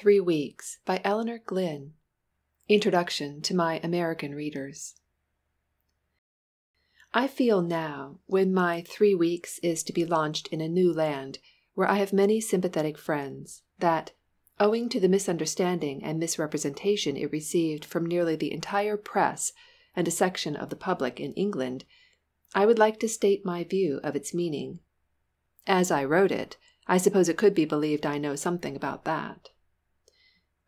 Three Weeks by Elinor Glyn Introduction to my American Readers I feel now, when my three weeks is to be launched in a new land, where I have many sympathetic friends, that, owing to the misunderstanding and misrepresentation it received from nearly the entire press and a section of the public in England, I would like to state my view of its meaning. As I wrote it, I suppose it could be believed I know something about that.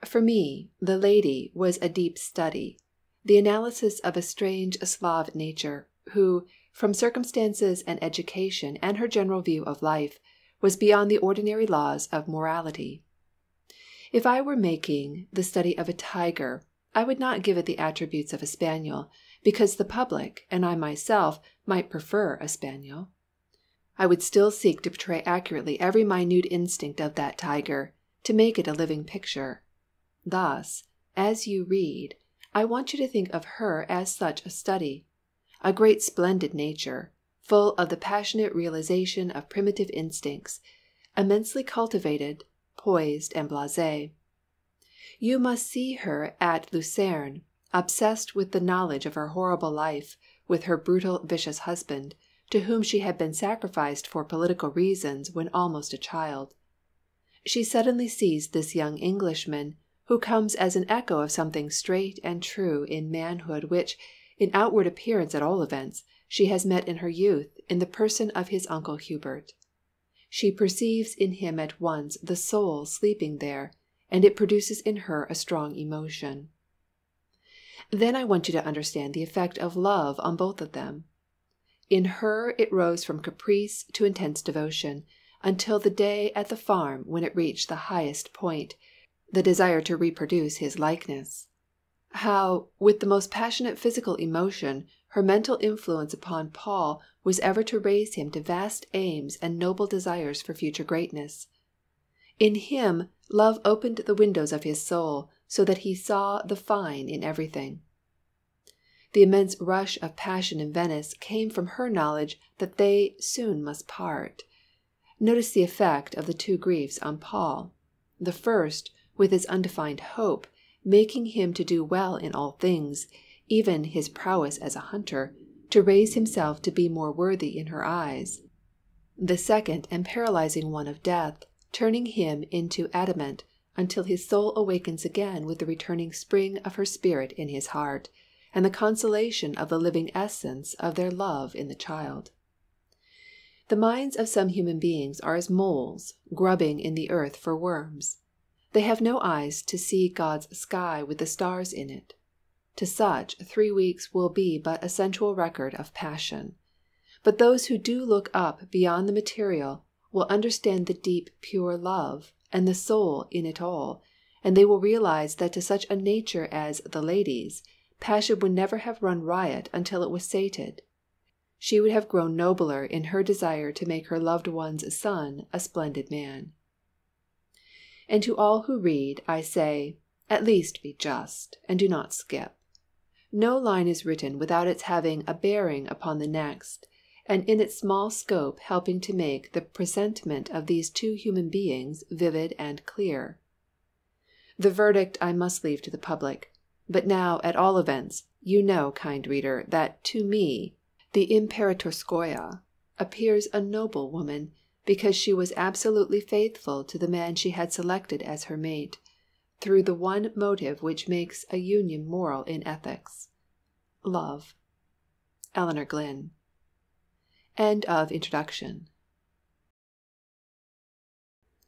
For me, the lady was a deep study, the analysis of a strange Slav nature, who, from circumstances and education and her general view of life, was beyond the ordinary laws of morality. If I were making the study of a tiger, I would not give it the attributes of a spaniel, because the public and I myself might prefer a spaniel. I would still seek to portray accurately every minute instinct of that tiger, to make it a living picture. Thus, as you read, I want you to think of her as such a study a great splendid nature, full of the passionate realization of primitive instincts, immensely cultivated, poised, and blase. You must see her at Lucerne, obsessed with the knowledge of her horrible life with her brutal, vicious husband, to whom she had been sacrificed for political reasons when almost a child. She suddenly sees this young Englishman who comes as an echo of something straight and true in manhood which, in outward appearance at all events, she has met in her youth in the person of his uncle Hubert. She perceives in him at once the soul sleeping there, and it produces in her a strong emotion. Then I want you to understand the effect of love on both of them. In her it rose from caprice to intense devotion, until the day at the farm when it reached the highest point, the desire to reproduce his likeness. How, with the most passionate physical emotion, her mental influence upon Paul was ever to raise him to vast aims and noble desires for future greatness. In him love opened the windows of his soul so that he saw the fine in everything. The immense rush of passion in Venice came from her knowledge that they soon must part. Notice the effect of the two griefs on Paul. The first with its undefined hope, making him to do well in all things, even his prowess as a hunter, to raise himself to be more worthy in her eyes. The second and paralyzing one of death, turning him into adamant until his soul awakens again with the returning spring of her spirit in his heart, and the consolation of the living essence of their love in the child. The minds of some human beings are as moles grubbing in the earth for worms. They have no eyes to see God's sky with the stars in it. To such three weeks will be but a sensual record of passion. But those who do look up beyond the material will understand the deep pure love and the soul in it all, and they will realize that to such a nature as the lady's, passion would never have run riot until it was sated. She would have grown nobler in her desire to make her loved one's son a splendid man. And to all who read, I say, at least be just, and do not skip. No line is written without its having a bearing upon the next, and in its small scope helping to make the presentment of these two human beings vivid and clear. The verdict I must leave to the public, but now, at all events, you know, kind reader, that to me, the Imperatorskoye appears a noble woman because she was absolutely faithful to the man she had selected as her mate, through the one motive which makes a union moral in ethics love. Elinor Glyn. End of introduction.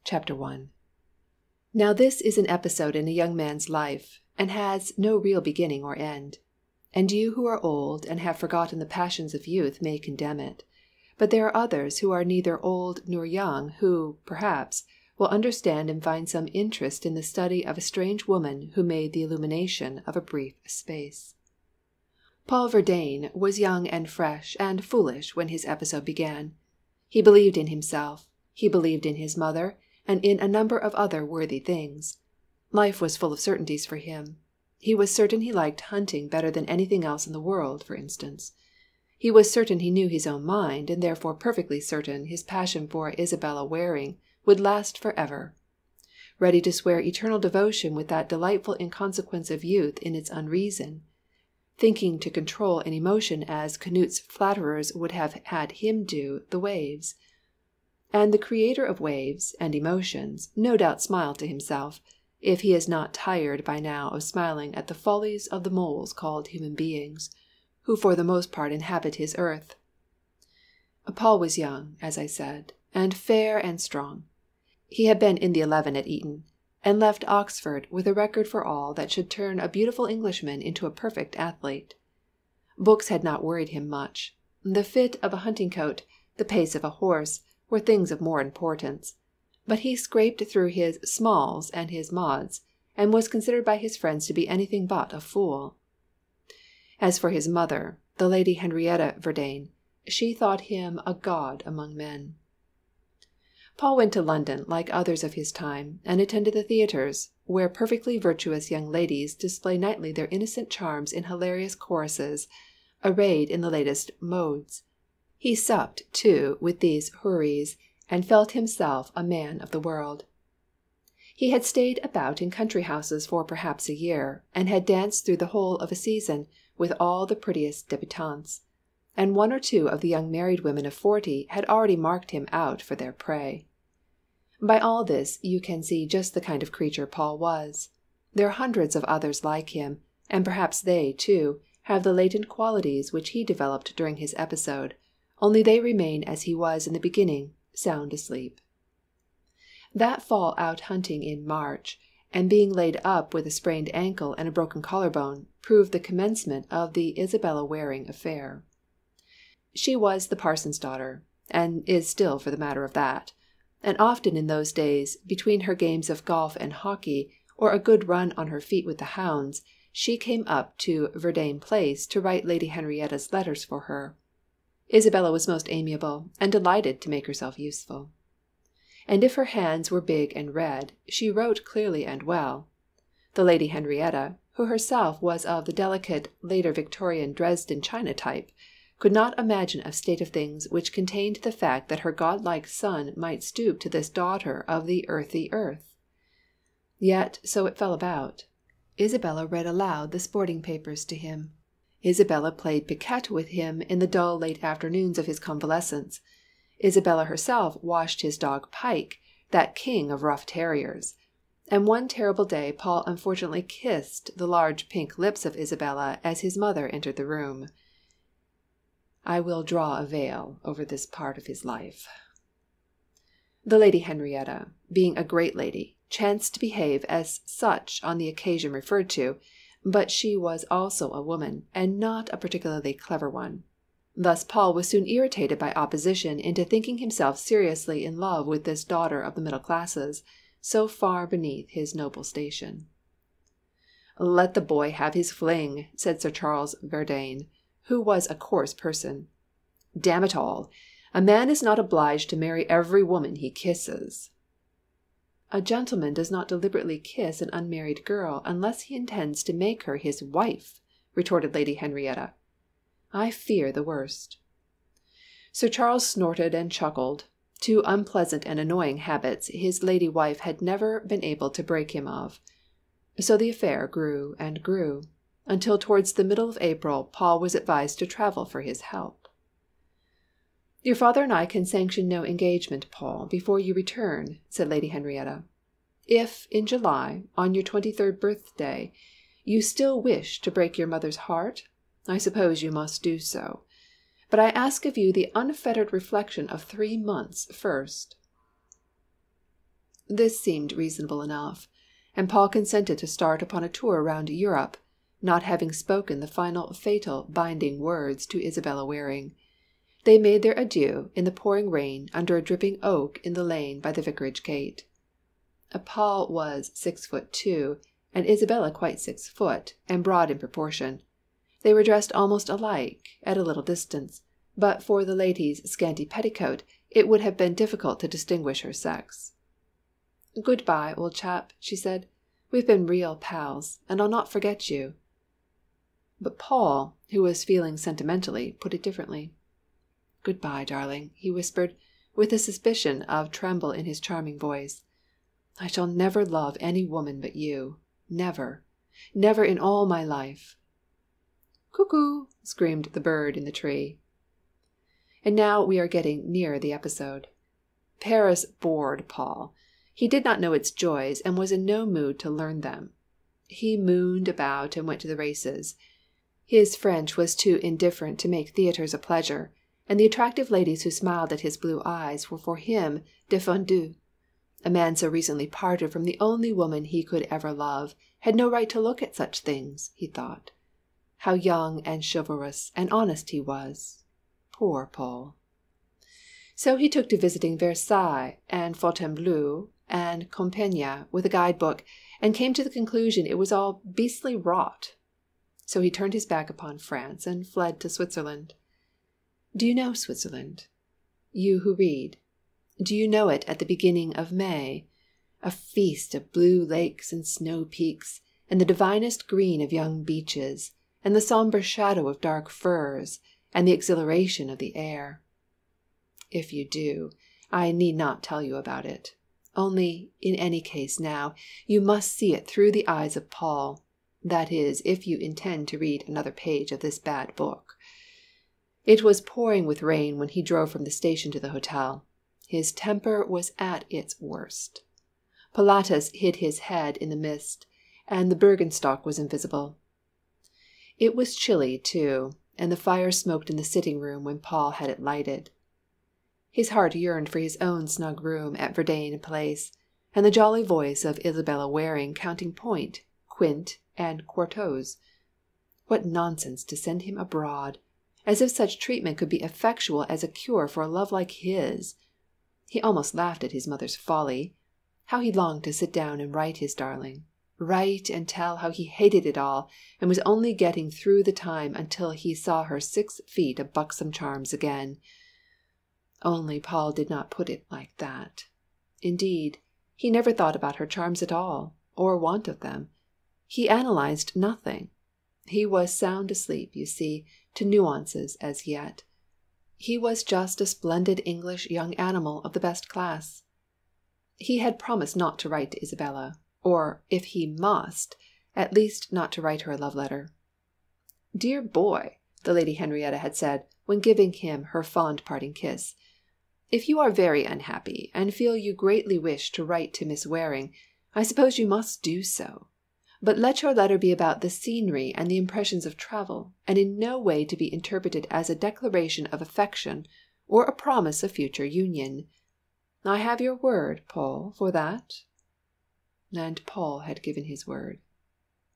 Chapter 1 Now this is an episode in a young man's life, and has no real beginning or end. And you who are old and have forgotten the passions of youth may condemn it. But there are others who are neither old nor young who, perhaps, will understand and find some interest in the study of a strange woman who made the illumination of a brief space. Paul Verdayne was young and fresh and foolish when his episode began. He believed in himself, he believed in his mother, and in a number of other worthy things. Life was full of certainties for him. He was certain he liked hunting better than anything else in the world, for instance. He was certain he knew his own mind, and therefore perfectly certain his passion for Isabella Waring would last for ever. ready to swear eternal devotion with that delightful inconsequence of youth in its unreason, thinking to control an emotion as Canute's flatterers would have had him do the waves. And the creator of waves and emotions no doubt smiled to himself, if he is not tired by now of smiling at the follies of the moles called human beings, who for the most part inhabit his earth. Paul was young, as I said, and fair and strong. He had been in the eleven at Eton, and left Oxford with a record for all that should turn a beautiful Englishman into a perfect athlete. Books had not worried him much. The fit of a hunting coat, the pace of a horse, were things of more importance. But he scraped through his smalls and his mods, and was considered by his friends to be anything but a fool. As for his mother, the Lady Henrietta Verdayne, she thought him a god among men. Paul went to London like others of his time, and attended the theatres, where perfectly virtuous young ladies display nightly their innocent charms in hilarious choruses, arrayed in the latest modes. He supped, too, with these houris, and felt himself a man of the world. He had stayed about in country houses for perhaps a year, and had danced through the whole of a season with all the prettiest débutantes and one or two of the young married women of forty had already marked him out for their prey. By all this you can see just the kind of creature Paul was. There are hundreds of others like him, and perhaps they, too, have the latent qualities which he developed during his episode, only they remain as he was in the beginning, sound asleep. That fall out hunting in March, and being laid up with a sprained ankle and a broken collar bone, proved the commencement of the Isabella Waring affair. She was the parson's daughter, and is still for the matter of that, and often in those days, between her games of golf and hockey, or a good run on her feet with the hounds, she came up to Verdayne Place to write Lady Henrietta's letters for her. Isabella was most amiable, and delighted to make herself useful. And if her hands were big and red, she wrote clearly and well. The Lady Henrietta, who herself was of the delicate later Victorian Dresden china type, could not imagine a state of things which contained the fact that her godlike son might stoop to this daughter of the earthy earth. Yet so it fell about. Isabella read aloud the sporting papers to him. Isabella played piquet with him in the dull late afternoons of his convalescence. Isabella herself washed his dog Pike, that king of rough terriers. And one terrible day Paul unfortunately kissed the large pink lips of Isabella as his mother entered the room. I will draw a veil over this part of his life. The Lady Henrietta, being a great lady, chanced to behave as such on the occasion referred to, but she was also a woman, and not a particularly clever one. Thus Paul was soon irritated by opposition into thinking himself seriously in love with this daughter of the middle classes, so far beneath his noble station. Let the boy have his fling, said Sir Charles Verdayne, who was a coarse person. Damn it all! A man is not obliged to marry every woman he kisses. A gentleman does not deliberately kiss an unmarried girl unless he intends to make her his wife, retorted Lady Henrietta. I fear the worst. Sir Charles snorted and chuckled. Two unpleasant and annoying habits his lady wife had never been able to break him of. So the affair grew and grew until towards the middle of April Paul was advised to travel for his health. Your father and I can sanction no engagement, Paul, before you return, said Lady Henrietta. If, in July, on your twenty third birthday, you still wish to break your mother's heart, I suppose you must do so. But I ask of you the unfettered reflection of three months first. This seemed reasonable enough, and Paul consented to start upon a tour round Europe not having spoken the final fatal binding words to Isabella Waring. They made their adieu in the pouring rain under a dripping oak in the lane by the vicarage gate. Uh, Paul was six foot two, and Isabella quite six foot, and broad in proportion. They were dressed almost alike, at a little distance, but for the lady's scanty petticoat it would have been difficult to distinguish her sex. Good bye, old chap, she said. We've been real pals, and I'll not forget you. But Paul, who was feeling sentimentally, put it differently. Good bye, darling, he whispered, with a suspicion of tremble in his charming voice. I shall never love any woman but you. Never. Never in all my life. Cuckoo! screamed the bird in the tree. And now we are getting near the episode. Paris bored Paul. He did not know its joys and was in no mood to learn them. He mooned about and went to the races. His French was too indifferent to make theatres a pleasure, and the attractive ladies who smiled at his blue eyes were for him défendues. A man so recently parted from the only woman he could ever love had no right to look at such things, he thought. How young and chivalrous and honest he was. Poor Paul. So he took to visiting Versailles and Fontainebleau and Compiègne with a guide book, and came to the conclusion it was all beastly rot. So he turned his back upon France and fled to Switzerland. Do you know Switzerland? You who read. Do you know it at the beginning of May? A feast of blue lakes and snow peaks, and the divinest green of young beeches, and the sombre shadow of dark firs, and the exhilaration of the air. If you do, I need not tell you about it. Only, in any case now, you must see it through the eyes of Paul. That is, if you intend to read another page of this bad book. It was pouring with rain when he drove from the station to the hotel. His temper was at its worst. Pilatus hid his head in the mist, and the Bürgenstock was invisible. It was chilly, too, and the fire smoked in the sitting room when Paul had it lighted. His heart yearned for his own snug room at Verdayne Place, and the jolly voice of Isabella Waring counting point, quint, and quatorze. What nonsense to send him abroad! As if such treatment could be effectual as a cure for a love like his! He almost laughed at his mother's folly. How he longed to sit down and write his darling write and tell how he hated it all and was only getting through the time until he saw her six feet of buxom charms again. Only Paul did not put it like that. Indeed, he never thought about her charms at all, or want of them. He analyzed nothing. He was sound asleep, you see, to nuances as yet. He was just a splendid English young animal of the best class. He had promised not to write to Isabella, or, if he must, at least not to write her a love letter. Dear boy, the Lady Henrietta had said, when giving him her fond parting kiss, if you are very unhappy, and feel you greatly wish to write to Miss Waring, I suppose you must do so. But let your letter be about the scenery and the impressions of travel, and in no way to be interpreted as a declaration of affection or a promise of future union. I have your word, Paul, for that. And Paul had given his word.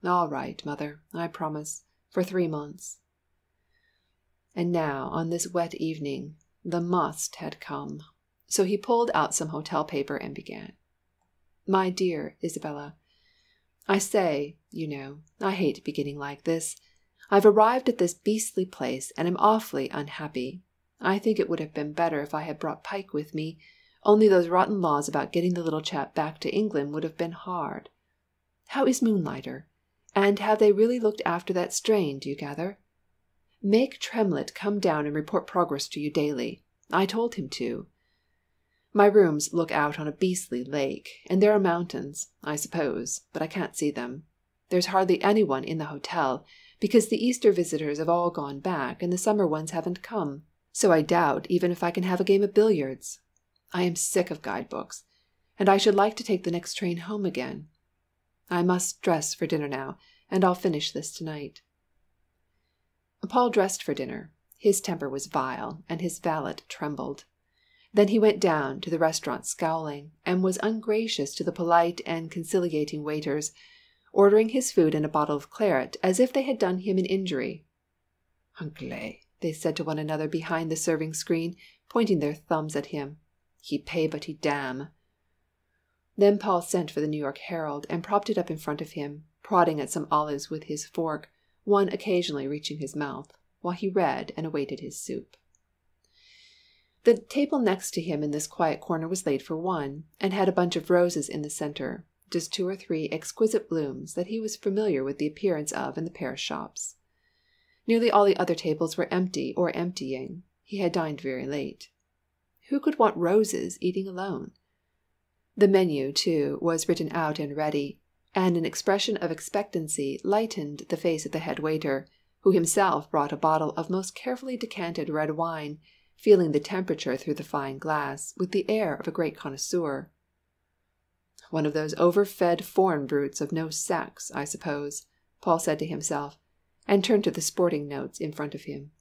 All right, mother, I promise, for three months. And now, on this wet evening, the must had come. So he pulled out some hotel paper and began. My dear Isabella, I say, you know, I hate beginning like this. I've arrived at this beastly place and am awfully unhappy. I think it would have been better if I had brought Pike with me. Only those rotten laws about getting the little chap back to England would have been hard. How is Moonlighter? And have they really looked after that strain, do you gather? Make Tremlett come down and report progress to you daily. I told him to. My rooms look out on a beastly lake, and there are mountains, I suppose, but I can't see them. There's hardly anyone in the hotel, because the Easter visitors have all gone back and the summer ones haven't come. So I doubt even if I can have a game of billiards. I am sick of guide books, and I should like to take the next train home again. I must dress for dinner now, and I'll finish this tonight. Paul dressed for dinner. His temper was vile, and his valet trembled. Then he went down to the restaurant scowling, and was ungracious to the polite and conciliating waiters, ordering his food and a bottle of claret as if they had done him an injury. Anglais, they said to one another behind the serving screen, pointing their thumbs at him. He pay but he damn. Then Paul sent for the New York Herald and propped it up in front of him, prodding at some olives with his fork, one occasionally reaching his mouth, while he read and awaited his soup. The table next to him in this quiet corner was laid for one, and had a bunch of roses in the centre, just two or three exquisite blooms that he was familiar with the appearance of in the Paris shops. Nearly all the other tables were empty or emptying. He had dined very late. Who could want roses eating alone? The menu, too, was written out and ready, and an expression of expectancy lightened the face of the head waiter, who himself brought a bottle of most carefully decanted red wine, feeling the temperature through the fine glass, with the air of a great connoisseur. One of those overfed foreign brutes of no sex, I suppose, Paul said to himself, and turned to the sporting notes in front of him.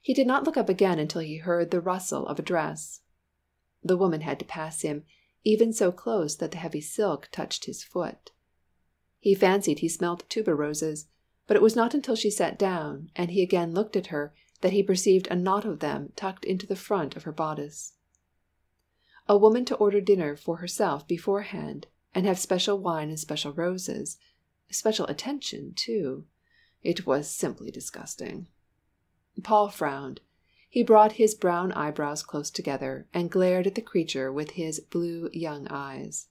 He did not look up again until he heard the rustle of a dress. The woman had to pass him, even so close that the heavy silk touched his foot. He fancied he smelt tuberoses, but it was not until she sat down, and he again looked at her, that he perceived a knot of them tucked into the front of her bodice. A woman to order dinner for herself beforehand, and have special wine and special roses, special attention, too. It was simply disgusting. Paul frowned. He brought his brown eyebrows close together and glared at the creature with his blue young eyes.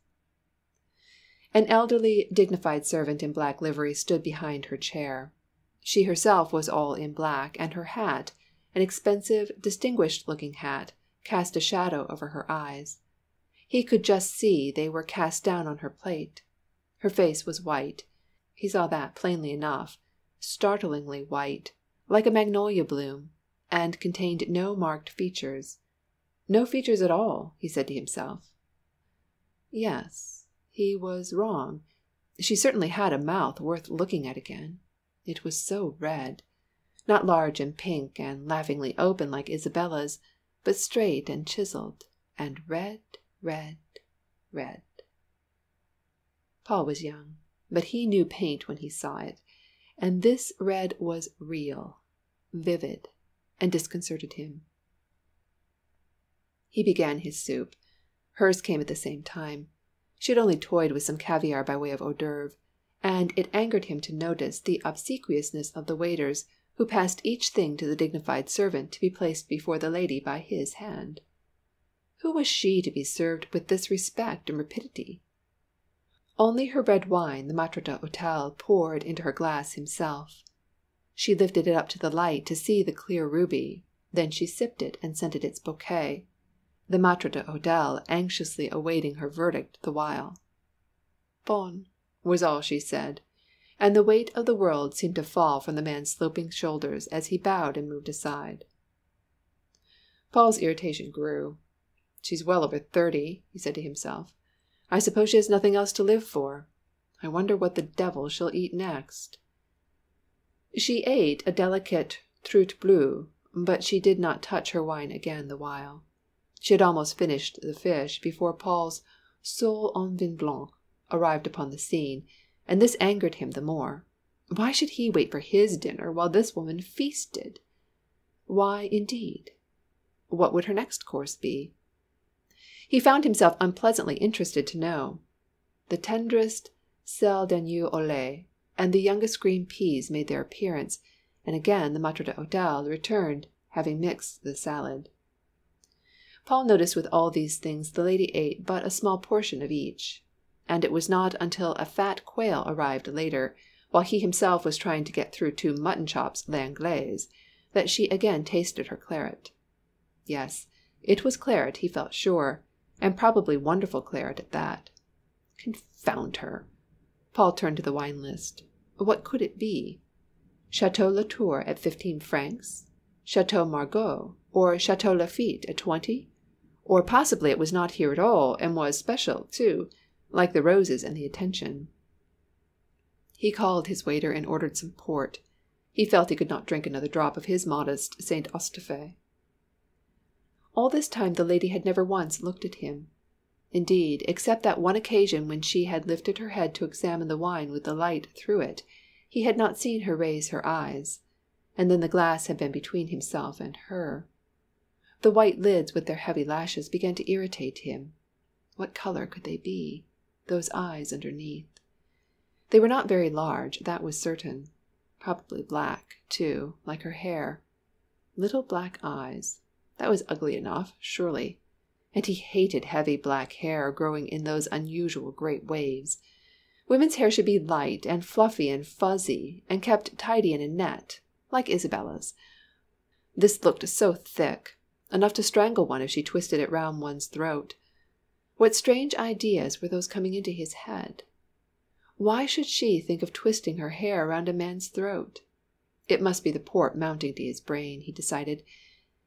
An elderly, dignified servant in black livery stood behind her chair. She herself was all in black, and her hat, an expensive, distinguished looking hat, cast a shadow over her eyes. He could just see they were cast down on her plate. Her face was white. He saw that plainly enough, startlingly white, like a magnolia bloom, and contained no marked features. No features at all, he said to himself. Yes, he was wrong. She certainly had a mouth worth looking at again. It was so red. Not large and pink and laughingly open like Isabella's, but straight and chiselled, and red, red, red. Paul was young, but he knew paint when he saw it, and this red was real, vivid, and disconcerted him. He began his soup. Hers came at the same time. She had only toyed with some caviar by way of hors d'oeuvre, and it angered him to notice the obsequiousness of the waiters who passed each thing to the dignified servant to be placed before the lady by his hand. Who was she to be served with this respect and rapidity? Only her red wine the maître d'hôtel poured into her glass himself. She lifted it up to the light to see the clear ruby, then she sipped it and scented its bouquet, the maître d'hôtel anxiously awaiting her verdict the while. Bon, was all she said, and the weight of the world seemed to fall from the man's sloping shoulders as he bowed and moved aside. Paul's irritation grew. She's well over thirty, he said to himself. I suppose she has nothing else to live for. I wonder what the devil she'll eat next. She ate a delicate truite bleue, but she did not touch her wine again the while. She had almost finished the fish before Paul's sole en vin blanc arrived upon the scene, and this angered him the more. Why should he wait for his dinner while this woman feasted? Why, indeed? What would her next course be? He found himself unpleasantly interested to know. The tenderest selle d'agneau au lait and the youngest green peas made their appearance, and again the maître d'hôtel returned, having mixed the salad. Paul noticed with all these things the lady ate but a small portion of each and it was not until a fat quail arrived later, while he himself was trying to get through two mutton chops l'anglaise, that she again tasted her claret. Yes, it was claret, he felt sure, and probably wonderful claret at that. Confound her! Paul turned to the wine list. What could it be? Chateau Latour at fifteen francs? Chateau Margaux or Chateau Lafite at twenty? Or possibly it was not here at all, and was special, too like the roses and the attention. He called his waiter and ordered some port. He felt he could not drink another drop of his modest Saint Estèphe. All this time the lady had never once looked at him. Indeed, except that one occasion when she had lifted her head to examine the wine with the light through it, he had not seen her raise her eyes, and then the glass had been between himself and her. The white lids with their heavy lashes began to irritate him. What color could they be? those eyes underneath. They were not very large, that was certain. Probably black, too, like her hair. Little black eyes. That was ugly enough, surely. And he hated heavy black hair growing in those unusual great waves. Women's hair should be light and fluffy and fuzzy and kept tidy in a net, like Isabella's. This looked so thick, enough to strangle one if she twisted it round one's throat. What strange ideas were those coming into his head? Why should she think of twisting her hair round a man's throat? It must be the port mounting to his brain, he decided.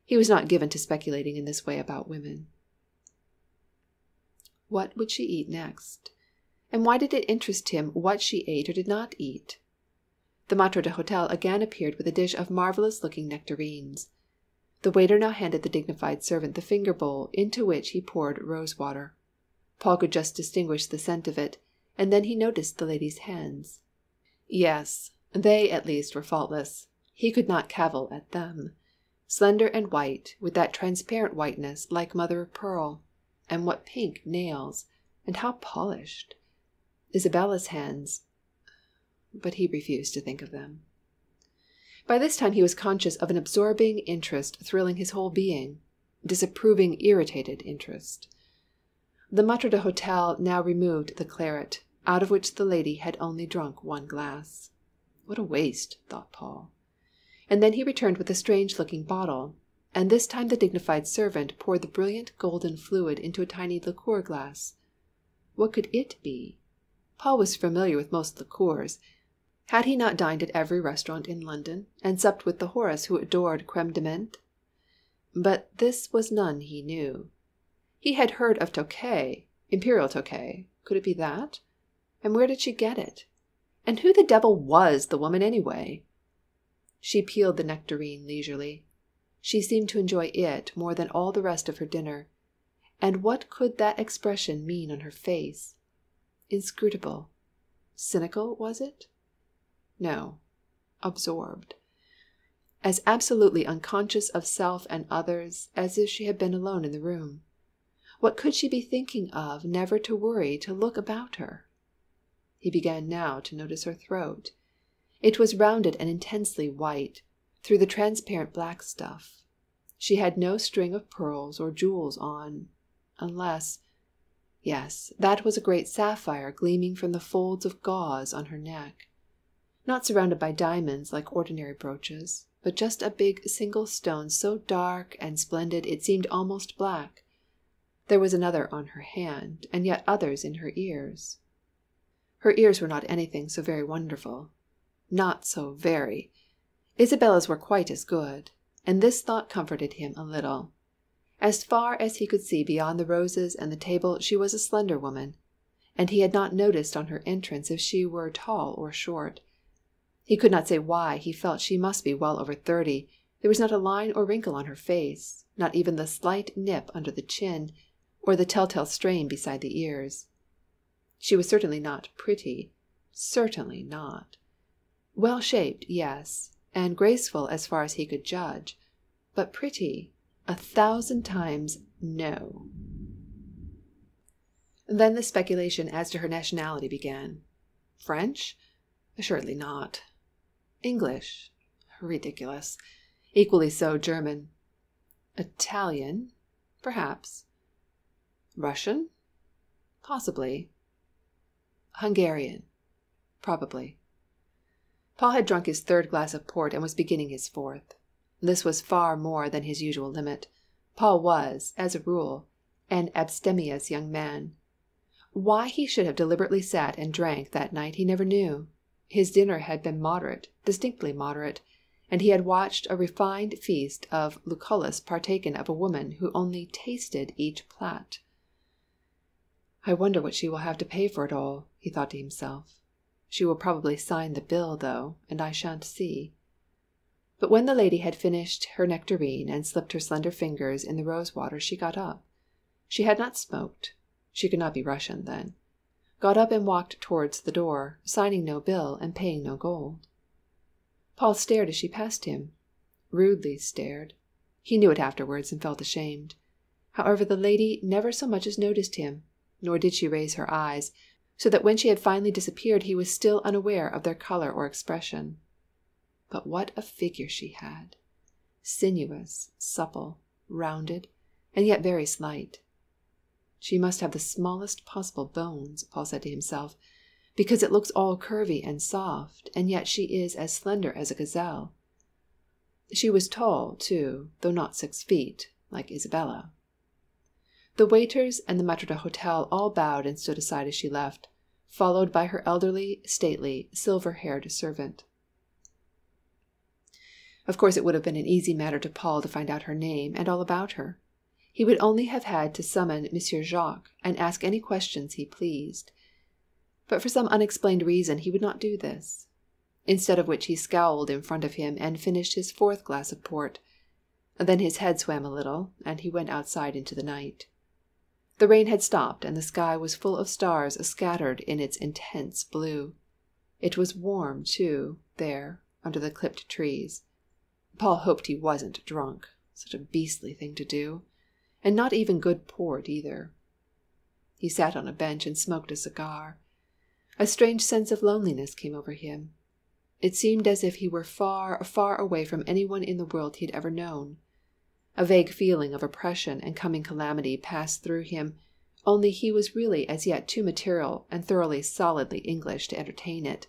He was not given to speculating in this way about women. What would she eat next? And why did it interest him what she ate or did not eat? The maître d'hôtel again appeared with a dish of marvellous looking nectarines. The waiter now handed the dignified servant the finger bowl into which he poured rose water. Paul could just distinguish the scent of it, and then he noticed the lady's hands. Yes, they at least were faultless. He could not cavil at them. Slender and white, with that transparent whiteness like mother of pearl. And what pink nails! And how polished! Isabella's hands but he refused to think of them. By this time he was conscious of an absorbing interest thrilling his whole being disapproving, irritated interest. The maître d'hôtel now removed the claret, out of which the lady had only drunk one glass. What a waste, thought Paul. And then he returned with a strange looking bottle, and this time the dignified servant poured the brilliant golden fluid into a tiny liqueur glass. What could it be? Paul was familiar with most liqueurs, had he not dined at every restaurant in London, and supped with the houris who adored crème de menthe? But this was none he knew. He had heard of Tokay, Imperial Tokay. Could it be that? And where did she get it? And who the devil was the woman, anyway? She peeled the nectarine leisurely. She seemed to enjoy it more than all the rest of her dinner. And what could that expression mean on her face? Inscrutable. Cynical, was it? No, absorbed. As absolutely unconscious of self and others as if she had been alone in the room. What could she be thinking of never to worry to look about her? He began now to notice her throat. It was rounded and intensely white, through the transparent black stuff. She had no string of pearls or jewels on, unless yes, that was a great sapphire gleaming from the folds of gauze on her neck not surrounded by diamonds like ordinary brooches, but just a big single stone so dark and splendid it seemed almost black. There was another on her hand, and yet others in her ears. Her ears were not anything so very wonderful. Not so very. Isabella's were quite as good, and this thought comforted him a little. As far as he could see beyond the roses and the table she was a slender woman, and he had not noticed on her entrance if she were tall or short. He could not say why he felt she must be well over thirty. There was not a line or wrinkle on her face, not even the slight nip under the chin, or the telltale strain beside the ears. She was certainly not pretty, certainly not. Well shaped, yes, and graceful as far as he could judge, but pretty, a thousand times no. Then the speculation as to her nationality began. French? Assuredly not. English? Ridiculous. Equally so German. Italian? Perhaps. Russian? Possibly. Hungarian? Probably. Paul had drunk his third glass of port and was beginning his fourth. This was far more than his usual limit. Paul was, as a rule, an abstemious young man. Why he should have deliberately sat and drank that night he never knew. His dinner had been moderate, distinctly moderate, and he had watched a refined feast of Lucullus partaken of a woman who only tasted each plat. I wonder what she will have to pay for it all, he thought to himself. She will probably sign the bill, though, and I shan't see. But when the lady had finished her nectarine and slipped her slender fingers in the rose water, she got up. She had not smoked. She could not be Russian, then got up and walked towards the door, signing no bill and paying no gold. Paul stared as she passed him rudely stared. He knew it afterwards and felt ashamed. However, the lady never so much as noticed him, nor did she raise her eyes, so that when she had finally disappeared he was still unaware of their colour or expression. But what a figure she had! Sinuous, supple, rounded, and yet very slight. She must have the smallest possible bones, Paul said to himself, because it looks all curvy and soft, and yet she is as slender as a gazelle. She was tall, too, though not six feet, like Isabella. The waiters and the maître d'hôtel all bowed and stood aside as she left, followed by her elderly, stately, silver haired servant. Of course it would have been an easy matter to Paul to find out her name and all about her. He would only have had to summon Monsieur Jacques and ask any questions he pleased. But for some unexplained reason he would not do this. Instead of which he scowled in front of him and finished his fourth glass of port. Then his head swam a little, and he went outside into the night. The rain had stopped and the sky was full of stars scattered in its intense blue. It was warm, too, there, under the clipped trees. Paul hoped he wasn't drunk. Such a beastly thing to do. And not even good port, either. He sat on a bench and smoked a cigar. A strange sense of loneliness came over him. It seemed as if he were far, far away from any one in the world he had ever known. A vague feeling of oppression and coming calamity passed through him, only he was really as yet too material and thoroughly solidly English to entertain it,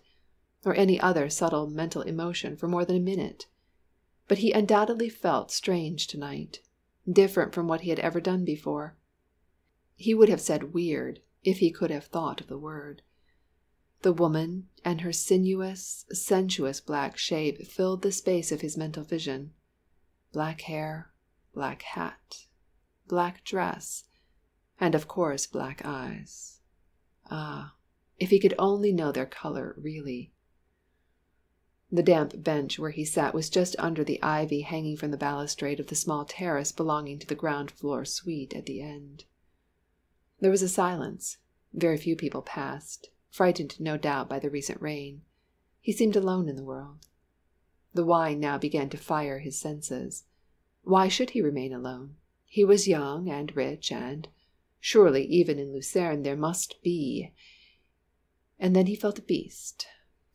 or any other subtle mental emotion for more than a minute. But he undoubtedly felt strange to night, different from what he had ever done before. He would have said weird if he could have thought of the word. The woman and her sinuous, sensuous black shape filled the space of his mental vision. Black hair, black hat, black dress, and of course black eyes. Ah, if he could only know their color really! The damp bench where he sat was just under the ivy hanging from the balustrade of the small terrace belonging to the ground floor suite at the end. There was a silence. Very few people passed, frightened no doubt by the recent rain. He seemed alone in the world. The wine now began to fire his senses. Why should he remain alone? He was young and rich, and surely even in Lucerne there must be And then he felt a beast,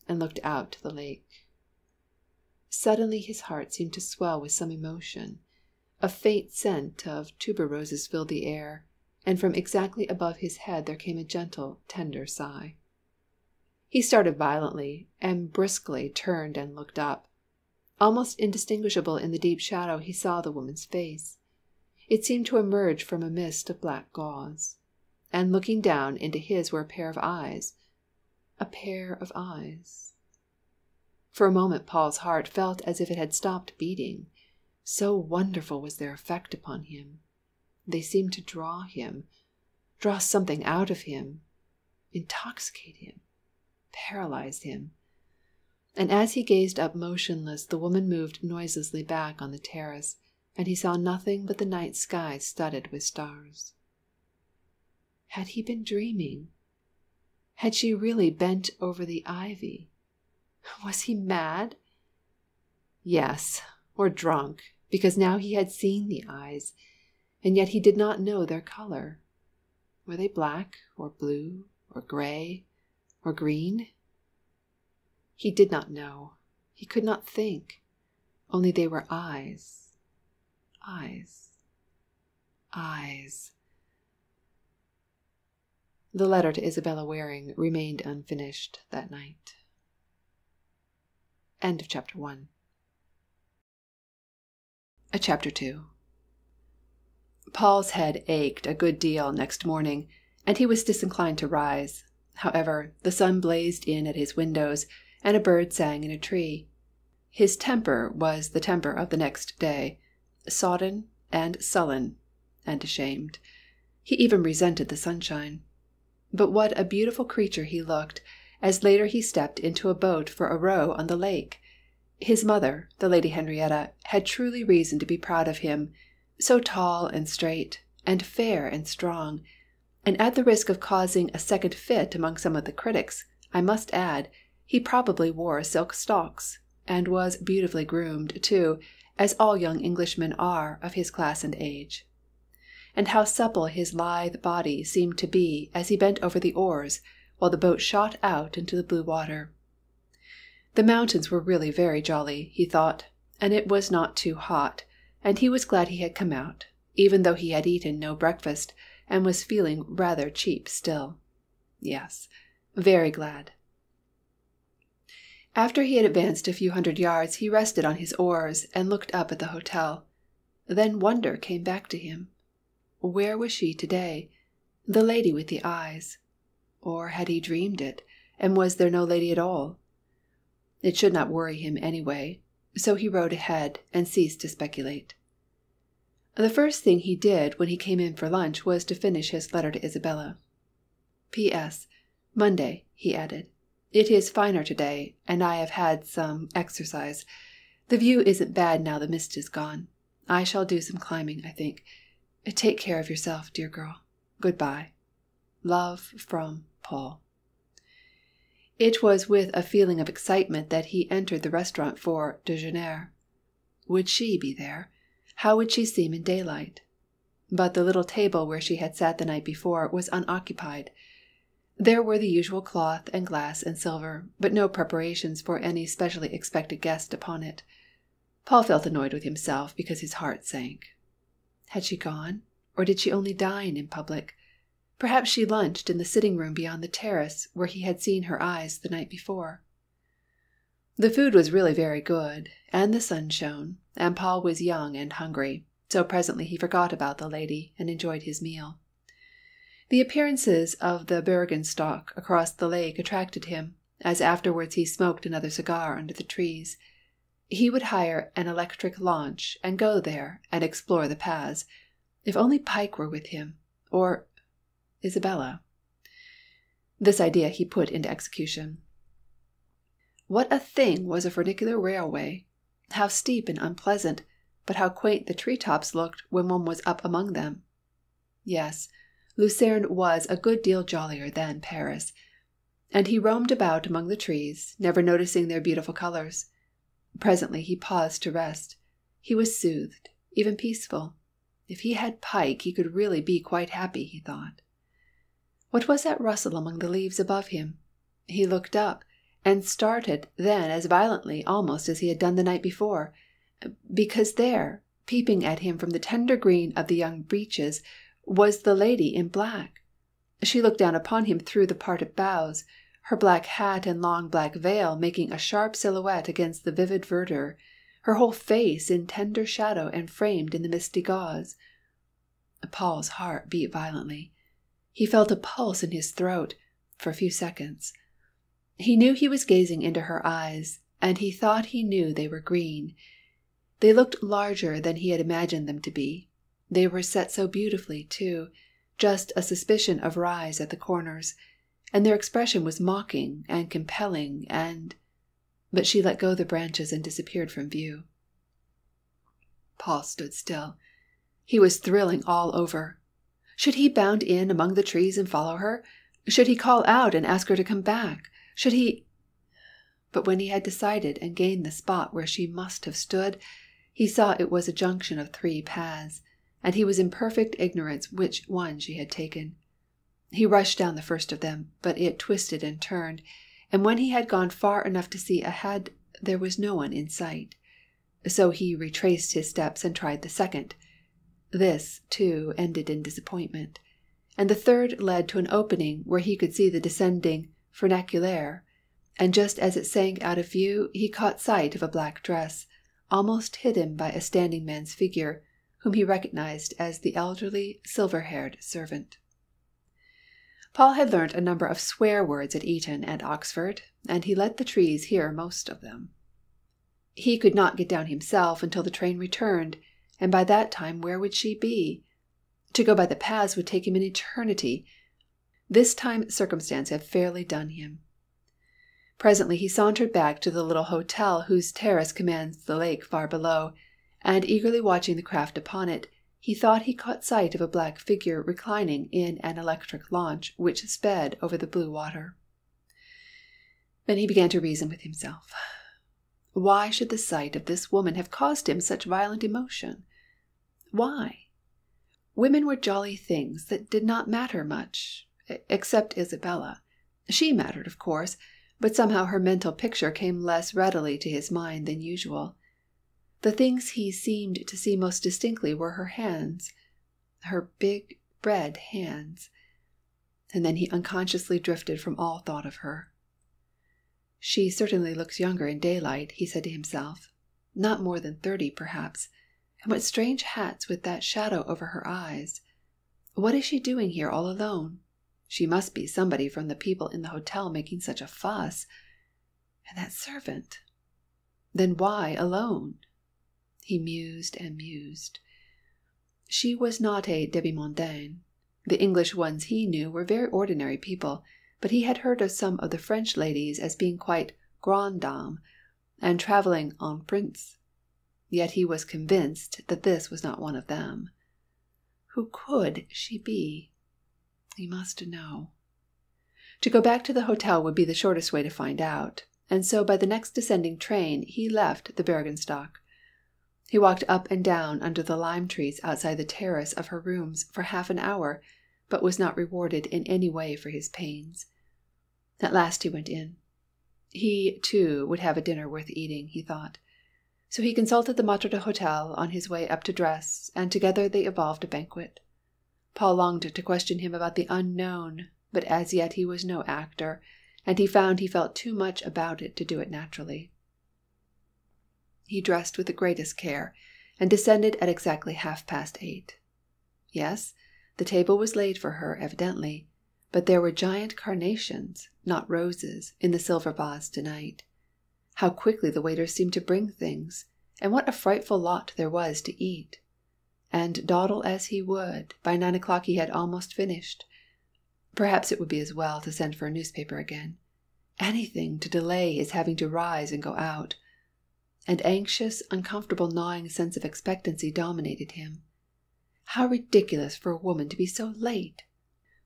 and looked out to the lake. Suddenly his heart seemed to swell with some emotion. A faint scent of tuberoses filled the air, and from exactly above his head there came a gentle, tender sigh. He started violently, and briskly turned and looked up. Almost indistinguishable in the deep shadow he saw the woman's face. It seemed to emerge from a mist of black gauze. And looking down into his were a pair of eyes. A pair of eyes. For a moment Paul's heart felt as if it had stopped beating. So wonderful was their effect upon him. They seemed to draw him, draw something out of him, intoxicate him, paralyze him and as he gazed up motionless the woman moved noiselessly back on the terrace, and he saw nothing but the night sky studded with stars. Had he been dreaming? Had she really bent over the ivy? Was he mad? Yes, or drunk, because now he had seen the eyes, and yet he did not know their color. Were they black, or blue, or gray, or green? He did not know. He could not think. Only they were eyes. Eyes. Eyes. The letter to Isabella Waring remained unfinished that night. End of chapter 1. A chapter 2. Paul's head ached a good deal next morning, and he was disinclined to rise. However, the sun blazed in at his windows, and a bird sang in a tree. His temper was the temper of the next day, sodden and sullen and ashamed. He even resented the sunshine. But what a beautiful creature he looked, as later he stepped into a boat for a row on the lake! His mother, the Lady Henrietta, had truly reason to be proud of him, so tall and straight, and fair and strong. And at the risk of causing a second fit among some of the critics, I must add he probably wore silk stocks, and was beautifully groomed, too, as all young Englishmen are of his class and age. And how supple his lithe body seemed to be as he bent over the oars, while the boat shot out into the blue water. The mountains were really very jolly, he thought, and it was not too hot, and he was glad he had come out, even though he had eaten no breakfast and was feeling rather cheap still. Yes, very glad. After he had advanced a few hundred yards he rested on his oars and looked up at the hotel. Then wonder came back to him. Where was she today? The lady with the eyes. Or had he dreamed it, and was there no lady at all? It should not worry him anyway, so he rowed ahead and ceased to speculate. The first thing he did when he came in for lunch was to finish his letter to Isabella. P.S. Monday, he added. It is finer today, and I have had some exercise. The view isn't bad now the mist is gone. I shall do some climbing, I think. Take care of yourself, dear girl. Good bye. Love from Paul. It was with a feeling of excitement that he entered the restaurant for déjeuner. Would she be there? How would she seem in daylight? But the little table where she had sat the night before was unoccupied. There were the usual cloth and glass and silver, but no preparations for any specially expected guest upon it. Paul felt annoyed with himself because his heart sank. Had she gone, or did she only dine in public? Perhaps she lunched in the sitting room beyond the terrace where he had seen her eyes the night before. The food was really very good, and the sun shone, and Paul was young and hungry, so presently he forgot about the lady and enjoyed his meal. The appearances of the Bürgenstock across the lake attracted him, as afterwards he smoked another cigar under the trees. He would hire an electric launch and go there and explore the paths. If only Pike were with him, or Isabella. This idea he put into execution. What a thing was a funicular railway! How steep and unpleasant, but how quaint the tree tops looked when one was up among them! Yes, Lucerne was a good deal jollier than Paris. And he roamed about among the trees, never noticing their beautiful colors. Presently he paused to rest. He was soothed, even peaceful. If he had Pike, he could really be quite happy, he thought. What was that rustle among the leaves above him? He looked up, and started then as violently almost as he had done the night before, because there, peeping at him from the tender green of the young beeches, was the lady in black. She looked down upon him through the parted boughs, her black hat and long black veil making a sharp silhouette against the vivid verdure, her whole face in tender shadow and framed in the misty gauze. Paul's heart beat violently. He felt a pulse in his throat for a few seconds. He knew he was gazing into her eyes, and he thought he knew they were green. They looked larger than he had imagined them to be. They were set so beautifully, too, just a suspicion of rise at the corners, and their expression was mocking and compelling and but she let go the branches and disappeared from view. Paul stood still. He was thrilling all over. Should he bound in among the trees and follow her? Should he call out and ask her to come back? Should he But when he had decided and gained the spot where she must have stood, he saw it was a junction of three paths, and he was in perfect ignorance which one she had taken. He rushed down the first of them, but it twisted and turned, and when he had gone far enough to see ahead, there was no one in sight. So he retraced his steps and tried the second. This, too, ended in disappointment. And the third led to an opening where he could see the descending funiculaire, and just as it sank out of view he caught sight of a black dress, almost hidden by a standing man's figure, whom he recognized as the elderly, silver haired servant. Paul had learnt a number of swear words at Eton and Oxford, and he let the trees hear most of them. He could not get down himself until the train returned, and by that time where would she be? To go by the paths would take him an eternity. This time circumstance had fairly done him. Presently he sauntered back to the little hotel whose terrace commands the lake far below, and eagerly watching the craft upon it, he thought he caught sight of a black figure reclining in an electric launch which sped over the blue water. Then he began to reason with himself. Why should the sight of this woman have caused him such violent emotion? Why? Women were jolly things that did not matter much, except Isabella. She mattered, of course, but somehow her mental picture came less readily to his mind than usual. The things he seemed to see most distinctly were her hands, her big red hands. And then he unconsciously drifted from all thought of her. She certainly looks younger in daylight, he said to himself. Not more than thirty, perhaps. And what strange hats with that shadow over her eyes. What is she doing here all alone? She must be somebody from the people in the hotel making such a fuss. And that servant. Then why alone? He mused and mused. She was not a demi mondaine. The English ones he knew were very ordinary people, but he had heard of some of the French ladies as being quite grandes dames, and travelling en prince. Yet he was convinced that this was not one of them. Who could she be? He must know. To go back to the hotel would be the shortest way to find out, and so by the next descending train he left the Bürgenstock. He walked up and down under the lime trees outside the terrace of her rooms for half an hour, but was not rewarded in any way for his pains. At last he went in. He, too, would have a dinner worth eating, he thought. So he consulted the maître d'hôtel on his way up to dress, and together they evolved a banquet. Paul longed to question him about the unknown, but as yet he was no actor, and he found he felt too much about it to do it naturally. He dressed with the greatest care, and descended at exactly half past eight. Yes, the table was laid for her, evidently, but there were giant carnations, not roses, in the silver vase tonight. How quickly the waiters seemed to bring things, and what a frightful lot there was to eat! and dawdle as he would, by nine o'clock he had almost finished. Perhaps it would be as well to send for a newspaper again. Anything to delay his having to rise and go out. An anxious, uncomfortable, gnawing sense of expectancy dominated him. How ridiculous for a woman to be so late!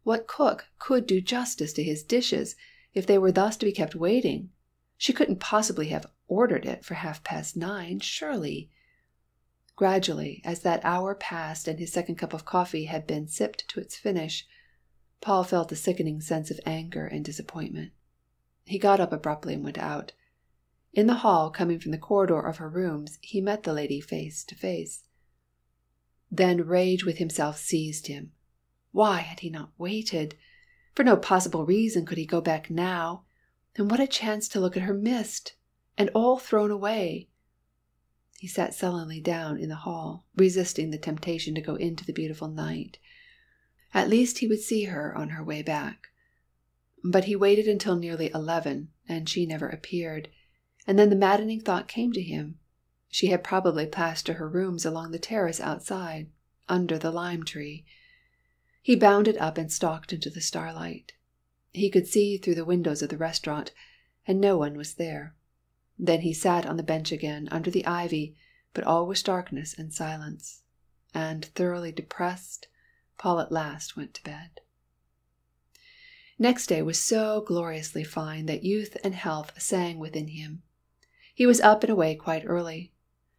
What cook could do justice to his dishes if they were thus to be kept waiting? She couldn't possibly have ordered it for half past nine, surely. Gradually, as that hour passed and his second cup of coffee had been sipped to its finish, Paul felt a sickening sense of anger and disappointment. He got up abruptly and went out. In the hall, coming from the corridor of her rooms, he met the lady face to face. Then rage with himself seized him. Why had he not waited? For no possible reason could he go back now. And what a chance to look at her missed, and all thrown away! He sat sullenly down in the hall, resisting the temptation to go into the beautiful night. At least he would see her on her way back. But he waited until nearly eleven, and she never appeared. And then the maddening thought came to him. She had probably passed to her rooms along the terrace outside, under the lime tree. He bounded up and stalked into the starlight. He could see through the windows of the restaurant, and no one was there. Then he sat on the bench again under the ivy, but all was darkness and silence. And thoroughly depressed, Paul at last went to bed. Next day was so gloriously fine that youth and health sang within him. He was up and away quite early.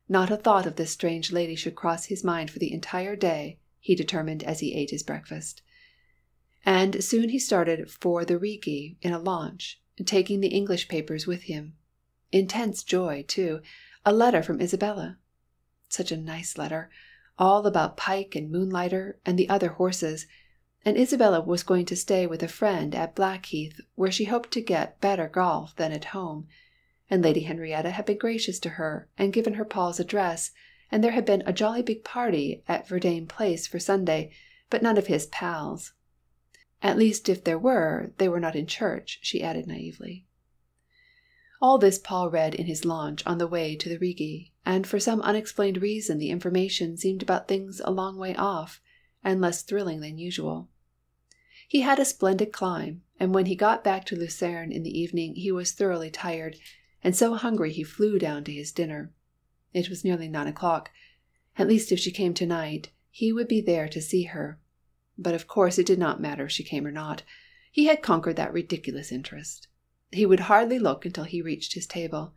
Not a thought of this strange lady should cross his mind for the entire day, he determined as he ate his breakfast. And soon he started for the Rigi in a launch, taking the English papers with him. Intense joy, too. A letter from Isabella. Such a nice letter. All about Pike and Moonlighter and the other horses. And Isabella was going to stay with a friend at Blackheath, where she hoped to get better golf than at home. And Lady Henrietta had been gracious to her and given her Paul's address, and there had been a jolly big party at Verdayne Place for Sunday, but none of his pals. At least if there were, they were not in church, she added naively. All this Paul read in his launch on the way to the Rigi, and for some unexplained reason the information seemed about things a long way off, and less thrilling than usual. He had a splendid climb, and when he got back to Lucerne in the evening he was thoroughly tired, and so hungry he flew down to his dinner. It was nearly nine o'clock. At least if she came tonight, he would be there to see her. But of course it did not matter if she came or not. He had conquered that ridiculous interest. He would hardly look until he reached his table.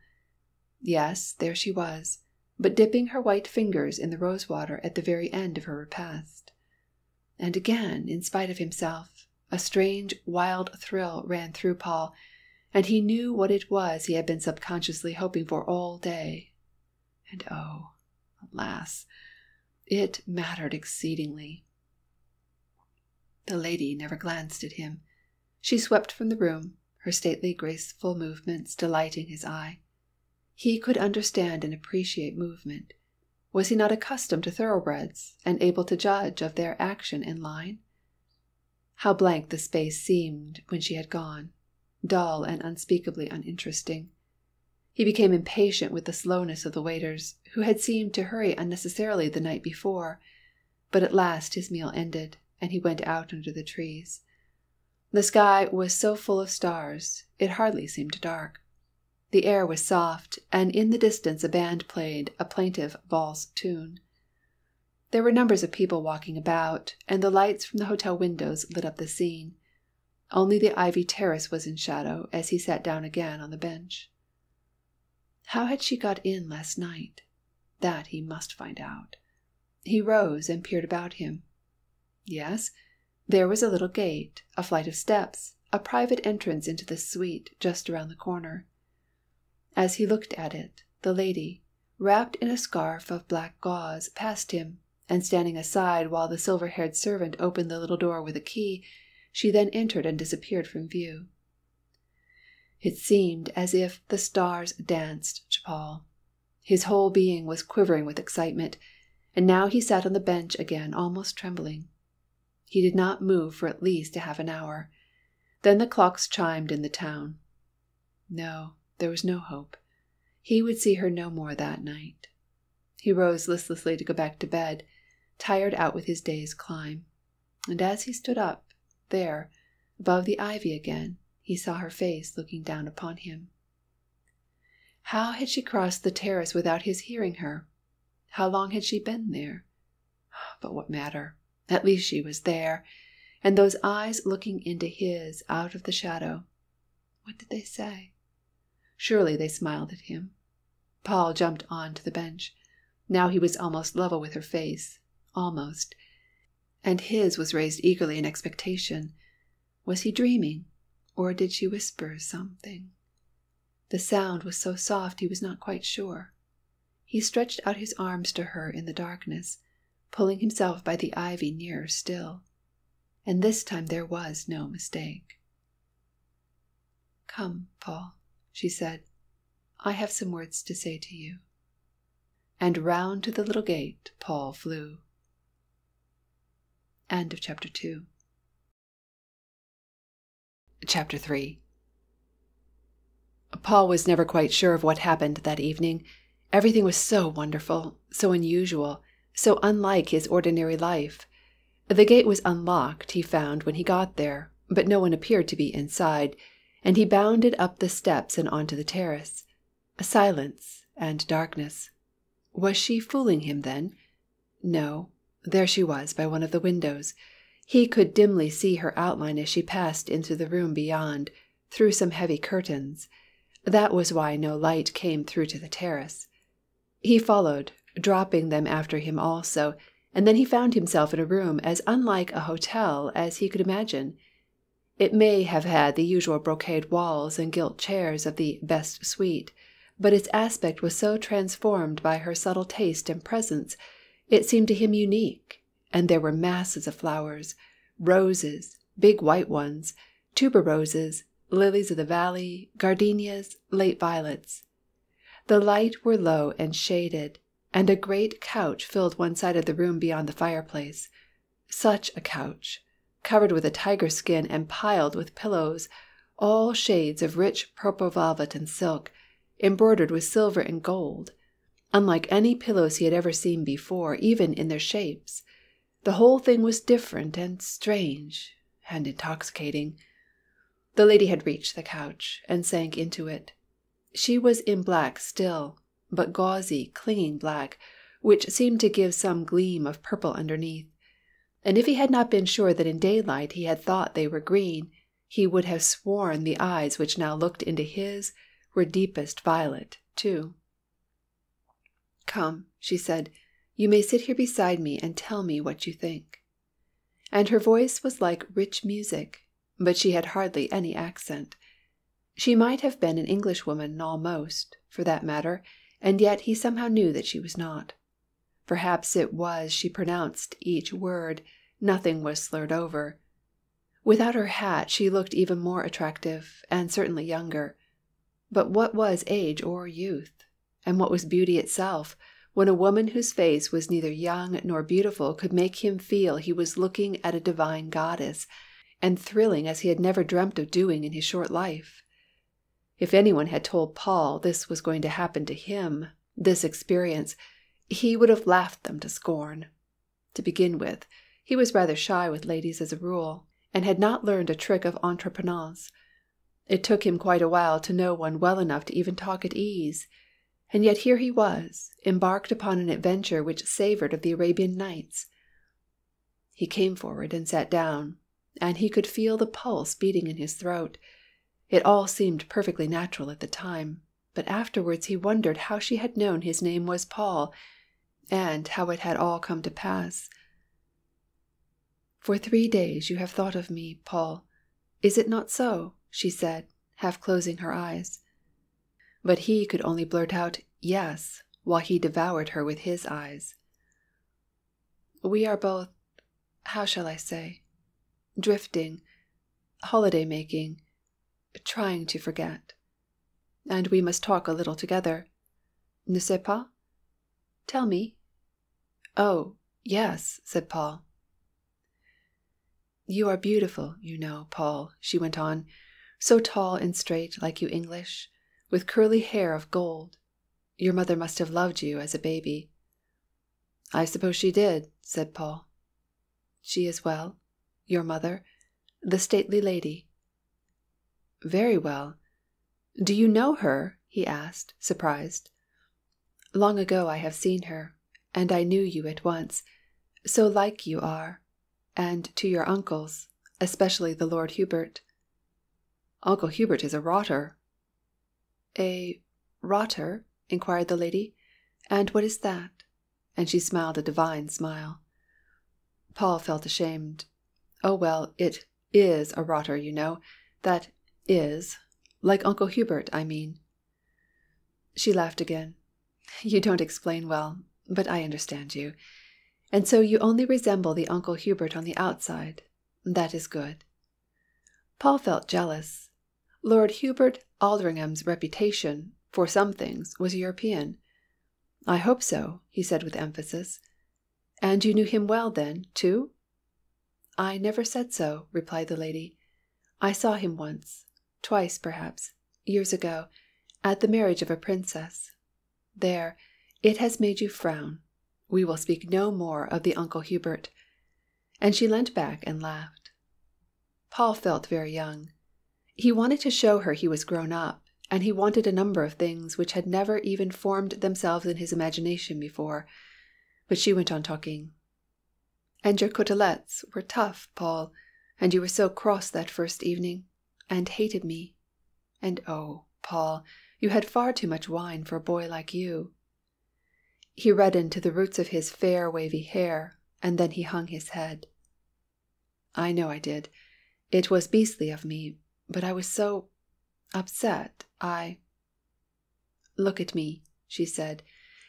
Yes, there she was, but dipping her white fingers in the rose water at the very end of her repast. And again, in spite of himself, a strange, wild thrill ran through Paul, and he knew what it was he had been subconsciously hoping for all day. And oh, alas, it mattered exceedingly. The lady never glanced at him. She swept from the room, her stately, graceful movements delighting his eye. He could understand and appreciate movement. Was he not accustomed to thoroughbreds, and able to judge of their action in line? How blank the space seemed when she had gone, dull and unspeakably uninteresting. He became impatient with the slowness of the waiters, who had seemed to hurry unnecessarily the night before. But at last his meal ended, and he went out under the trees. The sky was so full of stars, it hardly seemed dark. The air was soft, and in the distance a band played a plaintive valse tune. There were numbers of people walking about, and the lights from the hotel windows lit up the scene. Only the ivy terrace was in shadow as he sat down again on the bench. How had she got in last night? That he must find out. He rose and peered about him. Yes, there was a little gate, a flight of steps, a private entrance into the suite just around the corner. As he looked at it, the lady, wrapped in a scarf of black gauze, passed him, and standing aside while the silver haired servant opened the little door with a key, she then entered and disappeared from view. It seemed as if the stars danced to Paul. His whole being was quivering with excitement, and now he sat on the bench again almost trembling. He did not move for at least a half an hour. Then the clocks chimed in the town. No, there was no hope. He would see her no more that night. He rose listlessly to go back to bed, tired out with his day's climb. And as he stood up, there, above the ivy again, he saw her face looking down upon him. How had she crossed the terrace without his hearing her? How long had she been there? But what matter? At least she was there, and those eyes looking into his out of the shadow. What did they say? Surely they smiled at him. Paul jumped on to the bench. Now he was almost level with her face, almost, and his was raised eagerly in expectation. Was he dreaming? Or did she whisper something? The sound was so soft he was not quite sure. He stretched out his arms to her in the darkness, pulling himself by the ivy nearer still. And this time there was no mistake. Come, Paul, she said. I have some words to say to you. And round to the little gate Paul flew. End of chapter 2. Chapter 3 Paul was never quite sure of what happened that evening. Everything was so wonderful, so unusual, so unlike his ordinary life. The gate was unlocked, he found when he got there, but no one appeared to be inside, and he bounded up the steps and onto the terrace. Silence and darkness. Was she fooling him then? No, there she was by one of the windows. He could dimly see her outline as she passed into the room beyond, through some heavy curtains. That was why no light came through to the terrace. He followed, dropping them after him also, and then he found himself in a room as unlike a hotel as he could imagine. It may have had the usual brocade walls and gilt chairs of the best suite, but its aspect was so transformed by her subtle taste and presence, it seemed to him unique and there were masses of flowers roses, big white ones, tuberoses, lilies of the valley, gardenias, late violets. The light were low and shaded, and a great couch filled one side of the room beyond the fireplace. Such a couch, covered with a tiger skin and piled with pillows, all shades of rich purple velvet and silk, embroidered with silver and gold, unlike any pillows he had ever seen before, even in their shapes. The whole thing was different and strange and intoxicating. The lady had reached the couch and sank into it. She was in black still, but gauzy, clinging black, which seemed to give some gleam of purple underneath. And if he had not been sure that in daylight he had thought they were green, he would have sworn the eyes which now looked into his were deepest violet, too. Come, she said, you may sit here beside me and tell me what you think. And her voice was like rich music, but she had hardly any accent. She might have been an Englishwoman almost, for that matter, and yet he somehow knew that she was not. Perhaps it was she pronounced each word, nothing was slurred over. Without her hat she looked even more attractive, and certainly younger. But what was age or youth? And what was beauty itself? when a woman whose face was neither young nor beautiful could make him feel he was looking at a divine goddess, and thrilling as he had never dreamt of doing in his short life. If anyone had told Paul this was going to happen to him, this experience, he would have laughed them to scorn. To begin with, he was rather shy with ladies as a rule, and had not learned a trick of entreprenance. It took him quite a while to know one well enough to even talk at ease. And yet here he was, embarked upon an adventure which savoured of the Arabian Nights. He came forward and sat down, and he could feel the pulse beating in his throat. It all seemed perfectly natural at the time, but afterwards he wondered how she had known his name was Paul, and how it had all come to pass. For three days you have thought of me, Paul. Is it not so? she said, half closing her eyes. But he could only blurt out yes, while he devoured her with his eyes. We are both, how shall I say, drifting, holiday making, trying to forget. And we must talk a little together. N'est-ce pas? Tell me. Oh, yes, said Paul. You are beautiful, you know, Paul, she went on, so tall and straight like you English, with curly hair of gold. Your mother must have loved you as a baby. I suppose she did, said Paul. She is well? Your mother? The stately lady? Very well. Do you know her? he asked, surprised. Long ago I have seen her, and I knew you at once. So like you are and to your uncles, especially the Lord Hubert. Uncle Hubert is a rotter. A rotter? inquired the lady. And what is that? And she smiled a divine smile. Paul felt ashamed. Oh, well, it is a rotter, you know. That is. Like Uncle Hubert, I mean. She laughed again. You don't explain well, but I understand you. And so you only resemble the Uncle Hubert on the outside. That is good. Paul felt jealous. Lord Hubert Aldringham's reputation, for some things, was European. I hope so, he said with emphasis. And you knew him well, then, too? I never said so, replied the lady. I saw him once, twice perhaps, years ago, at the marriage of a princess. There, it has made you frown. We will speak no more of the Uncle Hubert. And she leant back and laughed. Paul felt very young. He wanted to show her he was grown up, and he wanted a number of things which had never even formed themselves in his imagination before. But she went on talking. And your cotelettes were tough, Paul, and you were so cross that first evening, and hated me. And oh, Paul, you had far too much wine for a boy like you. He reddened to the roots of his fair wavy hair, and then he hung his head. I know I did. It was beastly of me, but I was so upset. I Look at me, she said,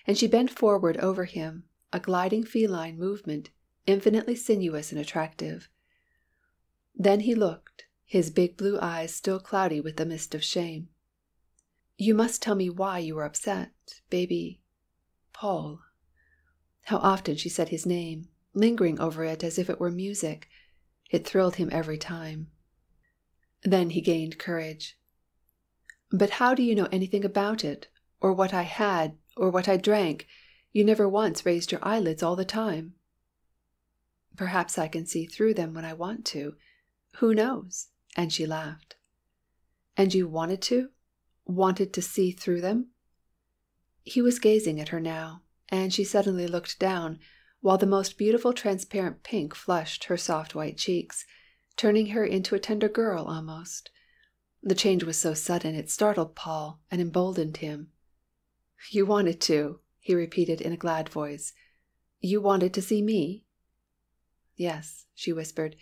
and she bent forward over him, a gliding feline movement, infinitely sinuous and attractive. Then he looked, his big blue eyes still cloudy with the mist of shame. You must tell me why you were upset, baby, Paul. How often she said his name, lingering over it as if it were music. It thrilled him every time. Then he gained courage. But how do you know anything about it, or what I had, or what I drank? You never once raised your eyelids all the time. Perhaps I can see through them when I want to. Who knows? And she laughed. And you wanted to? Wanted to see through them? He was gazing at her now, and she suddenly looked down, while the most beautiful transparent pink flushed her soft white cheeks, turning her into a tender girl almost. The change was so sudden it startled Paul and emboldened him. You wanted to, he repeated in a glad voice. You wanted to see me? Yes, she whispered,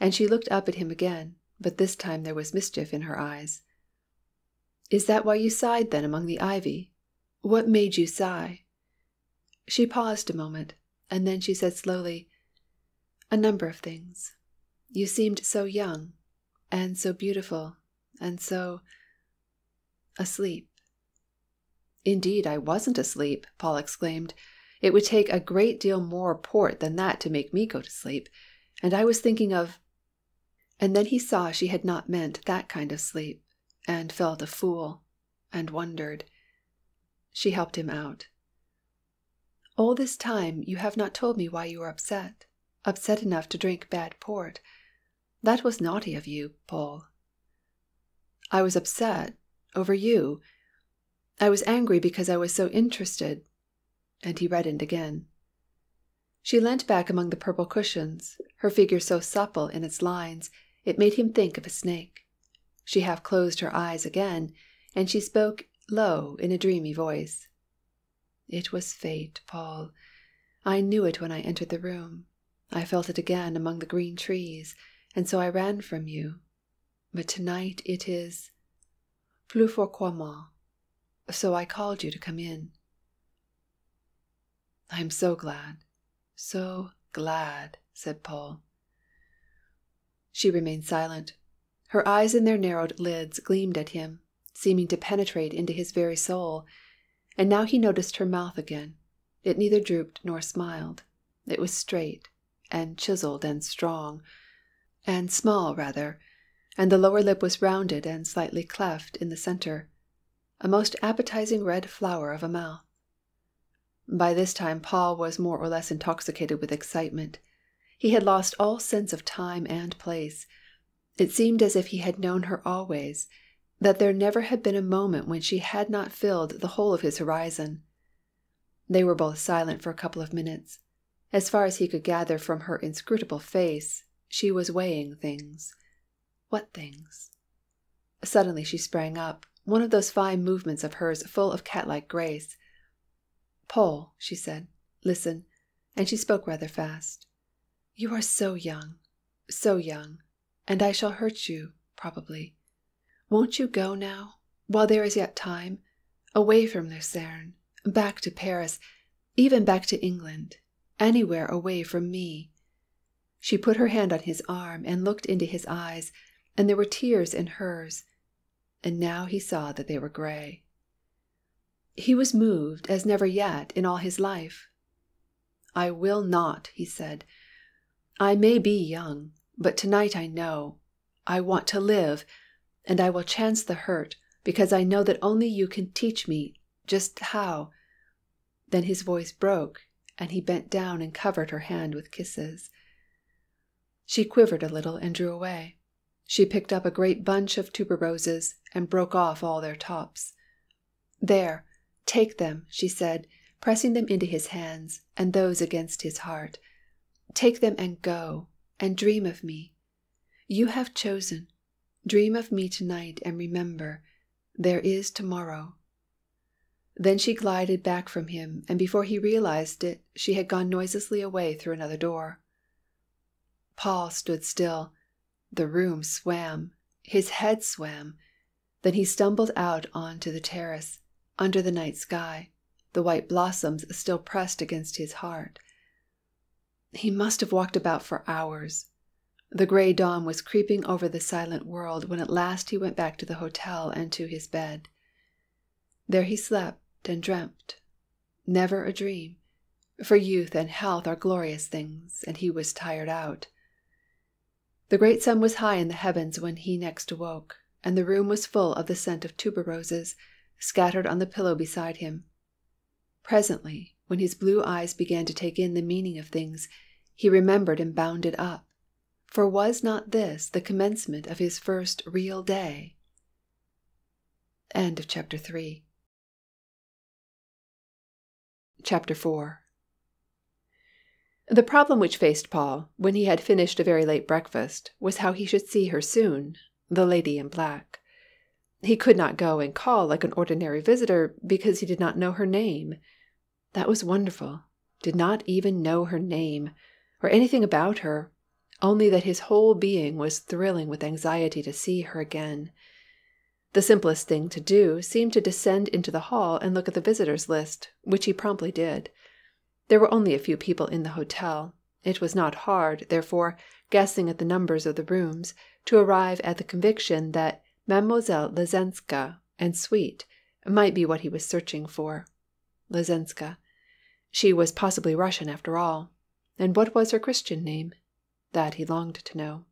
and she looked up at him again, but this time there was mischief in her eyes. Is that why you sighed then among the ivy? What made you sigh? She paused a moment, and then she said slowly, A number of things. You seemed so young, and so beautiful, and so asleep. Indeed, I wasn't asleep, Paul exclaimed. It would take a great deal more port than that to make me go to sleep, and I was thinking of And then he saw she had not meant that kind of sleep, and felt a fool, and wondered. She helped him out. All this time you have not told me why you were upset, upset enough to drink bad port. That was naughty of you, Paul. I was upset over you. I was angry because I was so interested. And he reddened again. She leant back among the purple cushions, her figure so supple in its lines it made him think of a snake. She half closed her eyes again, and she spoke low in a dreamy voice. It was fate, Paul. I knew it when I entered the room. I felt it again among the green trees, and so I ran from you. But tonight it is plus fort que moi. So I called you to come in. I am so glad, so glad, said Paul. She remained silent. Her eyes in their narrowed lids gleamed at him, seeming to penetrate into his very soul and now he noticed her mouth again. It neither drooped nor smiled. It was straight, and chiselled and strong, and small rather, and the lower lip was rounded and slightly cleft in the centre. A most appetizing red flower of a mouth. By this time Paul was more or less intoxicated with excitement. He had lost all sense of time and place. It seemed as if he had known her always, that there never had been a moment when she had not filled the whole of his horizon. They were both silent for a couple of minutes. As far as he could gather from her inscrutable face, she was weighing things. What things? Suddenly she sprang up, one of those fine movements of hers full of cat-like grace. Paul, she said, listen, and she spoke rather fast. You are so young, so young, and I shall hurt you, probably. Won't you go now, while there is yet time, away from Lucerne, back to Paris, even back to England, anywhere away from me? She put her hand on his arm and looked into his eyes, and there were tears in hers, and now he saw that they were gray. He was moved as never yet in all his life. I will not, he said. I may be young, but tonight I know. I want to live and I will chance the hurt, because I know that only you can teach me just how. Then his voice broke, and he bent down and covered her hand with kisses. She quivered a little and drew away. She picked up a great bunch of tuberoses and broke off all their tops. There, take them, she said, pressing them into his hands and those against his heart. Take them and go, and dream of me. You have chosen. Dream of me tonight and remember, there is tomorrow. Then she glided back from him, and before he realized it, she had gone noiselessly away through another door. Paul stood still. The room swam. His head swam. Then he stumbled out on to the terrace, under the night sky, the white blossoms still pressed against his heart. He must have walked about for hours. The gray dawn was creeping over the silent world when at last he went back to the hotel and to his bed. There he slept and dreamt. Never a dream, for youth and health are glorious things, and he was tired out. The great sun was high in the heavens when he next awoke, and the room was full of the scent of tuberoses, scattered on the pillow beside him. Presently, when his blue eyes began to take in the meaning of things, he remembered and bounded up for was not this the commencement of his first real day? End of chapter 3. Chapter 4 The problem which faced Paul, when he had finished a very late breakfast, was how he should see her soon, the lady in black. He could not go and call like an ordinary visitor because he did not know her name. That was wonderful. Did not even know her name, or anything about her, only that his whole being was thrilling with anxiety to see her again. The simplest thing to do seemed to descend into the hall and look at the visitors' list, which he promptly did. There were only a few people in the hotel. It was not hard, therefore, guessing at the numbers of the rooms, to arrive at the conviction that Mademoiselle Lezenska and suite might be what he was searching for. Lezenska. She was possibly Russian after all. And what was her Christian name? That he longed to know.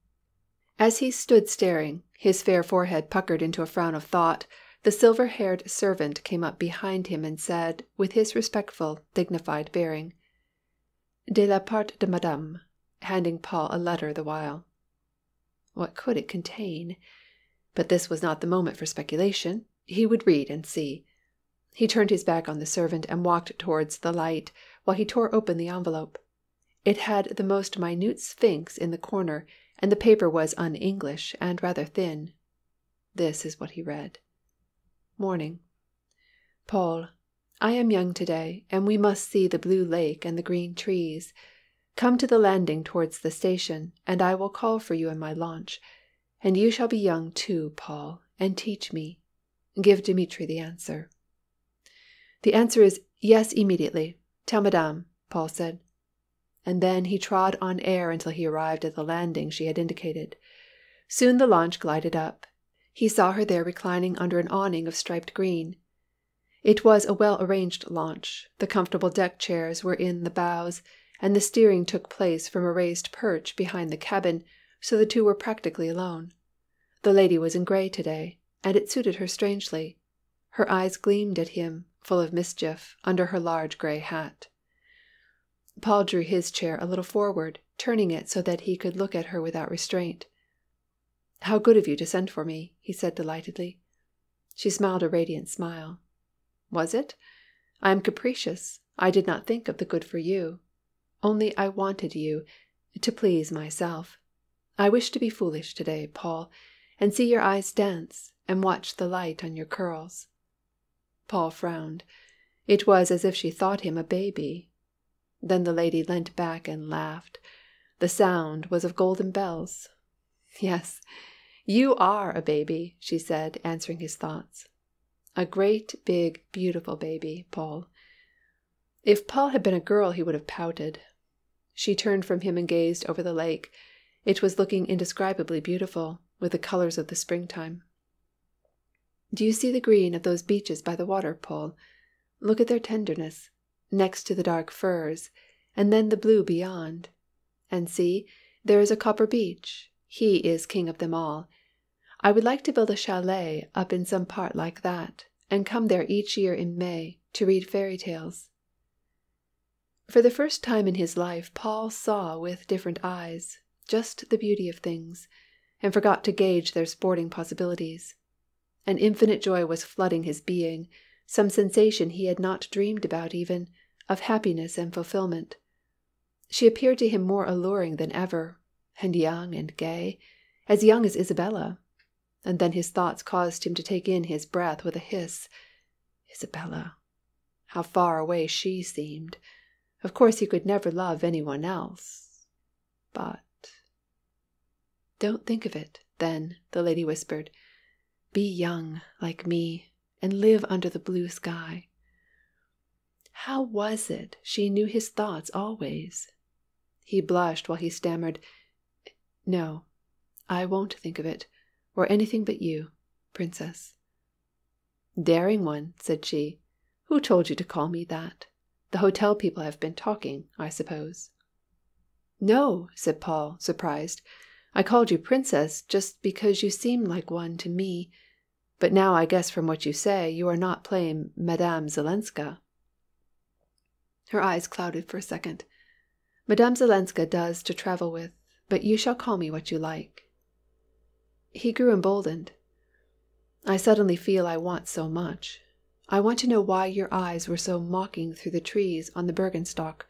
As he stood staring, his fair forehead puckered into a frown of thought, the silver haired servant came up behind him and said, with his respectful, dignified bearing, De la part de Madame, handing Paul a letter the while. What could it contain? But this was not the moment for speculation. He would read and see. He turned his back on the servant and walked towards the light, while he tore open the envelope. It had the most minute sphinx in the corner, and the paper was un English and rather thin. This is what he read: Morning. Paul, I am young to day, and we must see the blue lake and the green trees. Come to the landing towards the station, and I will call for you in my launch. And you shall be young too, Paul, and teach me. Give Dmitri the answer. The answer is yes immediately. Tell Madame, Paul said. And then he trod on air until he arrived at the landing she had indicated. Soon the launch glided up. He saw her there reclining under an awning of striped green. It was a well arranged launch. The comfortable deck chairs were in the bows, and the steering took place from a raised perch behind the cabin, so the two were practically alone. The lady was in grey today, and it suited her strangely. Her eyes gleamed at him, full of mischief, under her large grey hat. Paul drew his chair a little forward, turning it so that he could look at her without restraint. How good of you to send for me, he said delightedly. She smiled a radiant smile. Was it? I am capricious. I did not think of the good for you. Only I wanted you to please myself. I wish to be foolish today, Paul, and see your eyes dance and watch the light on your curls. Paul frowned. It was as if she thought him a baby. Then the lady leant back and laughed. The sound was of golden bells. Yes, you are a baby, she said, answering his thoughts. A great, big, beautiful baby, Paul. If Paul had been a girl he would have pouted. She turned from him and gazed over the lake. It was looking indescribably beautiful, with the colors of the springtime. Do you see the green of those beeches by the water, Paul? Look at their tenderness, next to the dark firs, and then the blue beyond. And see, there is a copper beech. He is king of them all. I would like to build a chalet up in some part like that, and come there each year in May to read fairy tales. For the first time in his life Paul saw with different eyes just the beauty of things, and forgot to gauge their sporting possibilities. An infinite joy was flooding his being, some sensation he had not dreamed about even, of happiness and fulfillment. She appeared to him more alluring than ever, and young and gay, as young as Isabella. And then his thoughts caused him to take in his breath with a hiss. Isabella! How far away she seemed! Of course he could never love any one else. But Don't think of it, then, the lady whispered. Be young, like me, and live under the blue sky. How was it she knew his thoughts always? He blushed while he stammered, No, I won't think of it, or anything but you, Princess. Daring one, said she. Who told you to call me that? The hotel people have been talking, I suppose. No, said Paul, surprised. I called you Princess just because you seemed like one to me. But now I guess from what you say you are not playing Madame Zalenska. Her eyes clouded for a second. Madame Zalenska does to travel with, but you shall call me what you like. He grew emboldened. I suddenly feel I want so much. I want to know why your eyes were so mocking through the trees on the Bürgenstock.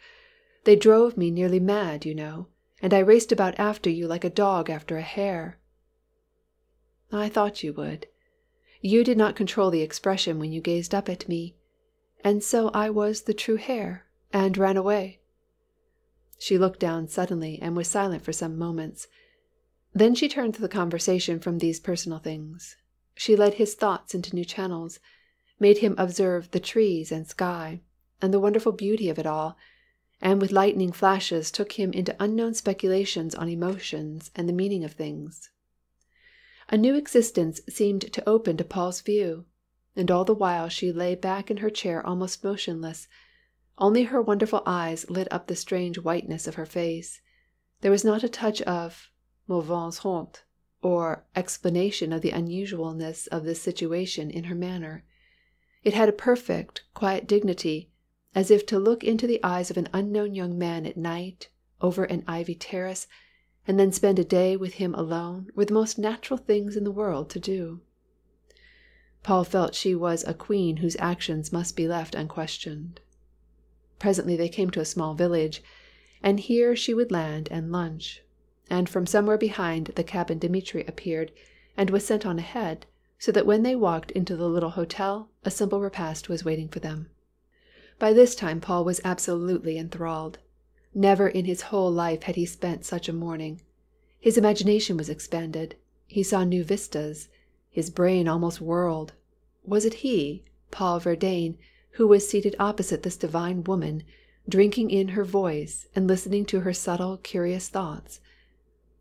They drove me nearly mad, you know, and I raced about after you like a dog after a hare. I thought you would. You did not control the expression when you gazed up at me, and so I was the true hare, and ran away. She looked down suddenly and was silent for some moments. Then she turned the conversation from these personal things. She led his thoughts into new channels made him observe the trees and sky, and the wonderful beauty of it all, and with lightning flashes took him into unknown speculations on emotions and the meaning of things. A new existence seemed to open to Paul's view, and all the while she lay back in her chair almost motionless. Only her wonderful eyes lit up the strange whiteness of her face. There was not a touch of mauvaise honte or explanation of the unusualness of this situation in her manner. It had a perfect, quiet dignity, as if to look into the eyes of an unknown young man at night over an ivy terrace and then spend a day with him alone were the most natural things in the world to do. Paul felt she was a queen whose actions must be left unquestioned. Presently they came to a small village, and here she would land and lunch, and from somewhere behind the cabin Dmitri appeared and was sent on ahead, so that when they walked into the little hotel a simple repast was waiting for them. By this time Paul was absolutely enthralled. Never in his whole life had he spent such a morning. His imagination was expanded. He saw new vistas. His brain almost whirled. Was it he, Paul Verdayne, who was seated opposite this divine woman, drinking in her voice and listening to her subtle, curious thoughts?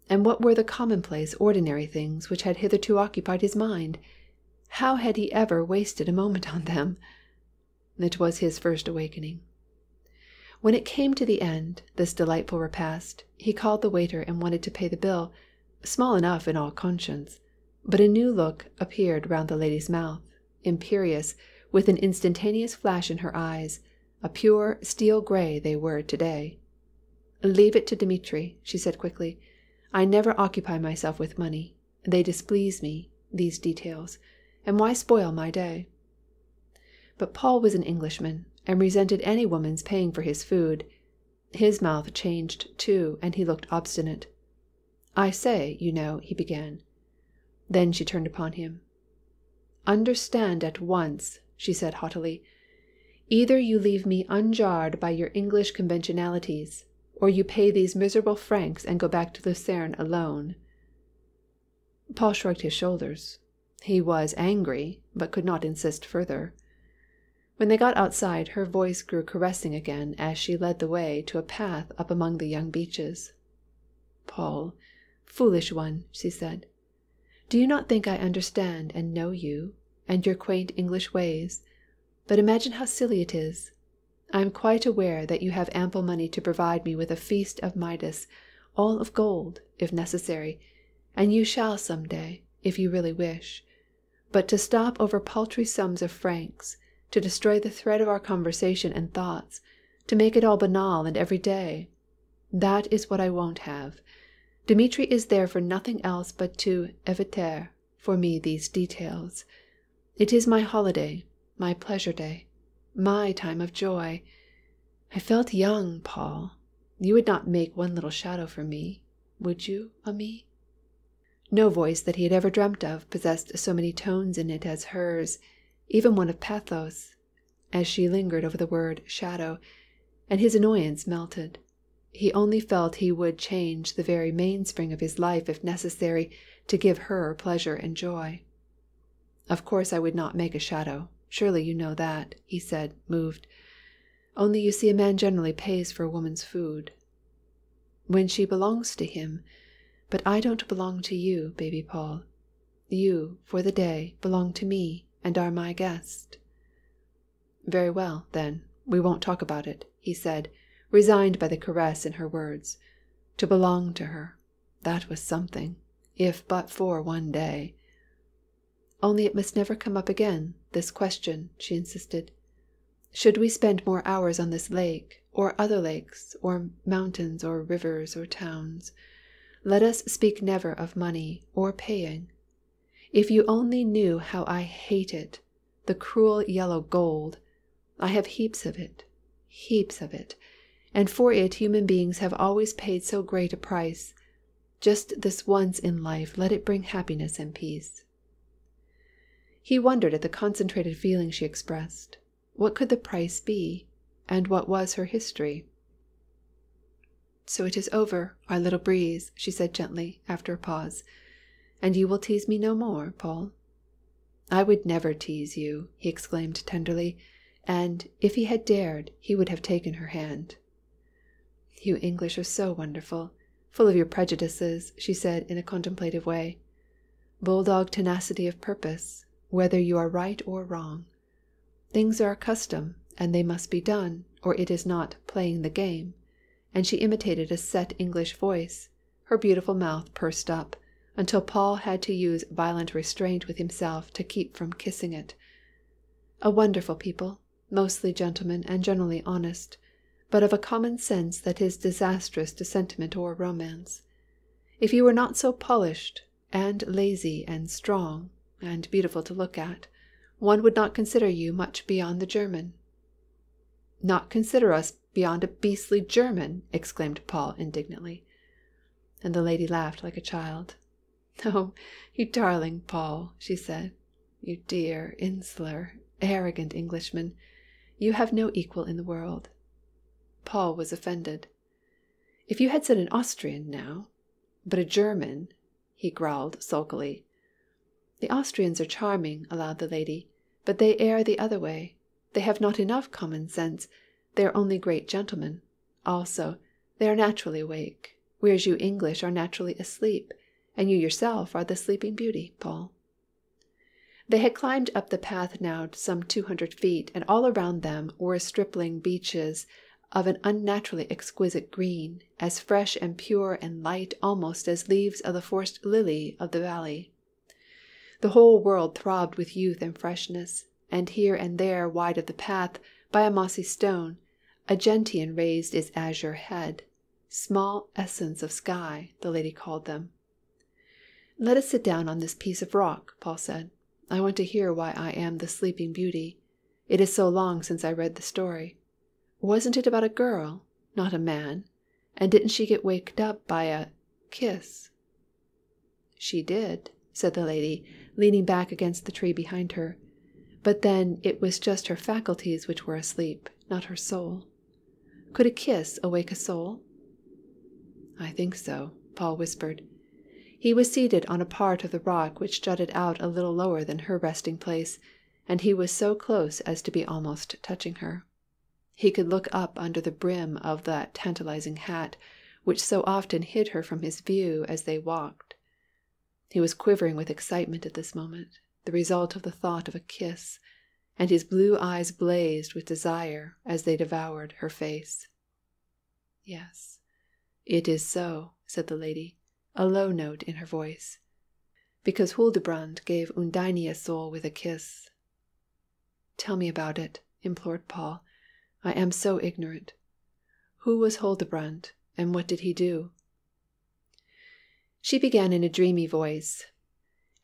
And what were the commonplace, ordinary things which had hitherto occupied his mind? How had he ever wasted a moment on them? It was his first awakening. When it came to the end, this delightful repast, he called the waiter and wanted to pay the bill, small enough in all conscience. But a new look appeared round the lady's mouth, imperious, with an instantaneous flash in her eyes, a pure steel grey they were to day. Leave it to Dmitri, she said quickly. I never occupy myself with money. They displease me, these details. And why spoil my day? But Paul was an Englishman, and resented any woman's paying for his food. His mouth changed, too, and he looked obstinate. I say, you know, he began. Then she turned upon him. Understand at once, she said haughtily. Either you leave me unjarred by your English conventionalities, or you pay these miserable francs and go back to Lucerne alone. Paul shrugged his shoulders. He was angry, but could not insist further. When they got outside, her voice grew caressing again as she led the way to a path up among the young beeches. Paul, foolish one, she said, do you not think I understand and know you, and your quaint English ways? But imagine how silly it is. I am quite aware that you have ample money to provide me with a feast of Midas, all of gold, if necessary, and you shall some day, if you really wish. But to stop over paltry sums of francs, to destroy the thread of our conversation and thoughts, to make it all banal and everyday. That is what I won't have. Dmitri is there for nothing else but to eviter for me these details. It is my holiday, my pleasure day, my time of joy. I felt young, Paul. You would not make one little shadow for me, would you, Ami? No voice that he had ever dreamt of possessed so many tones in it as hers even one of pathos, as she lingered over the word shadow, and his annoyance melted. He only felt he would change the very mainspring of his life if necessary to give her pleasure and joy. Of course I would not make a shadow, surely you know that, he said, moved. Only you see a man generally pays for a woman's food. When she belongs to him, but I don't belong to you, baby Paul. You, for the day, belong to me and are my guest. Very well, then, we won't talk about it, he said, resigned by the caress in her words. To belong to her, that was something, if but for one day. Only it must never come up again, this question, she insisted. Should we spend more hours on this lake, or other lakes, or mountains, or rivers, or towns, let us speak never of money, or paying, if you only knew how I hate it, the cruel yellow gold. I have heaps of it, heaps of it, and for it human beings have always paid so great a price. Just this once in life let it bring happiness and peace. He wondered at the concentrated feeling she expressed. What could the price be? And what was her history? So it is over, our little breeze, she said gently, after a pause. And you will tease me no more, Paul? I would never tease you, he exclaimed tenderly, and, if he had dared, he would have taken her hand. You English are so wonderful, full of your prejudices, she said in a contemplative way. Bulldog tenacity of purpose, whether you are right or wrong. Things are a custom, and they must be done, or it is not playing the game. And she imitated a set English voice, her beautiful mouth pursed up, until Paul had to use violent restraint with himself to keep from kissing it. A wonderful people, mostly gentlemen and generally honest, but of a common sense that is disastrous to sentiment or romance. If you were not so polished, and lazy, and strong, and beautiful to look at, one would not consider you much beyond the German. Not consider us beyond a beastly German! exclaimed Paul indignantly. And the lady laughed like a child. Oh, you darling Paul, she said. You dear, insular, arrogant Englishman. You have no equal in the world. Paul was offended. If you had said an Austrian, now, but a German, he growled sulkily. The Austrians are charming, allowed the lady, but they err the other way. They have not enough common sense. They are only great gentlemen. Also, they are naturally awake, whereas you English are naturally asleep, and you yourself are the sleeping beauty, Paul. They had climbed up the path now some two hundred feet, and all around them were stripling beeches of an unnaturally exquisite green, as fresh and pure and light almost as leaves of the forest lily of the valley. The whole world throbbed with youth and freshness, and here and there wide of the path, by a mossy stone, a gentian raised its azure head. Small essence of sky, the lady called them. Let us sit down on this piece of rock, Paul said. I want to hear why I am the sleeping beauty. It is so long since I read the story. Wasn't it about a girl, not a man? And didn't she get waked up by a kiss? She did, said the lady, leaning back against the tree behind her. But then it was just her faculties which were asleep, not her soul. Could a kiss awake a soul? I think so, Paul whispered. He was seated on a part of the rock which jutted out a little lower than her resting place, and he was so close as to be almost touching her. He could look up under the brim of that tantalizing hat, which so often hid her from his view as they walked. He was quivering with excitement at this moment, the result of the thought of a kiss, and his blue eyes blazed with desire as they devoured her face. Yes, it is so, said the lady, a low note in her voice. Because Huldbrand gave Undine a soul with a kiss. Tell me about it, implored Paul. I am so ignorant. Who was Huldbrand, and what did he do? She began in a dreamy voice,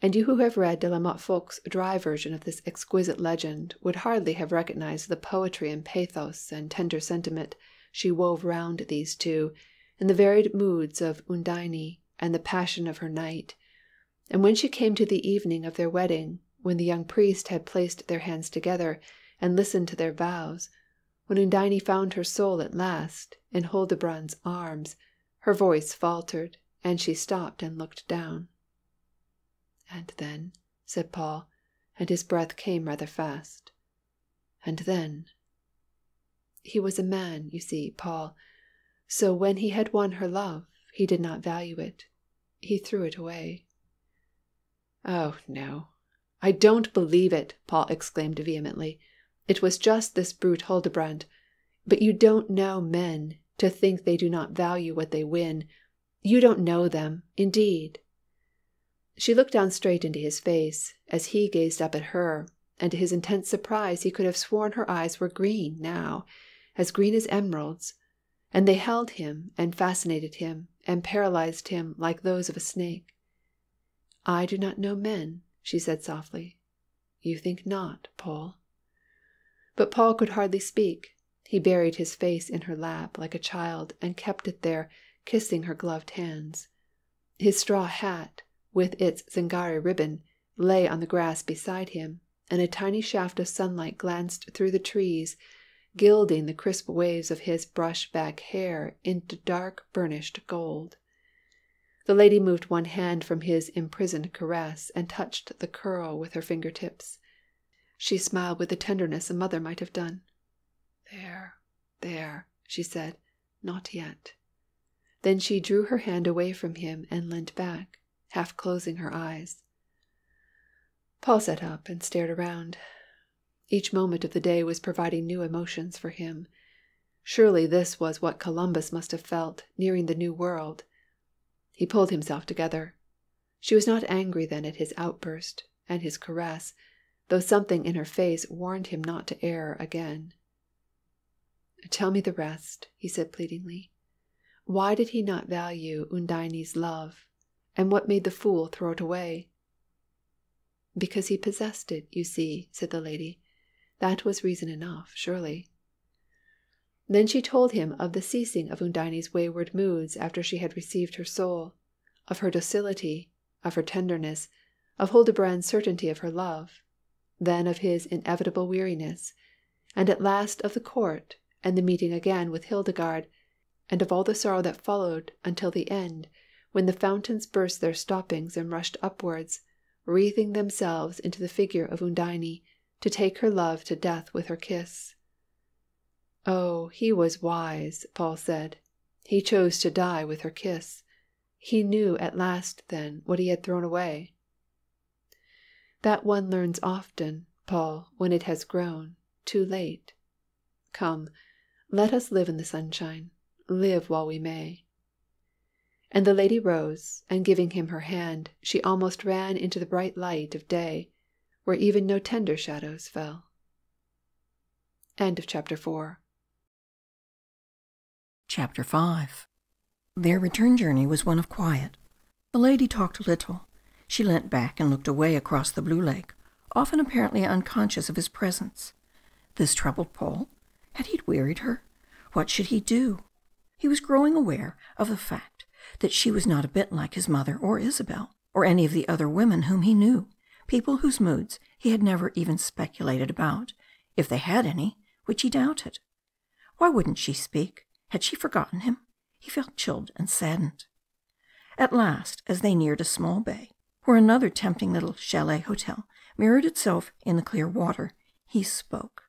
and you who have read de la Motte Fouque's dry version of this exquisite legend would hardly have recognized the poetry and pathos and tender sentiment she wove round these two, and the varied moods of Undine and the passion of her knight. And when she came to the evening of their wedding, when the young priest had placed their hands together and listened to their vows, when Undine found her soul at last in Huldbrand's arms, her voice faltered and she stopped and looked down. And then, said Paul, and his breath came rather fast. And then. He was a man, you see, Paul. So when he had won her love, he did not value it. He threw it away. Oh, no. I don't believe it, Paul exclaimed vehemently. It was just this brute Huldbrand. But you don't know men to think they do not value what they win you don't know them, indeed. She looked down straight into his face as he gazed up at her, and to his intense surprise he could have sworn her eyes were green now, as green as emeralds, and they held him and fascinated him and paralyzed him like those of a snake. I do not know men, she said softly. You think not, Paul. But Paul could hardly speak. He buried his face in her lap like a child and kept it there kissing her gloved hands. His straw hat, with its Zingari ribbon, lay on the grass beside him, and a tiny shaft of sunlight glanced through the trees, gilding the crisp waves of his brush back hair into dark burnished gold. The lady moved one hand from his imprisoned caress and touched the curl with her finger tips. She smiled with the tenderness a mother might have done. There, there, she said, not yet. Then she drew her hand away from him and leant back, half closing her eyes. Paul sat up and stared around. Each moment of the day was providing new emotions for him. Surely this was what Columbus must have felt, nearing the New World. He pulled himself together. She was not angry then at his outburst and his caress, though something in her face warned him not to err again. "Tell me the rest," he said pleadingly. Why did he not value Undine's love, and what made the fool throw it away? "Because he possessed it, you see," said the lady. That was reason enough, surely. Then she told him of the ceasing of Undine's wayward moods after she had received her soul, of her docility, of her tenderness, of Huldbrand's certainty of her love, then of his inevitable weariness, and at last of the court and the meeting again with Hildegarde, and of all the sorrow that followed until the end, when the fountains burst their stoppings and rushed upwards, wreathing themselves into the figure of Undine, to take her love to death with her kiss. Oh, he was wise, Paul said. He chose to die with her kiss. He knew at last, then, what he had thrown away. That one learns often, Paul, when it has grown too late. Come, let us live in the sunshine, live while we may. And the lady rose, and giving him her hand, she almost ran into the bright light of day, where even no tender shadows fell. End of chapter 4 Chapter 5 Their return journey was one of quiet. The lady talked little. She leant back and looked away across the blue lake, often apparently unconscious of his presence. This troubled Paul. Had he wearied her? What should he do? He was growing aware of the fact that she was not a bit like his mother or Isabel, or any of the other women whom he knew, people whose moods he had never even speculated about, if they had any, which he doubted. Why wouldn't she speak? Had she forgotten him? He felt chilled and saddened. At last, as they neared a small bay, where another tempting little chalet hotel mirrored itself in the clear water, he spoke.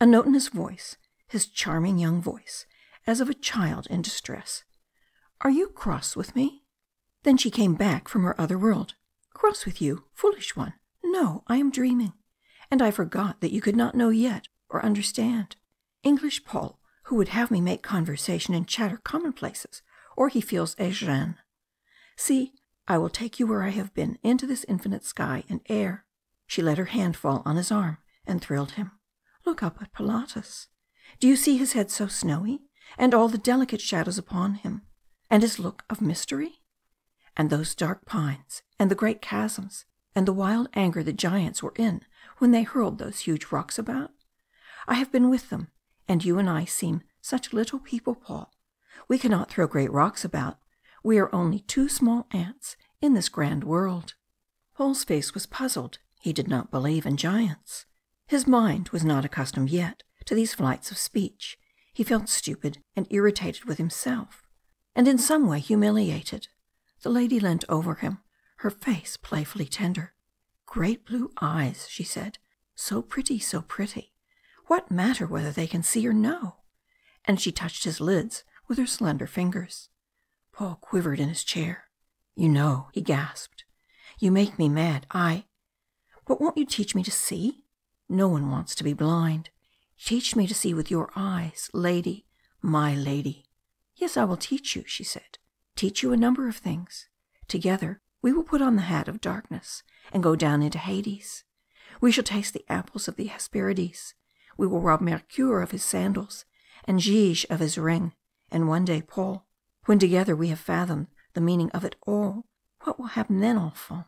A note in his voice, his charming young voice, as of a child in distress. Are you cross with me? Then she came back from her other world. Cross with you, foolish one. No, I am dreaming. And I forgot that you could not know yet or understand. English Paul who would have me make conversation and chatter commonplaces, or he feels a gêne. See, I will take you where I have been, into this infinite sky and air. She let her hand fall on his arm and thrilled him. Look up at Pilatus. Do you see his head so snowy, and all the delicate shadows upon him, and his look of mystery? And those dark pines, and the great chasms, and the wild anger the giants were in when they hurled those huge rocks about? I have been with them and you and I seem such little people, Paul. We cannot throw great rocks about. We are only two small ants in this grand world. Paul's face was puzzled. He did not believe in giants. His mind was not accustomed yet to these flights of speech. He felt stupid and irritated with himself, and in some way humiliated. The lady leant over him, her face playfully tender. Great blue eyes, she said. So pretty, so pretty. What matter whether they can see or no? And she touched his lids with her slender fingers. Paul quivered in his chair. You know, he gasped. You make me mad. I. But won't you teach me to see? No one wants to be blind. Teach me to see with your eyes, lady, my lady. Yes, I will teach you, she said. Teach you a number of things. Together we will put on the hat of darkness and go down into Hades. We shall taste the apples of the Hesperides we will rob Mercure of his sandals, and Gyges of his ring, and one day Paul. When together we have fathomed the meaning of it all, what will happen then, enfant?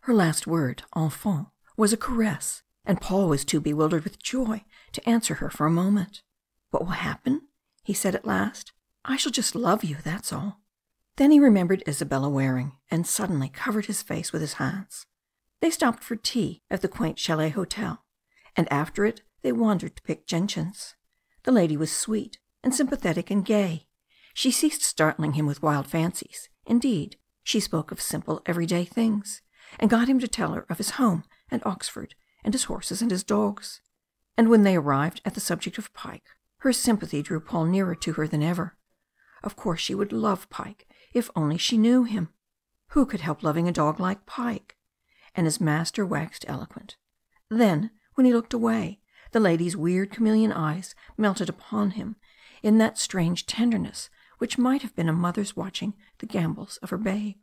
Her last word, enfant, was a caress, and Paul was too bewildered with joy to answer her for a moment. What will happen? he said at last. I shall just love you, that's all. Then he remembered Isabella Waring, and suddenly covered his face with his hands. They stopped for tea at the quaint chalet hotel, and after it they wandered to pick gentians. The lady was sweet and sympathetic and gay. She ceased startling him with wild fancies. Indeed, she spoke of simple, everyday things, and got him to tell her of his home and Oxford and his horses and his dogs. And when they arrived at the subject of Pike, her sympathy drew Paul nearer to her than ever. Of course she would love Pike if only she knew him. Who could help loving a dog like Pike? And his master waxed eloquent. Then, when he looked away, the lady's weird chameleon eyes melted upon him in that strange tenderness which might have been a mother's watching the gambols of her babe.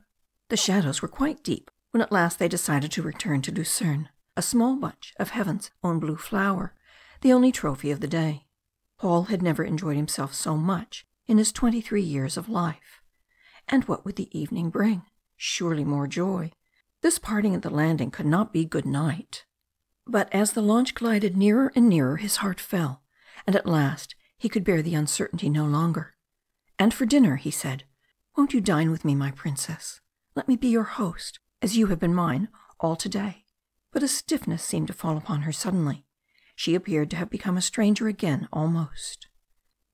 The shadows were quite deep when at last they decided to return to Lucerne, a small bunch of heaven's own blue flower, the only trophy of the day. Paul had never enjoyed himself so much in his twenty three years of life. And what would the evening bring? Surely more joy. This parting at the landing could not be good night. But as the launch glided nearer and nearer his heart fell, and at last he could bear the uncertainty no longer. And for dinner, he said, won't you dine with me, my princess? Let me be your host, as you have been mine all to day. But a stiffness seemed to fall upon her suddenly. She appeared to have become a stranger again almost.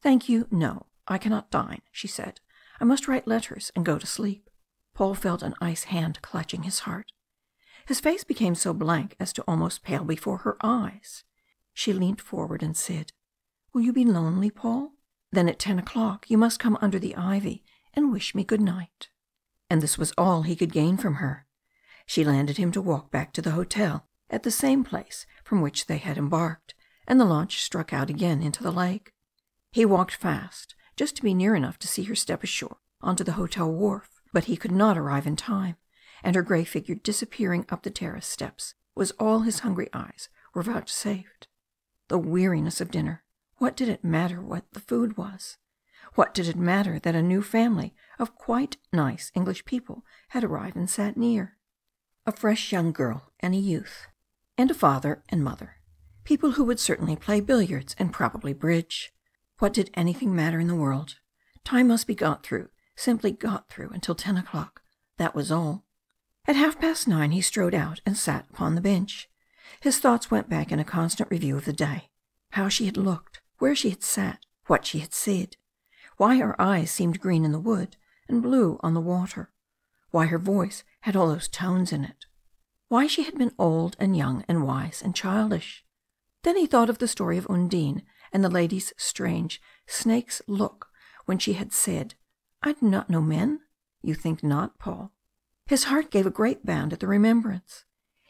Thank you, no, I cannot dine, she said. I must write letters and go to sleep. Paul felt an ice hand clutching his heart. His face became so blank as to almost pale before her eyes. She leant forward and said, Will you be lonely, Paul? Then at ten o'clock you must come under the ivy and wish me good night and this was all he could gain from her. She landed him to walk back to the hotel at the same place from which they had embarked, and the launch struck out again into the lake. He walked fast, just to be near enough to see her step ashore onto the hotel wharf, but he could not arrive in time, and her grey figure disappearing up the terrace steps was all his hungry eyes were vouchsafed. The weariness of dinner. What did it matter what the food was? What did it matter that a new family of quite nice English people had arrived and sat near? A fresh young girl and a youth, and a father and mother. People who would certainly play billiards and probably bridge. What did anything matter in the world? Time must be got through, simply got through until ten o'clock. That was all. At half past nine he strode out and sat upon the bench. His thoughts went back in a constant review of the day. How she had looked, where she had sat, what she had said why her eyes seemed green in the wood and blue on the water, why her voice had all those tones in it, why she had been old and young and wise and childish. Then he thought of the story of Undine and the lady's strange snake's look when she had said, I do not know men. You think not, Paul. His heart gave a great bound at the remembrance.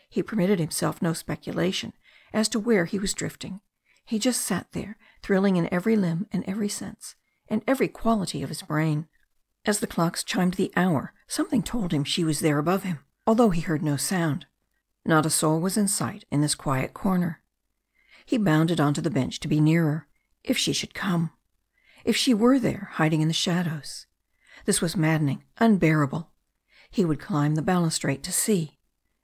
He permitted himself no speculation as to where he was drifting. He just sat there, thrilling in every limb and every sense, and every quality of his brain. As the clocks chimed the hour, something told him she was there above him, although he heard no sound. Not a soul was in sight in this quiet corner. He bounded onto the bench to be nearer, if she should come. If she were there, hiding in the shadows. This was maddening, unbearable. He would climb the balustrade to see.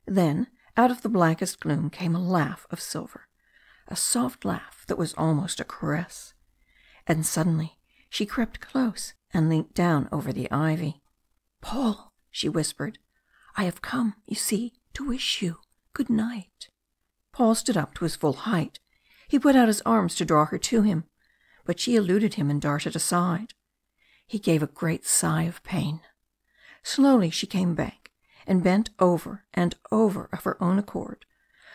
Then, out of the blackest gloom came a laugh of silver, a soft laugh that was almost a caress. And suddenly she crept close and leant down over the ivy. Paul, she whispered, I have come, you see, to wish you good night. Paul stood up to his full height. He put out his arms to draw her to him, but she eluded him and darted aside. He gave a great sigh of pain. Slowly she came back and bent over and over of her own accord,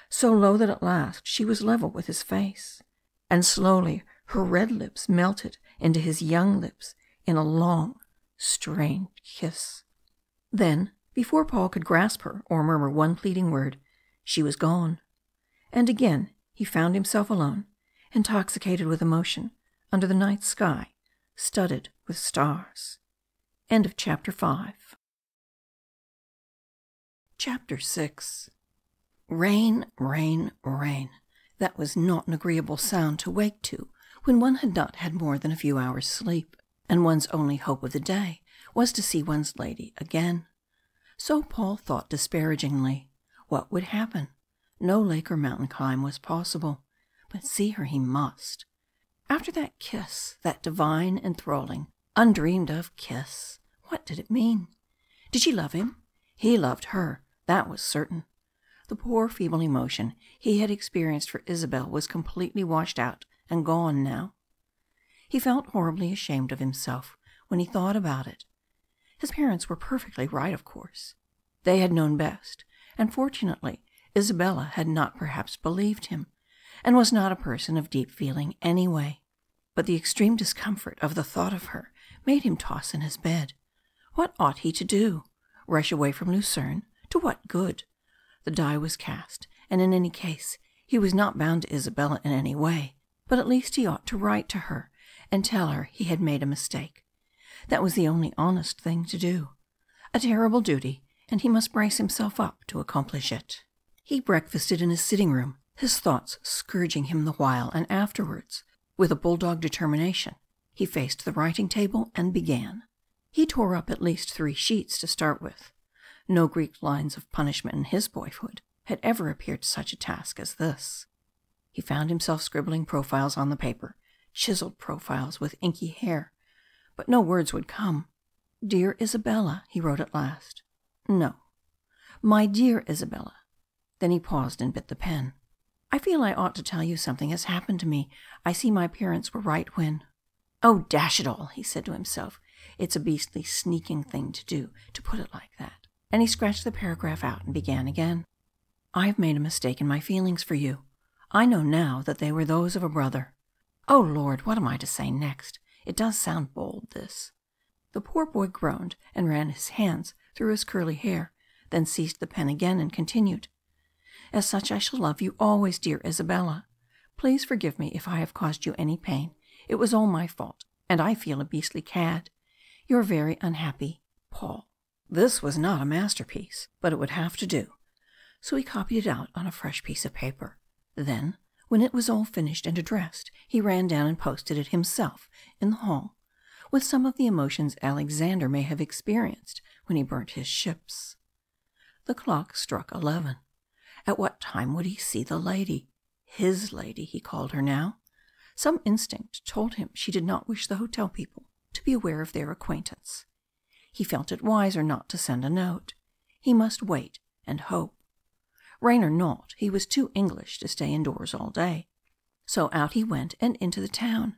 so low that at last she was level with his face. And slowly her red lips melted into his young lips in a long, strained kiss. Then, before Paul could grasp her or murmur one pleading word, she was gone. And again he found himself alone, intoxicated with emotion, under the night sky, studded with stars. End of chapter 5. Chapter 6 Rain, rain, rain. That was not an agreeable sound to wake to when one had not had more than a few hours' sleep, and one's only hope of the day was to see one's lady again. So Paul thought disparagingly. What would happen? No lake or mountain climb was possible, but see her he must. After that kiss, that divine, enthralling, undreamed of kiss, what did it mean? Did she love him? He loved her, that was certain. The poor feeble emotion he had experienced for Isabel was completely washed out and gone now. He felt horribly ashamed of himself when he thought about it. His parents were perfectly right, of course. They had known best, and fortunately Isabella had not perhaps believed him, and was not a person of deep feeling anyway. But the extreme discomfort of the thought of her made him toss in his bed. What ought he to do? Rush away from Lucerne? To what good? The die was cast, and in any case he was not bound to Isabella in any way but at least he ought to write to her and tell her he had made a mistake. That was the only honest thing to do. A terrible duty, and he must brace himself up to accomplish it. He breakfasted in his sitting room, his thoughts scourging him the while, and afterwards, with a bulldog determination, he faced the writing table and began. He tore up at least three sheets to start with. No Greek lines of punishment in his boyhood had ever appeared such a task as this. He found himself scribbling profiles on the paper, chiselled profiles with inky hair, but no words would come. Dear Isabella, he wrote at last. No. My dear Isabella. Then he paused and bit the pen. I feel I ought to tell you something has happened to me. I see my parents were right when. Oh, dash it all, he said to himself. It's a beastly sneaking thing to do, to put it like that. And he scratched the paragraph out and began again. I have made a mistake in my feelings for you. I know now that they were those of a brother. Oh, Lord, what am I to say next? It does sound bold, this. The poor boy groaned and ran his hands through his curly hair, then seized the pen again and continued. As such I shall love you always, dear Isabella. Please forgive me if I have caused you any pain. It was all my fault, and I feel a beastly cad. Your very unhappy Paul. This was not a masterpiece, but it would have to do. So he copied it out on a fresh piece of paper. Then, when it was all finished and addressed, he ran down and posted it himself in the hall, with some of the emotions Alexander may have experienced when he burnt his ships. The clock struck eleven. At what time would he see the lady? His lady, he called her now. Some instinct told him she did not wish the hotel people to be aware of their acquaintance. He felt it wiser not to send a note. He must wait and hope. Rain or not, he was too English to stay indoors all day. So out he went and into the town.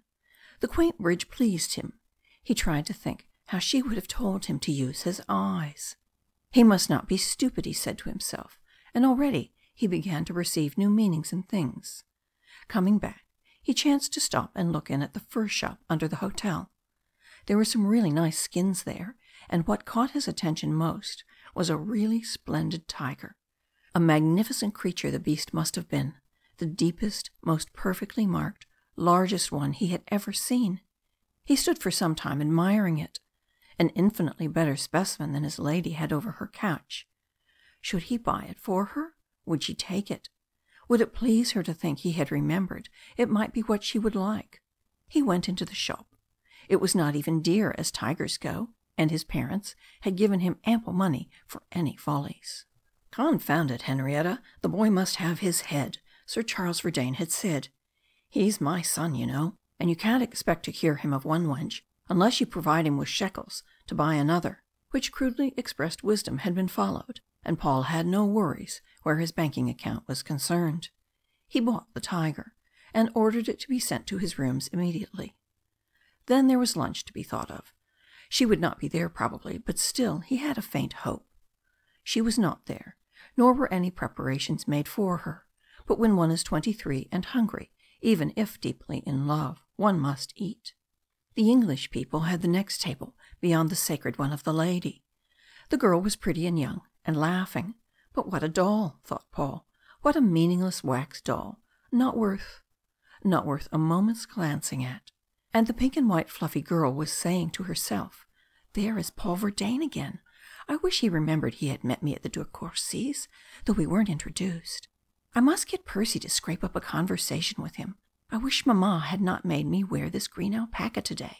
The quaint bridge pleased him. He tried to think how she would have told him to use his eyes. He must not be stupid, he said to himself, and already he began to perceive new meanings in things. Coming back, he chanced to stop and look in at the fur shop under the hotel. There were some really nice skins there, and what caught his attention most was a really splendid tiger. A magnificent creature the beast must have been, the deepest, most perfectly marked, largest one he had ever seen. He stood for some time admiring it, an infinitely better specimen than his lady had over her couch. Should he buy it for her? Would she take it? Would it please her to think he had remembered it might be what she would like? He went into the shop. It was not even dear as tigers go, and his parents had given him ample money for any follies. Confound it, Henrietta, the boy must have his head, Sir Charles Verdayne had said. He's my son, you know, and you can't expect to cure him of one wench unless you provide him with shekels to buy another, which crudely expressed wisdom had been followed, and Paul had no worries where his banking account was concerned. He bought the tiger, and ordered it to be sent to his rooms immediately. Then there was lunch to be thought of. She would not be there probably, but still he had a faint hope. She was not there, nor were any preparations made for her. But when one is twenty three and hungry, even if deeply in love, one must eat. The English people had the next table beyond the sacred one of the lady. The girl was pretty and young, and laughing. But what a doll, thought Paul. What a meaningless wax doll. Not worth not worth a moment's glancing at. And the pink and white fluffy girl was saying to herself, There is Paul Verdayne again. I wish he remembered he had met me at the De Courcys, though we weren't introduced. I must get Percy to scrape up a conversation with him. I wish mamma had not made me wear this green alpaca today.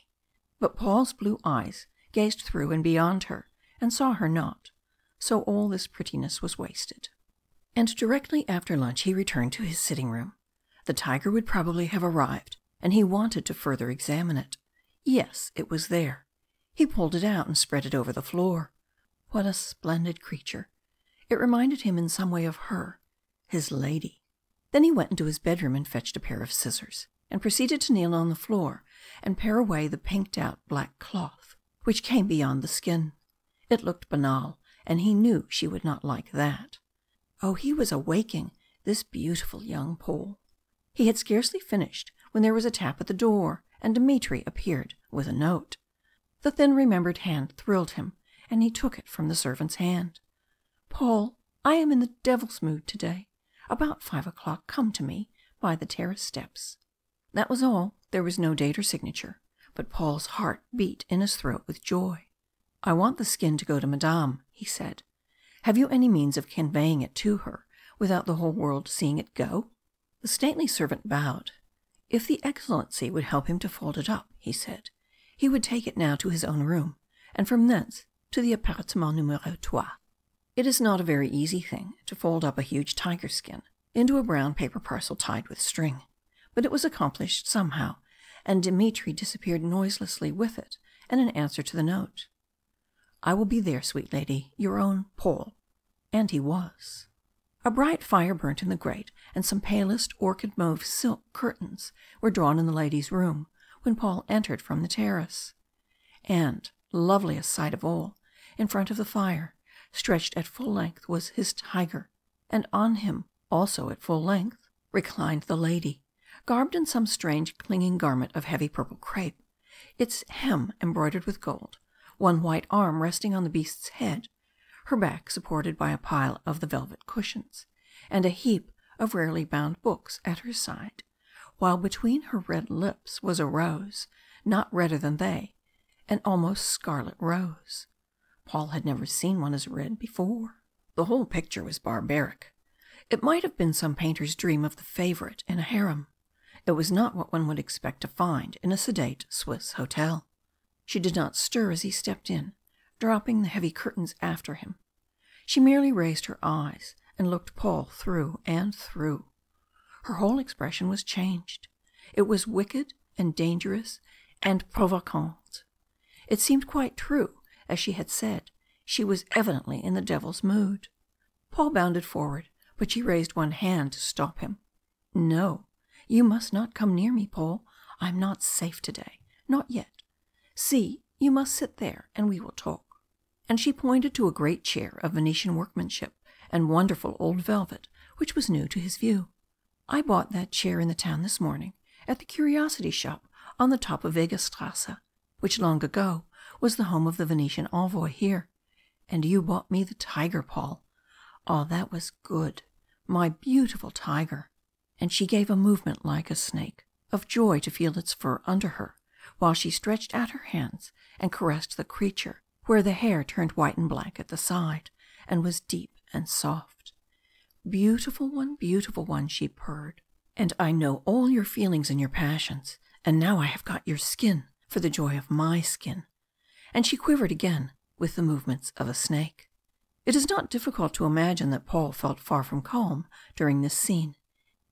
But Paul's blue eyes gazed through and beyond her and saw her not. So all this prettiness was wasted. And directly after lunch he returned to his sitting room. The tiger would probably have arrived, and he wanted to further examine it. Yes, it was there. He pulled it out and spread it over the floor. What a splendid creature. It reminded him in some way of her, his lady. Then he went into his bedroom and fetched a pair of scissors, and proceeded to kneel on the floor and pare away the pinked out black cloth which came beyond the skin. It looked banal, and he knew she would not like that. Oh, he was awaking, this beautiful young Paul. He had scarcely finished when there was a tap at the door, and Dmitry appeared with a note. The thin remembered hand thrilled him and he took it from the servant's hand. Paul, I am in the devil's mood to day. About five o'clock come to me by the terrace steps. That was all. There was no date or signature, but Paul's heart beat in his throat with joy. I want the skin to go to Madame, he said. Have you any means of conveying it to her without the whole world seeing it go?" The stately servant bowed. If the Excellency would help him to fold it up, he said, he would take it now to his own room, and from thence to the appartement numero trois. It is not a very easy thing to fold up a huge tiger skin into a brown paper parcel tied with string, but it was accomplished somehow, and Dmitry disappeared noiselessly with it and an answer to the note. "I will be there, sweet lady. Your own Paul." And he was. A bright fire burnt in the grate, and some palest orchid mauve silk curtains were drawn in the lady's room when Paul entered from the terrace. And, loveliest sight of all, in front of the fire, stretched at full length, was his tiger, and on him, also at full length, reclined the lady, garbed in some strange clinging garment of heavy purple crepe, its hem embroidered with gold, one white arm resting on the beast's head, her back supported by a pile of the velvet cushions, and a heap of rarely bound books at her side, while between her red lips was a rose, not redder than they, an almost scarlet rose. Paul had never seen one as red before. The whole picture was barbaric. It might have been some painter's dream of the favourite in a harem. It was not what one would expect to find in a sedate Swiss hotel. She did not stir as he stepped in, dropping the heavy curtains after him. She merely raised her eyes and looked Paul through and through. Her whole expression was changed. It was wicked and dangerous and provocant. It seemed quite true, as she had said. She was evidently in the devil's mood. Paul bounded forward, but she raised one hand to stop him. "No, you must not come near me, Paul. I am not safe to day. Not yet. See, you must sit there, and we will talk." And she pointed to a great chair of Venetian workmanship and wonderful old velvet, which was new to his view. "I bought that chair in the town this morning, at the curiosity shop on the top of Wegestrasse, which long ago was the home of the Venetian envoy here. And you bought me the tiger, Paul. Oh, that was good. My beautiful tiger." And she gave a movement like a snake, of joy to feel its fur under her while she stretched out her hands and caressed the creature where the hair turned white and black at the side and was deep and soft. "Beautiful one, beautiful one," she purred, "and I know all your feelings and your passions, and now I have got your skin for the joy of my skin." And she quivered again with the movements of a snake. It is not difficult to imagine that Paul felt far from calm during this scene.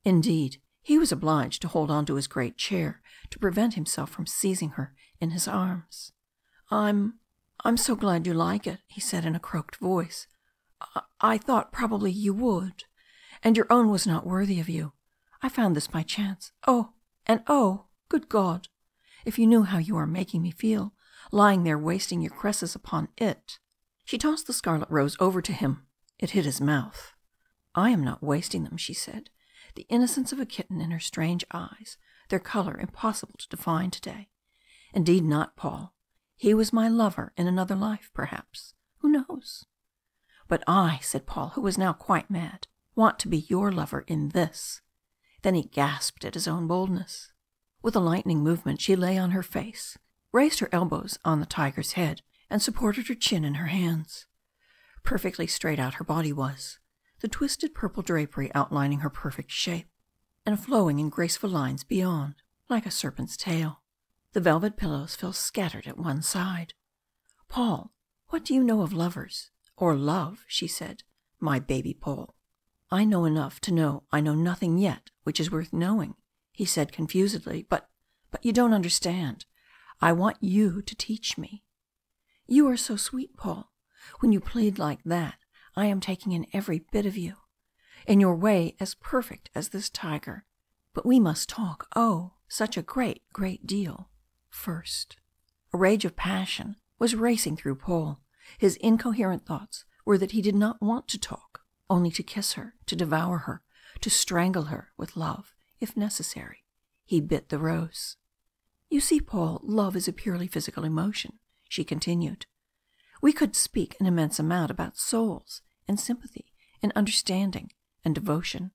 Indeed, he was obliged to hold on to his great chair to prevent himself from seizing her in his arms. "I'm I'm so glad you like it," he said in a croaked voice. "I, I thought probably you would. And your own was not worthy of you. I found this by chance. Oh, and oh, good God! If you knew how you are making me feel, lying there wasting your caresses upon it." She tossed the scarlet rose over to him. It hit his mouth. "I am not wasting them," she said, the innocence of a kitten in her strange eyes their colour impossible to define to day. Indeed not, Paul. He was my lover in another life, perhaps. Who knows? But I, said Paul, who was now quite mad, want to be your lover in this. Then he gasped at his own boldness. With a lightning movement she lay on her face, raised her elbows on the tiger's head, and supported her chin in her hands. Perfectly straight out her body was, the twisted purple drapery outlining her perfect shape and flowing in graceful lines beyond, like a serpent's tail. The velvet pillows fell scattered at one side. "Paul, what do you know of lovers or love?" she said. "My baby Paul." "I know enough to know I know nothing yet which is worth knowing," he said confusedly. "But but you don't understand. I want you to teach me." "You are so sweet, Paul. When you plead like that I am taking in every bit of you in your way as perfect as this tiger. But we must talk, oh, such a great, great deal, first. A rage of passion was racing through Paul. His incoherent thoughts were that he did not want to talk, only to kiss her, to devour her, to strangle her with love, if necessary. He bit the rose. You see, Paul, love is a purely physical emotion, she continued. We could speak an immense amount about souls and sympathy and understanding and devotion,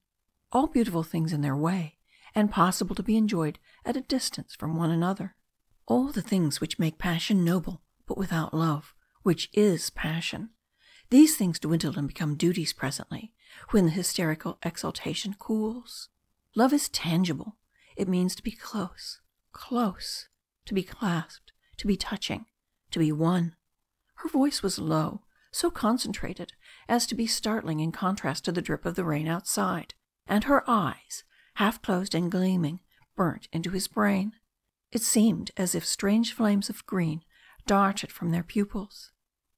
all beautiful things in their way, and possible to be enjoyed at a distance from one another. All the things which make passion noble, but without love, which is passion, These things dwindle and become duties presently, when the hysterical exaltation cools. Love is tangible. It means to be close, close, to be clasped, to be touching, to be one. Her voice was low, so concentrated as to be startling in contrast to the drip of the rain outside, and her eyes, half closed and gleaming, burnt into his brain. It seemed as if strange flames of green darted from their pupils.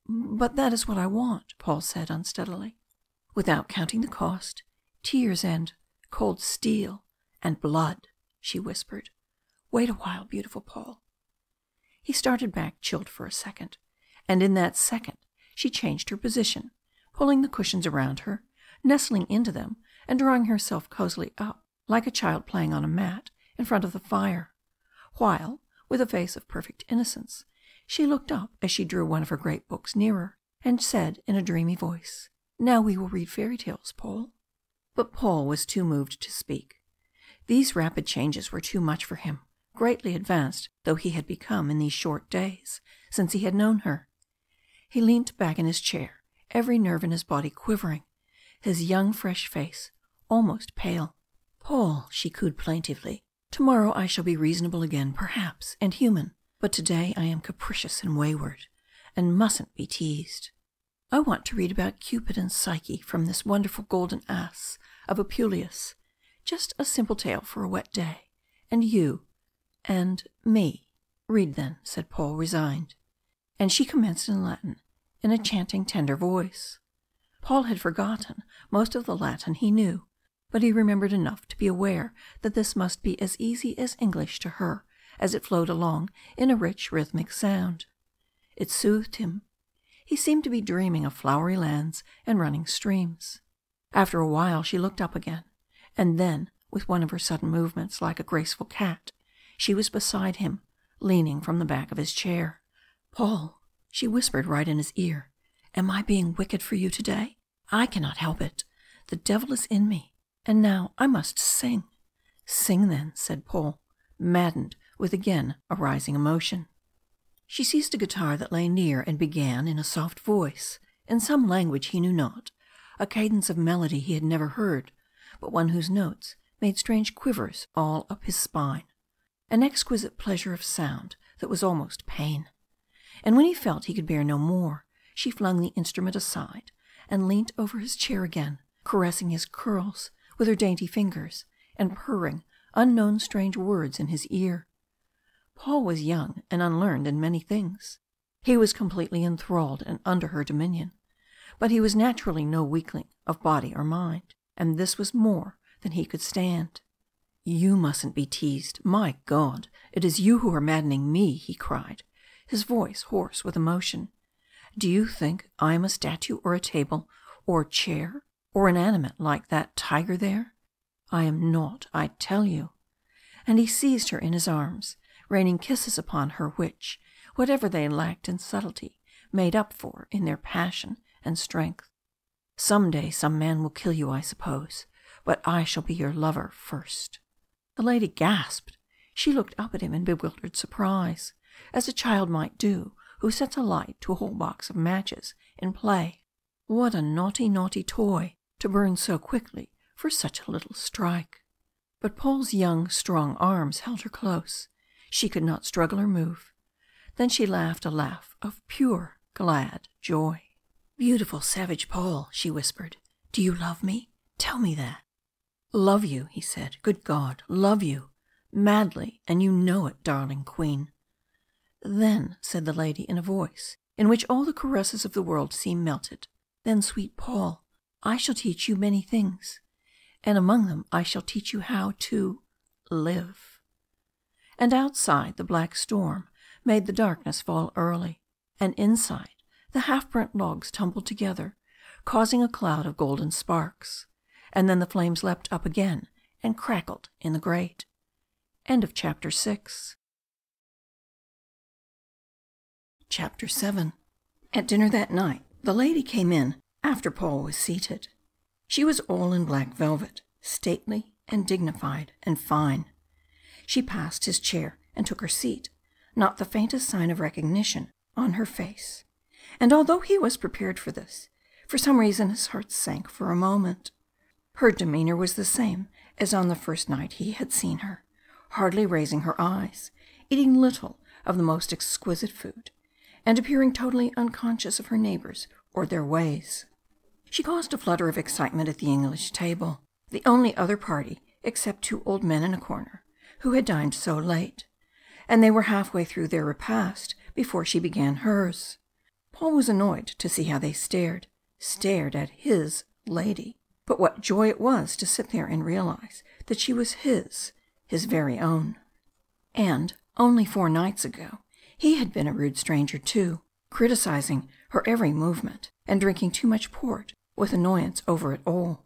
But that is what I want, Paul said unsteadily. Without counting the cost, tears and cold steel and blood, she whispered. Wait a while, beautiful Paul. He started back, chilled for a second, and in that second she changed her position, pulling the cushions around her, nestling into them, and drawing herself cosily up, like a child playing on a mat, in front of the fire, while, with a face of perfect innocence, she looked up as she drew one of her great books nearer, and said in a dreamy voice, Now we will read fairy tales, Paul. But Paul was too moved to speak. These rapid changes were too much for him, greatly advanced though he had become in these short days since he had known her. He leant back in his chair, every nerve in his body quivering, his young fresh face almost pale. Paul, she cooed plaintively, tomorrow I shall be reasonable again, perhaps, and human. But today I am capricious and wayward, and mustn't be teased. I want to read about Cupid and Psyche from this wonderful golden ass of Apuleius. Just a simple tale for a wet day. And you. And me. Read then, said Paul, resigned. And she commenced in Latin, in a chanting, tender voice. Paul had forgotten most of the Latin he knew, but he remembered enough to be aware that this must be as easy as English to her as it flowed along in a rich rhythmic sound. It soothed him. He seemed to be dreaming of flowery lands and running streams. After a while she looked up again, and then, with one of her sudden movements like a graceful cat, she was beside him, leaning from the back of his chair. Paul, she whispered right in his ear, am I being wicked for you today? I cannot help it. The devil is in me, and now I must sing. Sing then, said Paul, maddened with again a rising emotion. She seized a guitar that lay near and began in a soft voice, in some language he knew not, a cadence of melody he had never heard, but one whose notes made strange quivers all up his spine, an exquisite pleasure of sound that was almost pain. And when he felt he could bear no more, she flung the instrument aside and leant over his chair again, caressing his curls with her dainty fingers and purring unknown strange words in his ear. Paul was young and unlearned in many things. He was completely enthralled and under her dominion. But he was naturally no weakling of body or mind, and this was more than he could stand. You mustn't be teased. My God, it is you who are maddening me, he cried, his voice hoarse with emotion. Do you think I am a statue or a table or chair or inanimate like that tiger there? I am not, I tell you. And he seized her in his arms, raining kisses upon her which, whatever they lacked in subtlety, made up for in their passion and strength. Some day some man will kill you, I suppose, but I shall be your lover first. The lady gasped. She looked up at him in bewildered surprise, as a child might do who sets a light to a whole box of matches in play. What a naughty, naughty toy to burn so quickly for such a little strike. But Paul's young, strong arms held her close, she could not struggle or move. Then she laughed a laugh of pure, glad joy. Beautiful, savage Paul, she whispered. Do you love me? Tell me that. Love you, he said. Good God, love you. Madly, and you know it, darling queen. Then, said the lady in a voice in which all the caresses of the world seemed melted, then, sweet Paul, I shall teach you many things, and among them I shall teach you how to live and outside the black storm made the darkness fall early, and inside the half burnt logs tumbled together, causing a cloud of golden sparks, and then the flames leapt up again and crackled in the grate. End of chapter six. Chapter seven. At dinner that night, the lady came in after Paul was seated. She was all in black velvet, stately and dignified and fine. She passed his chair and took her seat, not the faintest sign of recognition on her face. And although he was prepared for this, For some reason his heart sank for a moment. Her demeanour was the same as on the first night he had seen her, hardly raising her eyes, eating little of the most exquisite food, and appearing totally unconscious of her neighbours or their ways. She caused a flutter of excitement at the English table, the only other party except two old men in a corner, who had dined so late, and they were halfway through their repast before she began hers. Paul was annoyed to see how they stared, stared at his lady. But what joy it was to sit there and realize that she was his, his very own. And only four nights ago he had been a rude stranger too, criticizing her every movement and drinking too much port with annoyance over it all.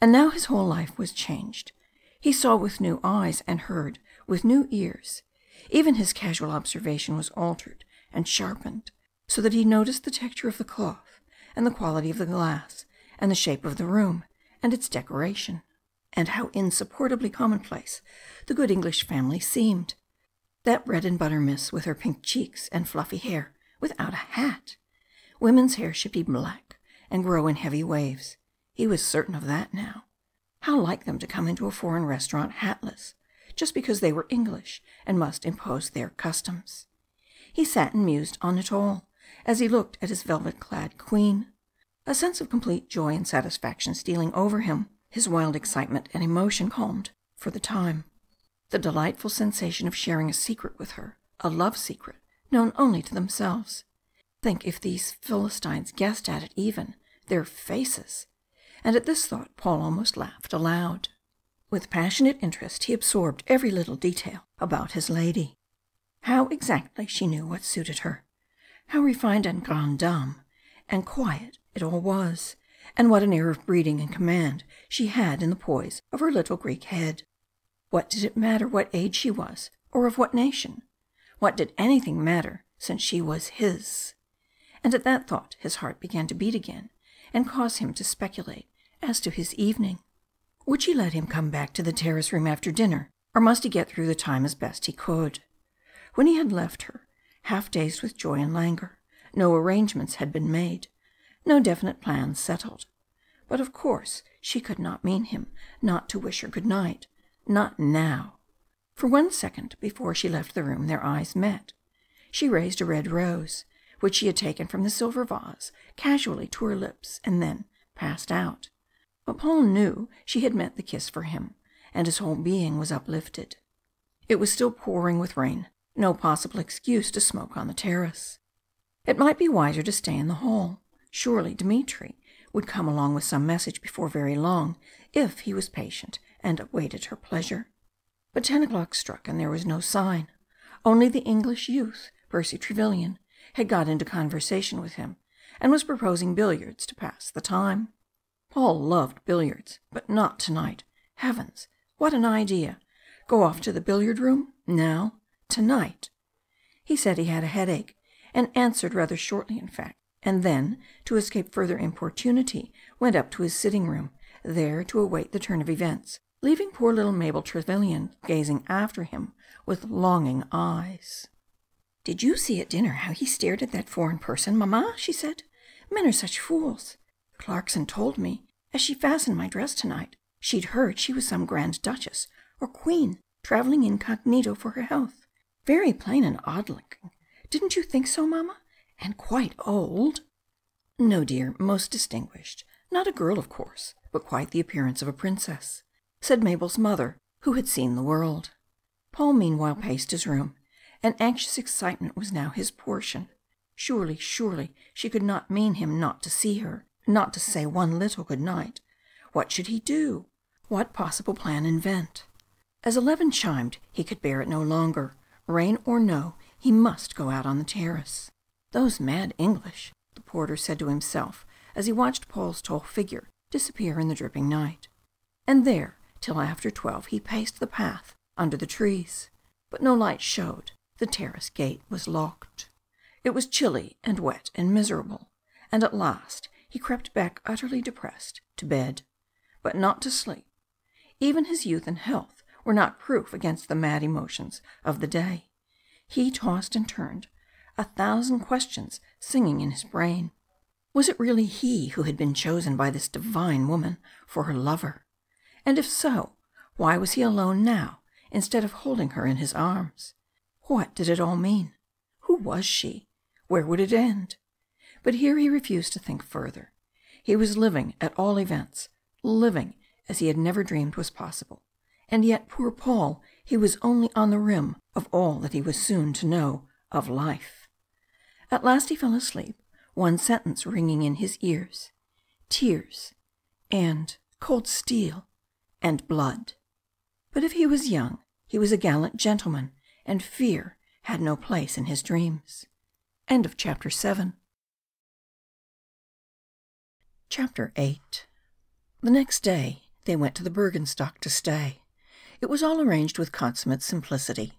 And now his whole life was changed. He saw with new eyes and heard with new ears. Even his casual observation was altered and sharpened, so that he noticed the texture of the cloth and the quality of the glass and the shape of the room and its decoration. And how insupportably commonplace the good English family seemed. That bread and butter miss with her pink cheeks and fluffy hair without a hat. Women's hair should be black and grow in heavy waves. He was certain of that now. How like them to come into a foreign restaurant hatless, just because they were English and must impose their customs. He sat and mused on it all as he looked at his velvet clad queen. A sense of complete joy and satisfaction stealing over him, his wild excitement and emotion calmed for the time. The delightful sensation of sharing a secret with her, a love secret, known only to themselves. Think if these Philistines guessed at it even, their faces. And at this thought Paul almost laughed aloud. With passionate interest he absorbed every little detail about his lady. How exactly she knew what suited her. How refined and grande dame and quiet it all was, and what an air of breeding and command she had in the poise of her little Greek head. What did it matter what age she was, or of what nation? What did anything matter since she was his? And at that thought his heart began to beat again, and cause him to speculate as to his evening. Would she let him come back to the terrace room after dinner, or must he get through the time as best he could? When he had left her, half dazed with joy and languor, no arrangements had been made, no definite plans settled. But of course she could not mean him not to wish her good night. Not now. For one second before she left the room their eyes met. She raised a red rose, which she had taken from the silver vase, casually to her lips, and then passed out. But Paul knew she had meant the kiss for him, and his whole being was uplifted. It was still pouring with rain, no possible excuse to smoke on the terrace. It might be wiser to stay in the hall. Surely Dmitry would come along with some message before very long if he was patient and awaited her pleasure. But ten o'clock struck and there was no sign. Only the English youth, Percy Trevelyan, had got into conversation with him and was proposing billiards to pass the time. Paul loved billiards, but not tonight. Heavens, what an idea! Go off to the billiard room? Now? tonight. He said he had a headache, and answered rather shortly, in fact, and then, to escape further importunity, went up to his sitting room, there to await the turn of events, leaving poor little Mabel Trevelyan gazing after him with longing eyes. Did you see at dinner how he stared at that foreign person, mamma? she said. Men are such fools. Clarkson told me, as she fastened my dress tonight, she'd heard she was some grand duchess or queen travelling incognito for her health. Very plain and odd looking. Didn't you think so, mamma? And quite old. No, dear, most distinguished. Not a girl, of course, but quite the appearance of a princess, said Mabel's mother, who had seen the world. Paul meanwhile paced his room, and anxious excitement was now his portion. Surely, surely she could not mean him not to see her, not to say one little good night. What should he do? What possible plan invent? As eleven chimed, he could bear it no longer. Rain or no, he must go out on the terrace. Those mad English, the porter said to himself as he watched Paul's tall figure disappear in the dripping night. And there, till after twelve, he paced the path under the trees. But no light showed. The terrace gate was locked. It was chilly and wet and miserable, and at last he crept back utterly depressed to bed. But not to sleep. Even his youth and health were not proof against the mad emotions of the day. He tossed and turned, a thousand questions singing in his brain. Was it really he who had been chosen by this divine woman for her lover? And if so, why was he alone now instead of holding her in his arms? What did it all mean? Who was she? Where would it end? But here he refused to think further. He was living, at all events, living as he had never dreamed was possible. And yet, poor Paul, he was only on the rim of all that he was soon to know of life. At last he fell asleep, one sentence ringing in his ears tears, and cold steel, and blood. But if he was young, he was a gallant gentleman, and fear had no place in his dreams. End of chapter 7. Chapter 8 The next day they went to the Bürgenstock to stay. It was all arranged with consummate simplicity.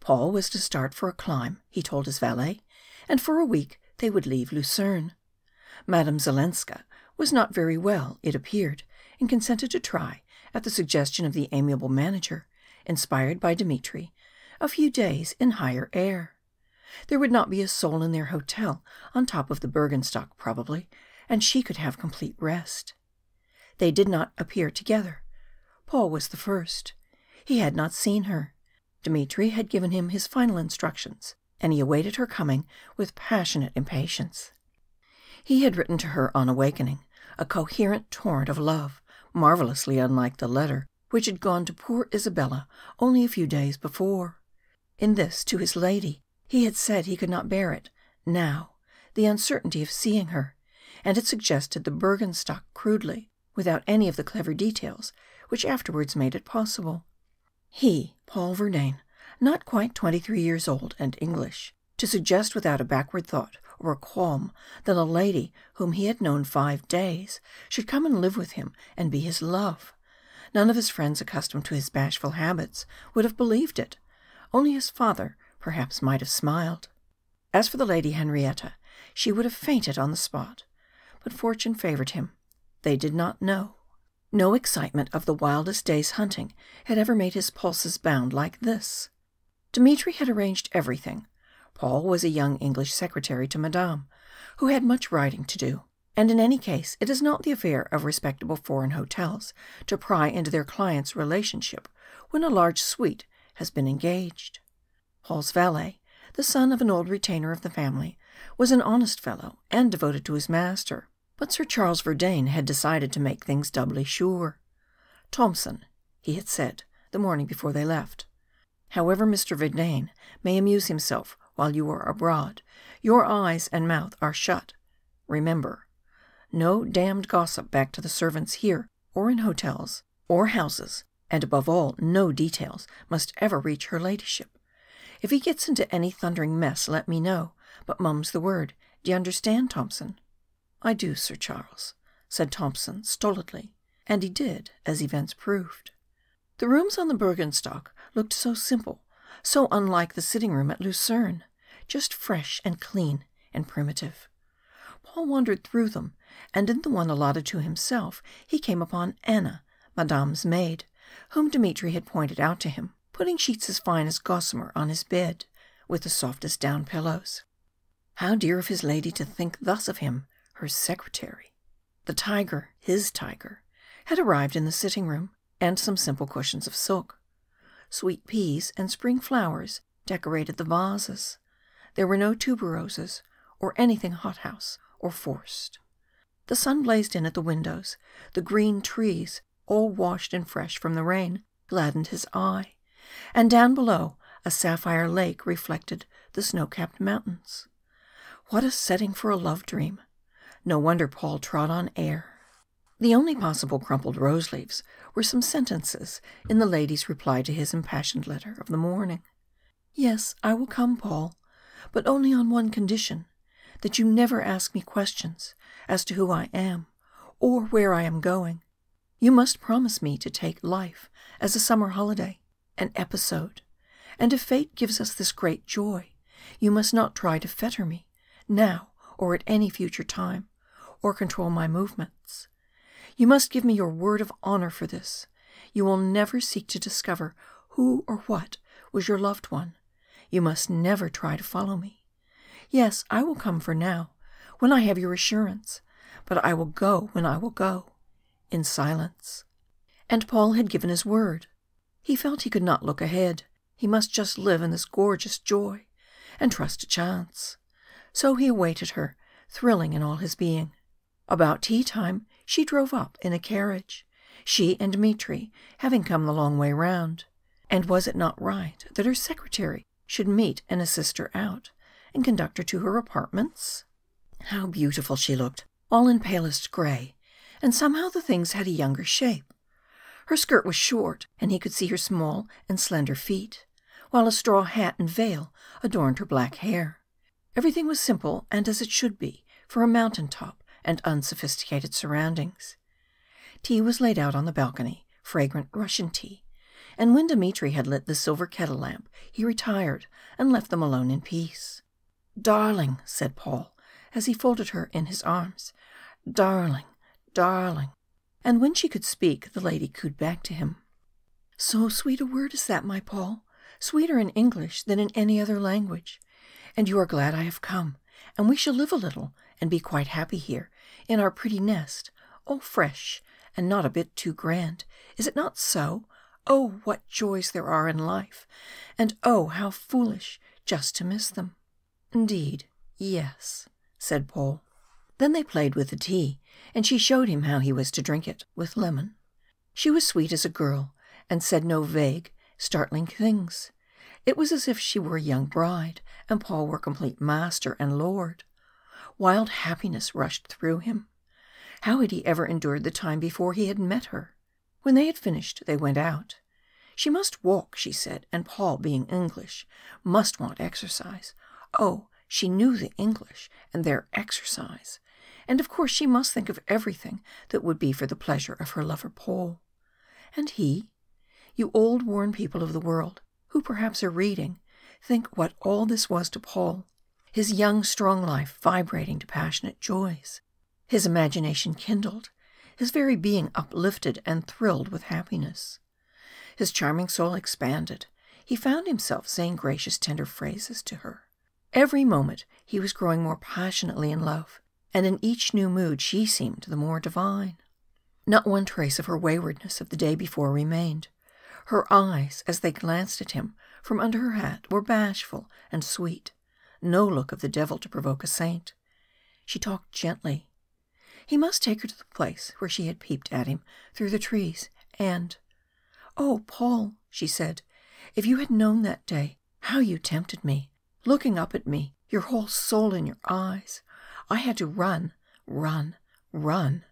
Paul was to start for a climb, he told his valet, and for a week they would leave Lucerne. Madame Zalenska was not very well, it appeared, and consented to try, at the suggestion of the amiable manager, inspired by Dmitry, a few days in higher air. There would not be a soul in their hotel on top of the Bürgenstock probably, and she could have complete rest. They did not appear together. Paul was the first. He had not seen her. Dmitry had given him his final instructions, and he awaited her coming with passionate impatience. He had written to her on awakening a coherent torrent of love, marvellously unlike the letter which had gone to poor Isabella only a few days before. In this to his lady he had said he could not bear it, now, the uncertainty of seeing her, and had suggested the Bürgenstock crudely, without any of the clever details which afterwards made it possible. He, Paul Verdayne, not quite twenty three years old and English, to suggest without a backward thought or a qualm that a lady whom he had known five days should come and live with him and be his love. None of his friends accustomed to his bashful habits would have believed it. Only his father perhaps might have smiled. As for the Lady Henrietta, she would have fainted on the spot. But fortune favoured him. They did not know. No excitement of the wildest day's hunting had ever made his pulses bound like this. Dmitry had arranged everything. Paul was a young English secretary to Madame, who had much writing to do. And in any case, it is not the affair of respectable foreign hotels to pry into their clients' relationship when a large suite has been engaged. Paul's valet, the son of an old retainer of the family, was an honest fellow and devoted to his master. But Sir Charles Verdayne had decided to make things doubly sure. Thompson, he had said the morning before they left, however Mr. Verdayne may amuse himself while you are abroad, your eyes and mouth are shut. Remember, no damned gossip back to the servants here or in hotels or houses, and above all, no details must ever reach her ladyship. If he gets into any thundering mess, let me know, but mum's the word. Do you understand, Thompson? I do, Sir Charles, said Thompson stolidly, and he did, as events proved. The rooms on the Bürgenstock looked so simple, so unlike the sitting room at Lucerne, just fresh and clean and primitive. Paul wandered through them, and in the one allotted to himself he came upon Anna, Madame's maid, whom Dmitry had pointed out to him, putting sheets as fine as gossamer on his bed, with the softest down pillows. How dear of his lady to think thus of him, her secretary! The tiger, his tiger, had arrived in the sitting room, and some simple cushions of silk. Sweet peas and spring flowers decorated the vases. There were no tuberoses, or anything hothouse or forced. The sun blazed in at the windows. The green trees, all washed and fresh from the rain, gladdened his eye. And down below, a sapphire lake reflected the snow capped mountains. What a setting for a love dream! No wonder Paul trod on air. The only possible crumpled rose leaves were some sentences in the lady's reply to his impassioned letter of the morning. Yes, I will come, Paul, but only on one condition that you never ask me questions as to who I am or where I am going. You must promise me to take life as a summer holiday, an episode. And if fate gives us this great joy, you must not try to fetter me, now or at any future time, or control my movements. You must give me your word of honor for this. You will never seek to discover who or what was your loved one. You must never try to follow me. Yes, I will come for now, when I have your assurance. But I will go when I will go. In silence. And Paul had given his word. He felt he could not look ahead. He must just live in this gorgeous joy and trust to chance. So he awaited her, thrilling in all his being. About tea time she drove up in a carriage, she and Dmitri having come the long way round. And was it not right that her secretary should meet and assist her out, and conduct her to her apartments? How beautiful she looked, all in palest grey, and somehow the things had a younger shape. Her skirt was short, and he could see her small and slender feet, while a straw hat and veil adorned her black hair. Everything was simple and as it should be for a mountain top and unsophisticated surroundings. Tea was laid out on the balcony, fragrant Russian tea, and when Dmitri had lit the silver kettle lamp, he retired and left them alone in peace. Darling, said Paul, as he folded her in his arms. Darling, darling. And when she could speak, the lady cooed back to him. So sweet a word is that, my Paul, sweeter in English than in any other language. And you are glad I have come, and we shall live a little, and be quite happy here, in our pretty nest, all fresh, and not a bit too grand. Is it not so? Oh, what joys there are in life, and oh, how foolish just to miss them. Indeed, yes, said Paul. Then they played with the tea, and she showed him how he was to drink it, with lemon. She was sweet as a girl, and said no vague, startling things. It was as if she were a young bride, and Paul were complete master and lord. Wild happiness rushed through him. How had he ever endured the time before he had met her? When they had finished, they went out. She must walk, she said, and Paul, being English, must want exercise. Oh, she knew the English and their exercise. And of course she must think of everything that would be for the pleasure of her lover Paul. And he? You old worn people of the world, who perhaps are reading, think what all this was to Paul. His young, strong life vibrating to passionate joys. His imagination kindled, his very being uplifted and thrilled with happiness. His charming soul expanded. He found himself saying gracious, tender phrases to her. Every moment he was growing more passionately in love, and in each new mood she seemed the more divine. Not one trace of her waywardness of the day before remained. Her eyes, as they glanced at him from under her hat, were bashful and sweet, no look of the devil to provoke a saint. She talked gently. He must take her to the place where she had peeped at him through the trees, and "Oh, Paul," she said, "if you had known that day how you tempted me looking up at me, your whole soul in your eyes. I had to run, run, run."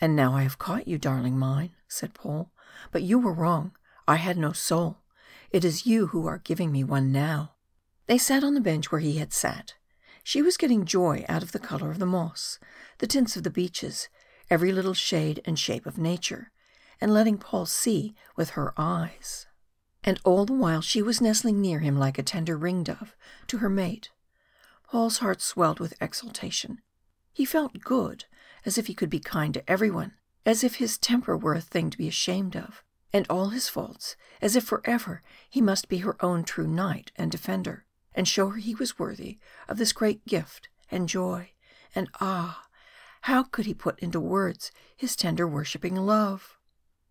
"And now I have caught you, darling mine," said Paul. "But you were wrong. I had no soul. It is you who are giving me one now." They sat on the bench where he had sat. She was getting joy out of the colour of the moss, the tints of the beeches, every little shade and shape of nature and letting Paul see with her eyes. And all the while she was nestling near him like a tender ring dove to her mate. Paul's heart swelled with exultation. He felt good, as if he could be kind to everyone, as if his temper were a thing to be ashamed of, and all his faults, as if forever he must be her own true knight and defender, and show her he was worthy of this great gift and joy. And ah, how could he put into words his tender worshipping love?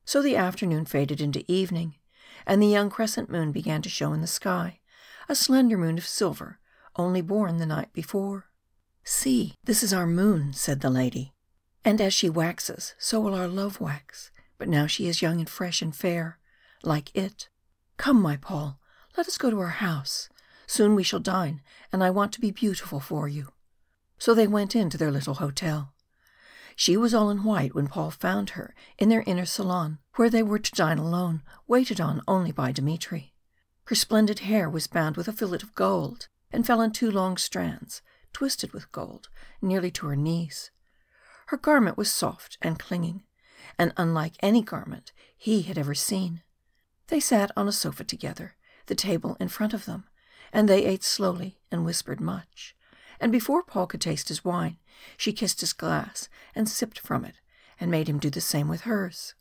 So the afternoon faded into evening, and the young crescent moon began to show in the sky, a slender moon of silver, only born the night before. See, this is our moon, said the lady, and as she waxes, so will our love wax. But now she is young and fresh and fair, like it. Come, my Paul, let us go to our house. Soon we shall dine, and I want to be beautiful for you. So they went into their little hotel. She was all in white when Paul found her in their inner salon, where they were to dine alone, waited on only by Dmitri. Her splendid hair was bound with a fillet of gold, and fell in two long strands, twisted with gold, nearly to her knees. Her garment was soft and clinging, and unlike any garment he had ever seen. They sat on a sofa together, the table in front of them, and they ate slowly and whispered much. And before Paul could taste his wine, she kissed his glass and sipped from it, and made him do the same with hers.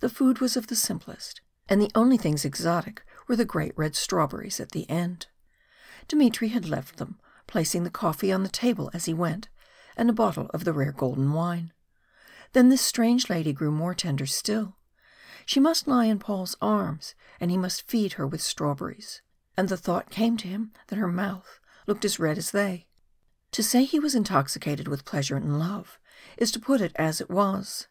The food was of the simplest, and the only things exotic were the great red strawberries at the end. Dmitri had left them, placing the coffee on the table as he went, and a bottle of the rare golden wine. Then this strange lady grew more tender still. She must lie in Paul's arms, and he must feed her with strawberries. And the thought came to him that her mouth looked as red as they. To say he was intoxicated with pleasure and love is to put it as it was.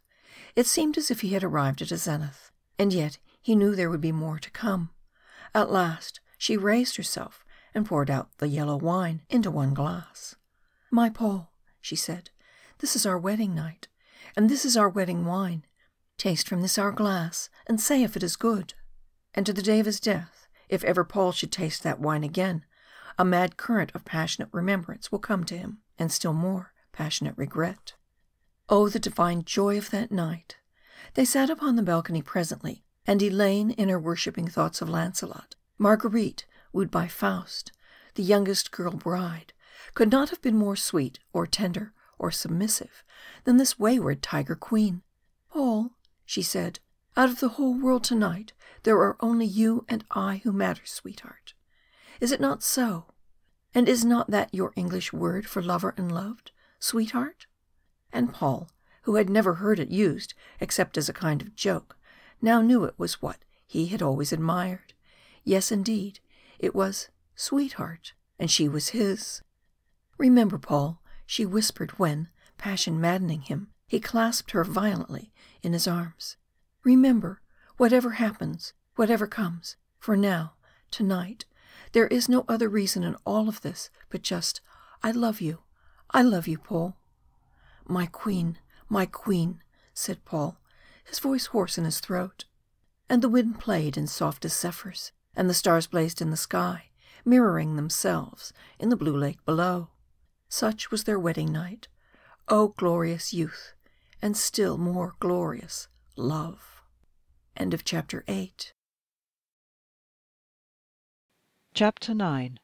It seemed as if he had arrived at a zenith, and yet he knew there would be more to come. At last she raised herself and poured out the yellow wine into one glass. My Paul, she said, this is our wedding night, and this is our wedding wine. Taste from this our glass, and say if it is good. And to the day of his death, if ever Paul should taste that wine again, a mad current of passionate remembrance will come to him, and still more passionate regret. Oh, the divine joy of that night! They sat upon the balcony presently, and Elaine, in her worshipping thoughts of Lancelot, Marguerite, wooed by Faust, the youngest girl bride, could not have been more sweet or tender or submissive than this wayward tiger queen. Paul, she said, out of the whole world tonight there are only you and I who matter, sweetheart. Is it not so? And is not that your English word for lover and loved, sweetheart? And Paul, who had never heard it used except as a kind of joke, now knew it was what he had always admired. Yes, indeed, it was sweetheart, and she was his. Remember, Paul, she whispered when, passion maddening him, he clasped her violently in his arms. Remember, whatever happens, whatever comes, for now, tonight, there is no other reason in all of this but just, I love you. I love you, Paul. My queen, my queen, said Paul, his voice hoarse in his throat. And the wind played in softest zephyrs, and the stars blazed in the sky, mirroring themselves in the blue lake below. Such was their wedding night. Oh, glorious youth, and still more glorious. End of chapter 8. Chapter 9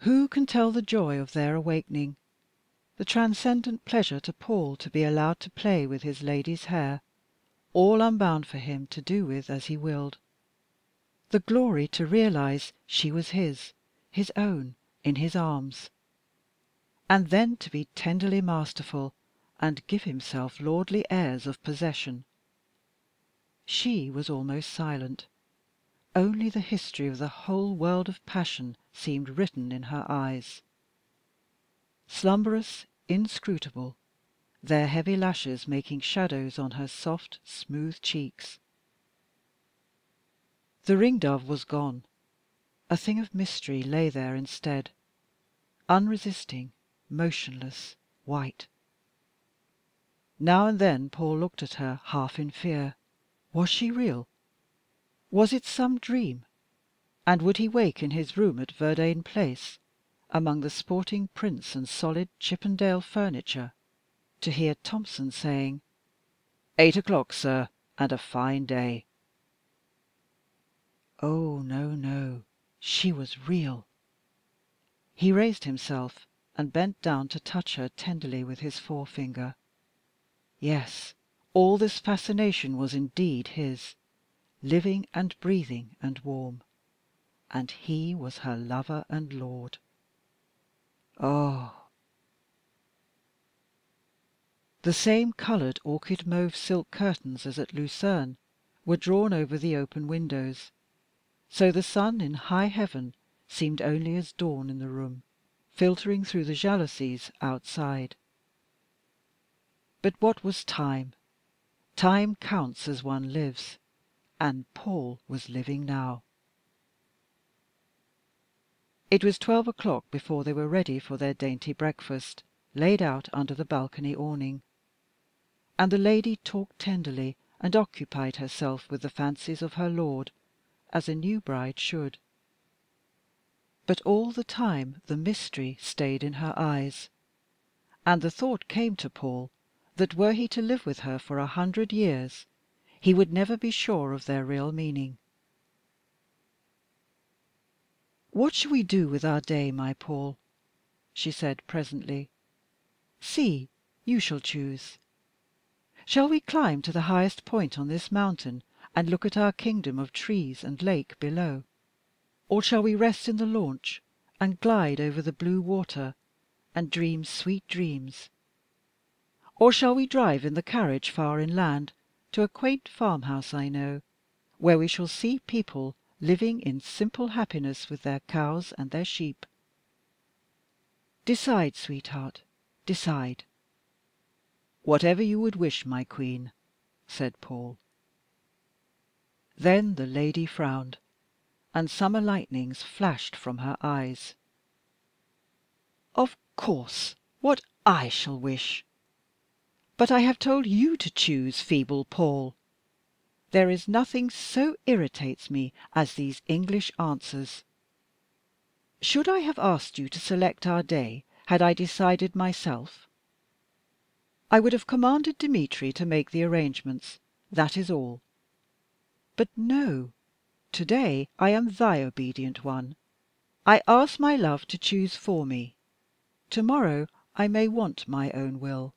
Who can tell the joy of their awakening? The transcendent pleasure to Paul to be allowed to play with his lady's hair, all unbound for him to do with as he willed. The glory to realize she was his, his own, in his arms. And then to be tenderly masterful, and give himself lordly airs of possession. She was almost silent only the history of the whole world of passion seemed written in her eyes. Slumberous, inscrutable, their heavy lashes making shadows on her soft, smooth cheeks. The ringdove was gone. A thing of mystery lay there instead, unresisting, motionless, white. Now and then Paul looked at her half in fear. Was she real? Was it some dream, and would he wake in his room at Verdayne Place, among the sporting prints and solid Chippendale furniture, to hear Thompson saying, "Eight o'clock, sir, and a fine day"? Oh, no, no, she was real. He raised himself and bent down to touch her tenderly with his forefinger. Yes, all this fascination was indeed his living and breathing and warm, and he was her lover and lord. Oh! The same coloured orchid mauve silk curtains as at Lucerne were drawn over the open windows, so the sun in high heaven seemed only as dawn in the room, filtering through the jalousies outside. But what was time? Time counts as one lives and Paul was living now. It was twelve o'clock before they were ready for their dainty breakfast, laid out under the balcony awning, and the lady talked tenderly and occupied herself with the fancies of her lord, as a new bride should. But all the time the mystery stayed in her eyes, and the thought came to Paul that were he to live with her for a hundred years he would never be sure of their real meaning. "What shall we do with our day, my Paul?" she said presently. "See, you shall choose. Shall we climb to the highest point on this mountain and look at our kingdom of trees and lake below, or shall we rest in the launch and glide over the blue water and dream sweet dreams? Or shall we drive in the carriage far inland, to a quaint farmhouse I know, where we shall see people living in simple happiness with their cows and their sheep? Decide, sweetheart, decide." "Whatever you would wish, my Queen," said Paul. Then the lady frowned, and summer lightnings flashed from her eyes. "Of course, what I shall wish. But I have told you to choose, feeble Paul. There is nothing so irritates me as these English answers. Should I have asked you to select our day, had I decided myself? I would have commanded Dmitry to make the arrangements, that is all. But no, to day I am thy obedient one. I ask my love to choose for me. To morrow I may want my own will.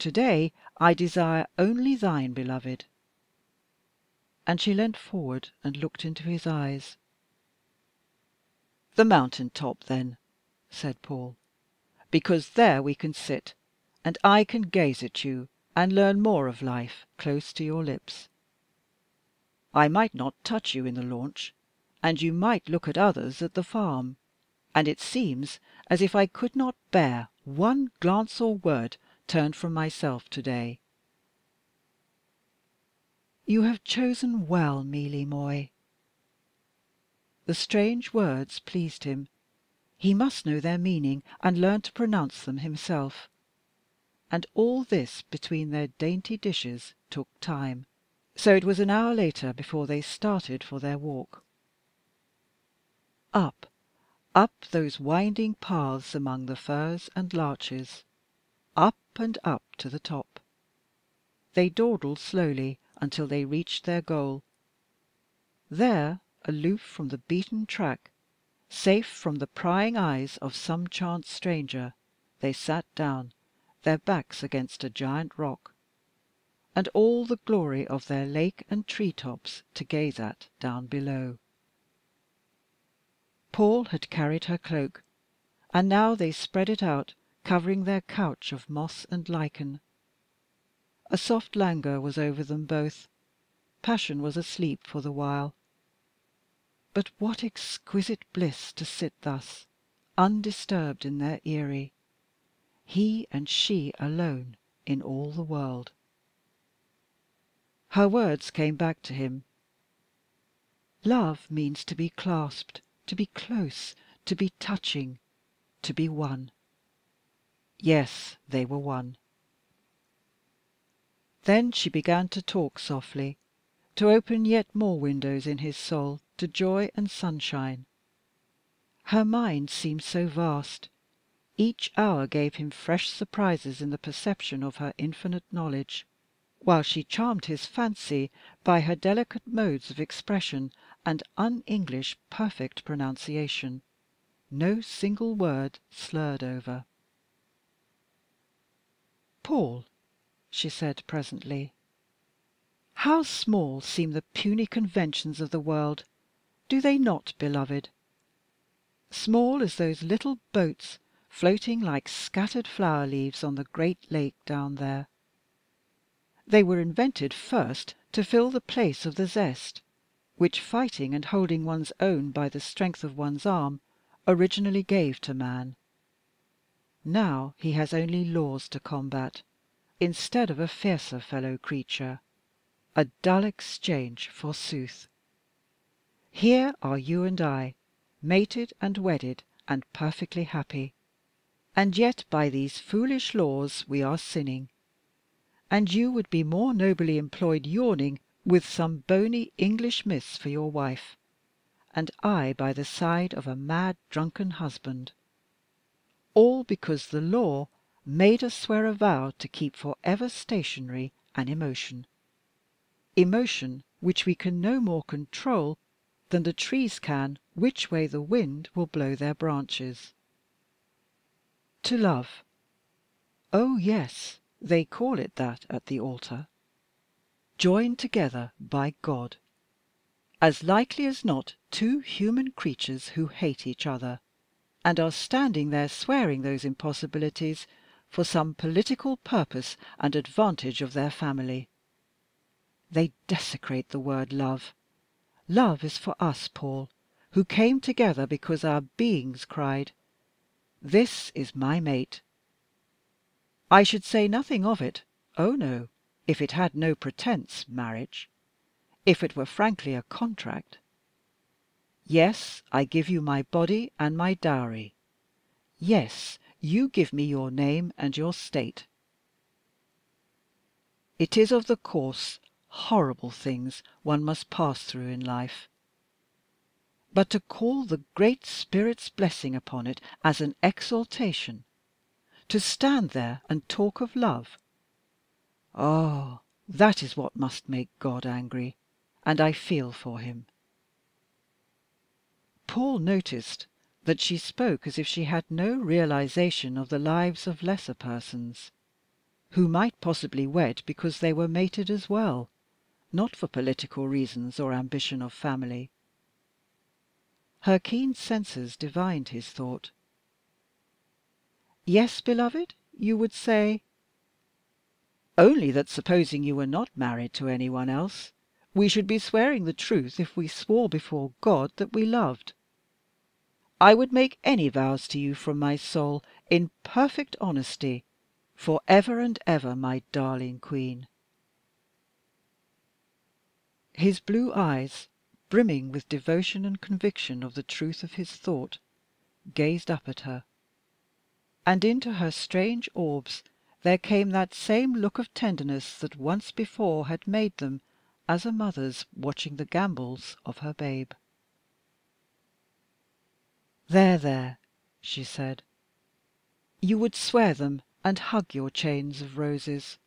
To day I desire only thine, beloved and she leant forward and looked into his eyes. "The mountain top, then," said Paul, "because there we can sit, and I can gaze at you, and learn more of life close to your lips. I might not touch you in the launch, and you might look at others at the farm, and it seems as if I could not bear one glance or word turned from myself to day. You have chosen well, Mily Moy." The strange words pleased him. He must know their meaning, and learn to pronounce them himself. And all this between their dainty dishes took time, so it was an hour later before they started for their walk. Up, up those winding paths among the firs and larches, up and up to the top. They dawdled slowly until they reached their goal. There, aloof from the beaten track, safe from the prying eyes of some chance stranger, they sat down, their backs against a giant rock, and all the glory of their lake and tree tops to gaze at down below. Paul had carried her cloak, and now they spread it out, covering their couch of moss and lichen. A soft languor was over them both. Passion was asleep for the while. But what exquisite bliss to sit thus, undisturbed in their eyrie, he and she alone in all the world. Her words came back to him. Love means to be clasped, to be close, to be touching, to be one. Yes, they were one. Then she began to talk softly, to open yet more windows in his soul to joy and sunshine. Her mind seemed so vast; each hour gave him fresh surprises in the perception of her infinite knowledge, while she charmed his fancy by her delicate modes of expression and un English perfect pronunciation, no single word slurred over. "Paul!" she said presently. "How small seem the puny conventions of the world, do they not, beloved? Small as those little boats floating like scattered flower leaves on the great lake down there. They were invented first to fill the place of the zest which fighting and holding one's own by the strength of one's arm originally gave to man. Now he has only laws to combat instead of a fiercer fellow creature. A dull exchange, forsooth! Here are you and I, mated and wedded and perfectly happy, and yet by these foolish laws we are sinning, and you would be more nobly employed yawning with some bony English miss for your wife, and I by the side of a mad drunken husband, all because the law made us swear a vow to keep for ever stationary an emotion. Emotion which we can no more control than the trees can which way the wind will blow their branches. To love. Oh yes, they call it that at the altar. Joined together by God. As likely as not two human creatures who hate each other and are standing there swearing those impossibilities for some political purpose and advantage of their family. They desecrate the word love. Love is for us, Paul, who came together because our beings cried, 'This is my mate.' I should say nothing of it oh no if it had no pretence marriage if it were frankly a contract. Yes, I give you my body and my dowry. Yes, you give me your name and your state. It is of the coarse, horrible things one must pass through in life. But to call the Great Spirit's blessing upon it as an exaltation, to stand there and talk of love ah, that is what must make God angry, and I feel for him." Paul noticed that she spoke as if she had no realization of the lives of lesser persons, who might possibly wed because they were mated as well, not for political reasons or ambition of family. Her keen senses divined his thought. "Yes, beloved, you would say "Only that supposing you were not married to anyone else, we should be swearing the truth if we swore before God that we loved. I would make any vows to you from my soul, in perfect honesty, for ever and ever, my darling Queen." His blue eyes, brimming with devotion and conviction of the truth of his thought, gazed up at her, and into her strange orbs there came that same look of tenderness that once before had made them as a mother's watching the gambols of her babe. "There, there," she said, "you would swear them and hug your chains of roses.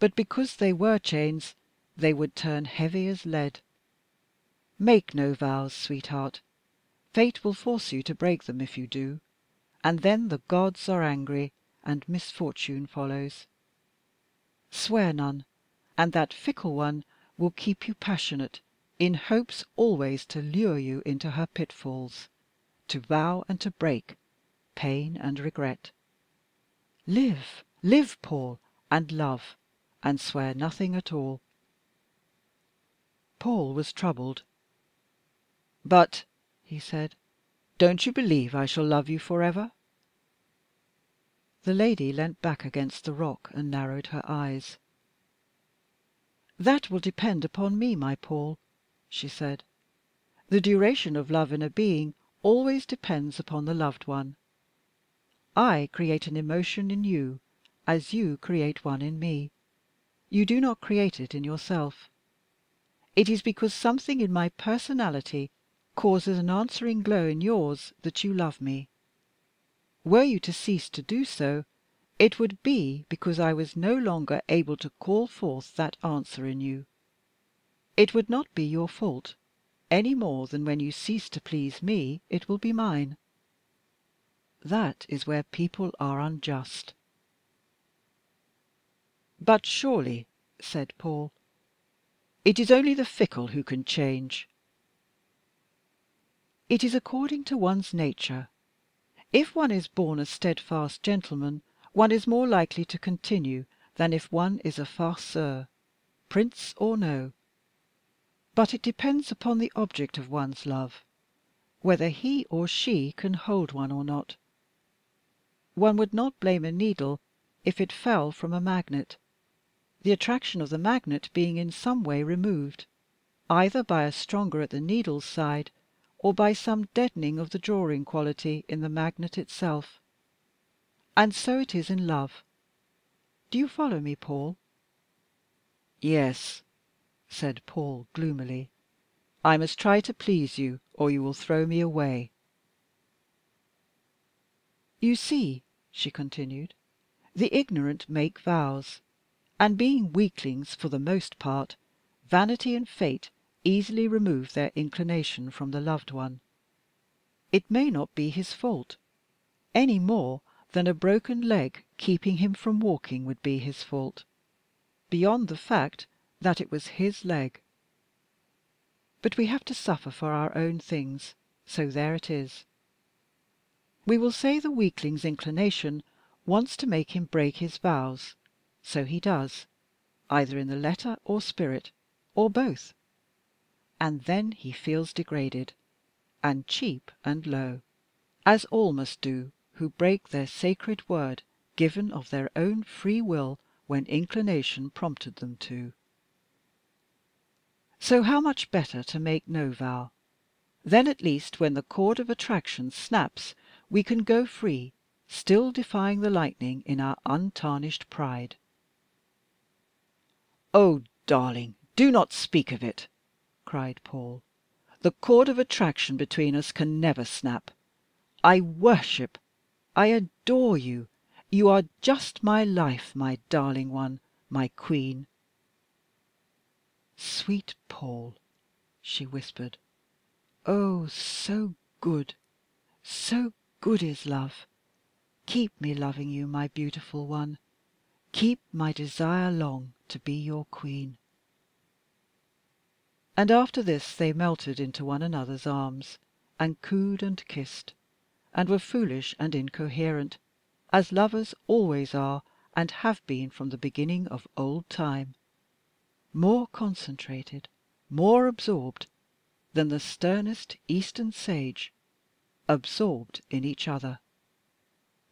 But because they were chains, they would turn heavy as lead. Make no vows, sweetheart. Fate will force you to break them if you do, and then the gods are angry and misfortune follows. Swear none, and that fickle one will keep you passionate, in hopes always to lure you into her pitfalls, to vow and to break, pain and regret. Live, live, Paul, and love, and swear nothing at all." Paul was troubled. "But," he said, "don't you believe I shall love you forever?" The lady leant back against the rock and narrowed her eyes. "That will depend upon me, my Paul," she said. "The duration of love in a being always depends upon the loved one. I create an emotion in you, as you create one in me. You do not create it in yourself. It is because something in my personality causes an answering glow in yours that you love me. Were you to cease to do so, it would be because I was no longer able to call forth that answer in you. It would not be your fault, any more than when you cease to please me it will be mine. That is where people are unjust." "But surely," said Paul, "it is only the fickle who can change." "It is according to one's nature. If one is born a steadfast gentleman, one is more likely to continue than if one is a farceur, prince or no. But it depends upon the object of one's love, whether he or she can hold one or not. One would not blame a needle if it fell from a magnet, the attraction of the magnet being in some way removed, either by a stronger at the needle's side or by some deadening of the drawing quality in the magnet itself. And so it is in love. Do you follow me, Paul?" "Yes," said Paul gloomily. "I must try to please you, or you will throw me away." "You see," she continued, "the ignorant make vows, and being weaklings for the most part, vanity and fate easily remove their inclination from the loved one. It may not be his fault, any more than a broken leg keeping him from walking would be his fault, beyond the fact it was his leg. But we have to suffer for our own things, so there it is. We will say the weakling's inclination wants to make him break his vows, so he does, either in the letter or spirit, or both, and then he feels degraded, and cheap and low, as all must do who break their sacred word given of their own free will when inclination prompted them to. So how much better to make no vow! Then at least when the cord of attraction snaps we can go free, still defying the lightning in our untarnished pride. "Oh, darling, do not speak of it!" cried Paul. "The cord of attraction between us can never snap. I worship, I adore you. You are just my life, my darling one, my queen." "Sweet Paul," she whispered. "Oh, so good, so good is love. Keep me loving you, my beautiful one. Keep my desire long to be your queen." And after this they melted into one another's arms, and cooed and kissed, and were foolish and incoherent, as lovers always are and have been from the beginning of old time, more concentrated, more absorbed, than the sternest Eastern sage, absorbed in each other,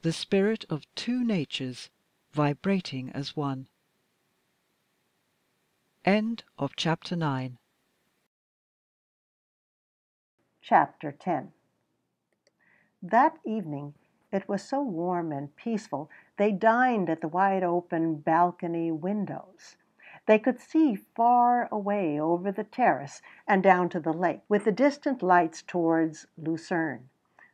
the spirit of two natures vibrating as one. End of Chapter 9 Chapter 10 That evening it was so warm and peaceful they dined at the wide open balcony windows. They could see far away over the terrace and down to the lake, with the distant lights towards Lucerne.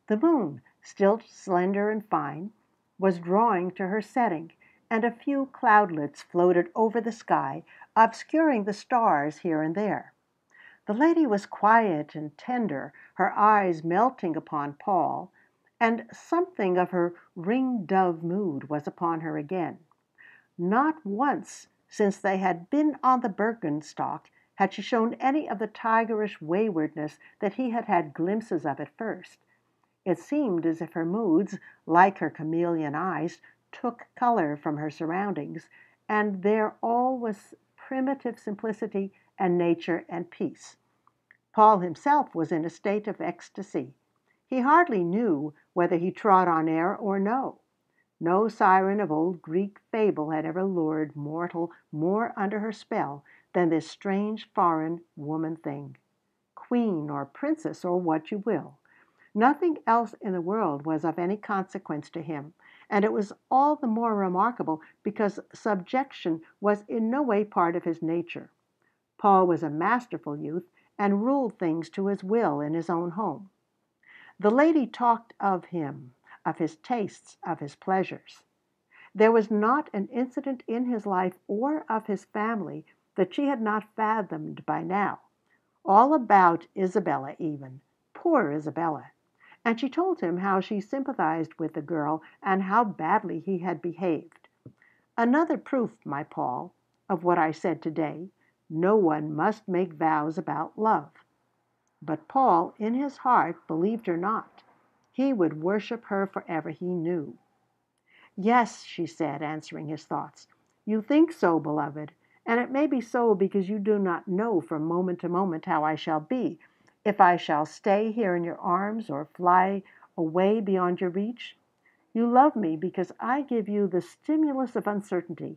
The moon, still slender and fine, was drawing to her setting, and a few cloudlets floated over the sky, obscuring the stars here and there. The lady was quiet and tender, her eyes melting upon Paul, and something of her ring dove mood was upon her again. Not once since they had been on the Bürgenstock had she shown any of the tigerish waywardness that he had had glimpses of at first. It seemed as if her moods, like her chameleon eyes, took color from her surroundings, and there all was primitive simplicity and nature and peace. Paul himself was in a state of ecstasy. He hardly knew whether he trod on air or no. No siren of old Greek fable had ever lured mortal more under her spell than this strange foreign woman thing. Queen or princess or what you will. Nothing else in the world was of any consequence to him, and it was all the more remarkable because subjection was in no way part of his nature. Paul was a masterful youth and ruled things to his will in his own home. The lady talked of him, of his tastes, of his pleasures. There was not an incident in his life or of his family that she had not fathomed by now all about Isabella even poor Isabella and she told him how she sympathized with the girl and how badly he had behaved. Another proof, my Paul, of what I said to day no one must make vows about love. But Paul, in his heart, believed her not. He would worship her forever, he knew. Yes, she said, answering his thoughts. You think so, beloved, and it may be so because you do not know from moment to moment how I shall be, if I shall stay here in your arms or fly away beyond your reach. You love me because I give you the stimulus of uncertainty,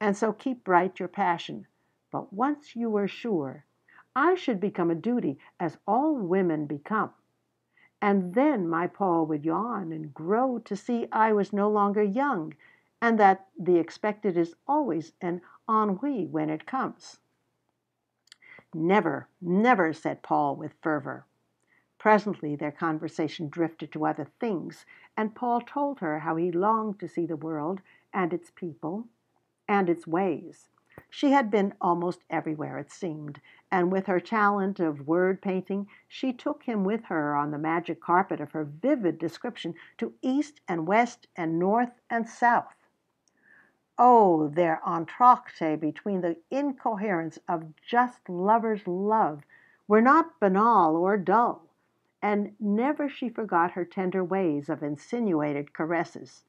and so keep bright your passion. But once you were sure I should become a duty, as all women become. And then my Paul would yawn and grow to see I was no longer young, and that the expected is always an ennui when it comes. Never, never, said Paul with fervor. Presently their conversation drifted to other things, and Paul told her how he longed to see the world and its people and its ways. She had been almost everywhere, it seemed, and with her talent of word painting she took him with her on the magic carpet of her vivid description to east and west and north and south. Oh, their entr'actes between the incoherence of just lovers' love were not banal or dull. and never she forgot her tender ways of insinuated caresses,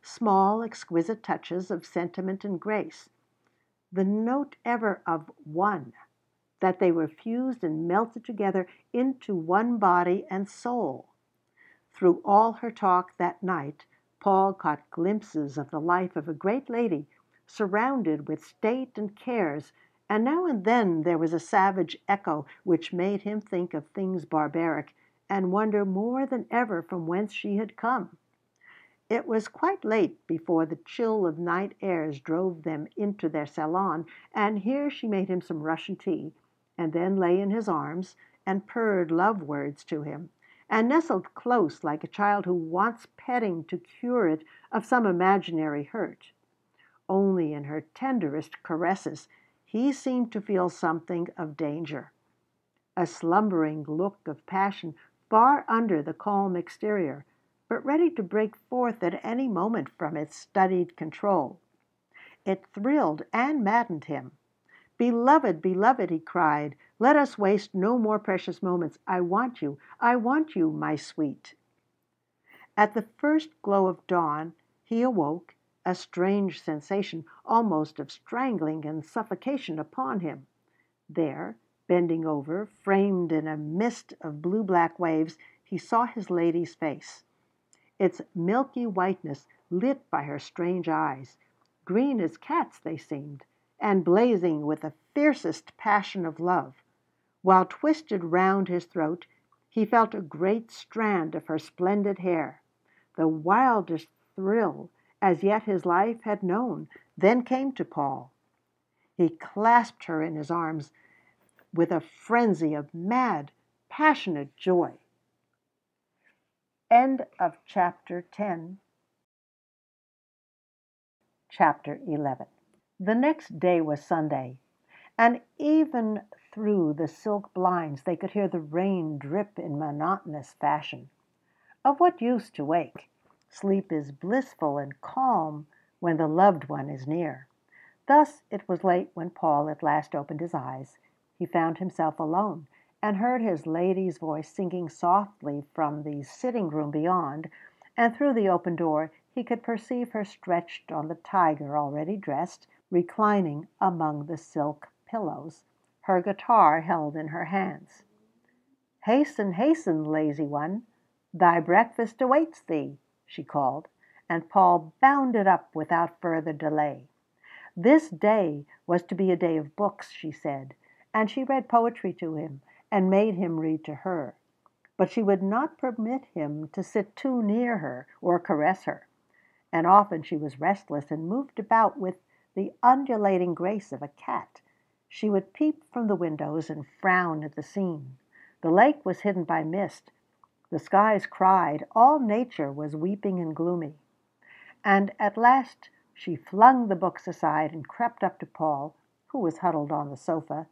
small exquisite touches of sentiment and grace, the note ever of one, that they were fused and melted together into one body and soul. Through all her talk that night Paul caught glimpses of the life of a great lady surrounded with state and cares, and now and then there was a savage echo which made him think of things barbaric, and wonder more than ever from whence she had come. It was quite late before the chill of night airs drove them into their salon, and here she made him some Russian tea, and then lay in his arms and purred love words to him, and nestled close like a child who wants petting to cure it of some imaginary hurt. Only in her tenderest caresses he seemed to feel something of danger, a slumbering look of passion far under the calm exterior, but ready to break forth at any moment from its studied control. It thrilled and maddened him. "Beloved, beloved," he cried, "let us waste no more precious moments. I want you, I want you, my sweet." At the first glow of dawn he awoke a strange sensation almost of strangling and suffocation upon him. There, bending over, framed in a mist of blue black waves, he saw his lady's face, its milky whiteness lit by her strange eyes, green as cats they seemed, and blazing with the fiercest passion of love, while twisted round his throat he felt a great strand of her splendid hair. The wildest thrill as yet his life had known then came to Paul. He clasped her in his arms with a frenzy of mad, passionate joy. End of chapter 10. Chapter 11. The next day was Sunday, and even through the silk blinds they could hear the rain drip in monotonous fashion. Of what use to wake? Sleep is blissful and calm when the loved one is near. Thus it was late when Paul at last opened his eyes. He found himself alone, and heard his lady's voice singing softly from the sitting room beyond, and through the open door he could perceive her stretched on the tiger already dressed, reclining among the silk pillows, her guitar held in her hands. "Hasten, hasten, lazy one! Thy breakfast awaits thee!" she called, and Paul bounded up without further delay. This day was to be a day of books, she said, and she read poetry to him, and made him read to her. But she would not permit him to sit too near her or caress her, and often she was restless and moved about with the undulating grace of a cat. She would peep from the windows and frown at the scene. The lake was hidden by mist, the skies cried, all nature was weeping and gloomy. And at last she flung the books aside and crept up to Paul, who was huddled on the sofa,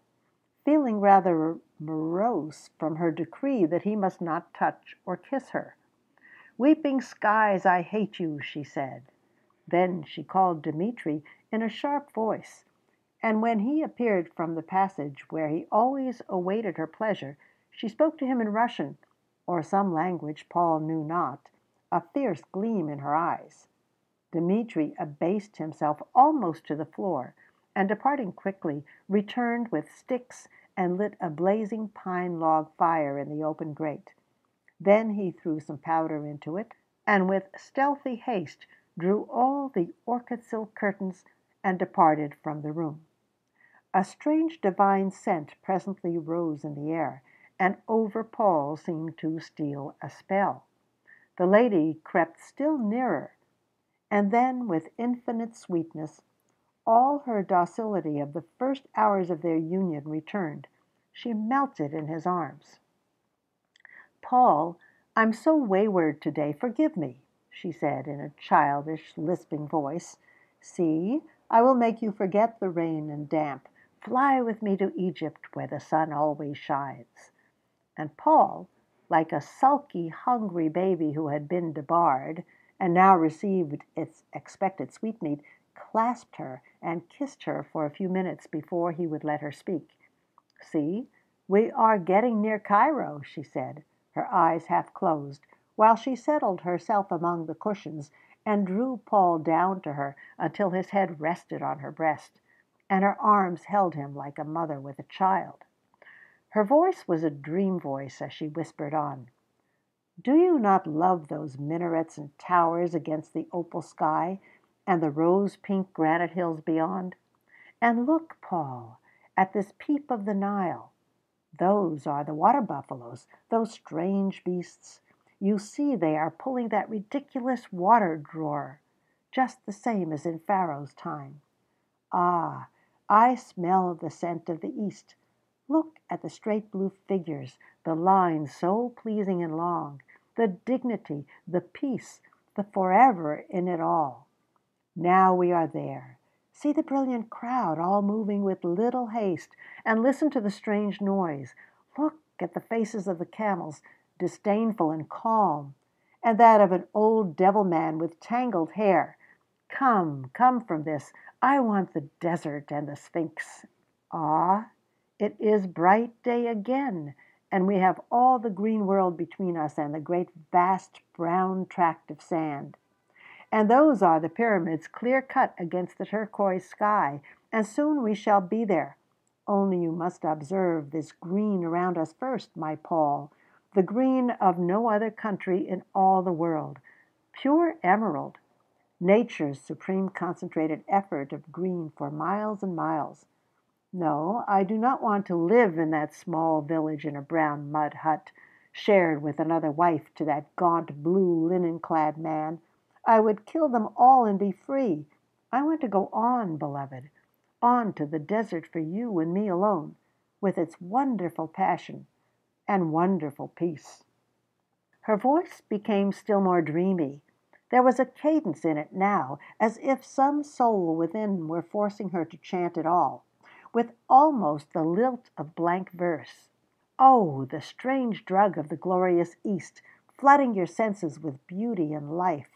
feeling rather morose from her decree that he must not touch or kiss her. "Weeping skies, I hate you," she said. Then she called Dmitry in a sharp voice, and when he appeared from the passage where he always awaited her pleasure, she spoke to him in Russian or some language Paul knew not, a fierce gleam in her eyes. Dmitry abased himself almost to the floor, and departing quickly, returned with sticks and lit a blazing pine log fire in the open grate. Then he threw some powder into it, and with stealthy haste drew all the orchid silk curtains and departed from the room. A strange divine scent presently rose in the air, and over Paul seemed to steal a spell. The lady crept still nearer, and then with infinite sweetness all her docility of the first hours of their union returned. She melted in his arms. "Paul, I'm so wayward to day. Forgive me," she said in a childish, lisping voice. "See, I will make you forget the rain and damp. Fly with me to Egypt where the sun always shines." And Paul, like a sulky, hungry baby who had been debarred, and now received its expected sweetmeat, clasped her and kissed her for a few minutes before he would let her speak. "See, we are getting near Cairo," she said, her eyes half closed, while she settled herself among the cushions and drew Paul down to her until his head rested on her breast, and her arms held him like a mother with a child. Her voice was a dream voice as she whispered on: "Do you not love those minarets and towers against the opal sky, and the rose pink granite hills beyond? And look, Paul, at this peep of the Nile. Those are the water buffaloes, those strange beasts. You see they are pulling that ridiculous water drawer, just the same as in Pharaoh's time. Ah, I smell the scent of the East. Look at the straight blue figures, the lines so pleasing and long, the dignity, the peace, the forever in it all. Now we are there. See the brilliant crowd all moving with little haste, and listen to the strange noise. Look at the faces of the camels, disdainful and calm, and that of an old devil man with tangled hair. Come, come from this. I want the desert and the Sphinx. Ah, it is bright day again, and we have all the green world between us and the great vast brown tract of sand. And those are the pyramids clear cut against the turquoise sky, and soon we shall be there. Only you must observe this green around us first, my Paul, the green of no other country in all the world. Pure emerald, nature's supreme concentrated effort of green for miles and miles. No, I do not want to live in that small village in a brown mud hut, shared with another wife to that gaunt blue linen clad man. I would kill them all and be free. I want to go on, beloved, on to the desert for you and me alone, with its wonderful passion and wonderful peace. Her voice became still more dreamy. There was a cadence in it now, as if some soul within were forcing her to chant it all, with almost the lilt of blank verse. Oh, the strange drug of the glorious East, flooding your senses with beauty and life!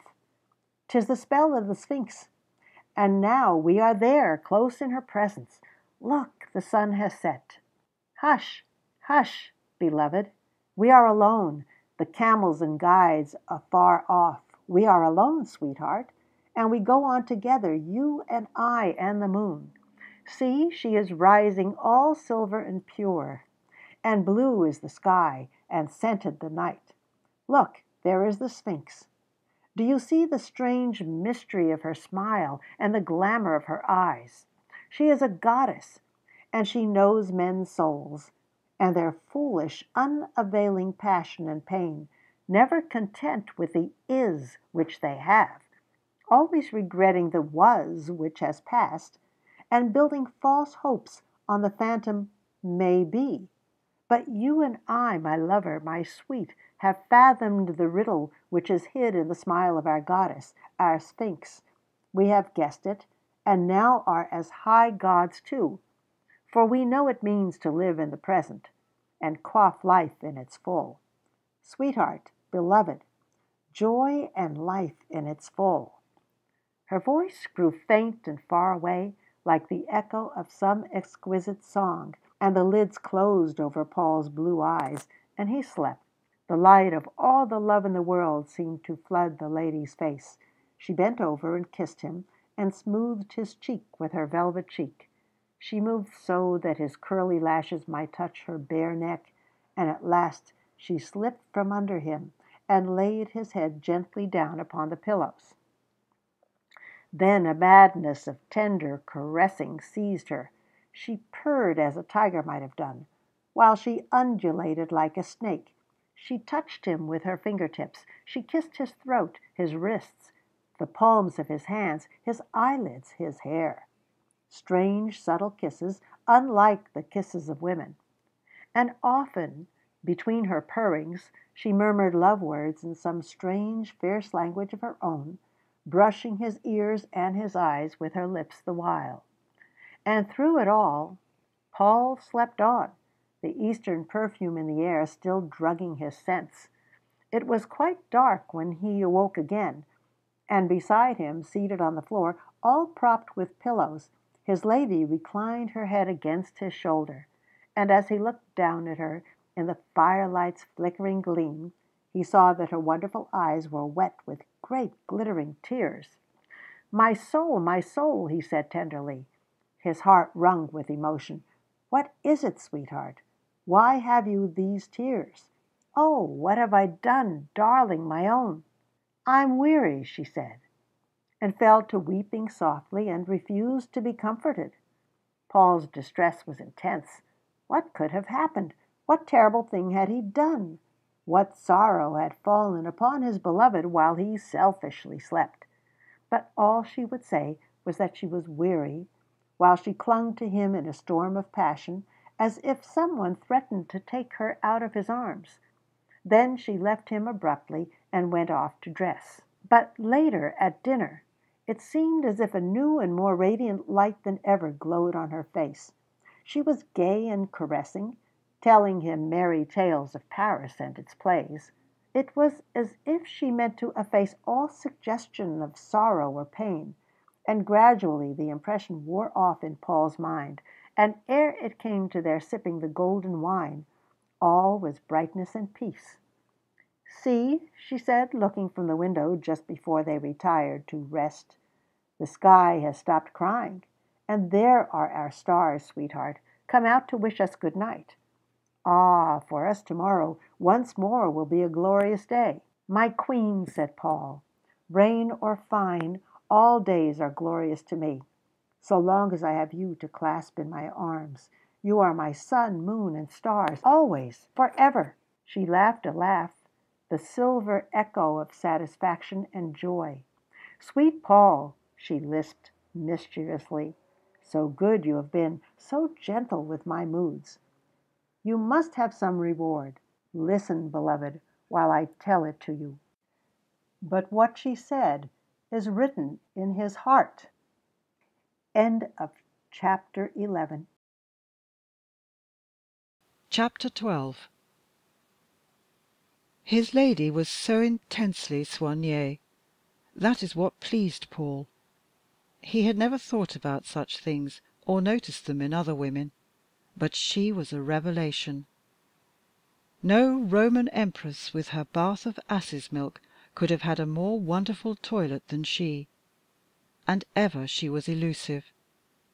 'Tis the spell of the Sphinx. And now we are there, close in her presence. Look, the sun has set. Hush, hush, beloved. We are alone, the camels and guides afar off. We are alone, sweetheart, and we go on together, you and I and the moon. See, she is rising all silver and pure, and blue is the sky, and scented the night. Look, there is the Sphinx. Do you see the strange mystery of her smile and the glamour of her eyes? She is a goddess, and she knows men's souls, and their foolish, unavailing passion and pain, never content with the is which they have, always regretting the was which has passed, and building false hopes on the phantom may be. But you and I, my lover, my sweet, have fathomed the riddle which is hid in the smile of our goddess, our Sphinx. We have guessed it, and now are as high gods too, for we know it means to live in the present, and quaff life in its full. Sweetheart, beloved, joy and life in its full. Her voice grew faint and far away, like the echo of some exquisite song, and the lids closed over Paul's blue eyes, and he slept. The light of all the love in the world seemed to flood the lady's face. She bent over and kissed him, and smoothed his cheek with her velvet cheek. She moved so that his curly lashes might touch her bare neck, and at last she slipped from under him and laid his head gently down upon the pillows. Then a madness of tender caressing seized her. She purred as a tiger might have done, while she undulated like a snake she touched him with her finger tips. She kissed his throat, his wrists, the palms of his hands, his eyelids, his hair. Strange, subtle kisses, unlike the kisses of women. And often, between her purrings, she murmured love words in some strange, fierce language of her own, brushing his ears and his eyes with her lips the while. And through it all, Paul slept on the Eastern perfume in the air still drugging his sense. It was quite dark when he awoke again, and beside him, seated on the floor, all propped with pillows, his lady reclined her head against his shoulder, and as he looked down at her, in the firelight's flickering gleam, he saw that her wonderful eyes were wet with great glittering tears. "My soul, my soul," he said tenderly, his heart wrung with emotion, "what is it, sweetheart? Why have you these tears? Oh, what have I done, darling, my own?" "I'm weary," she said, and fell to weeping softly and refused to be comforted. Paul's distress was intense. What could have happened? What terrible thing had he done? What sorrow had fallen upon his beloved while he selfishly slept? But all she would say was that she was weary, while she clung to him in a storm of passion, as if some one threatened to take her out of his arms. Then she left him abruptly and went off to dress. But later, at dinner, it seemed as if a new and more radiant light than ever glowed on her face. She was gay and caressing, telling him merry tales of Paris and its plays. It was as if she meant to efface all suggestion of sorrow or pain, and gradually the impression wore off in Paul's mind, and ere it came to their sipping the golden wine, all was brightness and peace. "See," she said, looking from the window just before they retired to rest, "the sky has stopped crying, and there are our stars, sweetheart, come out to wish us good night. Ah, for us to morrow once more will be a glorious day." "My Queen," said Paul, "rain or fine, all days are glorious to me, so long as I have you to clasp in my arms. You are my sun, moon, and stars always, forever." She laughed a laugh, the silver echo of satisfaction and joy. "Sweet Paul," she lisped mischievously, "so good you have been, so gentle with my moods. You must have some reward. Listen, beloved, while I tell it to you." But what she said is written in his heart. End of chapter XII. His lady was so intensely soignée. That is what pleased Paul. He had never thought about such things or noticed them in other women. But she was a revelation. No Roman empress with her bath of asses' milk could have had a more wonderful toilet than she. And ever she was elusive,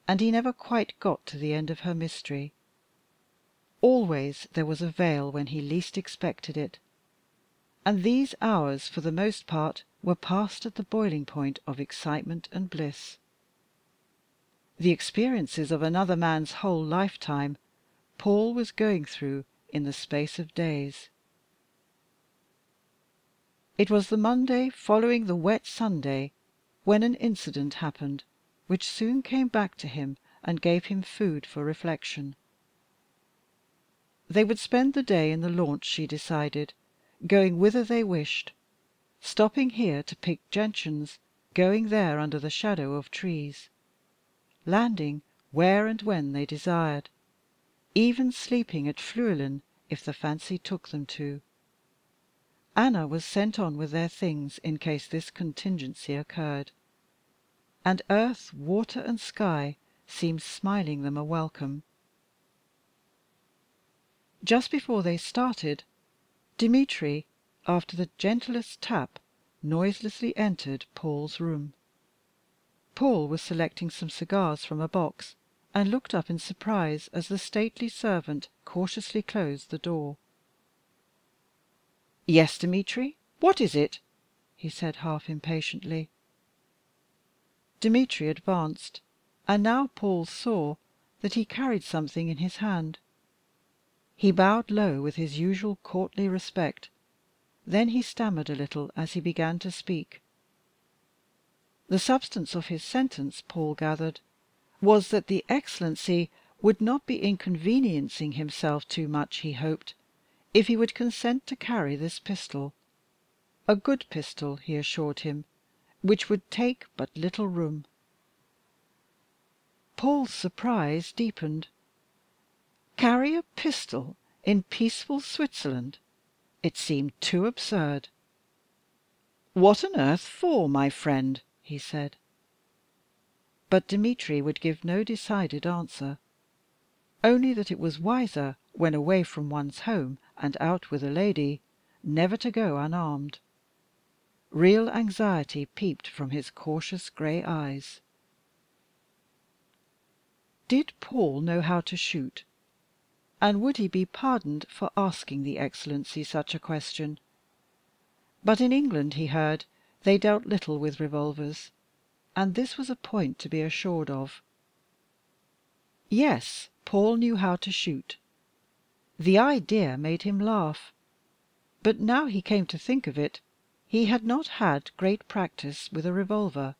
and he never quite got to the end of her mystery. Always there was a veil when he least expected it, and these hours for the most part were passed at the boiling point of excitement and bliss. The experiences of another man's whole lifetime Paul was going through in the space of days. It was the Monday following the wet Sunday when an incident happened which soon came back to him and gave him food for reflection. They would spend the day in the launch, she decided, going whither they wished, stopping here to pick gentians, going there under the shadow of trees landing where and when they desired, even sleeping at Flüelen if the fancy took them to. Anna was sent on with their things in case this contingency occurred, and earth, water, and sky seemed smiling them a welcome. Just before they started, Dmitry, after the gentlest tap, noiselessly entered Paul's room. Paul was selecting some cigars from a box, and looked up in surprise as the stately servant cautiously closed the door. "Yes, Dmitry, what is it?" he said half impatiently. Dmitry advanced, and now Paul saw that he carried something in his hand. He bowed low with his usual courtly respect, then he stammered a little as he began to speak. The substance of his sentence, Paul gathered, was that the Excellency would not be inconveniencing himself too much, he hoped, if he would consent to carry this pistol a good pistol, he assured him, which would take but little room. Paul's surprise deepened. Carry a pistol in peaceful Switzerland! It seemed too absurd. "What on earth for, my friend?" he said. But Dmitry would give no decided answer, only that it was wiser when away from one's home and out with a lady, never to go unarmed. Real anxiety peeped from his cautious grey eyes. Did Paul know how to shoot? And would he be pardoned for asking the Excellency such a question? But in England, he heard, they dealt little with revolvers, and this was a point to be assured of. Yes, Paul knew how to shoot. The idea made him laugh. But now he came to think of it, he had not had great practice with a revolver,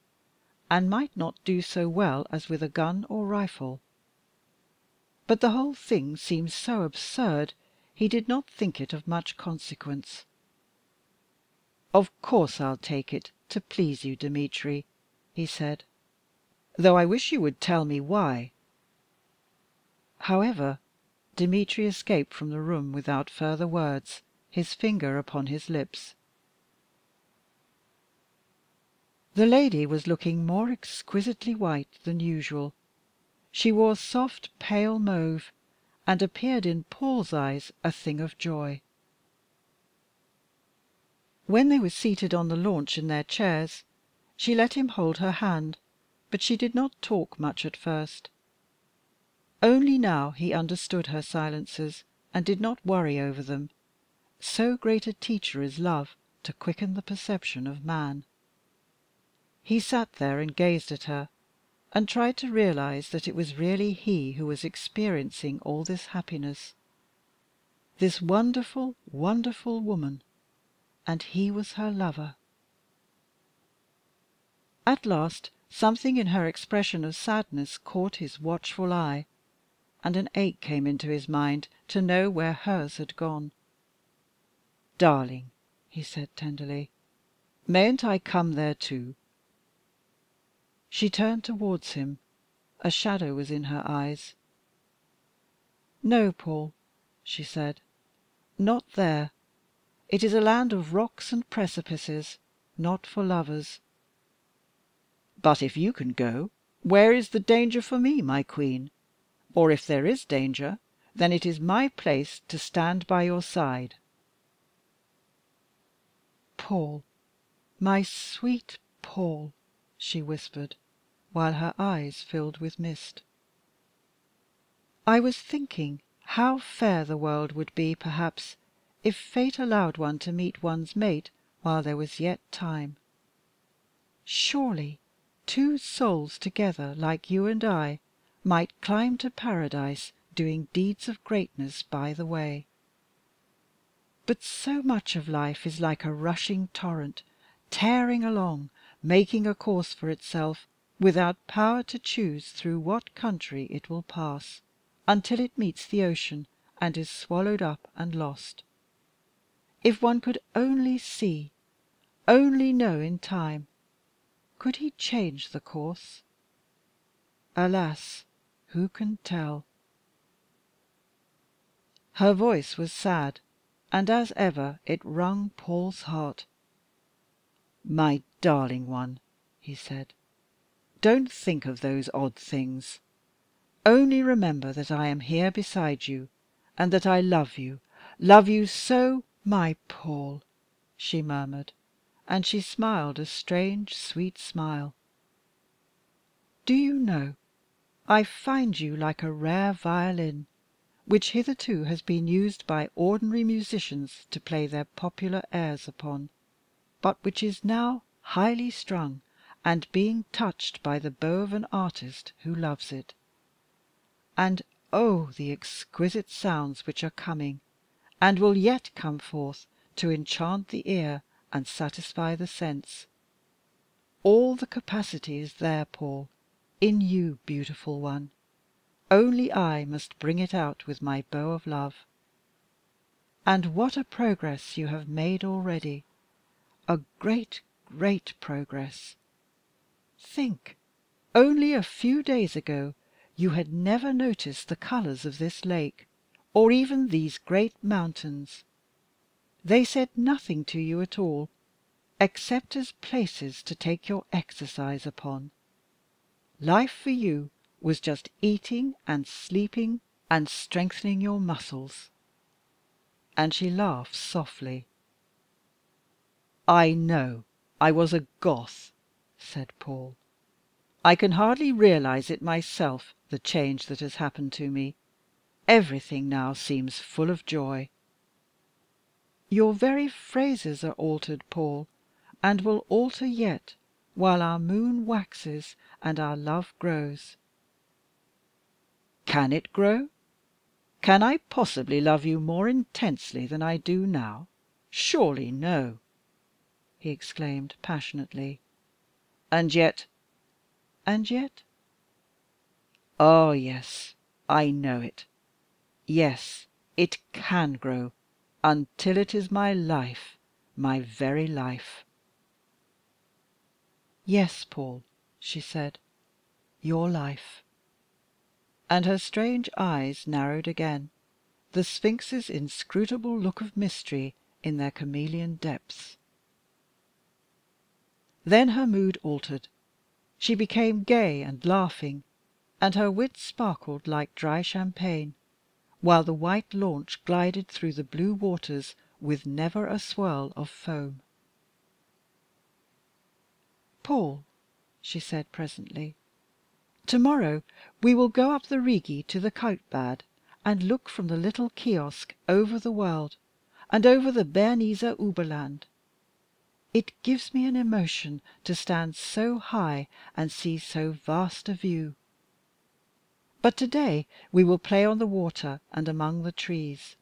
and might not do so well as with a gun or rifle. But the whole thing seemed so absurd, he did not think it of much consequence. "Of course I'll take it, to please you, Dmitry," he said, "though I wish you would tell me why." However, Dmitry escaped from the room without further words, his finger upon his lips. The lady was looking more exquisitely white than usual. She wore soft pale mauve, and appeared in Paul's eyes a thing of joy. When they were seated on the launch in their chairs, she let him hold her hand, but she did not talk much at first. Only now he understood her silences, and did not worry over them, so great a teacher is love to quicken the perception of man. He sat there and gazed at her, and tried to realize that it was really he who was experiencing all this happiness this wonderful, wonderful woman, and he was her lover. At last something in her expression of sadness caught his watchful eye and an ache came into his mind to know where hers had gone. "Darling," he said tenderly, "mayn't I come there too?" She turned towards him. A shadow was in her eyes. "No, Paul," she said, "not there. It is a land of rocks and precipices, not for lovers." "But if you can go, where is the danger for me, my Queen? Or if there is danger, then it is my place to stand by your side." "Paul, my sweet Paul!" she whispered, while her eyes filled with mist. "I was thinking how fair the world would be, perhaps, if fate allowed one to meet one's mate while there was yet time. Surely two souls together like you and I might climb to Paradise doing deeds of greatness by the way. But so much of life is like a rushing torrent, tearing along, making a course for itself, without power to choose through what country it will pass, until it meets the ocean and is swallowed up and lost. If one could only see, only know in time, could he change the course? Alas! Who can tell? Her voice was sad, and as ever it wrung Paul's heart. "My darling one," he said, "don't think of those odd things. Only remember that I am here beside you, and that I love you love you so "My Paul!" she murmured, and she smiled a strange, sweet smile. "Do you know I find you like a rare violin, which hitherto has been used by ordinary musicians to play their popular airs upon, but which is now highly strung and being touched by the bow of an artist who loves it. And oh, the exquisite sounds which are coming, and will yet come forth, to enchant the ear and satisfy the sense! All the capacity is there, Paul in you, beautiful one, only I must bring it out with my bow of love. And what a progress you have made already a great, great progress! Think, only a few days ago you had never noticed the colours of this lake, or even these great mountains. They said nothing to you at all, except as places to take your exercise upon. Life for you was just eating and sleeping, and strengthening your muscles." And she laughed softly. "I know I was a Goth," said Paul. "I can hardly realise it myself, the change that has happened to me. Everything now seems full of joy." "Your very phrases are altered, Paul, and will alter yet, while our moon waxes and our love grows." "Can it grow? Can I possibly love you more intensely than I do now? Surely no!" he exclaimed passionately. "And yet " "And yet?" "Ah, yes, I know it. Yes, it can grow until it is my life, my very life." "Yes, Paul," she said, "your life." And her strange eyes narrowed again, the Sphinx's inscrutable look of mystery in their chameleon depths. Then her mood altered. She became gay and laughing, and her wit sparkled like dry champagne while the white launch glided through the blue waters with never a swirl of foam. "Paul," she said presently, "to morrow we will go up the Rigi to the Kaltbad, and look from the little kiosk over the world, and over the Bernese Oberland. It gives me an emotion to stand so high and see so vast a view. But to day we will play on the water and among the trees."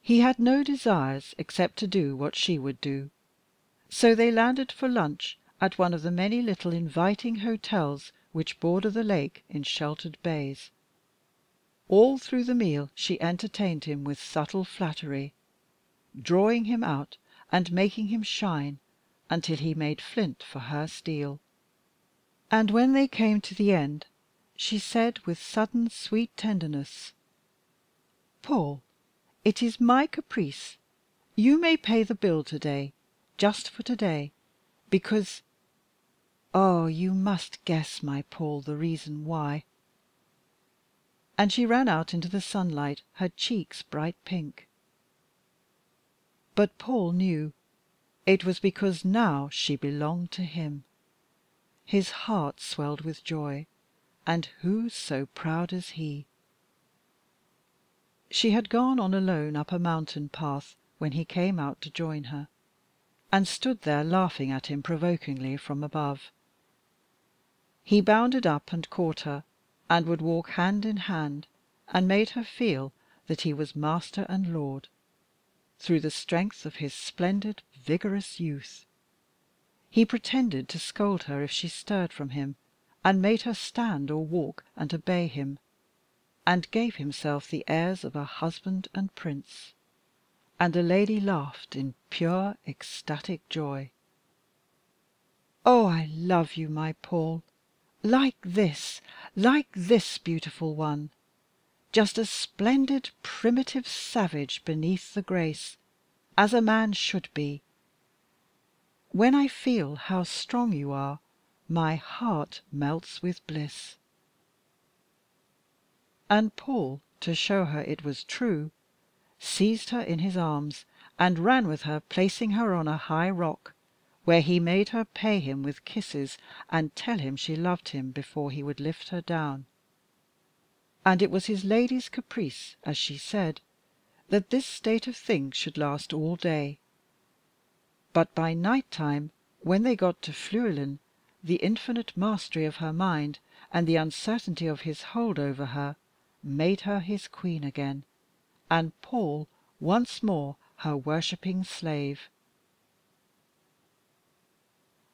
He had no desires except to do what she would do, so they landed for lunch at one of the many little inviting hotels which border the lake in sheltered bays. All through the meal she entertained him with subtle flattery, drawing him out and making him shine until he made flint for her steel. And when they came to the end, she said with sudden sweet tenderness "Paul, it is my caprice. You may pay the bill to day, just for to day, because oh, you must guess, my Paul, the reason why." And she ran out into the sunlight, her cheeks bright pink. But Paul knew. It was because now she belonged to him. His heart swelled with joy, and who so proud as he? She had gone on alone up a mountain path when he came out to join her, and stood there laughing at him provokingly from above. He bounded up and caught her, and would walk hand in hand, and made her feel that he was master and lord, through the strength of his splendid vigorous youth. He pretended to scold her if she stirred from him, and made her stand or walk and obey him, and gave himself the airs of a husband and prince, and the lady laughed in pure ecstatic joy. "Oh, I love you, my Paul, like this, like this, beautiful one, just a splendid primitive savage beneath the grace, as a man should be. When I feel how strong you are, my heart melts with bliss." And Paul, to show her it was true, seized her in his arms, and ran with her, placing her on a high rock, where he made her pay him with kisses and tell him she loved him before he would lift her down. And it was his lady's caprice, as she said, that this state of things should last all day. But by night time, when they got to Flüelen, the infinite mastery of her mind, and the uncertainty of his hold over her, made her his queen again, and Paul once more her worshipping slave.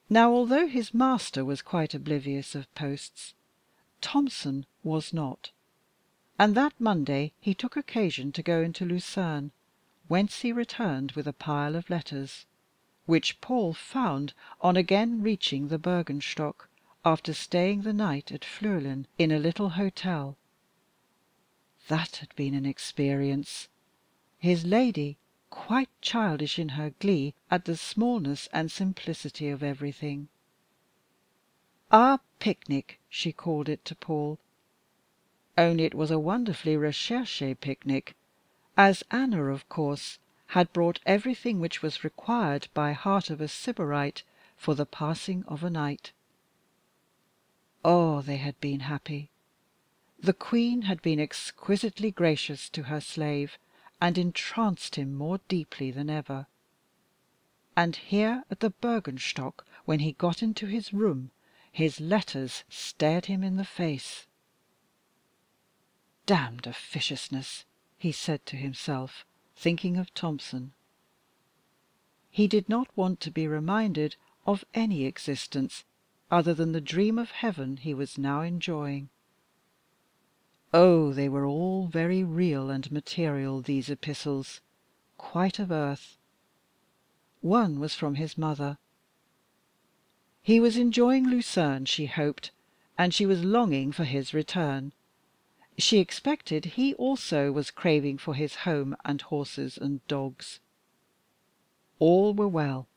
Now, although his master was quite oblivious of posts, Thompson was not, and that Monday he took occasion to go into Lucerne, whence he returned with a pile of letters which Paul found on again reaching the Bürgenstock, after staying the night at Flüelen in a little hotel. That had been an experience! His lady quite childish in her glee at the smallness and simplicity of everything. "Our picnic," she called it to Paul. only it was a wonderfully recherché picnic, as Anna, of course, had brought everything which was required by heart of a Sybarite for the passing of a night. Oh, they had been happy! The Queen had been exquisitely gracious to her slave, and entranced him more deeply than ever. And here at the Bürgenstock, when he got into his room, his letters stared him in the face. "Damned officiousness!" he said to himself, thinking of Thompson. He did not want to be reminded of any existence other than the dream of heaven he was now enjoying. Oh, they were all very real and material, these epistles, quite of earth. One was from his mother. He was enjoying Lucerne, she hoped, and she was longing for his return. She expected he also was craving for his home and horses and dogs. All were well.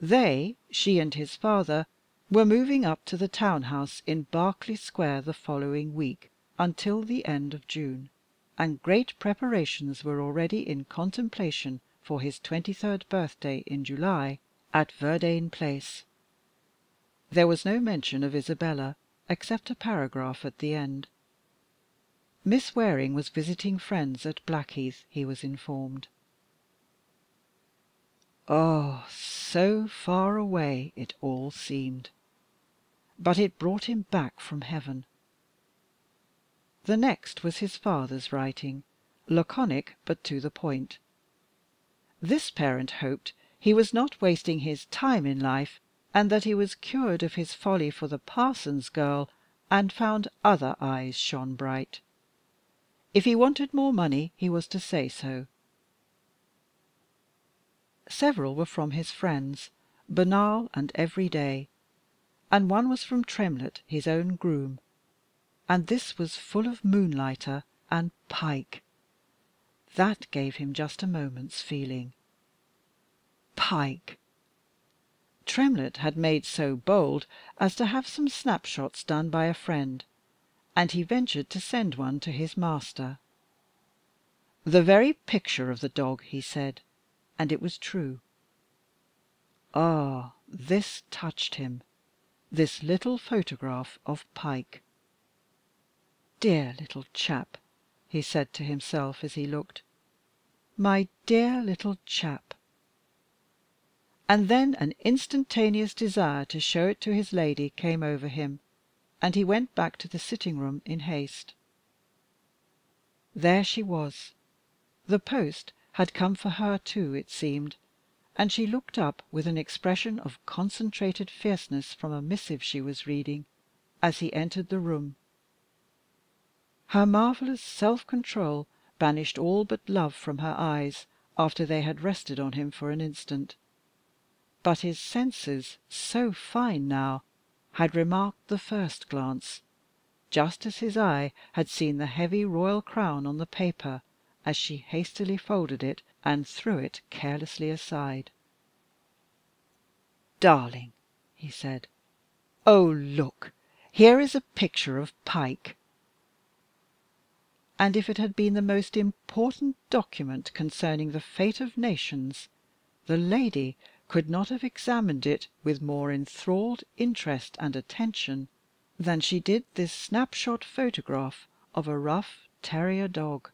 They, she and his father, were moving up to the town house in Berkeley Square the following week, until the end of June, and great preparations were already in contemplation for his twenty third birthday in July at Verdayne Place. There was no mention of Isabella, except a paragraph at the end. Miss Waring was visiting friends at Blackheath, he was informed. Oh, so far away it all seemed! But it brought him back from heaven. The next was his father's writing, laconic but to the point. This parent hoped he was not wasting his time in life, and that he was cured of his folly for the parson's girl, and found other eyes shone bright. If he wanted more money, he was to say so. Several were from his friends, banal and everyday, and one was from Tremlett, his own groom, and this was full of Moonlighter and Pike. That gave him just a moment's feeling. Pike! Tremlett had made so bold as to have some snapshots done by a friend and he ventured to send one to his master. The very picture of the dog, he said, and it was true. Ah, this touched him, this little photograph of Pike. "Dear little chap," he said to himself as he looked. "My dear little chap." And then an instantaneous desire to show it to his lady came over him and he went back to the sitting room in haste. There she was. The post had come for her too, it seemed, and she looked up with an expression of concentrated fierceness from a missive she was reading, as he entered the room. Her marvellous self control banished all but love from her eyes after they had rested on him for an instant, but his senses, so fine now, had remarked the first glance, just as his eye had seen the heavy royal crown on the paper as she hastily folded it and threw it carelessly aside. "Darling," he said, "oh, look! Here is a picture of Pike." And if it had been the most important document concerning the fate of nations, the lady could not have examined it with more enthralled interest and attention than she did this snapshot photograph of a rough terrier dog.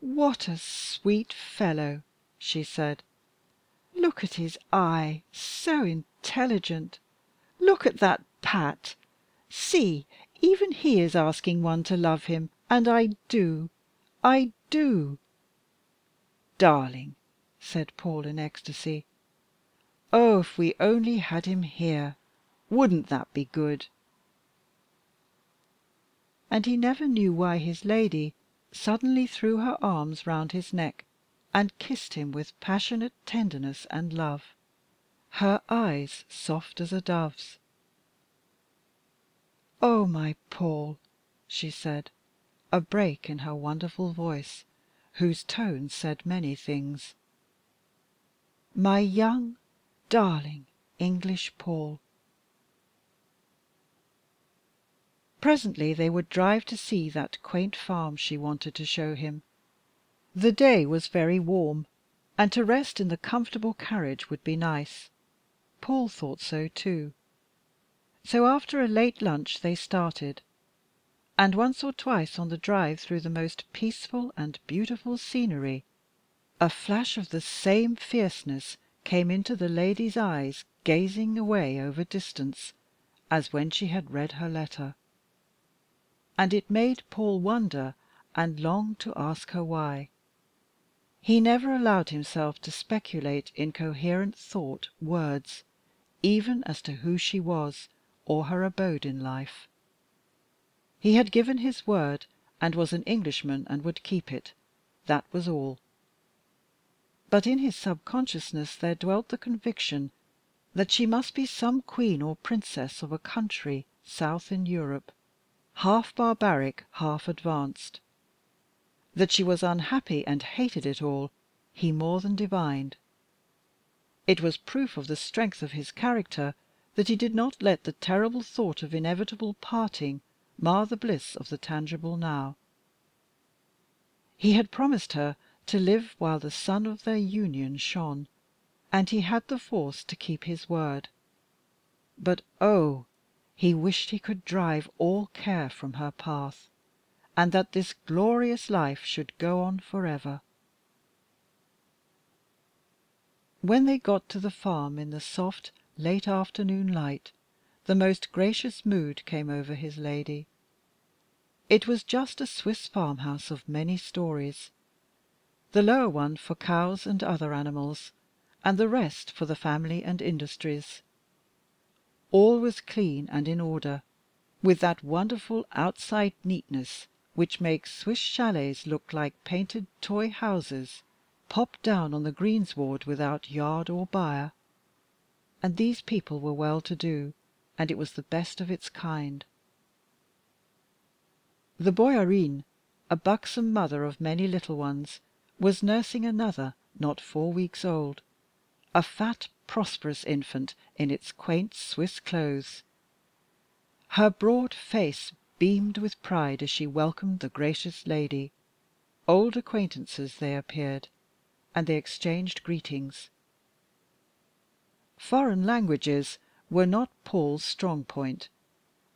"What a sweet fellow!" she said. "Look at his eye, so intelligent. Look at that pat. See, even he is asking one to love him, and I do, I do." "Darling!" said Paul in ecstasy. "Oh, if we only had him here! Wouldn't that be good?" And he never knew why his lady suddenly threw her arms round his neck and kissed him with passionate tenderness and love, her eyes soft as a dove's. "Oh, my Paul!" she said, a break in her wonderful voice, whose tones said many things my young, darling English Paul. presently they would drive to see that quaint farm she wanted to show him. The day was very warm, and to rest in the comfortable carriage would be nice. Paul thought so too. So after a late lunch they started, and once or twice on the drive through the most peaceful and beautiful scenery a flash of the same fierceness came into the lady's eyes gazing away over distance, as when she had read her letter. And it made Paul wonder and long to ask her why. He never allowed himself to speculate in coherent thought words, even as to who she was, or her abode in life. He had given his word, and was an Englishman and would keep it that was all. But in his subconsciousness there dwelt the conviction that she must be some queen or princess of a country south in Europe, half barbaric, half advanced. That she was unhappy and hated it all, he more than divined. It was proof of the strength of his character that he did not let the terrible thought of inevitable parting mar the bliss of the tangible now. He had promised her to live while the sun of their union shone, and he had the force to keep his word. But oh! he wished he could drive all care from her path and that this glorious life should go on forever. When they got to the farm in the soft late afternoon light, the most gracious mood came over his lady. It was just a Swiss farmhouse of many stories, the lower one for cows and other animals, and the rest for the family and industries. All was clean and in order, with that wonderful outside neatness which makes Swiss chalets look like painted toy houses popped down on the greensward without yard or byre. And these people were well to do, and it was the best of its kind. The Bäuerin, a buxom mother of many little ones, was nursing another not four weeks old, a fat prosperous infant in its quaint Swiss clothes. Her broad face beamed with pride as she welcomed the gracious lady. Old acquaintances they appeared, and they exchanged greetings. Foreign languages were not Paul's strong point,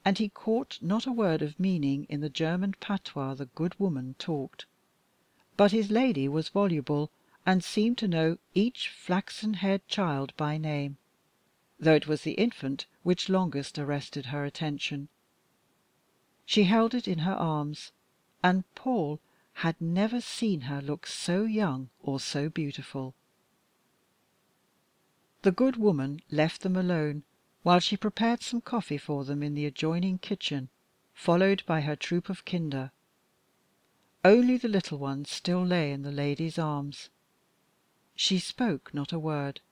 and he caught not a word of meaning in the German patois the good woman talked, but his lady was voluble, and seemed to know each flaxen haired child by name, though it was the infant which longest arrested her attention. She held it in her arms, and Paul had never seen her look so young or so beautiful. The good woman left them alone while she prepared some coffee for them in the adjoining kitchen, followed by her troop of kinder. Only the little one still lay in the lady's arms. She spoke not a word.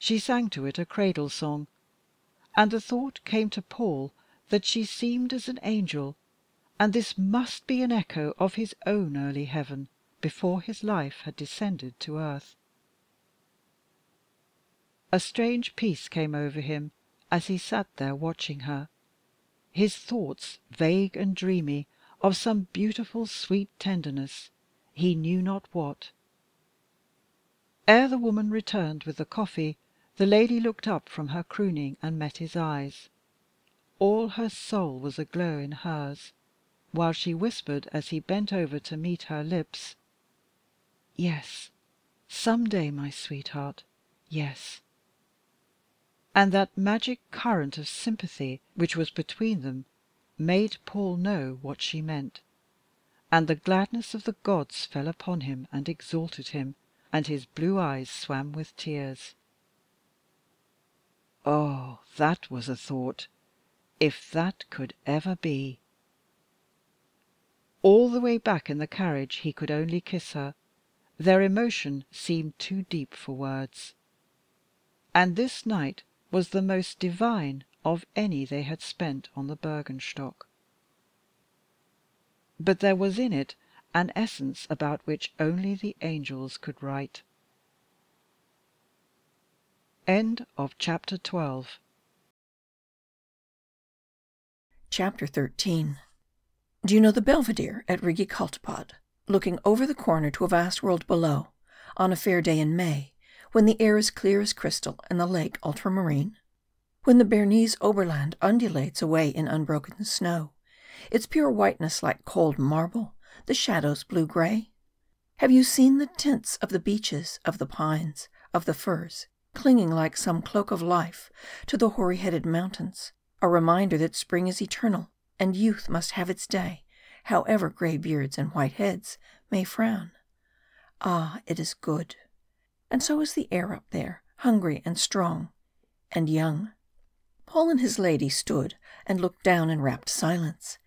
She sang to it a cradle song, and the thought came to Paul that she seemed as an angel, and this must be an echo of his own early heaven before his life had descended to earth. A strange peace came over him as he sat there watching her, his thoughts vague and dreamy of some beautiful sweet tenderness, he knew not what. Ere the woman returned with the coffee, the lady looked up from her crooning and met his eyes all her soul was aglow in hers, while she whispered as he bent over to meet her lips "Yes, some day, my sweetheart, yes." And that magic current of sympathy which was between them made Paul know what she meant, and the gladness of the gods fell upon him and exalted him, and his blue eyes swam with tears. Oh, that was a thought! If that could ever be! All the way back in the carriage he could only kiss her. Their emotion seemed too deep for words. And this night was the most divine of any they had spent on the Bürgenstock. But there was in it an essence about which only the angels could write. End of Chapter 12 Chapter 13 Do you know the Belvedere at Rigi Kaltbad, looking over the corner to a vast world below, on a fair day in May, when the air is clear as crystal and the lake ultramarine? When the Bernese Oberland undulates away in unbroken snow, its pure whiteness like cold marble, the shadows blue grey? Have you seen the tints of the beeches, of the pines, of the firs, clinging like some cloak of life to the hoary headed mountains, a reminder that spring is eternal and youth must have its day, however grey beards and white heads may frown. Ah, it is good. And so is the air up there, hungry and strong and young. Paul and his lady stood and looked down in rapt silence.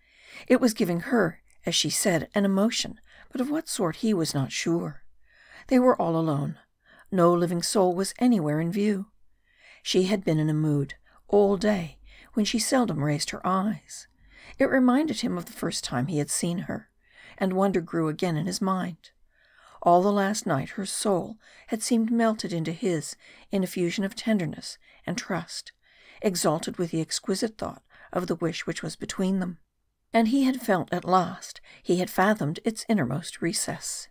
It was giving her, as she said, an emotion, but of what sort he was not sure. They were all alone. No living soul was anywhere in view. She had been in a mood all day when she seldom raised her eyes. It reminded him of the first time he had seen her, and wonder grew again in his mind. All the last night her soul had seemed melted into his in a fusion of tenderness and trust, exalted with the exquisite thought of the wish which was between them. And he had felt at last he had fathomed its innermost recess.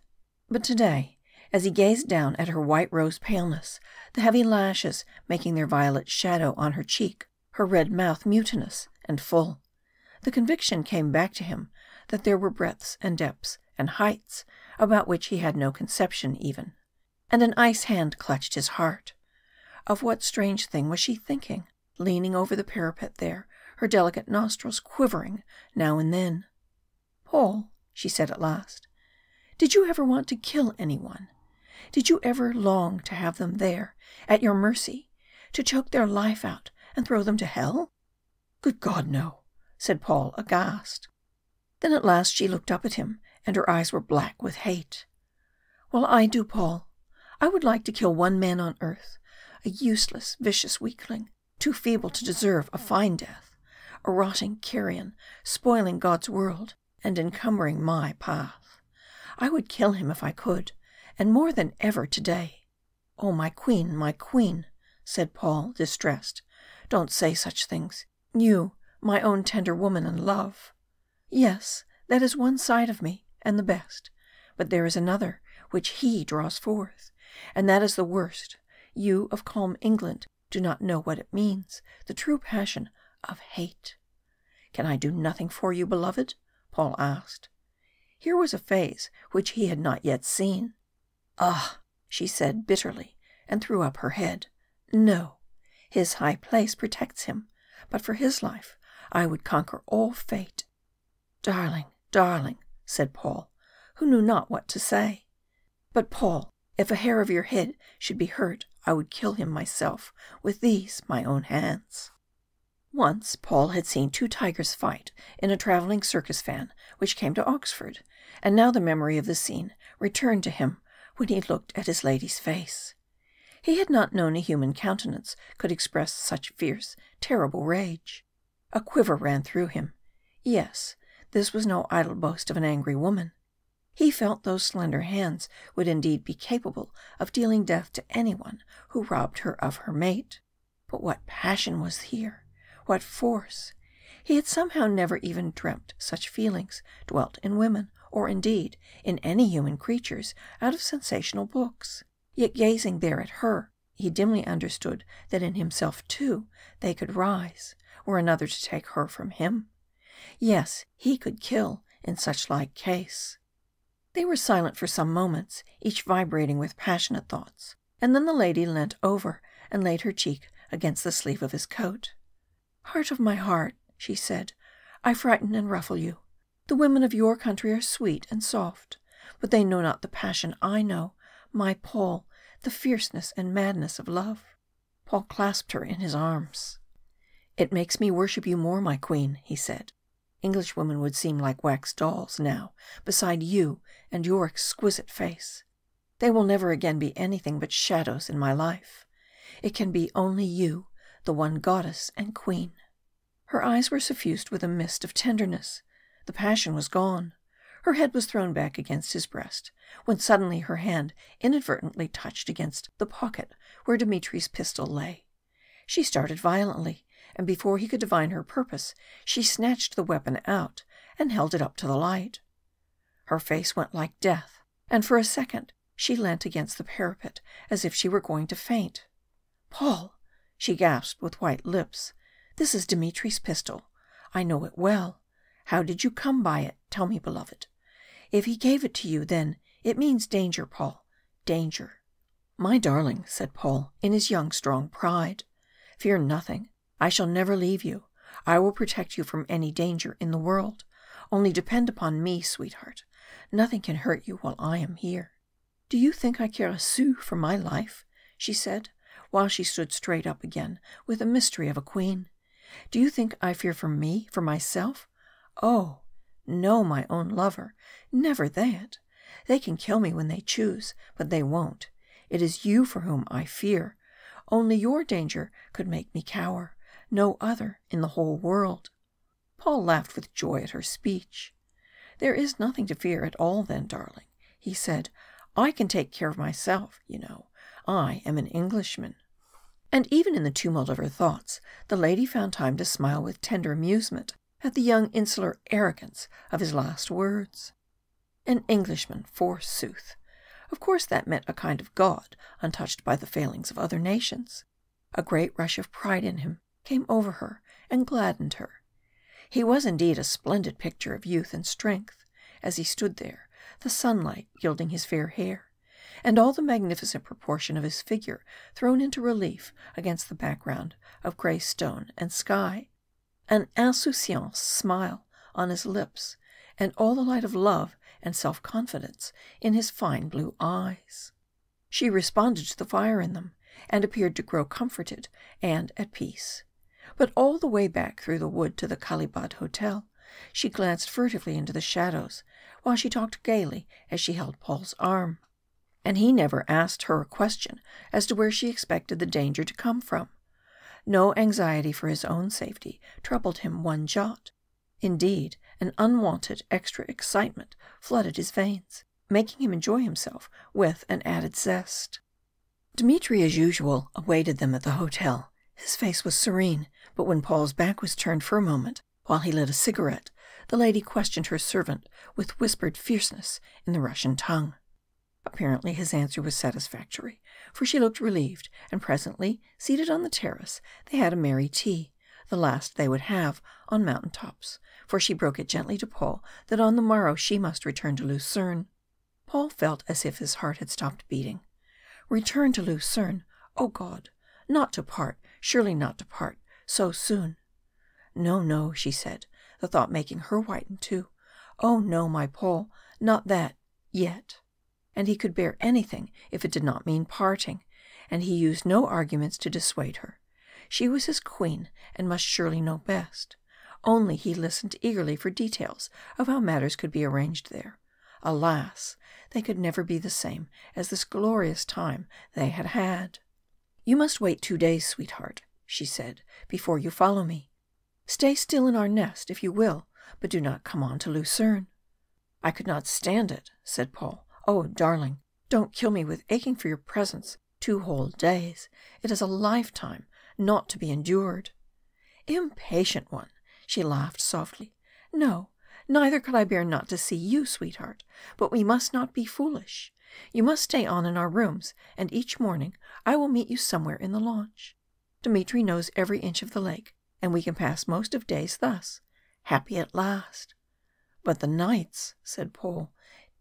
But today, as he gazed down at her white rose paleness, the heavy lashes making their violet shadow on her cheek, her red mouth mutinous and full. The conviction came back to him that there were breadths and depths and heights about which he had no conception even. And an ice hand clutched his heart. Of what strange thing was she thinking, leaning over the parapet there, her delicate nostrils quivering now and then? Paul, she said at last, did you ever want to kill anyone? Did you ever long to have them there, at your mercy, to choke their life out and throw them to hell? Good God, no, said Paul, aghast. Then at last she looked up at him, and her eyes were black with hate. Well, I do, Paul. I would like to kill one man on earth, a useless, vicious weakling, too feeble to deserve a fine death, a rotting carrion, spoiling God's world and encumbering my path. I would kill him if I could, and more than ever today. Oh, my queen, my queen, said Paul, distressed, don't say such things. You, my own tender woman and love. Yes, that is one side of me, and the best. But there is another, which he draws forth, and that is the worst. You of calm England do not know what it means, the true passion of hate. Can I do nothing for you, beloved? Paul asked. Here was a phase which he had not yet seen. Ah, she said bitterly, and threw up her head. No, his high place protects him, but for his life I would conquer all fate. Darling, darling, said Paul, who knew not what to say. But, Paul, if a hair of your head should be hurt, I would kill him myself with these my own hands. Once Paul had seen two tigers fight in a travelling circus van which came to Oxford, and now the memory of the scene returned to him when he looked at his lady's face. He had not known a human countenance could express such fierce, terrible rage. A quiver ran through him. Yes, this was no idle boast of an angry woman. He felt those slender hands would indeed be capable of dealing death to anyone who robbed her of her mate. But what passion was here! What force! He had somehow never even dreamt such feelings dwelt in women, or indeed in any human creatures out of sensational books. Yet gazing there at her, he dimly understood that in himself too they could rise, were another to take her from him. Yes, he could kill in such like case. They were silent for some moments, each vibrating with passionate thoughts, and then the lady leant over and laid her cheek against the sleeve of his coat. Heart of my heart, she said, I frighten and ruffle you. The women of your country are sweet and soft, but they know not the passion I know, my Paul, the fierceness and madness of love. Paul clasped her in his arms. It makes me worship you more, my queen, he said. Englishwomen would seem like wax dolls now beside you and your exquisite face. They will never again be anything but shadows in my life. It can be only you, the one goddess and queen. Her eyes were suffused with a mist of tenderness. The passion was gone. Her head was thrown back against his breast, when suddenly her hand inadvertently touched against the pocket where Dmitry's pistol lay. She started violently, and before he could divine her purpose, she snatched the weapon out and held it up to the light. Her face went like death, and for a second she leant against the parapet as if she were going to faint. Paul, she gasped with white lips, this is Dmitry's pistol. I know it well. How did you come by it? Tell me, beloved. If he gave it to you, then it means danger, Paul. Danger. My darling, said Paul, in his young, strong pride, fear nothing. I shall never leave you. I will protect you from any danger in the world. Only depend upon me, sweetheart. Nothing can hurt you while I am here. Do you think I care a sou for my life? she said, while she stood straight up again with the mystery of a queen. Do you think I fear for me, for myself? Oh, no, my own lover, never that. They can kill me when they choose, but they won't. It is you for whom I fear. Only your danger could make me cower, no other in the whole world. Paul laughed with joy at her speech. There is nothing to fear at all, then, darling, he said. I can take care of myself, you know. I am an Englishman. And even in the tumult of her thoughts, the lady found time to smile with tender amusement at the young insular arrogance of his last words. An Englishman, forsooth! Of course that meant a kind of god untouched by the failings of other nations. A great rush of pride in him came over her and gladdened her. He was indeed a splendid picture of youth and strength, as he stood there, the sunlight gilding his fair hair, and all the magnificent proportion of his figure thrown into relief against the background of grey stone and sky, an insouciant smile on his lips, and all the light of love and self confidence in his fine blue eyes. She responded to the fire in them, and appeared to grow comforted and at peace. But all the way back through the wood to the Kaltbad Hotel, she glanced furtively into the shadows, while she talked gaily as she held Paul's arm. And he never asked her a question as to where she expected the danger to come from. No anxiety for his own safety troubled him one jot. Indeed, an unwonted extra excitement flooded his veins, making him enjoy himself with an added zest. Dmitry, as usual, awaited them at the hotel. His face was serene, but when Paul's back was turned for a moment, while he lit a cigarette, the lady questioned her servant with whispered fierceness in the Russian tongue. Apparently his answer was satisfactory, for she looked relieved, and presently, seated on the terrace, they had a merry tea, the last they would have on mountain tops, for she broke it gently to Paul that on the morrow she must return to Lucerne. Paul felt as if his heart had stopped beating. Return to Lucerne! Oh God! Not to part, surely not to part, so soon. No, no, she said, the thought making her whiten too. Oh no, my Paul, not that yet. And he could bear anything if it did not mean parting, and he used no arguments to dissuade her. She was his queen and must surely know best. Only he listened eagerly for details of how matters could be arranged there. Alas! they could never be the same as this glorious time they had had. You must wait two days, sweetheart, she said, before you follow me. Stay still in our nest, if you will, but do not come on to Lucerne. I could not stand it, said Paul. Oh, darling, don't kill me with aching for your presence two whole days. It is a lifetime, not to be endured. Impatient one, she laughed softly. No, neither could I bear not to see you, sweetheart. But we must not be foolish. You must stay on in our rooms, and each morning I will meet you somewhere in the launch. Dmitry knows every inch of the lake, and we can pass most of days thus, happy at last. But the nights, said Paul,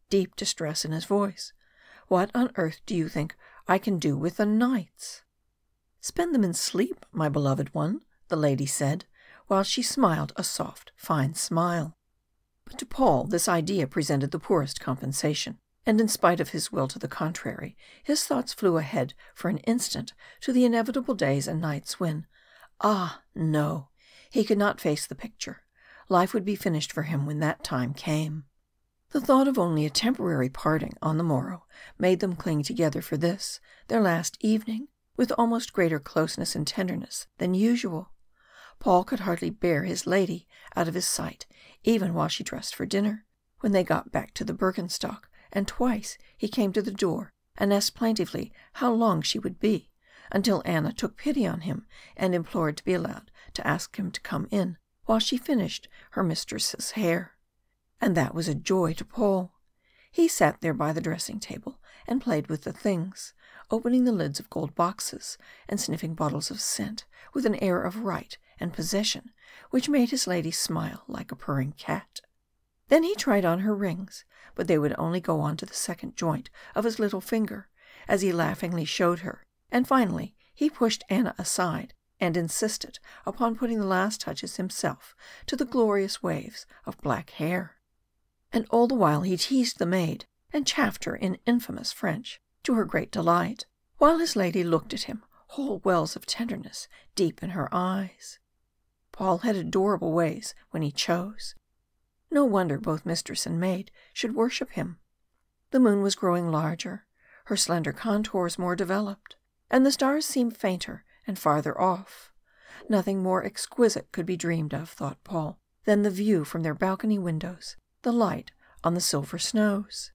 deep distress in his voice. What on earth do you think I can do with the nights? Spend them in sleep, my beloved one, the lady said, while she smiled a soft, fine smile. But to Paul this idea presented the poorest compensation, and in spite of his will to the contrary, his thoughts flew ahead for an instant to the inevitable days and nights when, ah, no, he could not face the picture. Life would be finished for him when that time came. The thought of only a temporary parting on the morrow made them cling together for this, their last evening, with almost greater closeness and tenderness than usual. Paul could hardly bear his lady out of his sight, even while she dressed for dinner, when they got back to the Bürgenstock, and twice he came to the door and asked plaintively how long she would be, until Anna took pity on him and implored to be allowed to ask him to come in while she finished her mistress's hair. And that was a joy to Paul. He sat there by the dressing table and played with the things, opening the lids of gold boxes and sniffing bottles of scent with an air of right and possession which made his lady smile like a purring cat. Then he tried on her rings, but they would only go on to the second joint of his little finger, as he laughingly showed her, and finally he pushed Anna aside and insisted upon putting the last touches himself to the glorious waves of black hair. And all the while he teased the maid and chaffed her in infamous French, to her great delight, while his lady looked at him, whole wells of tenderness deep in her eyes. Paul had adorable ways when he chose. No wonder both mistress and maid should worship him. The moon was growing larger, her slender contours more developed, and the stars seemed fainter and farther off. Nothing more exquisite could be dreamed of, thought Paul, than the view from their balcony windows, the light on the silver snows.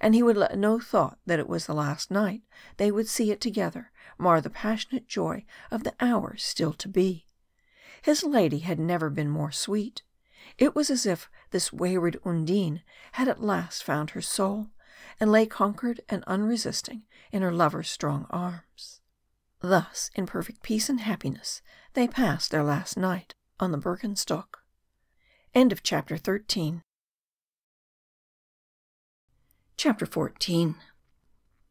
And he would let no thought that it was the last night they would see it together mar the passionate joy of the hours still to be. His lady had never been more sweet. It was as if this wayward Undine had at last found her soul, and lay conquered and unresisting in her lover's strong arms. Thus, in perfect peace and happiness, they passed their last night on the of chapter 13. Chapter 14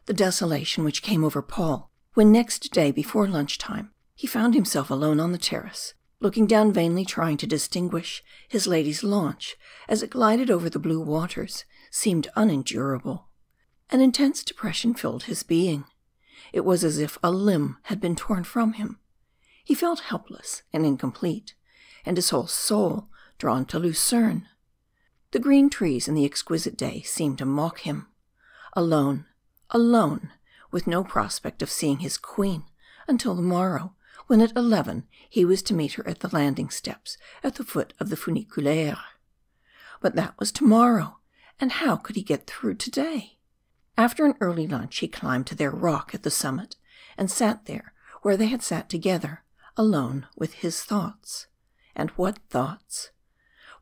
The desolation which came over Paul when next day before lunch time he found himself alone on the terrace, looking down vainly trying to distinguish his lady's launch as it glided over the blue waters, seemed unendurable. An intense depression filled his being. It was as if a limb had been torn from him. He felt helpless and incomplete, and his whole soul drawn to Lucerne. The green trees and the exquisite day seemed to mock him. Alone, alone, with no prospect of seeing his queen until the morrow, when at eleven he was to meet her at the landing steps at the foot of the funiculaire. But that was tomorrow, and how could he get through today? After an early lunch he climbed to their rock at the summit, and sat there where they had sat together, alone with his thoughts. And what thoughts!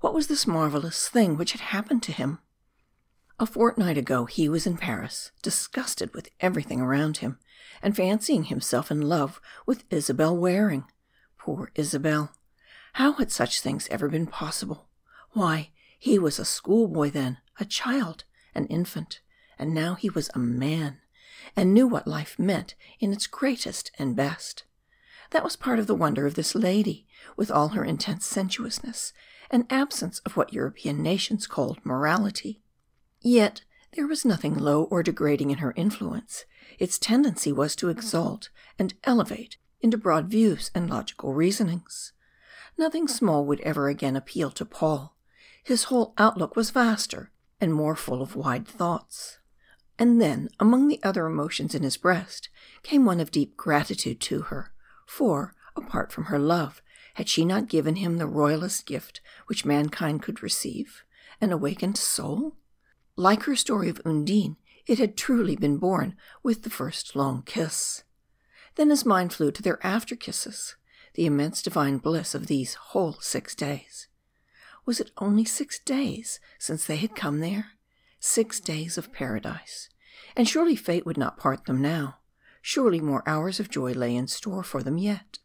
What was this marvellous thing which had happened to him? A fortnight ago he was in Paris, disgusted with everything around him, and fancying himself in love with Isabel Waring. Poor Isabel! How had such things ever been possible? Why, he was a schoolboy then, a child, an infant, and now he was a man, and knew what life meant in its greatest and best. That was part of the wonder of this lady, with all her intense sensuousness and absence of what European nations called morality. Yet there was nothing low or degrading in her influence. Its tendency was to exalt and elevate into broad views and logical reasonings. Nothing hmm. small would ever again appeal to Paul. His whole outlook was vaster and more full of wide thoughts. And then, among the other emotions in his breast, came one of deep gratitude to her, for, apart from her love, had she not given him the royalest gift which mankind could receive an awakened soul? Like her story of Undine, it had truly been born with the first long kiss. Then his mind flew to their after kisses, the immense divine bliss of these whole six days. Was it only six days since they had come there? Six days of paradise. And surely fate would not part them now. Surely more hours of joy lay in store for them yet.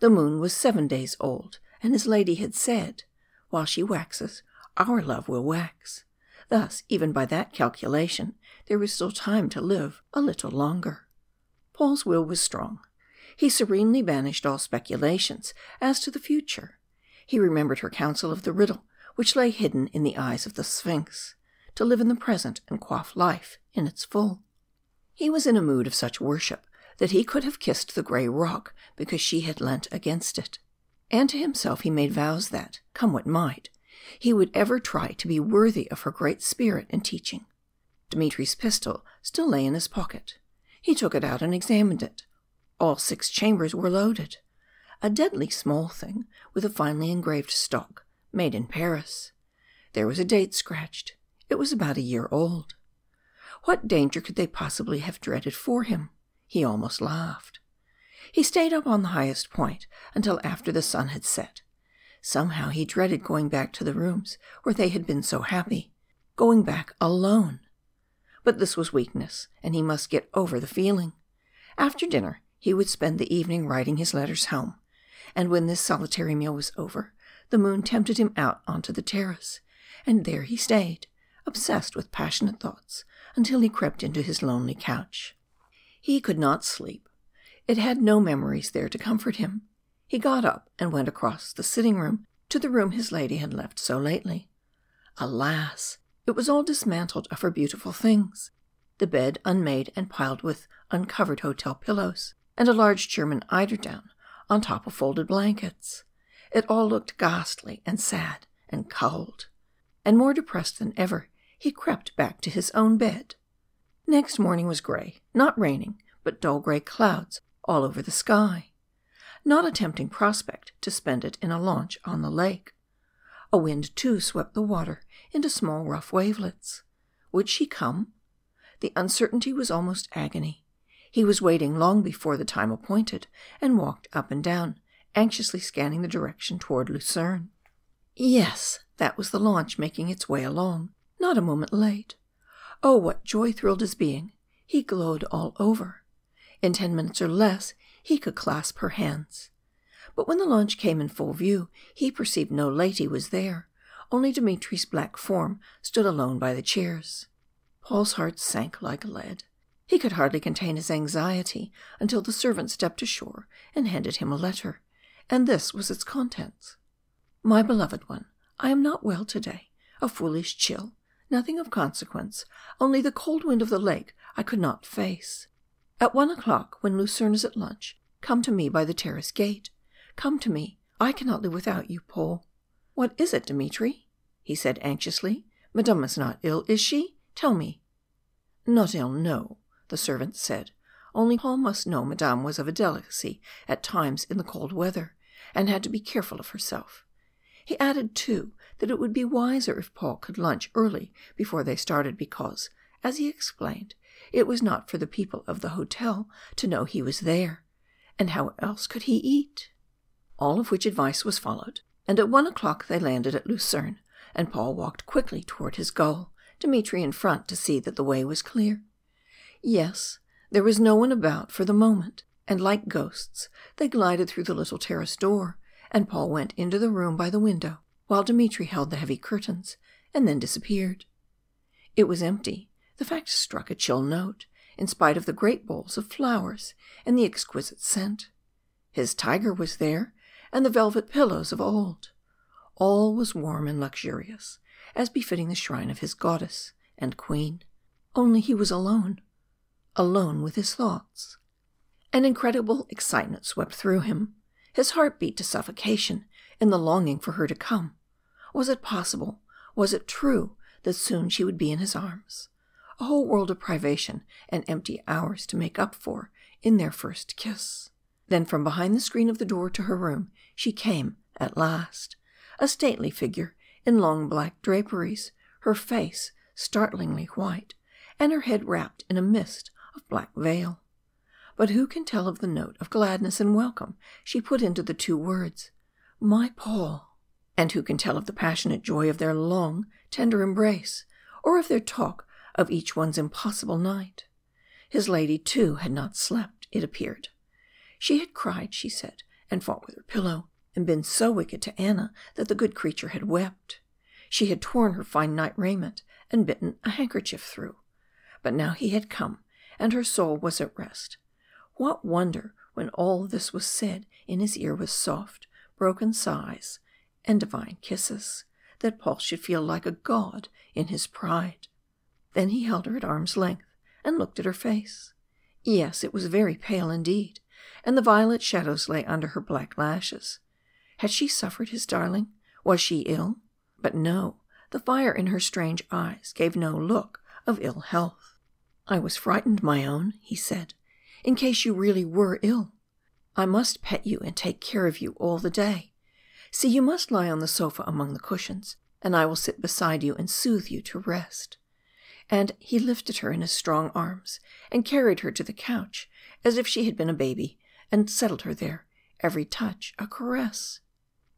The moon was seven days old, and his lady had said, While she waxes, our love will wax. Thus, even by that calculation, there was still time to live a little longer. Paul's will was strong. He serenely banished all speculations as to the future. He remembered her counsel of the riddle, which lay hidden in the eyes of the Sphinx to live in the present and quaff life in its full. He was in a mood of such worship that he could have kissed the grey rock because she had leant against it. And to himself he made vows that, come what might, he would ever try to be worthy of her great spirit and teaching. Dmitry's pistol still lay in his pocket. He took it out and examined it. All six chambers were loaded. A deadly small thing, with a finely engraved stock, made in Paris. There was a date scratched. It was about a year old. What danger could they possibly have dreaded for him? He almost laughed. He stayed up on the highest point until after the sun had set. Somehow he dreaded going back to the rooms where they had been so happy. Going back alone. But this was weakness, and he must get over the feeling. After dinner, he would spend the evening writing his letters home, and when this solitary meal was over, the moon tempted him out onto the terrace, and there he stayed, obsessed with passionate thoughts, until he crept into his lonely couch. He could not sleep. It had no memories there to comfort him. He got up and went across the sitting room to the room his lady had left so lately. Alas! It was all dismantled of her beautiful things. The bed unmade and piled with uncovered hotel pillows, and a large German eiderdown on top of folded blankets. It all looked ghastly and sad and cold. And more depressed than ever, he crept back to his own bed. Next morning was grey, not raining, but dull grey clouds all over the sky. Not a tempting prospect to spend it in a launch on the lake. A wind, too, swept the water into small rough wavelets. Would she come? The uncertainty was almost agony. He was waiting long before the time appointed, and walked up and down, anxiously scanning the direction toward Lucerne. Yes, that was the launch making its way along, not a moment late. Oh, what joy thrilled his being! He glowed all over. In ten minutes or less he could clasp her hands. But when the launch came in full view, he perceived no lady was there. Only Dmitry's black form stood alone by the chairs. Paul's heart sank like lead. He could hardly contain his anxiety until the servant stepped ashore and handed him a letter, and this was its contents. My beloved one, I am not well today. A foolish chill. Nothing of consequence, only the cold wind of the lake I could not face. At one o'clock, when Lucerne is at lunch, come to me by the terrace gate. Come to me. I cannot live without you, Paul. What is it, Dmitry? he said anxiously. Madame is not ill, is she? Tell me. Not ill, no the servant said. Only Paul must know Madame was of a delicacy at times in the cold weather, and had to be careful of herself. He added, too, that it would be wiser if Paul could lunch early before they started because, as he explained, it was not for the people of the hotel to know he was there. And how else could he eat? All of which advice was followed, and at one o'clock they landed at Lucerne, and Paul walked quickly toward his goal, Dmitry in front to see that the way was clear. Yes, there was no one about for the moment, and like ghosts they glided through the little terrace door, and Paul went into the room by the window, while Dmitry held the heavy curtains, and then disappeared. It was empty. The fact struck a chill note, in spite of the great bowls of flowers and the exquisite scent. His tiger was there, and the velvet pillows of old. All was warm and luxurious, as befitting the shrine of his goddess and queen. Only he was alone alone with his thoughts. An incredible excitement swept through him. His heart beat to suffocation in the longing for her to come. Was it possible, was it true, that soon she would be in his arms? A whole world of privation and empty hours to make up for in their first kiss. Then from behind the screen of the door to her room she came at last, a stately figure in long black draperies, her face startlingly white, and her head wrapped in a mist of black veil. But who can tell of the note of gladness and welcome she put into the two words, My Paul? And who can tell of the passionate joy of their long, tender embrace, or of their talk of each one's impossible night? His lady, too, had not slept, it appeared. She had cried, she said, and fought with her pillow, and been so wicked to Anna that the good creature had wept. She had torn her fine night raiment and bitten a handkerchief through. But now he had come, and her soul was at rest. What wonder when all this was said in his ear with soft, broken sighs and divine kisses, that Paul should feel like a god in his pride. Then he held her at arm's length and looked at her face. Yes, it was very pale indeed, and the violet shadows lay under her black lashes. Had she suffered, his darling? Was she ill? But no, the fire in her strange eyes gave no look of ill health. I was frightened, my own, he said, in case you really were ill. I must pet you and take care of you all the day. See, you must lie on the sofa among the cushions, and I will sit beside you and soothe you to rest. And he lifted her in his strong arms and carried her to the couch as if she had been a baby, and settled her there, every touch a caress.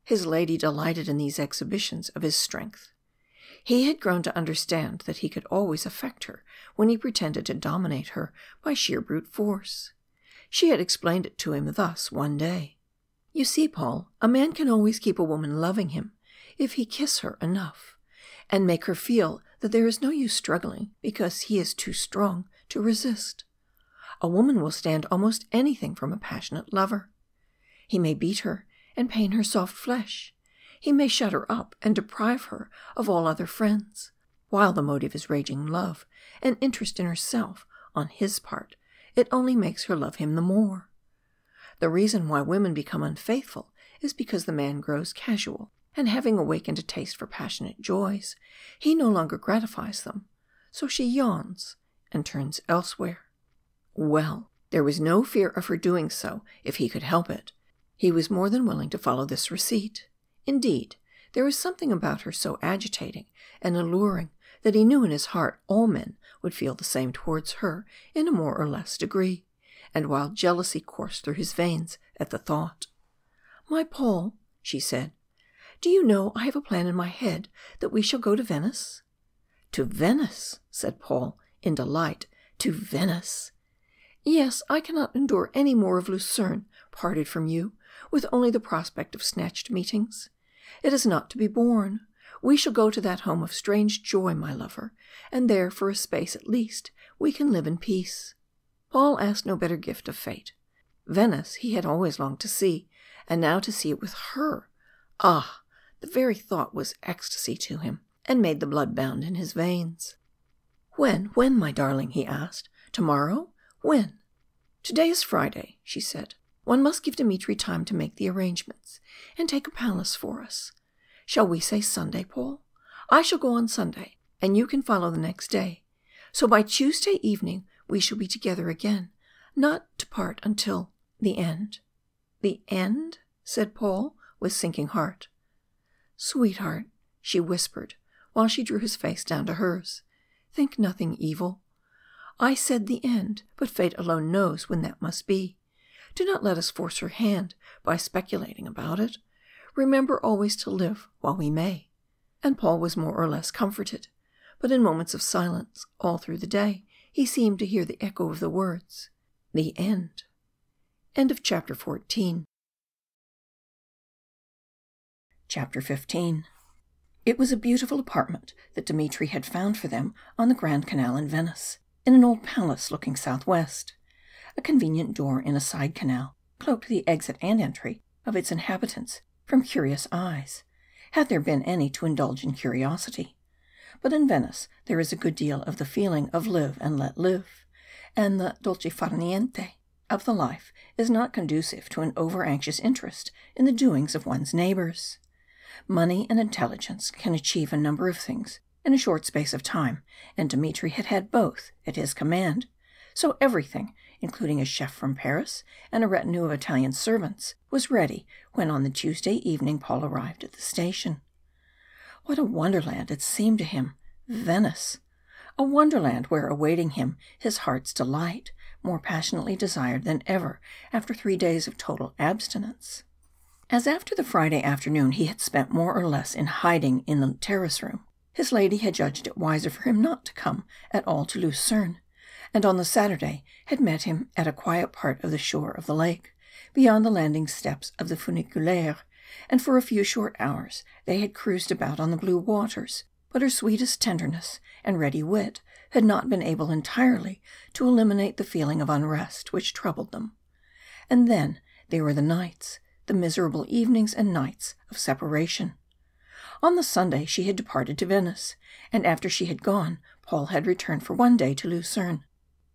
His lady delighted in these exhibitions of his strength. He had grown to understand that he could always affect her when he pretended to dominate her by sheer brute force. She had explained it to him thus one day. You see, Paul, a man can always keep a woman loving him if he kiss her enough, and make her feel that there is no use struggling because he is too strong to resist. A woman will stand almost anything from a passionate lover. He may beat her and pain her soft flesh. He may shut her up and deprive her of all other friends. While the motive is raging love and interest in herself on his part, it only makes her love him the more. The reason why women become unfaithful is because the man grows casual, and having awakened a taste for passionate joys, he no longer gratifies them. So she yawns and turns elsewhere. Well, there was no fear of her doing so if he could help it. He was more than willing to follow this receipt. Indeed, there was something about her so agitating and alluring that he knew in his heart all men would feel the same towards her in a more or less degree, and wild jealousy coursed through his veins at the thought. My Paul, she said, do you know I have a plan in my head that we shall go to Venice? To Venice, said Paul, in delight. To Venice. Yes, I cannot endure any more of Lucerne, parted from you, with only the prospect of snatched meetings. It is not to be borne. We shall go to that home of strange joy, my lover, and there, for a space at least, we can live in peace. Paul asked no better gift of fate. Venice he had always longed to see, and now to see it with her. Ah, the very thought was ecstasy to him, and made the blood bound in his veins. When, when, my darling? he asked. Tomorrow? When? Today is Friday, she said. One must give Dmitri time to make the arrangements, and take a palace for us. Shall we say Sunday, Paul? I shall go on Sunday, and you can follow the next day. So by Tuesday evening we shall be together again, not to part until the end. The end? said Paul, with sinking heart. Sweetheart, she whispered, while she drew his face down to hers, think nothing evil. I said the end, but fate alone knows when that must be. Do not let us force her hand by speculating about it. Remember always to live while we may. And Paul was more or less comforted, but in moments of silence, all through the day, he seemed to hear the echo of the words, the end. End of chapter 14. Chapter 15. It was a beautiful apartment that Dmitri had found for them on the Grand Canal in Venice, in an old palace looking southwest. A convenient door in a side canal cloaked the exit and entry of its inhabitants from curious eyes, had there been any to indulge in curiosity. But in Venice there is a good deal of the feeling of live and let live, and the dolce far niente of the life is not conducive to an over anxious interest in the doings of one's neighbors. Money and intelligence can achieve a number of things in a short space of time, and Dmitri had had both at his command. So everything including a chef from Paris and a retinue of Italian servants, was ready when on the Tuesday evening Paul arrived at the station. What a wonderland it seemed to him Venice! A wonderland where awaiting him his heart's delight, more passionately desired than ever after three days of total abstinence. As after the Friday afternoon he had spent more or less in hiding in the terrace room, his lady had judged it wiser for him not to come at all to Lucerne, and on the Saturday had met him at a quiet part of the shore of the lake, beyond the landing steps of the funiculaire, and for a few short hours they had cruised about on the blue waters, but her sweetest tenderness and ready wit had not been able entirely to eliminate the feeling of unrest which troubled them. And then there were the nights, the miserable evenings and nights of separation. On the Sunday she had departed to Venice, and after she had gone, Paul had returned for one day to Lucerne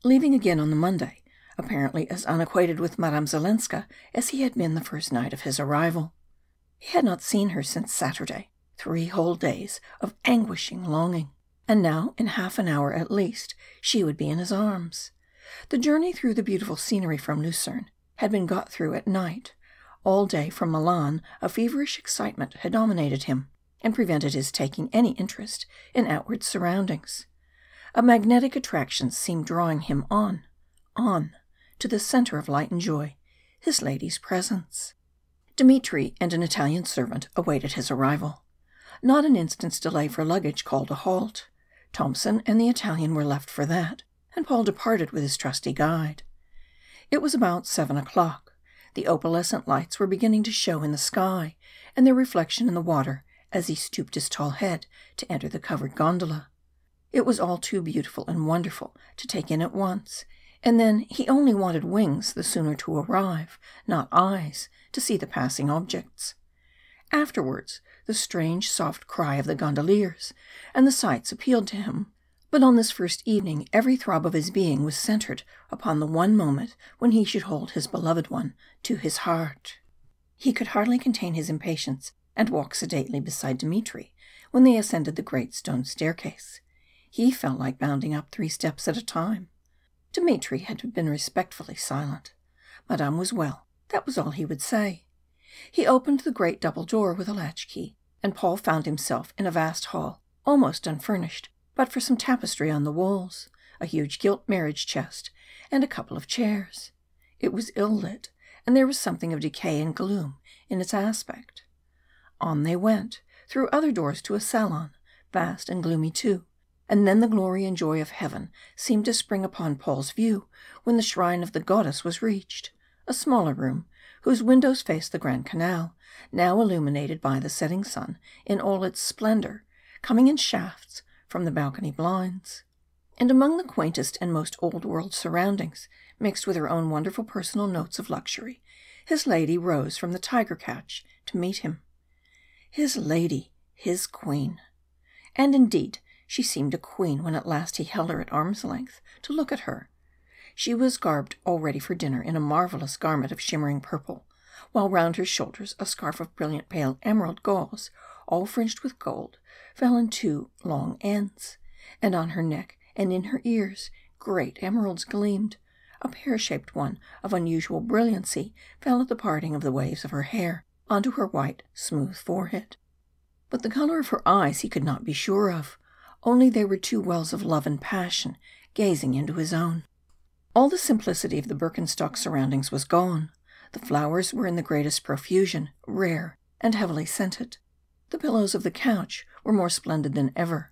leaving again on the Monday, apparently as unacquainted with Madame Zalenska as he had been the first night of his arrival. He had not seen her since Saturday, three whole days of anguishing longing. And now, in half an hour at least, she would be in his arms. The journey through the beautiful scenery from Lucerne had been got through at night. All day from Milan, a feverish excitement had dominated him and prevented his taking any interest in outward surroundings. A magnetic attraction seemed drawing him on, on, to the centre of light and joy, his lady's presence. Dmitri and an Italian servant awaited his arrival. Not an instant's delay for luggage called a halt. Thompson and the Italian were left for that, and Paul departed with his trusty guide. It was about seven o'clock. The opalescent lights were beginning to show in the sky, and their reflection in the water as he stooped his tall head to enter the covered gondola. It was all too beautiful and wonderful to take in at once, and then he only wanted wings the sooner to arrive, not eyes, to see the passing objects. Afterwards, the strange soft cry of the gondoliers and the sights appealed to him. But on this first evening every throb of his being was centred upon the one moment when he should hold his beloved one to his heart. He could hardly contain his impatience and walk sedately beside Dmitri when they ascended the great stone staircase. He felt like bounding up three steps at a time. Dmitri had been respectfully silent. Madame was well, that was all he would say. He opened the great double door with a latch key, and Paul found himself in a vast hall, almost unfurnished, but for some tapestry on the walls, a huge gilt marriage chest, and a couple of chairs. It was ill lit, and there was something of decay and gloom in its aspect. On they went, through other doors to a salon, vast and gloomy too, and then the glory and joy of heaven seemed to spring upon Paul's view when the shrine of the goddess was reached, a smaller room, whose windows faced the Grand Canal, now illuminated by the setting sun in all its splendour, coming in shafts from the balcony blinds. And among the quaintest and most old world surroundings, mixed with her own wonderful personal notes of luxury, his lady rose from the tiger couch to meet him. His lady, his queen. And indeed, she seemed a queen when at last he held her at arm's length to look at her she was garbed already for dinner in a marvellous garment of shimmering purple, while round her shoulders a scarf of brilliant pale emerald gauze, all fringed with gold, fell in two long ends, and on her neck and in her ears great emeralds gleamed. A pear shaped one of unusual brilliancy fell at the parting of the waves of her hair onto her white, smooth forehead. But the colour of her eyes he could not be sure of, only they were two wells of love and passion gazing into his own. All the simplicity of the Bürgenstock surroundings was gone. The flowers were in the greatest profusion, rare and heavily scented. The pillows of the couch were more splendid than ever.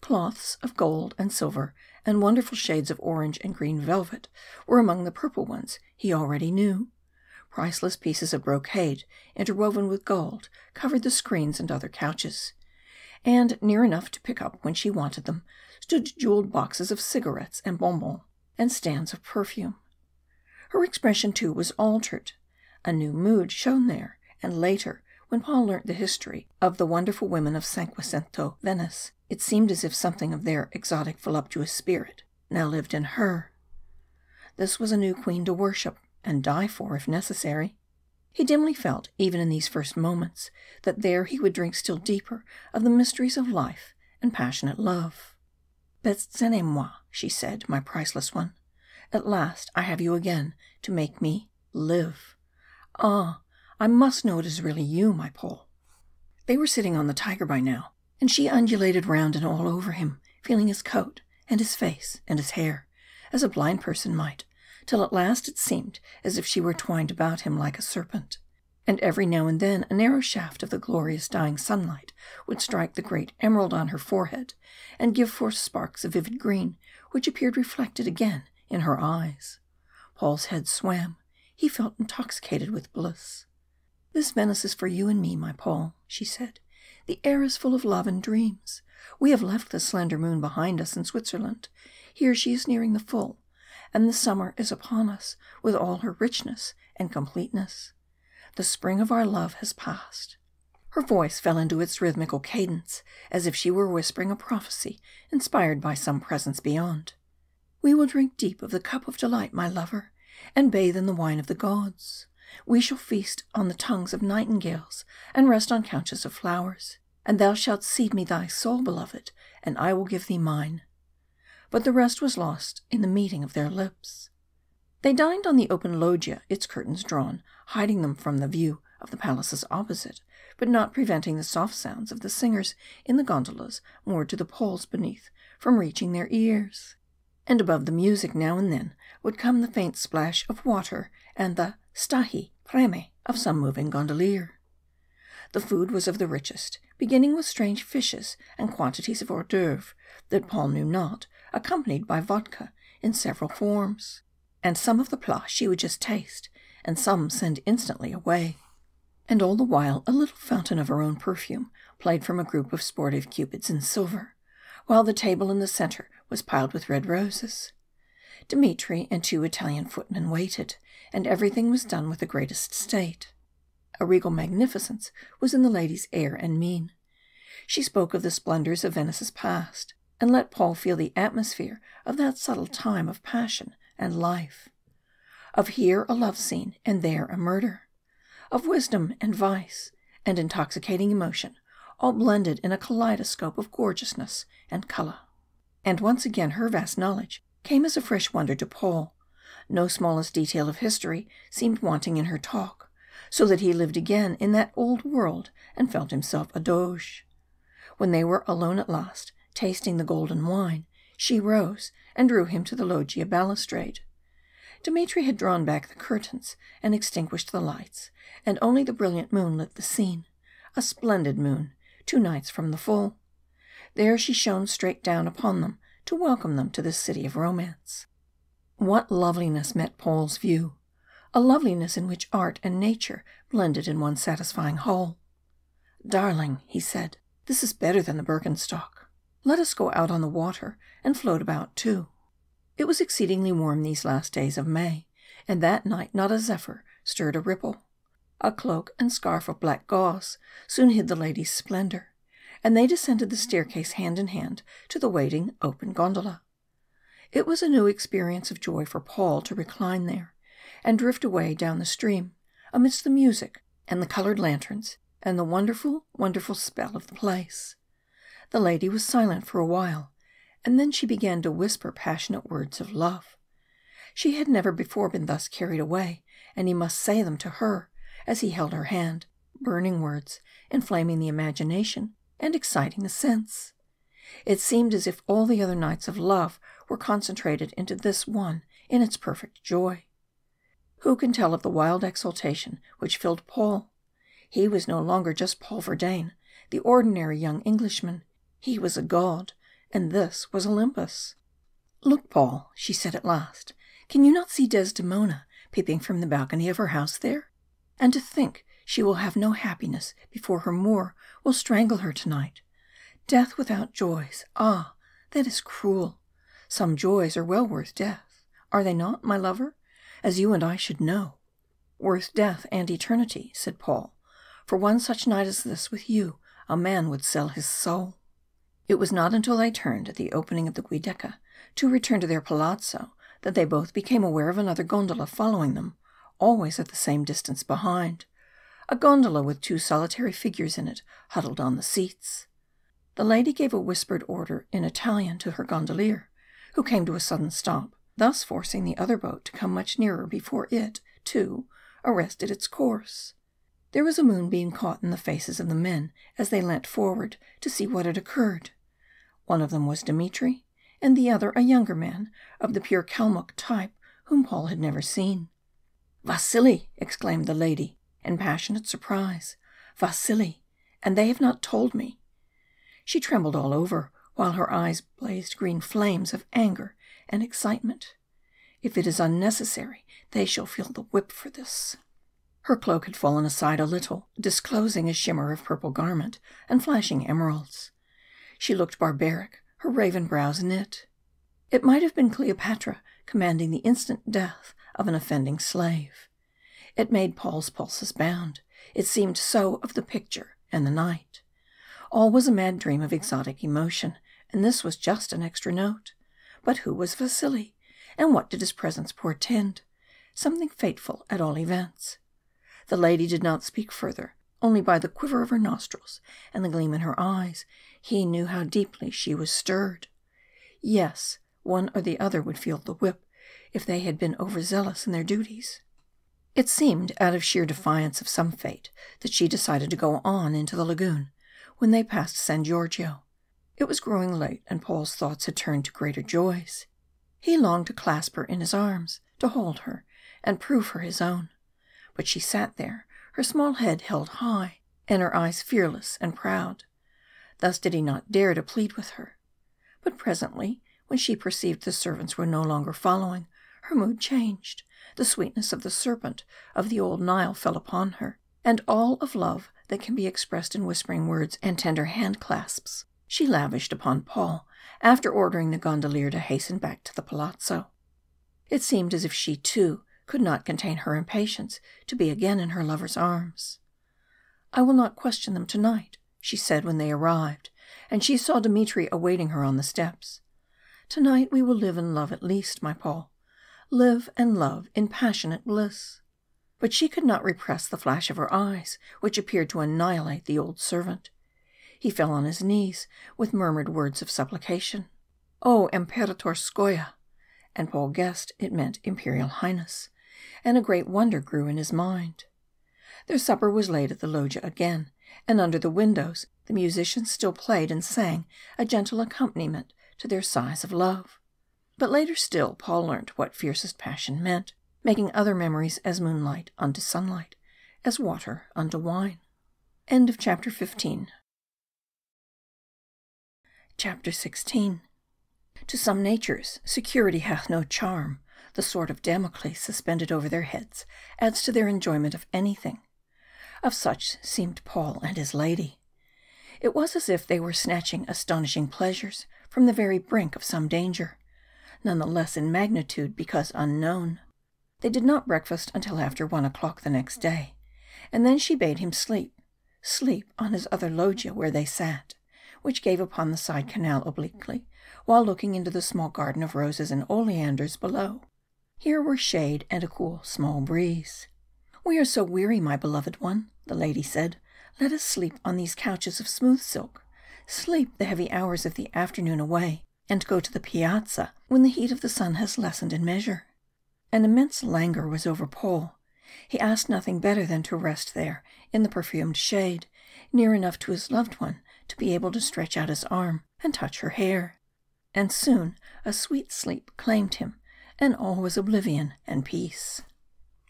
Cloths of gold and silver and wonderful shades of orange and green velvet were among the purple ones he already knew. Priceless pieces of brocade, interwoven with gold, covered the screens and other couches. And near enough to pick up when she wanted them stood jeweled boxes of cigarettes and bonbons and stands of perfume. Her expression, too, was altered. A new mood shone there, and later, when Paul learnt the history of the wonderful women of San Cinquecento Venice, it seemed as if something of their exotic voluptuous spirit now lived in her. This was a new queen to worship and die for if necessary. He dimly felt, even in these first moments, that there he would drink still deeper of the mysteries of life and passionate love. Betsonnez moi, she said, my priceless one. At last I have you again to make me live. Ah, I must know it is really you, my Paul. They were sitting on the tiger by now, and she undulated round and all over him, feeling his coat and his face and his hair, as a blind person might, till at last it seemed as if she were twined about him like a serpent and every now and then a narrow shaft of the glorious dying sunlight would strike the great emerald on her forehead and give forth sparks of vivid green which appeared reflected again in her eyes. Paul's head swam. He felt intoxicated with bliss. This Venice is for you and me, my Paul, she said. The air is full of love and dreams. We have left the slender moon behind us in Switzerland. Here she is nearing the full, and the summer is upon us with all her richness and completeness. The spring of our love has passed. Her voice fell into its rhythmical cadence, as if she were whispering a prophecy inspired by some presence beyond. We will drink deep of the cup of delight, my lover, and bathe in the wine of the gods. We shall feast on the tongues of nightingales and rest on couches of flowers. And thou shalt cede me thy soul, beloved, and I will give thee mine. But the rest was lost in the meeting of their lips. They dined on the open loggia, its curtains drawn, hiding them from the view of the palaces opposite, but not preventing the soft sounds of the singers in the gondolas moored to the poles beneath from reaching their ears. And above the music now and then would come the faint splash of water and the stahi, preme of some moving gondolier. The food was of the richest, beginning with strange fishes and quantities of hors d'oeuvre that Paul knew not, accompanied by vodka in several forms. And some of the plats she would just taste, and some send instantly away. And all the while a little fountain of her own perfume played from a group of sportive cupids in silver, while the table in the centre was piled with red roses. Dmitry and two Italian footmen waited, and everything was done with the greatest state. A regal magnificence was in the lady's air and mien. She spoke of the splendours of Venice's past, and let Paul feel the atmosphere of that subtle time of passion and life. Of here a love scene, and there a murder. Of wisdom and vice, and intoxicating emotion, all blended in a kaleidoscope of gorgeousness and colour. And once again her vast knowledge came as a fresh wonder to Paul. No smallest detail of history seemed wanting in her talk, so that he lived again in that old world and felt himself a doge. When they were alone at last, tasting the golden wine, she rose and drew him to the loggia balustrade. Dmitry had drawn back the curtains and extinguished the lights, and only the brilliant moon lit the scene a splendid moon, two nights from the full. There she shone straight down upon them to welcome them to this city of romance. What loveliness met Paul's view! A loveliness in which art and nature blended in one satisfying whole. Darling, he said, this is better than the Bürgenstock. Let us go out on the water and float about too. It was exceedingly warm these last days of May, and that night not a zephyr stirred a ripple. A cloak and scarf of black gauze soon hid the lady's splendour, and they descended the staircase hand in hand to the waiting open gondola. It was a new experience of joy for Paul to recline there, and drift away down the stream, amidst the music and the coloured lanterns, and the wonderful, wonderful spell of the place. The lady was silent for a while, and then she began to whisper passionate words of love. She had never before been thus carried away, and he must say them to her as he held her hand, burning words, inflaming the imagination and exciting the sense. It seemed as if all the other nights of love were concentrated into this one in its perfect joy. Who can tell of the wild exultation which filled Paul? He was no longer just Paul Verdayne, the ordinary young Englishman. He was a god, and this was Olympus. Look, Paul, she said at last, can you not see Desdemona peeping from the balcony of her house there? And to think she will have no happiness before her Moor will strangle her tonight. Death without joys, ah, that is cruel. Some joys are well worth death, are they not, my lover? As you and I should know. Worth death and eternity, said Paul. For one such night as this with you, a man would sell his soul. It was not until they turned at the opening of the Giudecca to return to their palazzo that they both became aware of another gondola following them, always at the same distance behind. A gondola with two solitary figures in it huddled on the seats. The lady gave a whispered order in Italian to her gondolier, who came to a sudden stop, thus forcing the other boat to come much nearer before it, too, arrested its course. There was a moonbeam caught in the faces of the men as they leant forward to see what had occurred. One of them was Dmitry, and the other a younger man of the pure Kalmuck type whom Paul had never seen. Vasili! exclaimed the lady in passionate surprise. Vasili! And they have not told me. She trembled all over, while her eyes blazed green flames of anger and excitement. If it is unnecessary, they shall feel the whip for this. Her cloak had fallen aside a little, disclosing a shimmer of purple garment and flashing emeralds. She looked barbaric, her raven brows knit. It might have been Cleopatra commanding the instant death of an offending slave. It made Paul's pulses bound. It seemed so of the picture and the night. All was a mad dream of exotic emotion, and this was just an extra note. But who was Vasili? And what did his presence portend? Something fateful, at all events. The lady did not speak further, only by the quiver of her nostrils and the gleam in her eyes he knew how deeply she was stirred. Yes, one or the other would feel the whip if they had been overzealous in their duties. It seemed out of sheer defiance of some fate that she decided to go on into the lagoon when they passed San Giorgio. It was growing late, and Paul's thoughts had turned to greater joys. He longed to clasp her in his arms, to hold her, and prove her his own. but she sat there, her small head held high, and her eyes fearless and proud. Thus did he not dare to plead with her. But presently, when she perceived the servants were no longer following, her mood changed. The sweetness of the serpent of the old Nile fell upon her, and all of love that can be expressed in whispering words and tender hand clasps she lavished upon Paul after ordering the gondolier to hasten back to the palazzo. It seemed as if she, too, could not contain her impatience to be again in her lover's arms. I will not question them tonight, she said when they arrived, and she saw Dmitry awaiting her on the steps. Tonight we will live and love at least, my Paul. Live and love in passionate bliss. But she could not repress the flash of her eyes, which appeared to annihilate the old servant. He fell on his knees with murmured words of supplication. Oh, Imperatorskoye! And Paul guessed it meant Imperial Highness and a great wonder grew in his mind. Their supper was laid at the loggia again, and under the windows the musicians still played and sang a gentle accompaniment to their sighs of love. But later still Paul learnt what fiercest passion meant, making other memories as moonlight unto sunlight, as water unto wine. End of chapter 15. Chapter 16 To some natures, security hath no charm, the sword of Damocles suspended over their heads adds to their enjoyment of anything. Of such seemed Paul and his lady. It was as if they were snatching astonishing pleasures from the very brink of some danger, none the less in magnitude because unknown. They did not breakfast until after one o'clock the next day, and then she bade him sleep, sleep on his other loggia where they sat, which gave upon the side canal obliquely, while looking into the small garden of roses and oleanders below. Here were shade and a cool small breeze. We are so weary, my beloved one, the lady said. Let us sleep on these couches of smooth silk, sleep the heavy hours of the afternoon away, and go to the piazza when the heat of the sun has lessened in measure. An immense languor was over Paul. He asked nothing better than to rest there in the perfumed shade, near enough to his loved one to be able to stretch out his arm and touch her hair. And soon a sweet sleep claimed him and all was oblivion and peace.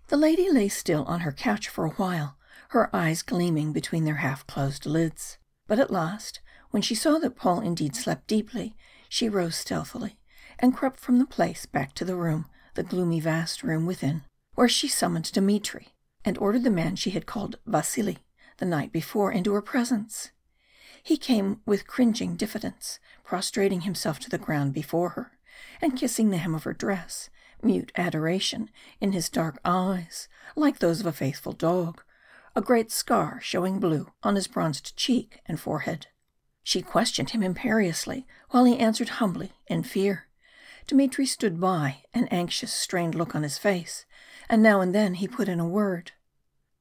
The lady lay still on her couch for a while, her eyes gleaming between their half closed lids. But at last, when she saw that Paul indeed slept deeply, she rose stealthily and crept from the place back to the room, the gloomy vast room within, where she summoned Dmitry and ordered the man she had called Vasili the night before into her presence. He came with cringing diffidence, prostrating himself to the ground before her and kissing the hem of her dress, mute adoration in his dark eyes, like those of a faithful dog, a great scar showing blue on his bronzed cheek and forehead. She questioned him imperiously, while he answered humbly, in fear. Dmitry stood by, an anxious, strained look on his face, and now and then he put in a word.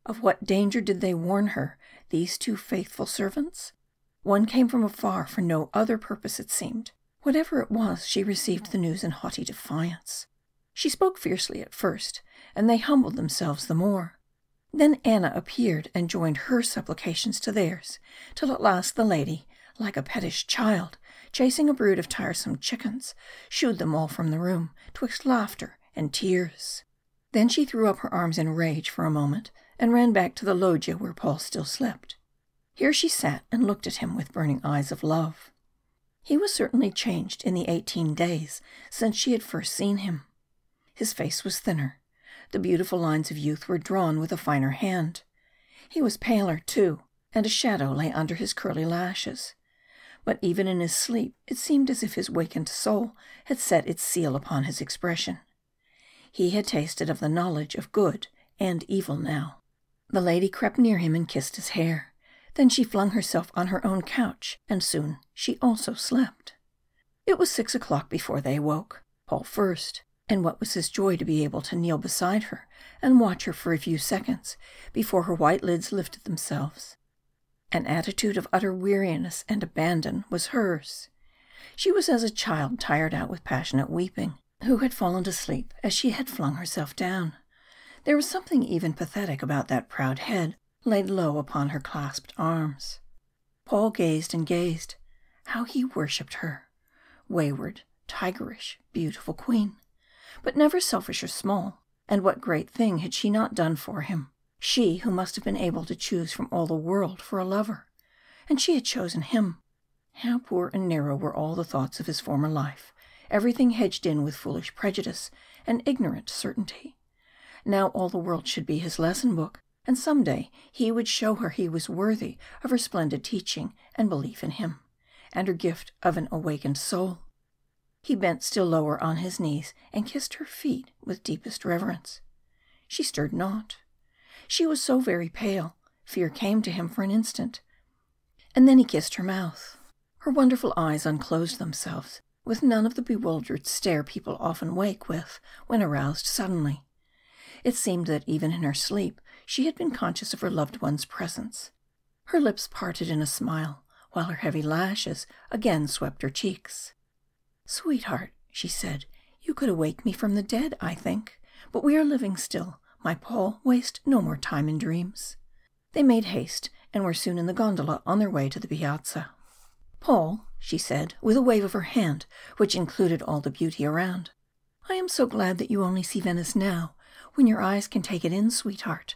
Of what danger did they warn her, these two faithful servants? One came from afar for no other purpose, it seemed, Whatever it was, she received the news in haughty defiance. She spoke fiercely at first, and they humbled themselves the more. Then Anna appeared and joined her supplications to theirs, till at last the lady, like a pettish child, chasing a brood of tiresome chickens, shooed them all from the room, twixt laughter and tears. Then she threw up her arms in rage for a moment, and ran back to the loggia where Paul still slept. Here she sat and looked at him with burning eyes of love. He was certainly changed in the eighteen days since she had first seen him. His face was thinner, the beautiful lines of youth were drawn with a finer hand. He was paler, too, and a shadow lay under his curly lashes. But even in his sleep it seemed as if his wakened soul had set its seal upon his expression. He had tasted of the knowledge of good and evil now. The lady crept near him and kissed his hair. Then she flung herself on her own couch, and soon she also slept. It was six o'clock before they awoke, Paul first, and what was his joy to be able to kneel beside her and watch her for a few seconds before her white lids lifted themselves. An attitude of utter weariness and abandon was hers. She was as a child tired out with passionate weeping, who had fallen to sleep as she had flung herself down. There was something even pathetic about that proud head laid low upon her clasped arms. Paul gazed and gazed. How he worshipped her! Wayward, tigerish, beautiful queen, but never selfish or small. And what great thing had she not done for him? She who must have been able to choose from all the world for a lover. And she had chosen him. How poor and narrow were all the thoughts of his former life, everything hedged in with foolish prejudice and ignorant certainty. Now all the world should be his lesson book, and some day he would show her he was worthy of her splendid teaching and belief in him, and her gift of an awakened soul. He bent still lower on his knees and kissed her feet with deepest reverence. She stirred not. She was so very pale, fear came to him for an instant. And then he kissed her mouth. Her wonderful eyes unclosed themselves with none of the bewildered stare people often wake with when aroused suddenly. It seemed that even in her sleep she had been conscious of her loved one's presence. Her lips parted in a smile, while her heavy lashes again swept her cheeks. Sweetheart, she said, you could awake me from the dead, I think. But we are living still. My Paul, waste no more time in dreams. They made haste, and were soon in the gondola on their way to the piazza. Paul, she said, with a wave of her hand, which included all the beauty around, I am so glad that you only see Venice now, when your eyes can take it in, sweetheart.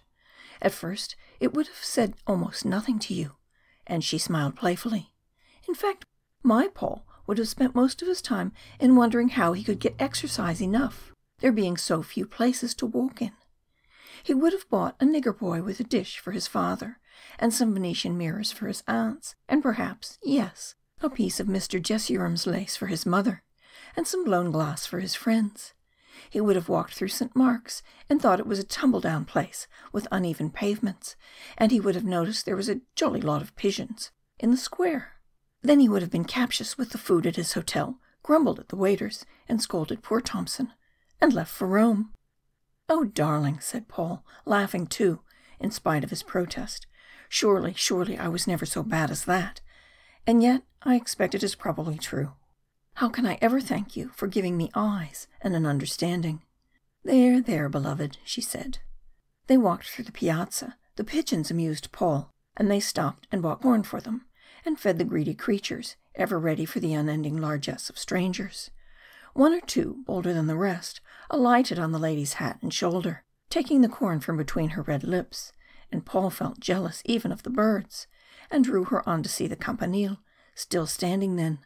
At first it would have said almost nothing to you, and she smiled playfully. In fact, my Paul would have spent most of his time in wondering how he could get exercise enough, there being so few places to walk in. He would have bought a nigger boy with a dish for his father, and some Venetian mirrors for his aunts, and perhaps, yes, a piece of Mr. Jesurum's lace for his mother, and some blown glass for his friends. He would have walked through St. Mark's and thought it was a tumble down place with uneven pavements, and he would have noticed there was a jolly lot of pigeons in the square. Then he would have been captious with the food at his hotel, grumbled at the waiters, and scolded poor Thompson and left for Rome. Oh, darling, said Paul, laughing too, in spite of his protest. Surely, surely I was never so bad as that. And yet I expect it is probably true. How can I ever thank you for giving me eyes and an understanding? There, there, beloved, she said. They walked through the piazza. The pigeons amused Paul, and they stopped and bought corn for them, and fed the greedy creatures, ever ready for the unending largesse of strangers. One or two, bolder than the rest, alighted on the lady's hat and shoulder, taking the corn from between her red lips, and Paul felt jealous even of the birds, and drew her on to see the campanile, still standing then.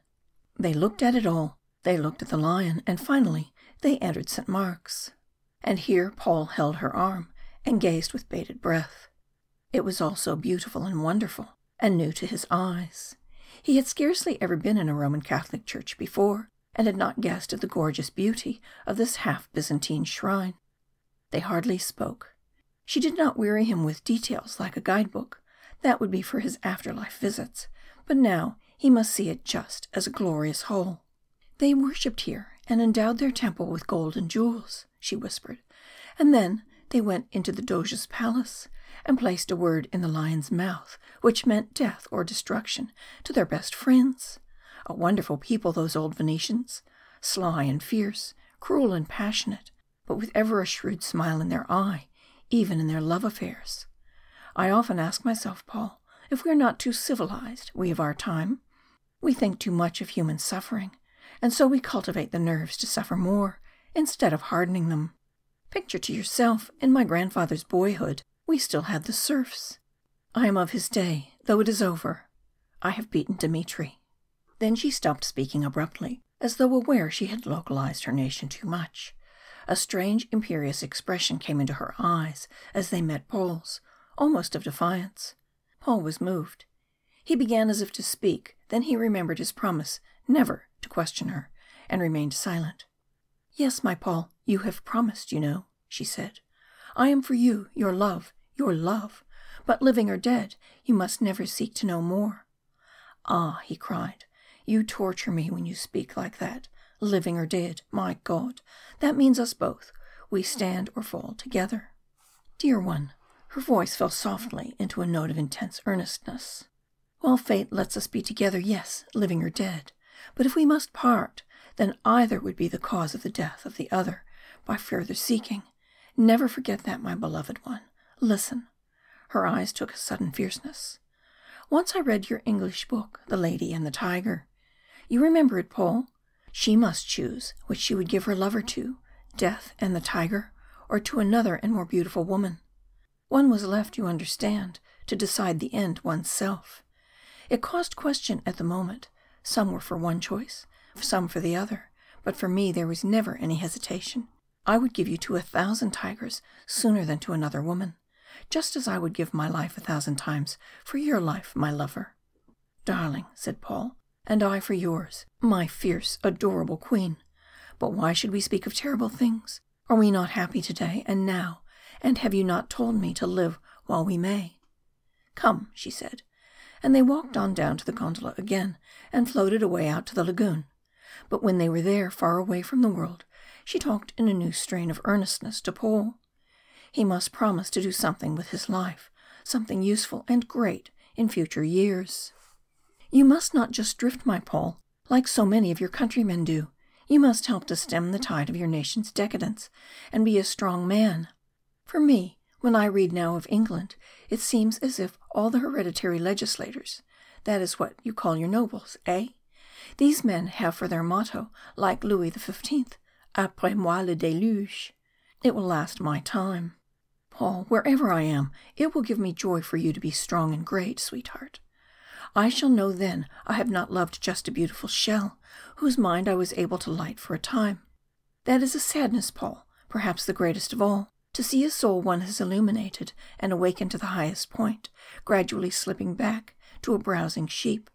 They looked at it all. They looked at the lion, and finally they entered St. Mark's. And here Paul held her arm and gazed with bated breath. It was all so beautiful and wonderful, and new to his eyes. He had scarcely ever been in a Roman Catholic church before, and had not guessed at the gorgeous beauty of this half Byzantine shrine. They hardly spoke. She did not weary him with details like a guidebook. That would be for his afterlife visits. But now he must see it just as a glorious whole. They worshipped here and endowed their temple with gold and jewels, she whispered. And then they went into the Doge's palace and placed a word in the lion's mouth which meant death or destruction to their best friends. A wonderful people, those old Venetians, sly and fierce, cruel and passionate, but with ever a shrewd smile in their eye, even in their love affairs. I often ask myself, Paul, if we are not too civilized, we of our time. We think too much of human suffering, and so we cultivate the nerves to suffer more, instead of hardening them. Picture to yourself, in my grandfather's boyhood, we still had the serfs. I am of his day, though it is over. I have beaten Dmitri. Then she stopped speaking abruptly, as though aware she had localized her nation too much. A strange, imperious expression came into her eyes as they met Paul's, almost of defiance. Paul was moved. He began as if to speak, then he remembered his promise never to question her, and remained silent. Yes, my Paul, you have promised, you know, she said. I am for you, your love, your love. But living or dead, you must never seek to know more. Ah, he cried, you torture me when you speak like that. Living or dead, my God, that means us both. We stand or fall together. Dear one, her voice fell softly into a note of intense earnestness. While fate lets us be together, yes, living or dead. But if we must part, then either would be the cause of the death of the other by further seeking. Never forget that, my beloved one. Listen. Her eyes took a sudden fierceness. Once I read your English book, The Lady and the Tiger. You remember it, Paul? She must choose which she would give her lover to, death and the tiger, or to another and more beautiful woman. One was left, you understand, to decide the end oneself. It caused question at the moment. Some were for one choice, some for the other, but for me there was never any hesitation. I would give you to a thousand tigers sooner than to another woman, just as I would give my life a thousand times for your life, my lover. Darling, said Paul, and I for yours, my fierce, adorable queen. But why should we speak of terrible things? Are we not happy today and now? And have you not told me to live while we may? Come, she said, and they walked on down to the gondola again and floated away out to the lagoon. But when they were there, far away from the world, she talked in a new strain of earnestness to Paul. He must promise to do something with his life, something useful and great in future years. You must not just drift, my Paul, like so many of your countrymen do. You must help to stem the tide of your nation's decadence and be a strong man. For me, when I read now of England, it seems as if all the hereditary legislators that is what you call your nobles, eh? These men have for their motto, like Louis XV, Après moi le déluge. It will last my time. Paul, wherever I am, it will give me joy for you to be strong and great, sweetheart. I shall know then I have not loved just a beautiful shell, whose mind I was able to light for a time. That is a sadness, Paul, perhaps the greatest of all, to see a soul one has illuminated and awakened to the highest point, gradually slipping back to a browsing sheep,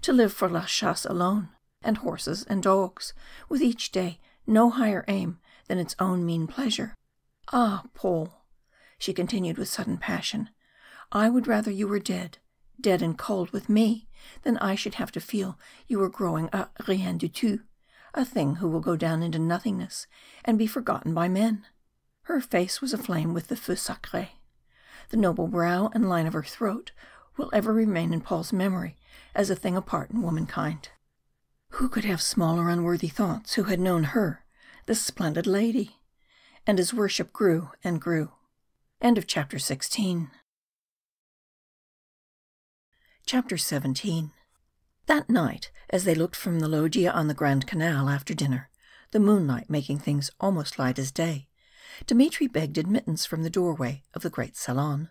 to live for la chasse alone, and horses and dogs, with each day no higher aim than its own mean pleasure. Ah, Paul, she continued with sudden passion, I would rather you were dead, dead and cold with me, than I should have to feel you were growing a rien du tout, a thing who will go down into nothingness and be forgotten by men. Her face was aflame with the feu sacré. The noble brow and line of her throat will ever remain in Paul's memory as a thing apart in womankind. Who could have smaller unworthy thoughts who had known her, this splendid lady? And his worship grew and grew. End of chapter 16. Chapter 17 That night, as they looked from the loggia on the Grand Canal after dinner, the moonlight making things almost light as day, Dmitry begged admittance from the doorway of the great salon.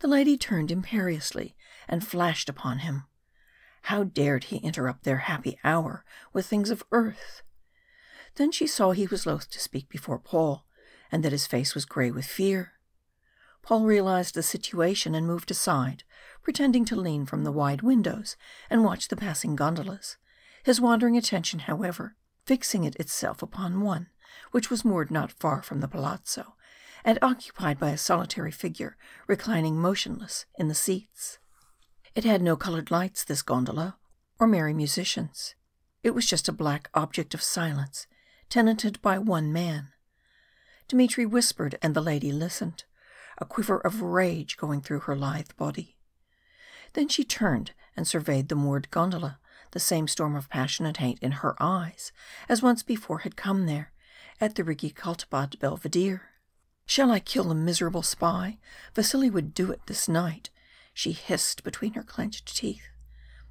The lady turned imperiously and flashed upon him. How dared he interrupt their happy hour with things of earth? Then she saw he was loath to speak before Paul, and that his face was grey with fear. Paul realized the situation and moved aside, pretending to lean from the wide windows and watch the passing gondolas, his wandering attention, however, fixing it itself upon one which was moored not far from the palazzo, and occupied by a solitary figure reclining motionless in the seats. It had no coloured lights, this gondola, or merry musicians. It was just a black object of silence, tenanted by one man. Dmitry whispered, and the lady listened, a quiver of rage going through her lithe body. Then she turned and surveyed the moored gondola, the same storm of passion and hate in her eyes as once before had come there, at the Rigi Kaltbad Belvedere. Shall I kill the miserable spy? Vasily would do it this night, she hissed between her clenched teeth.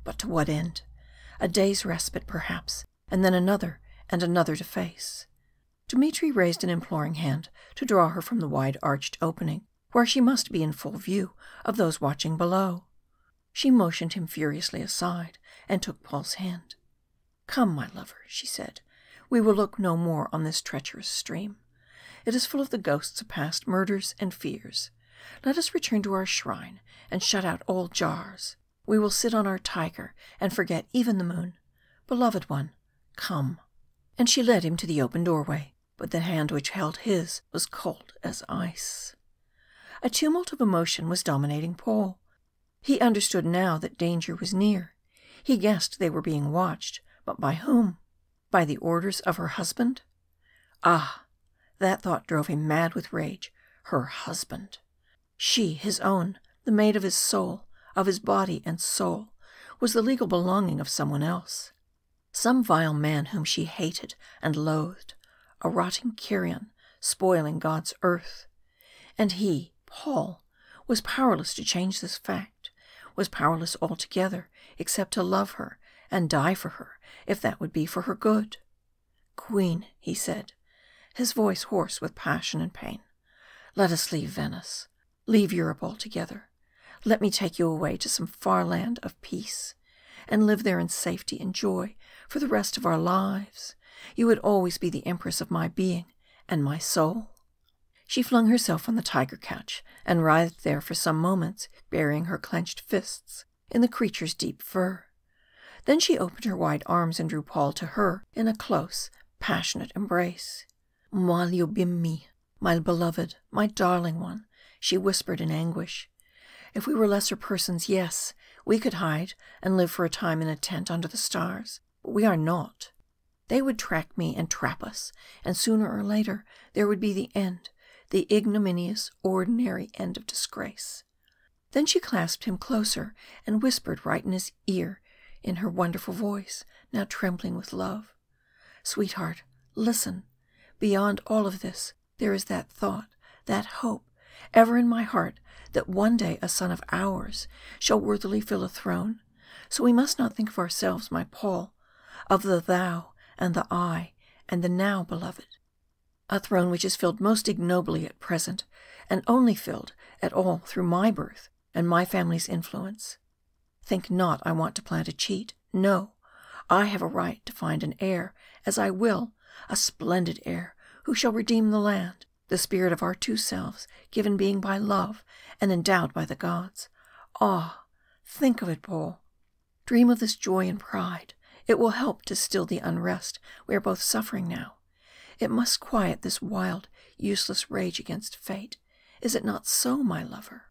But to what end? A day's respite, perhaps, and then another and another to face. Dmitry raised an imploring hand to draw her from the wide arched opening, where she must be in full view of those watching below. She motioned him furiously aside and took Paul's hand. Come, my lover, she said, we will look no more on this treacherous stream. It is full of the ghosts of past murders and fears. Let us return to our shrine and shut out all jars. We will sit on our tiger and forget even the moon. Beloved one, come. And she led him to the open doorway, but the hand which held his was cold as ice. A tumult of emotion was dominating Paul. He understood now that danger was near. He guessed they were being watched, but by whom? By the orders of her husband? Ah! That thought drove him mad with rage. Her husband! She, his own, the mate of his soul, of his body and soul, was the legal belonging of someone else. Some vile man whom she hated and loathed, a rotting carrion, spoiling God's earth. And he, Paul, was powerless to change this fact, was powerless altogether, except to love her and die for her if that would be for her good. Queen, he said, his voice hoarse with passion and pain, let us leave Venice. Leave Europe altogether. Let me take you away to some far land of peace, and live there in safety and joy for the rest of our lives. You would always be the empress of my being and my soul. She flung herself on the tiger couch and writhed there for some moments, burying her clenched fists in the creature's deep fur. Then she opened her wide arms and drew Paul to her in a close, passionate embrace. "Moi my beloved, my darling one," she whispered in anguish. "If we were lesser persons, yes, we could hide and live for a time in a tent under the stars. But we are not. They would track me and trap us, and sooner or later there would be the end the ignominious, ordinary end of disgrace." Then she clasped him closer and whispered right in his ear in her wonderful voice, now trembling with love. Sweetheart, listen. Beyond all of this, there is that thought, that hope, ever in my heart, that one day a son of ours shall worthily fill a throne. So we must not think of ourselves, my Paul, of the thou and the I and the now, beloved. A throne which is filled most ignobly at present, and only filled at all through my birth and my family's influence. Think not I want to plant a cheat. No, I have a right to find an heir, as I will, a splendid heir, who shall redeem the land, the spirit of our two selves, given being by love and endowed by the gods. Ah, think of it, Paul. Dream of this joy and pride. It will help to still the unrest we are both suffering now. It must quiet this wild, useless rage against fate. Is it not so, my lover?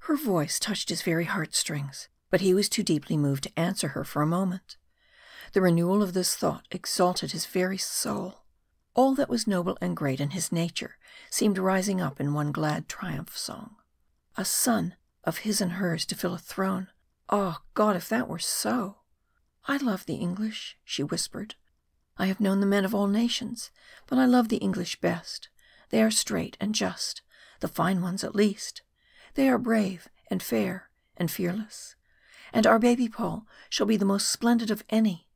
Her voice touched his very heartstrings but he was too deeply moved to answer her for a moment. The renewal of this thought exalted his very soul. All that was noble and great in his nature seemed rising up in one glad triumph song. A son of his and hers to fill a throne. Oh, God, if that were so! I love the English, she whispered. I have known the men of all nations, but I love the English best. They are straight and just, the fine ones at least. They are brave and fair and fearless and our baby Paul shall be the most splendid of any.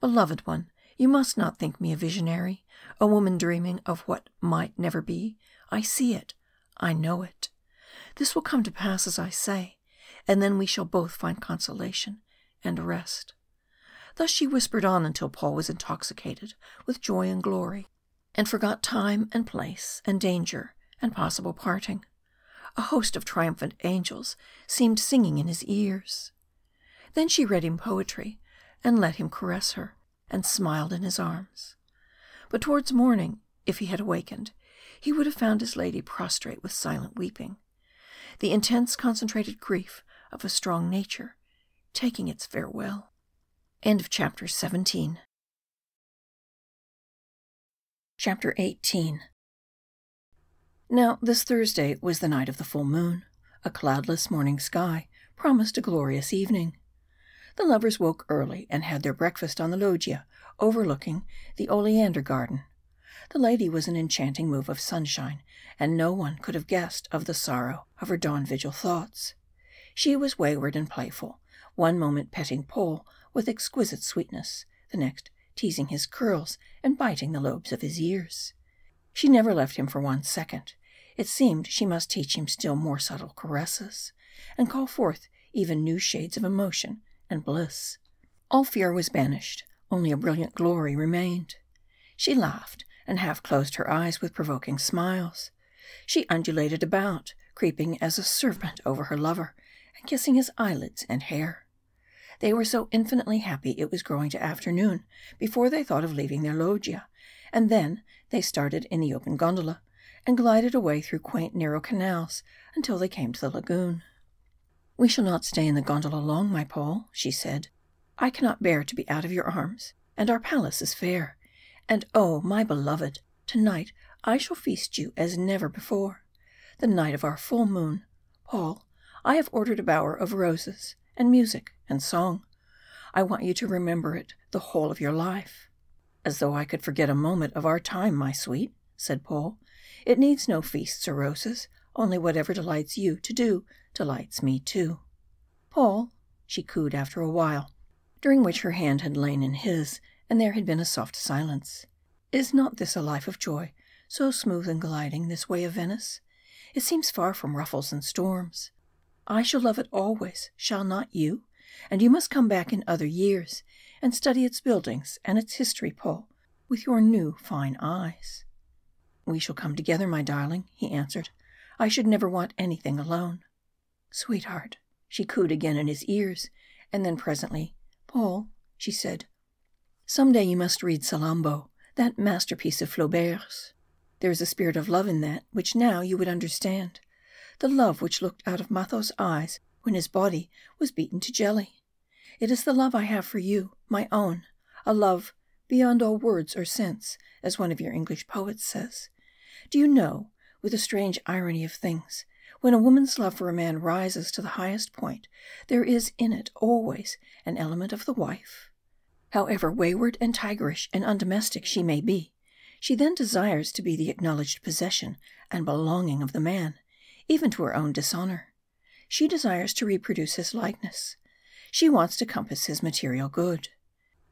Beloved one, you must not think me a visionary, a woman dreaming of what might never be. I see it, I know it. This will come to pass as I say, and then we shall both find consolation and rest. Thus she whispered on until Paul was intoxicated with joy and glory, and forgot time and place and danger and possible parting. A host of triumphant angels seemed singing in his ears. Then she read him poetry, and let him caress her, and smiled in his arms. But towards morning, if he had awakened, he would have found his lady prostrate with silent weeping, the intense concentrated grief of a strong nature taking its farewell. End of chapter 17. Chapter 18 Now, this Thursday was the night of the full moon. A cloudless morning sky promised a glorious evening. The lovers woke early and had their breakfast on the loggia overlooking the oleander garden. The lady was an enchanting move of sunshine, and no one could have guessed of the sorrow of her dawn vigil thoughts. She was wayward and playful, one moment petting Paul with exquisite sweetness, the next teasing his curls and biting the lobes of his ears. She never left him for one second. It seemed she must teach him still more subtle caresses, and call forth even new shades of emotion and bliss. All fear was banished, only a brilliant glory remained. She laughed and half closed her eyes with provoking smiles. She undulated about, creeping as a serpent over her lover and kissing his eyelids and hair. They were so infinitely happy it was growing to afternoon before they thought of leaving their loggia, and then they started in the open gondola and glided away through quaint narrow canals until they came to the lagoon. We shall not stay in the gondola long, my Paul, she said. I cannot bear to be out of your arms, and our palace is fair. And oh, my beloved, tonight I shall feast you as never before. The night of our full moon. Paul, I have ordered a bower of roses, and music, and song. I want you to remember it the whole of your life. As though I could forget a moment of our time, my sweet, said Paul. It needs no feasts or roses, only whatever delights you to do delights me too. Paul, she cooed after a while, during which her hand had lain in his, and there had been a soft silence. Is not this a life of joy, so smooth and gliding, this way of Venice? It seems far from ruffles and storms. I shall love it always, shall not you? And you must come back in other years and study its buildings and its history, Paul, with your new fine eyes. We shall come together, my darling, he answered. I should never want anything alone. Sweetheart, she cooed again in his ears, and then presently, Paul, she said, some day you must read Salammbô, that masterpiece of Flaubert's. There is a spirit of love in that which now you would understand. The love which looked out of Matho's eyes when his body was beaten to jelly. It is the love I have for you, my own, a love beyond all words or sense, as one of your English poets says. Do you know, with a strange irony of things, when a woman's love for a man rises to the highest point, there is in it always an element of the wife? However wayward and tigerish and undomestic she may be, she then desires to be the acknowledged possession and belonging of the man, even to her own dishonor. She desires to reproduce his likeness. She wants to compass his material good.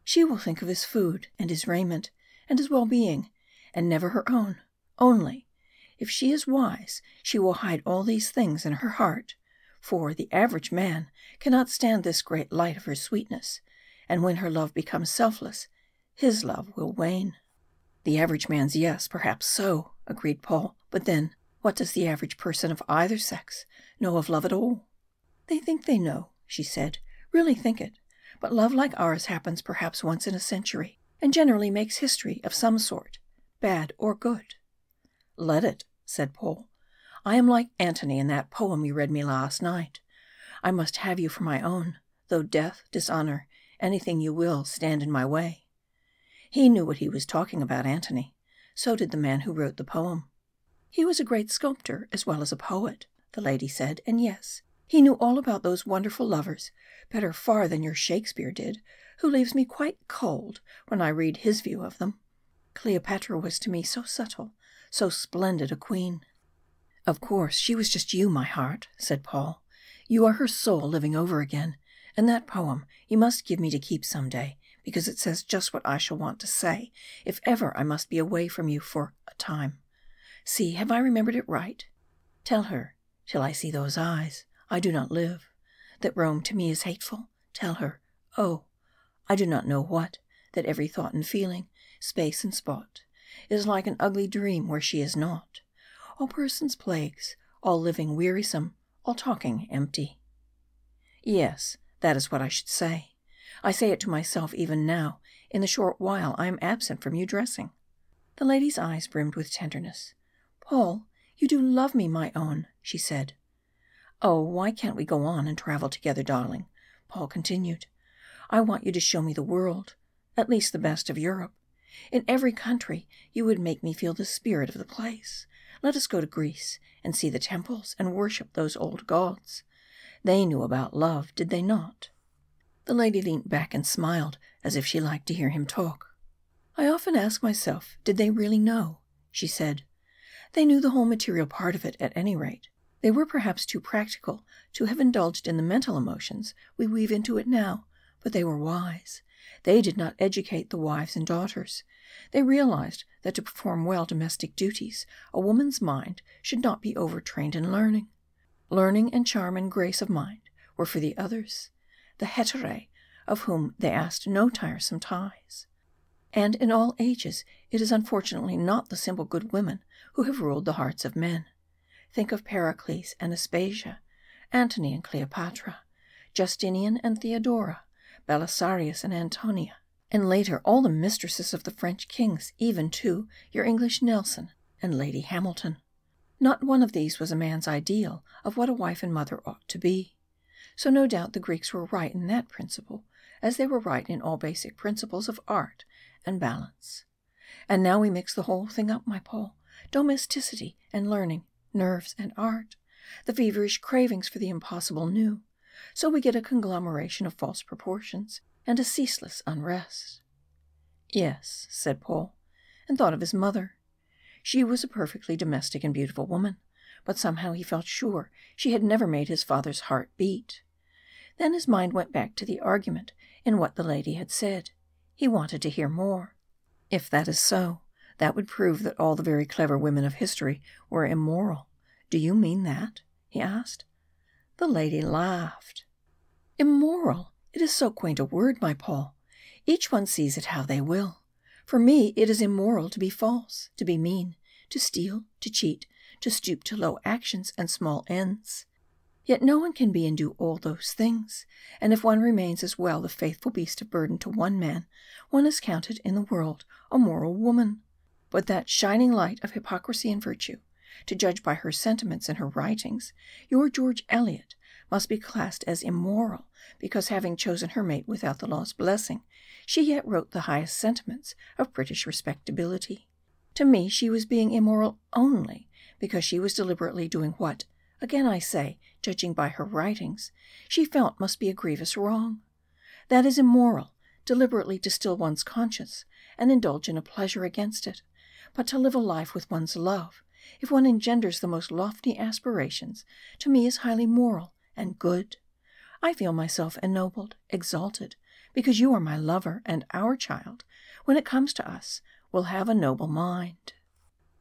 She will think of his food and his raiment and his well being, and never her own. Only, if she is wise, she will hide all these things in her heart, for the average man cannot stand this great light of her sweetness, and when her love becomes selfless, his love will wane. The average man's yes, perhaps so, agreed Paul. But then, what does the average person of either sex know of love at all? They think they know, she said, really think it. But love like ours happens perhaps once in a century, and generally makes history of some sort, bad or good. Let it, said Paul. I am like Antony in that poem you read me last night. I must have you for my own, though death, dishonor, anything you will stand in my way. He knew what he was talking about, Antony. So did the man who wrote the poem. He was a great sculptor as well as a poet, the lady said, and yes, he knew all about those wonderful lovers, better far than your Shakespeare did, who leaves me quite cold when I read his view of them. Cleopatra was to me so subtle, so splendid a queen. Of course, she was just you, my heart, said Paul. You are her soul living over again, and that poem you must give me to keep some day, because it says just what I shall want to say if ever I must be away from you for a time. See, have I remembered it right? Tell her, till I see those eyes, I do not live. That Rome to me is hateful. Tell her, oh, I do not know what, that every thought and feeling, space and spot, is like an ugly dream where she is not. All persons plagues, all living wearisome, all talking empty. Yes, that is what I should say. I say it to myself even now, in the short while I am absent from you dressing. The lady's eyes brimmed with tenderness. Paul, you do love me, my own, she said. Oh, why can't we go on and travel together, darling? Paul continued. I want you to show me the world, at least the best of Europe. In every country you would make me feel the spirit of the place. Let us go to Greece and see the temples and worship those old gods. They knew about love, did they not? The lady leant back and smiled as if she liked to hear him talk. I often ask myself, did they really know? she said. They knew the whole material part of it, at any rate. They were perhaps too practical to have indulged in the mental emotions we weave into it now, but they were wise. They did not educate the wives and daughters. They realized that to perform well domestic duties, a woman's mind should not be overtrained in learning. Learning and charm and grace of mind were for the others, the heterae, of whom they asked no tiresome ties. And in all ages it is unfortunately not the simple good women who have ruled the hearts of men. Think of Pericles and Aspasia, Antony and Cleopatra, Justinian and Theodora, Belisarius and Antonia, and later all the mistresses of the French kings, even to your English Nelson and Lady Hamilton. Not one of these was a man's ideal of what a wife and mother ought to be. So no doubt the Greeks were right in that principle, as they were right in all basic principles of art and balance. And now we mix the whole thing up, my Paul domesticity and learning, nerves and art, the feverish cravings for the impossible new. So we get a conglomeration of false proportions and a ceaseless unrest. Yes, said Paul, and thought of his mother. She was a perfectly domestic and beautiful woman, but somehow he felt sure she had never made his father's heart beat. Then his mind went back to the argument in what the lady had said. He wanted to hear more. If that is so, that would prove that all the very clever women of history were immoral. Do you mean that? he asked. The lady laughed. Immoral! It is so quaint a word, my Paul. Each one sees it how they will. For me, it is immoral to be false, to be mean, to steal, to cheat, to stoop to low actions and small ends. Yet no one can be and do all those things, and if one remains as well the faithful beast of burden to one man, one is counted in the world a moral woman. But that shining light of hypocrisy and virtue, to judge by her sentiments and her writings, your George Eliot must be classed as immoral because having chosen her mate without the law's blessing, she yet wrote the highest sentiments of British respectability. To me she was being immoral only because she was deliberately doing what, again I say, judging by her writings, she felt must be a grievous wrong. That is immoral, deliberately to still one's conscience and indulge in a pleasure against it, but to live a life with one's love, if one engenders the most lofty aspirations, to me is highly moral and good. I feel myself ennobled, exalted, because you are my lover, and our child, when it comes to us, will have a noble mind.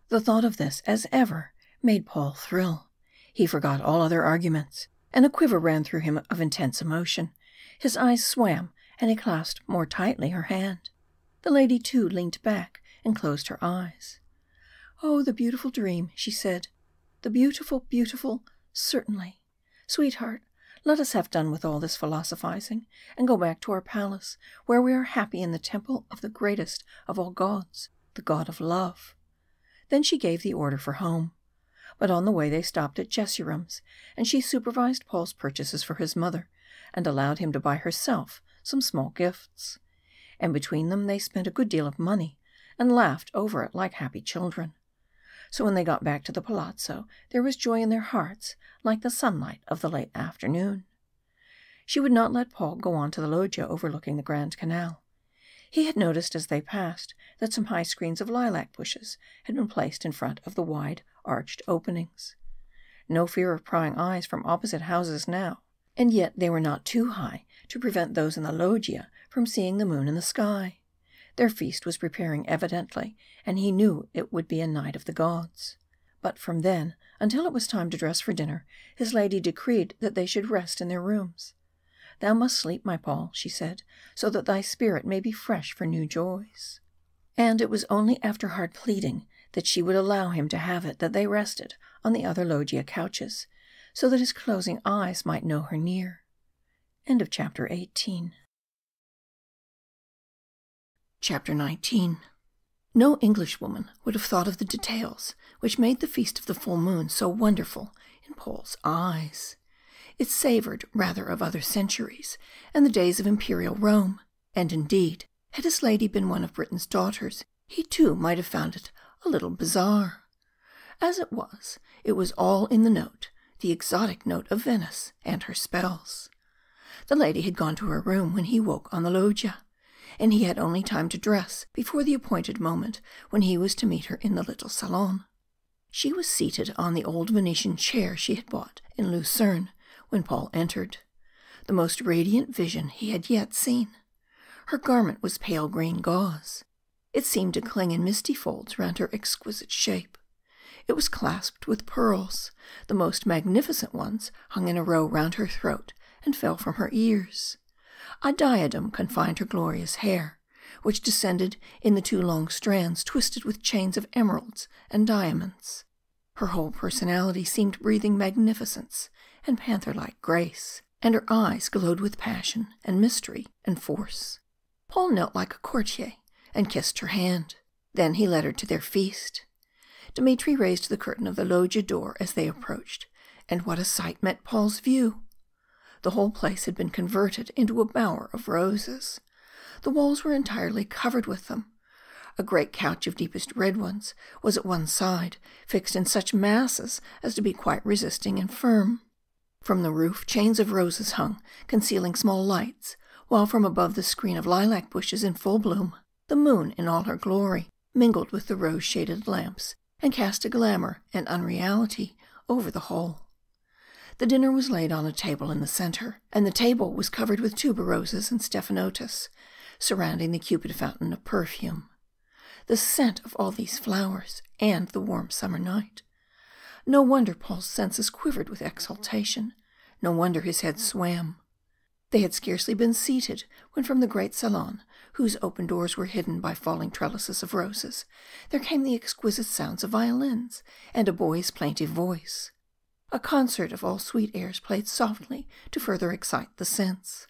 The thought of this, as ever, made Paul thrill. He forgot all other arguments, and a quiver ran through him of intense emotion. His eyes swam, and he clasped more tightly her hand. The lady, too, leaned back and closed her eyes. Oh, the beautiful dream, she said. The beautiful, beautiful, certainly. Sweetheart, let us have done with all this philosophizing and go back to our palace, where we are happy in the temple of the greatest of all gods, the god of love. Then she gave the order for home. But on the way they stopped at Jesurum's, and she supervised Paul's purchases for his mother, and allowed him to buy herself some small gifts. And between them they spent a good deal of money, and laughed over it like happy children. So when they got back to the palazzo, there was joy in their hearts, like the sunlight of the late afternoon. She would not let Paul go on to the loggia overlooking the Grand Canal. He had noticed as they passed that some high screens of lilac bushes had been placed in front of the wide, arched openings. No fear of prying eyes from opposite houses now, and yet they were not too high to prevent those in the loggia from seeing the moon in the sky. Their feast was preparing evidently, and he knew it would be a night of the gods. But from then until it was time to dress for dinner, his lady decreed that they should rest in their rooms. Thou must sleep, my Paul, she said, so that thy spirit may be fresh for new joys. And it was only after hard pleading that she would allow him to have it that they rested on the other loggia couches, so that his closing eyes might know her near. End of chapter 18. Chapter 19 No Englishwoman would have thought of the details which made the feast of the full moon so wonderful in Paul's eyes. It savoured rather of other centuries and the days of imperial Rome, and indeed, had his lady been one of Britain's daughters, he too might have found it a little bizarre. As it was, it was all in the note, the exotic note of Venice and her spells. The lady had gone to her room when he woke on the loggia and he had only time to dress before the appointed moment when he was to meet her in the little salon. She was seated on the old Venetian chair she had bought in Lucerne when Paul entered, the most radiant vision he had yet seen. Her garment was pale green gauze. It seemed to cling in misty folds round her exquisite shape. It was clasped with pearls, the most magnificent ones hung in a row round her throat and fell from her ears. A diadem confined her glorious hair, which descended in the two long strands twisted with chains of emeralds and diamonds. Her whole personality seemed breathing magnificence and panther like grace, and her eyes glowed with passion and mystery and force. Paul knelt like a courtier and kissed her hand. Then he led her to their feast. Dmitry raised the curtain of the loggia door as they approached, and what a sight met Paul's view! The whole place had been converted into a bower of roses. The walls were entirely covered with them. A great couch of deepest red ones was at one side, fixed in such masses as to be quite resisting and firm. From the roof, chains of roses hung, concealing small lights, while from above the screen of lilac bushes in full bloom, the moon in all her glory mingled with the rose shaded lamps and cast a glamour and unreality over the whole. The dinner was laid on a table in the centre, and the table was covered with tuberoses and stephanotis, surrounding the cupid fountain of perfume. The scent of all these flowers, and the warm summer night. No wonder Paul's senses quivered with exultation. No wonder his head swam. They had scarcely been seated when from the great salon, whose open doors were hidden by falling trellises of roses, there came the exquisite sounds of violins and a boy's plaintive voice. A concert of all sweet airs played softly to further excite the sense.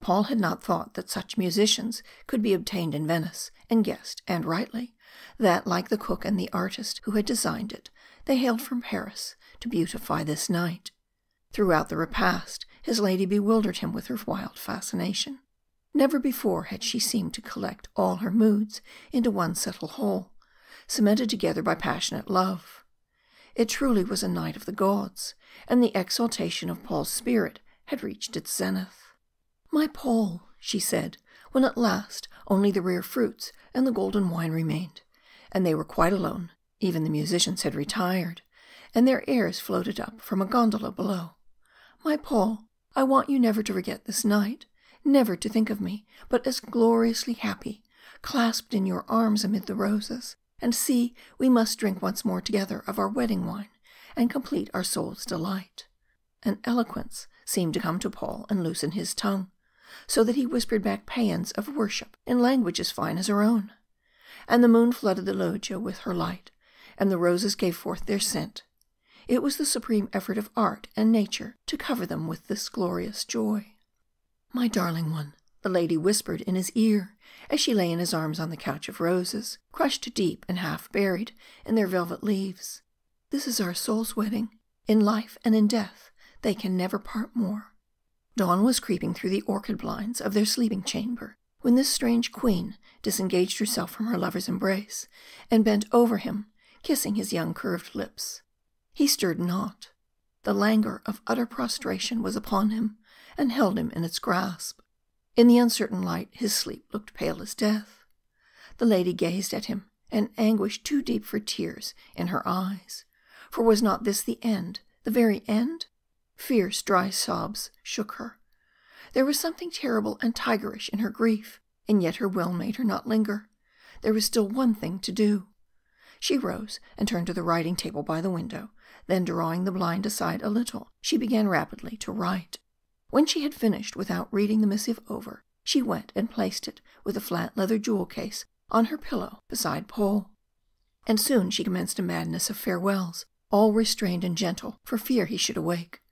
Paul had not thought that such musicians could be obtained in Venice, and guessed, and rightly, that, like the cook and the artist who had designed it, they hailed from Paris to beautify this night. Throughout the repast, his lady bewildered him with her wild fascination. Never before had she seemed to collect all her moods into one subtle whole, cemented together by passionate love. It truly was a night of the gods, and the exaltation of Paul's spirit had reached its zenith. My Paul, she said, when at last only the rare fruits and the golden wine remained, and they were quite alone, even the musicians had retired, and their airs floated up from a gondola below. My Paul, I want you never to forget this night, never to think of me, but as gloriously happy, clasped in your arms amid the roses. And see, we must drink once more together of our wedding wine, and complete our soul's delight. An eloquence seemed to come to Paul and loosen his tongue, so that he whispered back paeans of worship in language as fine as her own. And the moon flooded the loggia with her light, and the roses gave forth their scent, it was the supreme effort of art and nature to cover them with this glorious joy. My darling one, the lady whispered in his ear as she lay in his arms on the couch of roses, crushed deep and half buried in their velvet leaves. This is our soul's wedding. In life and in death, they can never part more. Dawn was creeping through the orchid blinds of their sleeping chamber when this strange queen disengaged herself from her lover's embrace and bent over him, kissing his young curved lips. He stirred not. The languor of utter prostration was upon him, and held him in its grasp. In the uncertain light, his sleep looked pale as death. The lady gazed at him, an anguish too deep for tears in her eyes. For was not this the end, the very end? Fierce, dry sobs shook her. There was something terrible and tigerish in her grief, and yet her will made her not linger. There was still one thing to do. She rose and turned to the writing table by the window, then drawing the blind aside a little, she began rapidly to write. When she had finished without reading the missive over, she went and placed it with a flat leather jewel case on her pillow beside Paul. And soon she commenced a madness of farewells, all restrained and gentle for fear he should awake.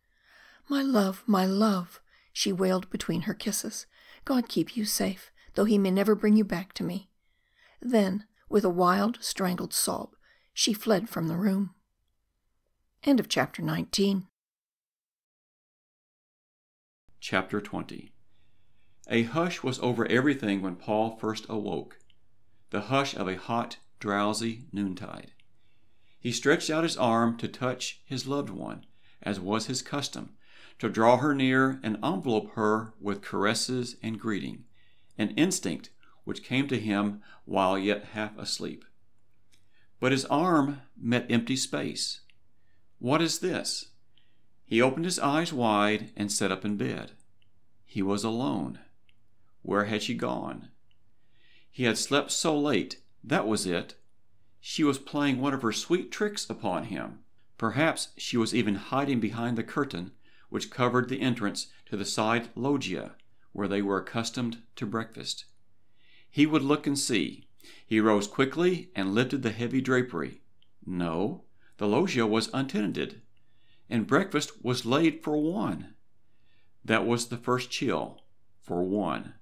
My love, my love, she wailed between her kisses, God keep you safe, though he may never bring you back to me. Then, with a wild, strangled sob, she fled from the room. End of chapter 19. Chapter 20 A hush was over everything when Paul first awoke, the hush of a hot, drowsy noontide. He stretched out his arm to touch his loved one, as was his custom, to draw her near and envelope her with caresses and greeting, an instinct which came to him while yet half asleep. But his arm met empty space. What is this? He opened his eyes wide and sat up in bed. He was alone. Where had she gone? He had slept so late, that was it. She was playing one of her sweet tricks upon him. Perhaps she was even hiding behind the curtain which covered the entrance to the side loggia where they were accustomed to breakfast. He would look and see. He rose quickly and lifted the heavy drapery. No, the loggia was untenanted, and breakfast was laid for one. That was the first chill, for one.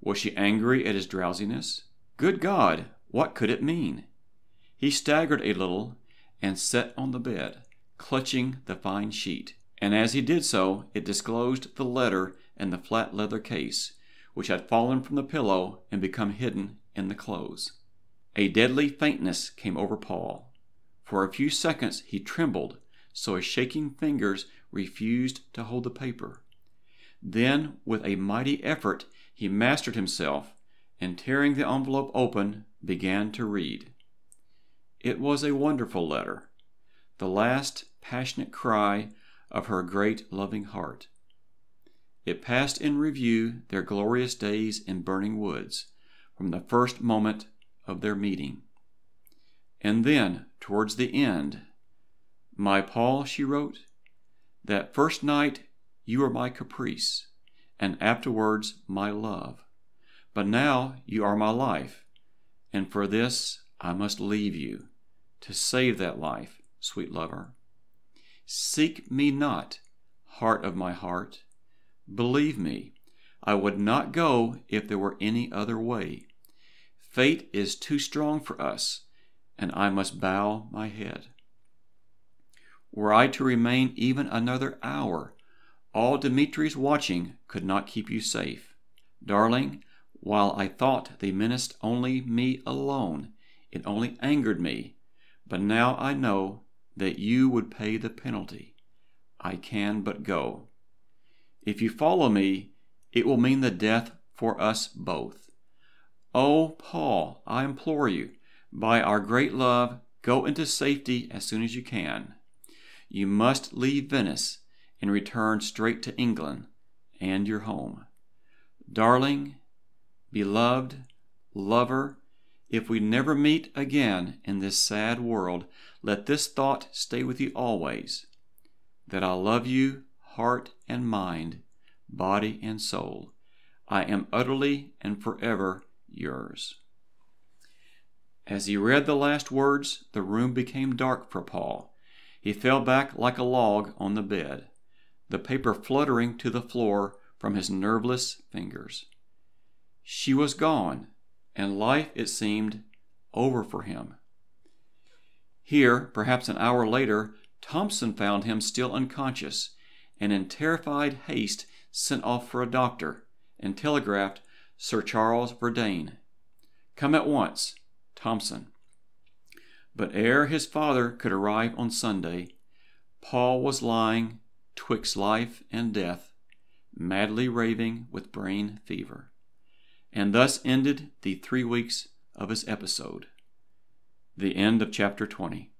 Was she angry at his drowsiness? Good God, what could it mean? He staggered a little and sat on the bed, clutching the fine sheet, and as he did so it disclosed the letter and the flat leather case, which had fallen from the pillow and become hidden in the clothes. A deadly faintness came over Paul. For a few seconds he trembled so his shaking fingers refused to hold the paper. Then, with a mighty effort, he mastered himself and, tearing the envelope open, began to read. It was a wonderful letter, the last passionate cry of her great loving heart. It passed in review their glorious days in burning woods, from the first moment of their meeting. And then, towards the end, My Paul, she wrote, that first night you were my caprice, and afterwards my love. But now you are my life, and for this I must leave you, to save that life, sweet lover. Seek me not, heart of my heart. Believe me, I would not go if there were any other way. Fate is too strong for us, and I must bow my head. Were I to remain even another hour, all Dmitry's watching could not keep you safe. Darling, while I thought they menaced only me alone, it only angered me, but now I know that you would pay the penalty. I can but go. If you follow me, it will mean the death for us both. Oh, Paul, I implore you, by our great love, go into safety as soon as you can. You must leave Venice and return straight to England and your home. Darling, beloved, lover, if we never meet again in this sad world, let this thought stay with you always that I love you, heart and mind, body and soul. I am utterly and forever yours. As he read the last words, the room became dark for Paul. He fell back like a log on the bed, the paper fluttering to the floor from his nerveless fingers. She was gone, and life, it seemed, over for him. Here, perhaps an hour later, Thompson found him still unconscious, and in terrified haste sent off for a doctor, and telegraphed Sir Charles Verdayne. Come at once, Thompson. But ere his father could arrive on Sunday, Paul was lying twixt life and death, madly raving with brain fever. And thus ended the three weeks of his episode. The end of chapter 20.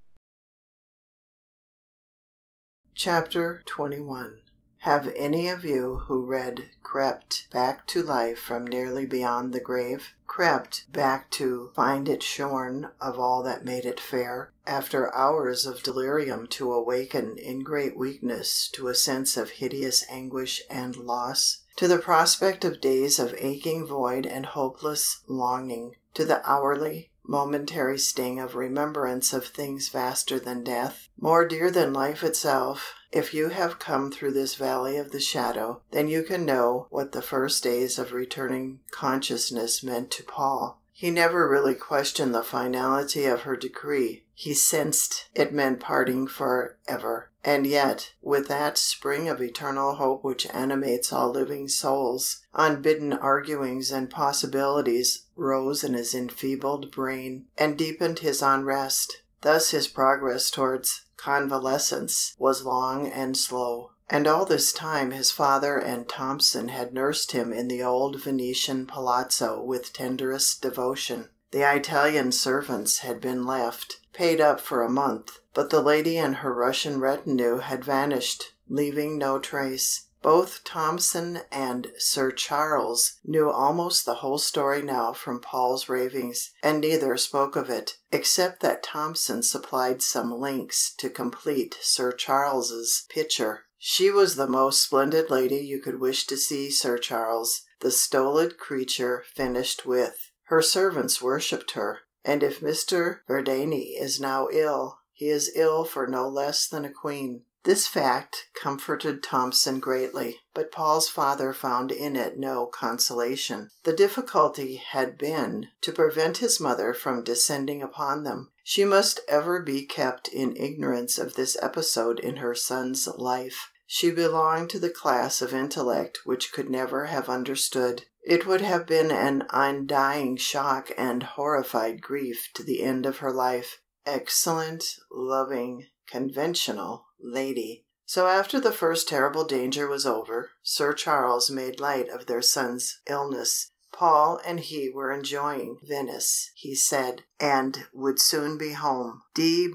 Chapter 21 Have any of you who read crept back to life from nearly beyond the grave? Crept back to find it shorn of all that made it fair? After hours of delirium to awaken in great weakness to a sense of hideous anguish and loss? To the prospect of days of aching void and hopeless longing? To the hourly momentary sting of remembrance of things vaster than death, more dear than life itself. If you have come through this valley of the shadow, then you can know what the first days of returning consciousness meant to Paul. He never really questioned the finality of her decree. He sensed it meant parting for ever. And yet, with that spring of eternal hope which animates all living souls, unbidden arguings and possibilities rose in his enfeebled brain, and deepened his unrest. Thus his progress towards convalescence was long and slow. And all this time his father and Thompson had nursed him in the old Venetian palazzo with tenderest devotion. The Italian servants had been left, paid up for a month, but the lady and her Russian retinue had vanished, leaving no trace. Both Thompson and Sir Charles knew almost the whole story now from Paul's ravings, and neither spoke of it, except that Thompson supplied some links to complete Sir Charles's picture. She was the most splendid lady you could wish to see, Sir Charles, the stolid creature finished with. Her servants worshipped her, and if Mr. Verdayne is now ill, he is ill for no less than a queen. This fact comforted Thompson greatly, but Paul's father found in it no consolation. The difficulty had been to prevent his mother from descending upon them. She must ever be kept in ignorance of this episode in her son's life. She belonged to the class of intellect which could never have understood. It would have been an undying shock and horrified grief to the end of her life. Excellent, loving, conventional lady. So after the first terrible danger was over, Sir Charles made light of their son's illness. Paul and he were enjoying Venice, he said, and would soon be home. D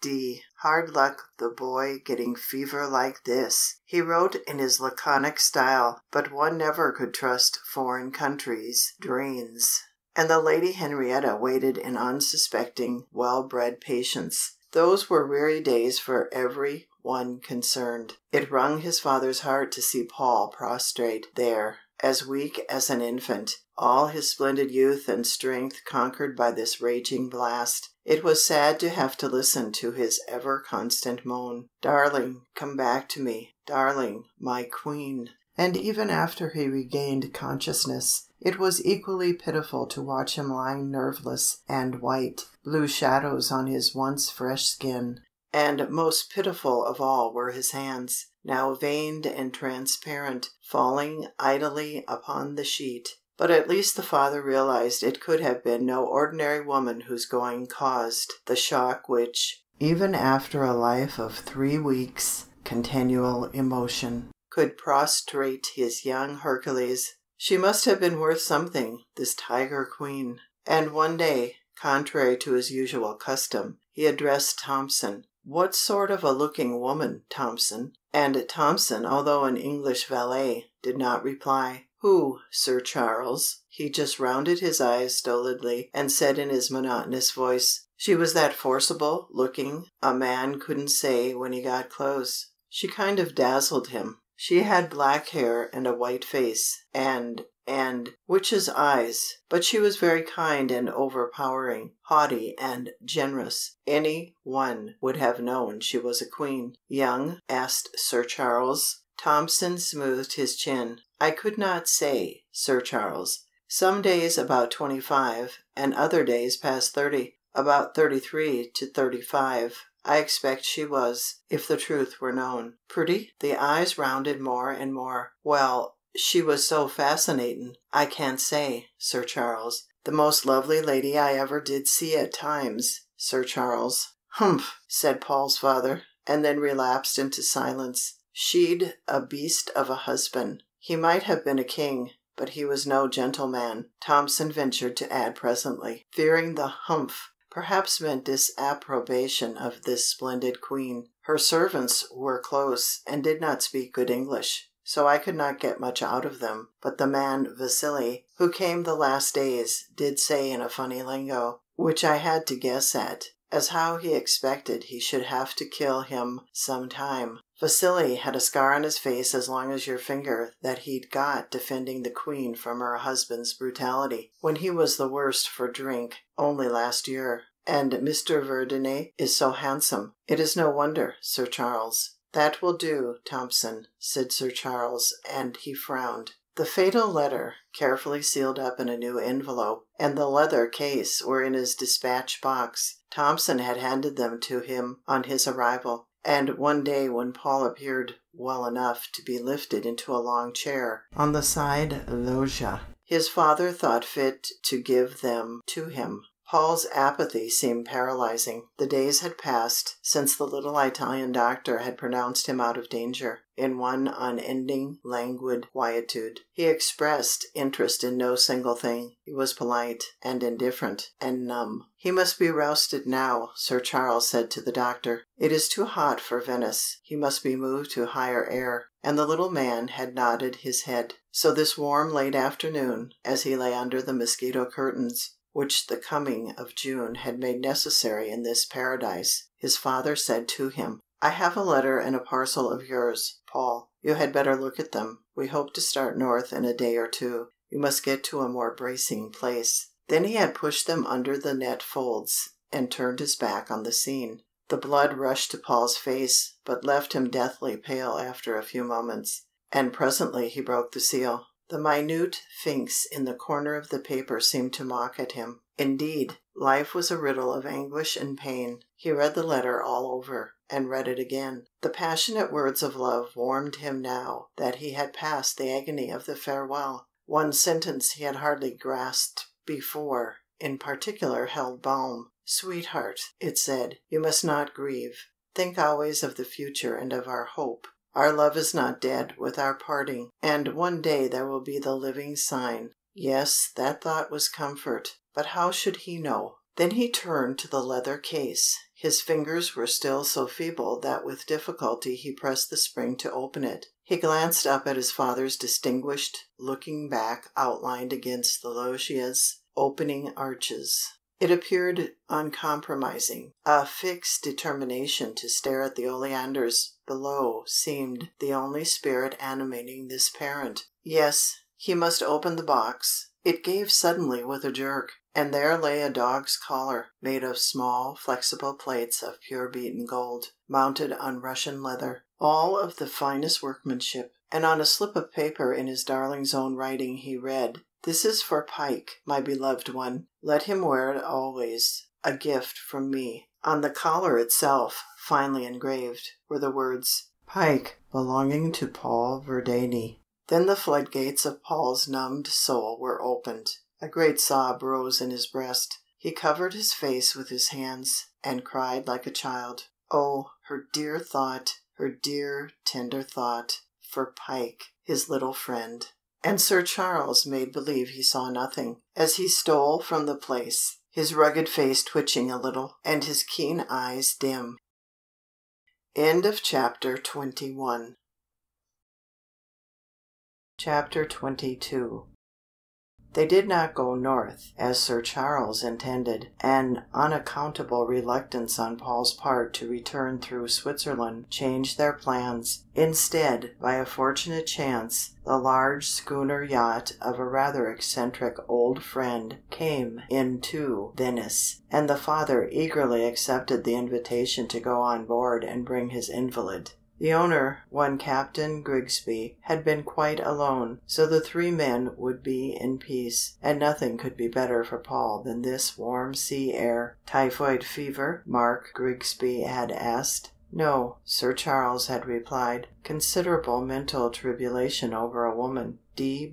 d, hard luck the boy getting fever like this, he wrote in his laconic style, but one never could trust foreign countries' drains. And the Lady Henrietta waited in unsuspecting, well bred patience. Those were weary days for every one concerned. It wrung his father's heart to see Paul prostrate there, as weak as an infant, all his splendid youth and strength conquered by this raging blast. It was sad to have to listen to his ever constant moan, "Darling, come back to me, darling, my queen." And even after he regained consciousness, it was equally pitiful to watch him lying nerveless and white, blue shadows on his once fresh skin. And most pitiful of all were his hands, now veined and transparent, falling idly upon the sheet. But at least the father realized it could have been no ordinary woman whose going caused the shock which, even after a life of three weeks' continual emotion, could prostrate his young Hercules. She must have been worth something, this tiger queen. And one day, contrary to his usual custom, he addressed Thompson. "What sort of a looking woman, Thompson?" And Thompson, although an English valet, did not reply. "Who, Sir Charles?" He just rounded his eyes stolidly, and said in his monotonous voice, "She was that forcible looking a man couldn't say when he got close. She kind of dazzled him. She had black hair and a white face, and and witch's eyes, but she was very kind and overpowering, haughty and generous. Any one would have known she was a queen." "Young?" asked Sir Charles. Thompson smoothed his chin. "I could not say, Sir Charles. Some days about twenty five, and other days past thirty. About thirty three to thirty five. I expect she was, if the truth were known." "Pretty?" The eyes rounded more and more. "Well, she was so fascinatin', I can't say, Sir Charles. The most lovely lady I ever did see at times, Sir Charles." "Humph!" said Paul's father, and then relapsed into silence. "She'd a beast of a husband. He might have been a king, but he was no gentleman," Thompson ventured to add presently, fearing the "humph" perhaps meant disapprobation of this splendid queen. "Her servants were close, and did not speak good English, so I could not get much out of them, but the man Vasili, who came the last days, did say in a funny lingo, which I had to guess at, as how he expected he should have to kill him some time. Vasili had a scar on his face as long as your finger that he'd got defending the queen from her husband's brutality, when he was the worst for drink, only last year. And Mr. Verdayne is so handsome. It is no wonder, Sir Charles." "That will do, Thompson," said Sir Charles, and he frowned. The fatal letter, carefully sealed up in a new envelope, and the leather case were in his despatch box. Thompson had handed them to him on his arrival, and one day when Paul appeared well enough to be lifted into a long chair on the side loggia, his father thought fit to give them to him. Paul's apathy seemed paralyzing. The days had passed since the little Italian doctor had pronounced him out of danger, in one unending languid quietude. He expressed interest in no single thing. He was polite, and indifferent, and numb. "He must be rousted now," Sir Charles said to the doctor. "It is too hot for Venice. He must be moved to higher air." And the little man had nodded his head. So this warm late afternoon, as he lay under the mosquito curtains which the coming of June had made necessary in this paradise, his father said to him, "I have a letter and a parcel of yours, Paul. You had better look at them. We hope to start north in a day or two. You must get to a more bracing place." Then he had pushed them under the net folds, and turned his back on the scene. The blood rushed to Paul's face, but left him deathly pale after a few moments, and presently he broke the seal. The minute finks in the corner of the paper seemed to mock at him. Indeed, life was a riddle of anguish and pain. He read the letter all over, and read it again. The passionate words of love warmed him now that he had passed the agony of the farewell. One sentence he had hardly grasped before, in particular held balm. "Sweetheart," it said, "you must not grieve. Think always of the future and of our hope. Our love is not dead with our parting, and one day there will be the living sign." Yes, that thought was comfort, but how should he know? Then he turned to the leather case. His fingers were still so feeble that with difficulty he pressed the spring to open it. He glanced up at his father's distinguished looking back outlined against the loggia's opening arches. It appeared uncompromising. A fixed determination to stare at the oleanders below seemed the only spirit animating this parent. Yes, he must open the box. It gave suddenly with a jerk, and there lay a dog's collar, made of small, flexible plates of pure beaten gold, mounted on Russian leather, all of the finest workmanship. And on a slip of paper in his darling's own writing he read, "This is for Pike, my beloved one. Let him wear it always. A gift from me." On the collar itself, finely engraved, were the words, "Pike, belonging to Paul Verdayne." Then the floodgates of Paul's numbed soul were opened. A great sob rose in his breast. He covered his face with his hands, and cried like a child. Oh, her dear thought, her dear, tender thought for Pike, his little friend. And Sir Charles made believe he saw nothing, as he stole from the place, his rugged face twitching a little, and his keen eyes dim. End of chapter 21 Chapter 22 They did not go north, as Sir Charles intended. An unaccountable reluctance on Paul's part to return through Switzerland changed their plans. Instead, by a fortunate chance, the large schooner yacht of a rather eccentric old friend came into Venice, and the father eagerly accepted the invitation to go on board and bring his invalid. The owner, one Captain Grigsby, had been quite alone, so the three men would be in peace, and nothing could be better for Paul than this warm sea air. Typhoid fever? Mark Grigsby had asked. No, Sir Charles had replied. Considerable mental tribulation over a woman. D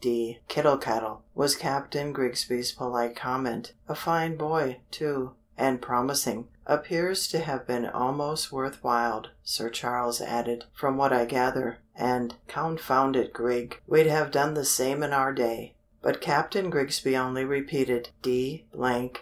d Kittle was Captain Grigsby's polite comment. A fine boy, too, and promising. Appears to have been almost worth while, Sir Charles added, from what I gather, and, confound it, Grig, we'd have done the same in our day. But Captain Grigsby only repeated D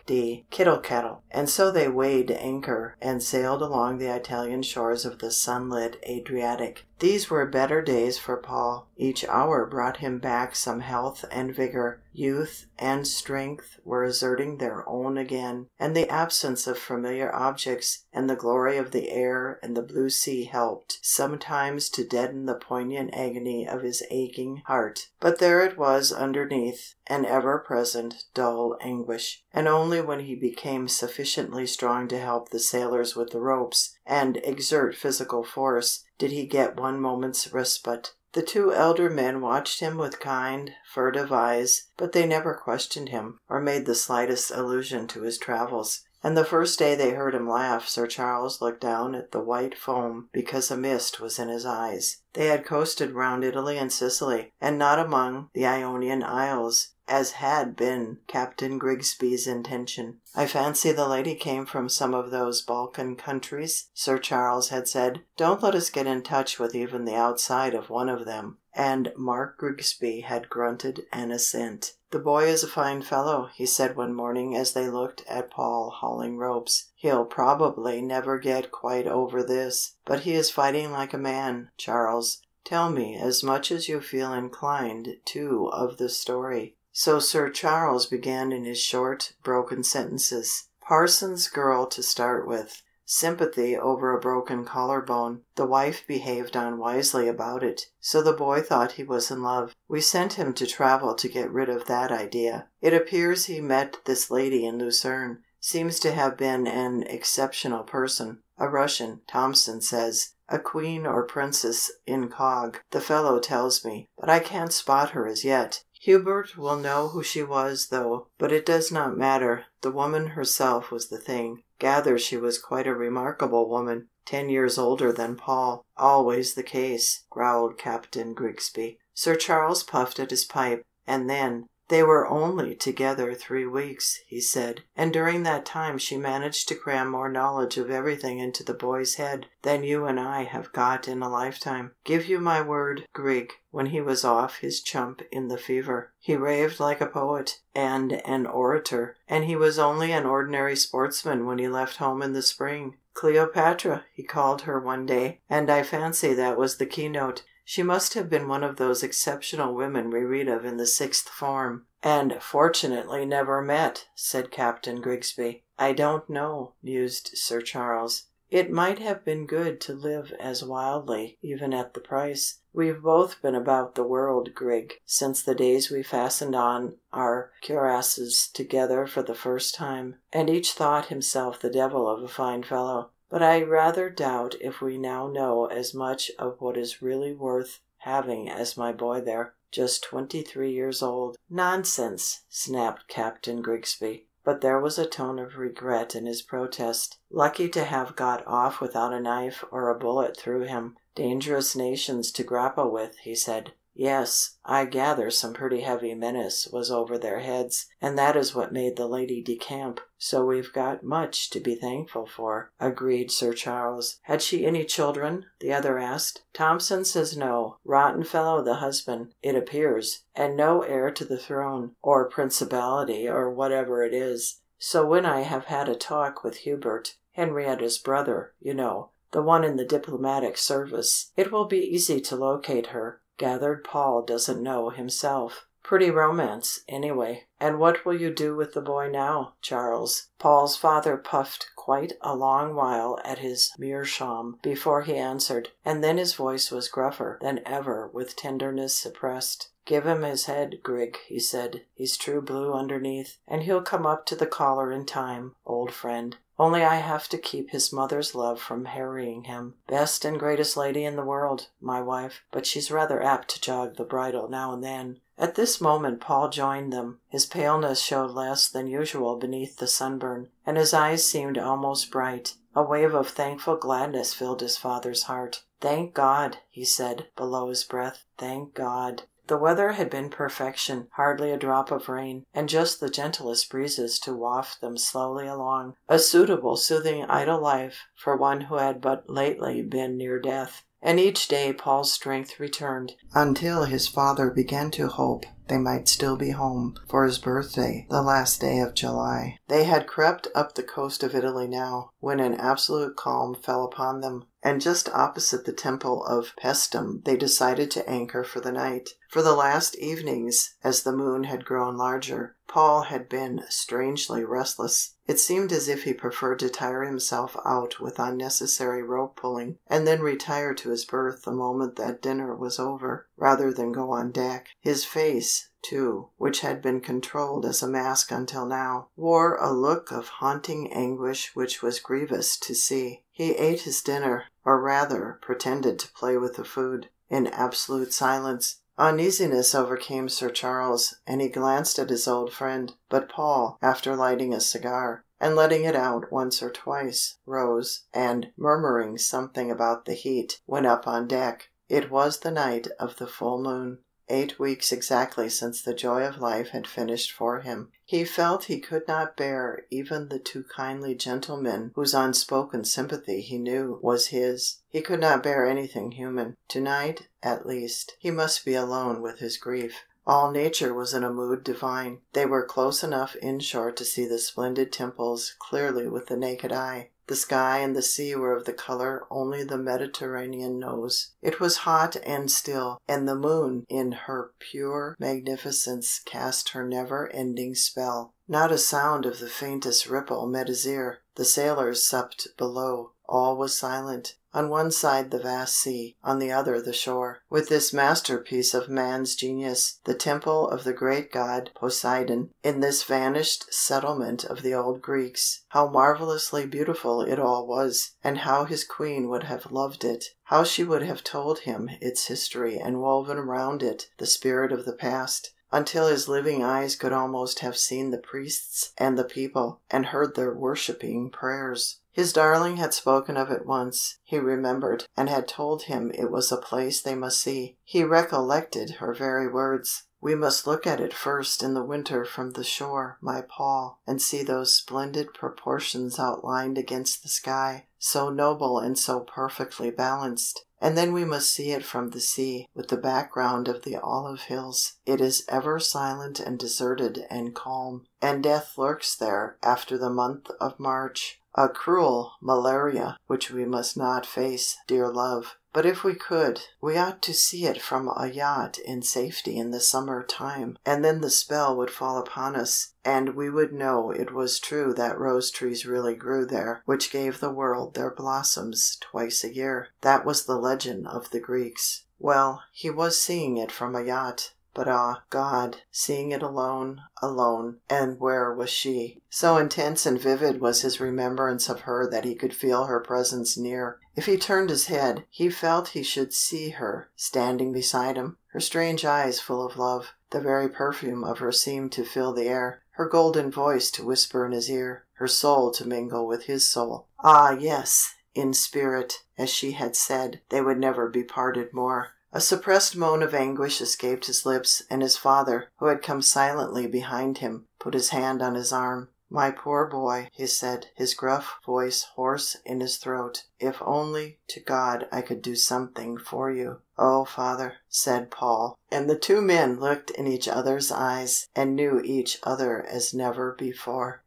d Kittle kettle, and so they weighed anchor and sailed along the Italian shores of the sunlit Adriatic. These were better days for Paul. Each hour brought him back some health and vigor. Youth and strength were asserting their own again, and the absence of familiar objects and the glory of the air and the blue sea helped sometimes to deaden the poignant agony of his aching heart. But there it was underneath, an ever present dull anguish, and only when he became sufficiently strong to help the sailors with the ropes, and exert physical force, did he get one moment's respite. The two elder men watched him with kind, furtive eyes, but they never questioned him, or made the slightest allusion to his travels. And the first day they heard him laugh Sir Charles looked down at the white foam because a mist was in his eyes. They had coasted round Italy and Sicily, and not among the Ionian Isles as had been Captain Grigsby's intention. "I fancy the lady came from some of those Balkan countries," Sir Charles had said. "Don't let us get in touch with even the outside of one of them." And Mark Grigsby had grunted an assent. "The boy is a fine fellow," he said one morning as they looked at Paul hauling ropes. "He'll probably never get quite over this, but he is fighting like a man, Charles. Tell me as much as you feel inclined to of the story. So Sir Charles began in his short, broken sentences. Parson's girl to start with. Sympathy over a broken collar bone. The wife behaved unwisely about it, so the boy thought he was in love. We sent him to travel to get rid of that idea. It appears he met this lady in Lucerne. Seems to have been an exceptional person. A Russian, Thompson says. A queen or princess incog, the fellow tells me, but I can't spot her as yet. Hubert will know who she was, though, but it does not matter, the woman herself was the thing. Gather she was quite a remarkable woman, ten years older than Paul. Always the case, growled Captain Grigsby. Sir Charles puffed at his pipe, and then they were only together three weeks, he said, and during that time she managed to cram more knowledge of everything into the boy's head than you and I have got in a lifetime. Give you my word, Grig, when he was off his chump in the fever, he raved like a poet and an orator, and he was only an ordinary sportsman when he left home in the spring. Cleopatra, he called her one day, and I fancy that was the keynote. She must have been one of those exceptional women we read of in the sixth form. "And fortunately never met," said Captain Grigsby. "I don't know," mused Sir Charles. "It might have been good to live as wildly, even at the price. We've both been about the world, Grig, since the days we fastened on our cuirasses together for the first time, and each thought himself the devil of a fine fellow. But I rather doubt if we now know as much of what is really worth having as my boy there, just twenty three years old." "Nonsense!" snapped Captain Grigsby. But there was a tone of regret in his protest. "Lucky to have got off without a knife or a bullet through him. Dangerous nations to grapple with," he said. "Yes, I gather some pretty heavy menace was over their heads, and that is what made the lady decamp, so we've got much to be thankful for," agreed Sir Charles. "Had she any children?" the other asked. "Thompson says no. Rotten fellow the husband, it appears, and no heir to the throne, or principality, or whatever it is. So when I have had a talk with Hubert Henrietta's brother, you know, the one in the diplomatic service it will be easy to locate her gathered Paul doesn't know himself. Pretty romance, anyway. And what will you do with the boy now, Charles?" Paul's father puffed quite a long while at his meerschaum before he answered, and then his voice was gruffer than ever with tenderness suppressed. "Give him his head, Grig," he said. "He's true blue underneath, and he'll come up to the collar in time, old friend. Only I have to keep his mother's love from harrying him. Best and greatest lady in the world, my wife, but she's rather apt to jog the bridle now and then." At this moment Paul joined them. His paleness showed less than usual beneath the sunburn, and his eyes seemed almost bright. A wave of thankful gladness filled his father's heart. "Thank God!" he said, below his breath. "Thank God!" The weather had been perfection, hardly a drop of rain, and just the gentlest breezes to waft them slowly along a suitable soothing idle life for one who had but lately been near death. And each day Paul's strength returned, until his father began to hope they might still be home for his birthday, the last day of July. They had crept up the coast of Italy now, when an absolute calm fell upon them, and just opposite the temple of Paestum they decided to anchor for the night. For the last evenings, as the moon had grown larger, Paul had been strangely restless. It seemed as if he preferred to tire himself out with unnecessary rope pulling, and then retire to his berth the moment that dinner was over, rather than go on deck. His face, too, which had been controlled as a mask until now, wore a look of haunting anguish which was grievous to see. He ate his dinner, or rather pretended to play with the food, in absolute silence. Uneasiness overcame Sir Charles, and he glanced at his old friend; but Paul, after lighting a cigar, and letting it out once or twice, rose, and murmuring something about the heat, went up on deck. It was the night of the full moon eight weeks exactly since the joy of life had finished for him. He felt he could not bear even the two kindly gentlemen whose unspoken sympathy he knew was his. He could not bear anything human. To night, at least, he must be alone with his grief. All nature was in a mood divine. They were close enough inshore to see the splendid temples clearly with the naked eye. The sky and the sea were of the color only the Mediterranean knows. It was hot and still, and the moon in her pure magnificence cast her never ending spell. Not a sound of the faintest ripple met his ear. The sailors supped below. All was silent. On one side the vast sea, on the other the shore, with this masterpiece of man's genius, the temple of the great god Poseidon, in this vanished settlement of the old Greeks. How marvellously beautiful it all was, and how his queen would have loved it. How she would have told him its history and woven round it the spirit of the past until his living eyes could almost have seen the priests and the people, and heard their worshipping prayers. His darling had spoken of it once, he remembered, and had told him it was a place they must see. He recollected her very words. We must look at it first in the winter from the shore, my Paul, and see those splendid proportions outlined against the sky, so noble and so perfectly balanced. And then we must see it from the sea, with the background of the olive hills. It is ever silent and deserted and calm, and death lurks there after the month of March. A cruel malaria which we must not face, dear love. But if we could, we ought to see it from a yacht in safety in the summer time, and then the spell would fall upon us, and we would know it was true that rose trees really grew there, which gave the world their blossoms twice a year. That was the legend of the Greeks. Well, he was seeing it from a yacht. But ah, God, seeing it alone, alone, and where was she? So intense and vivid was his remembrance of her that he could feel her presence near. If he turned his head, he felt he should see her standing beside him, her strange eyes full of love. The very perfume of her seemed to fill the air, her golden voice to whisper in his ear, her soul to mingle with his soul. Ah, yes, in spirit, as she had said, they would never be parted more. A suppressed moan of anguish escaped his lips, and his father, who had come silently behind him, put his hand on his arm. "My poor boy," he said, his gruff voice hoarse in his throat, "if only to God I could do something for you." "Oh, father," said Paul, and the two men looked in each other's eyes, and knew each other as never before.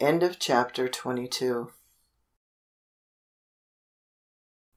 End of chapter XXIII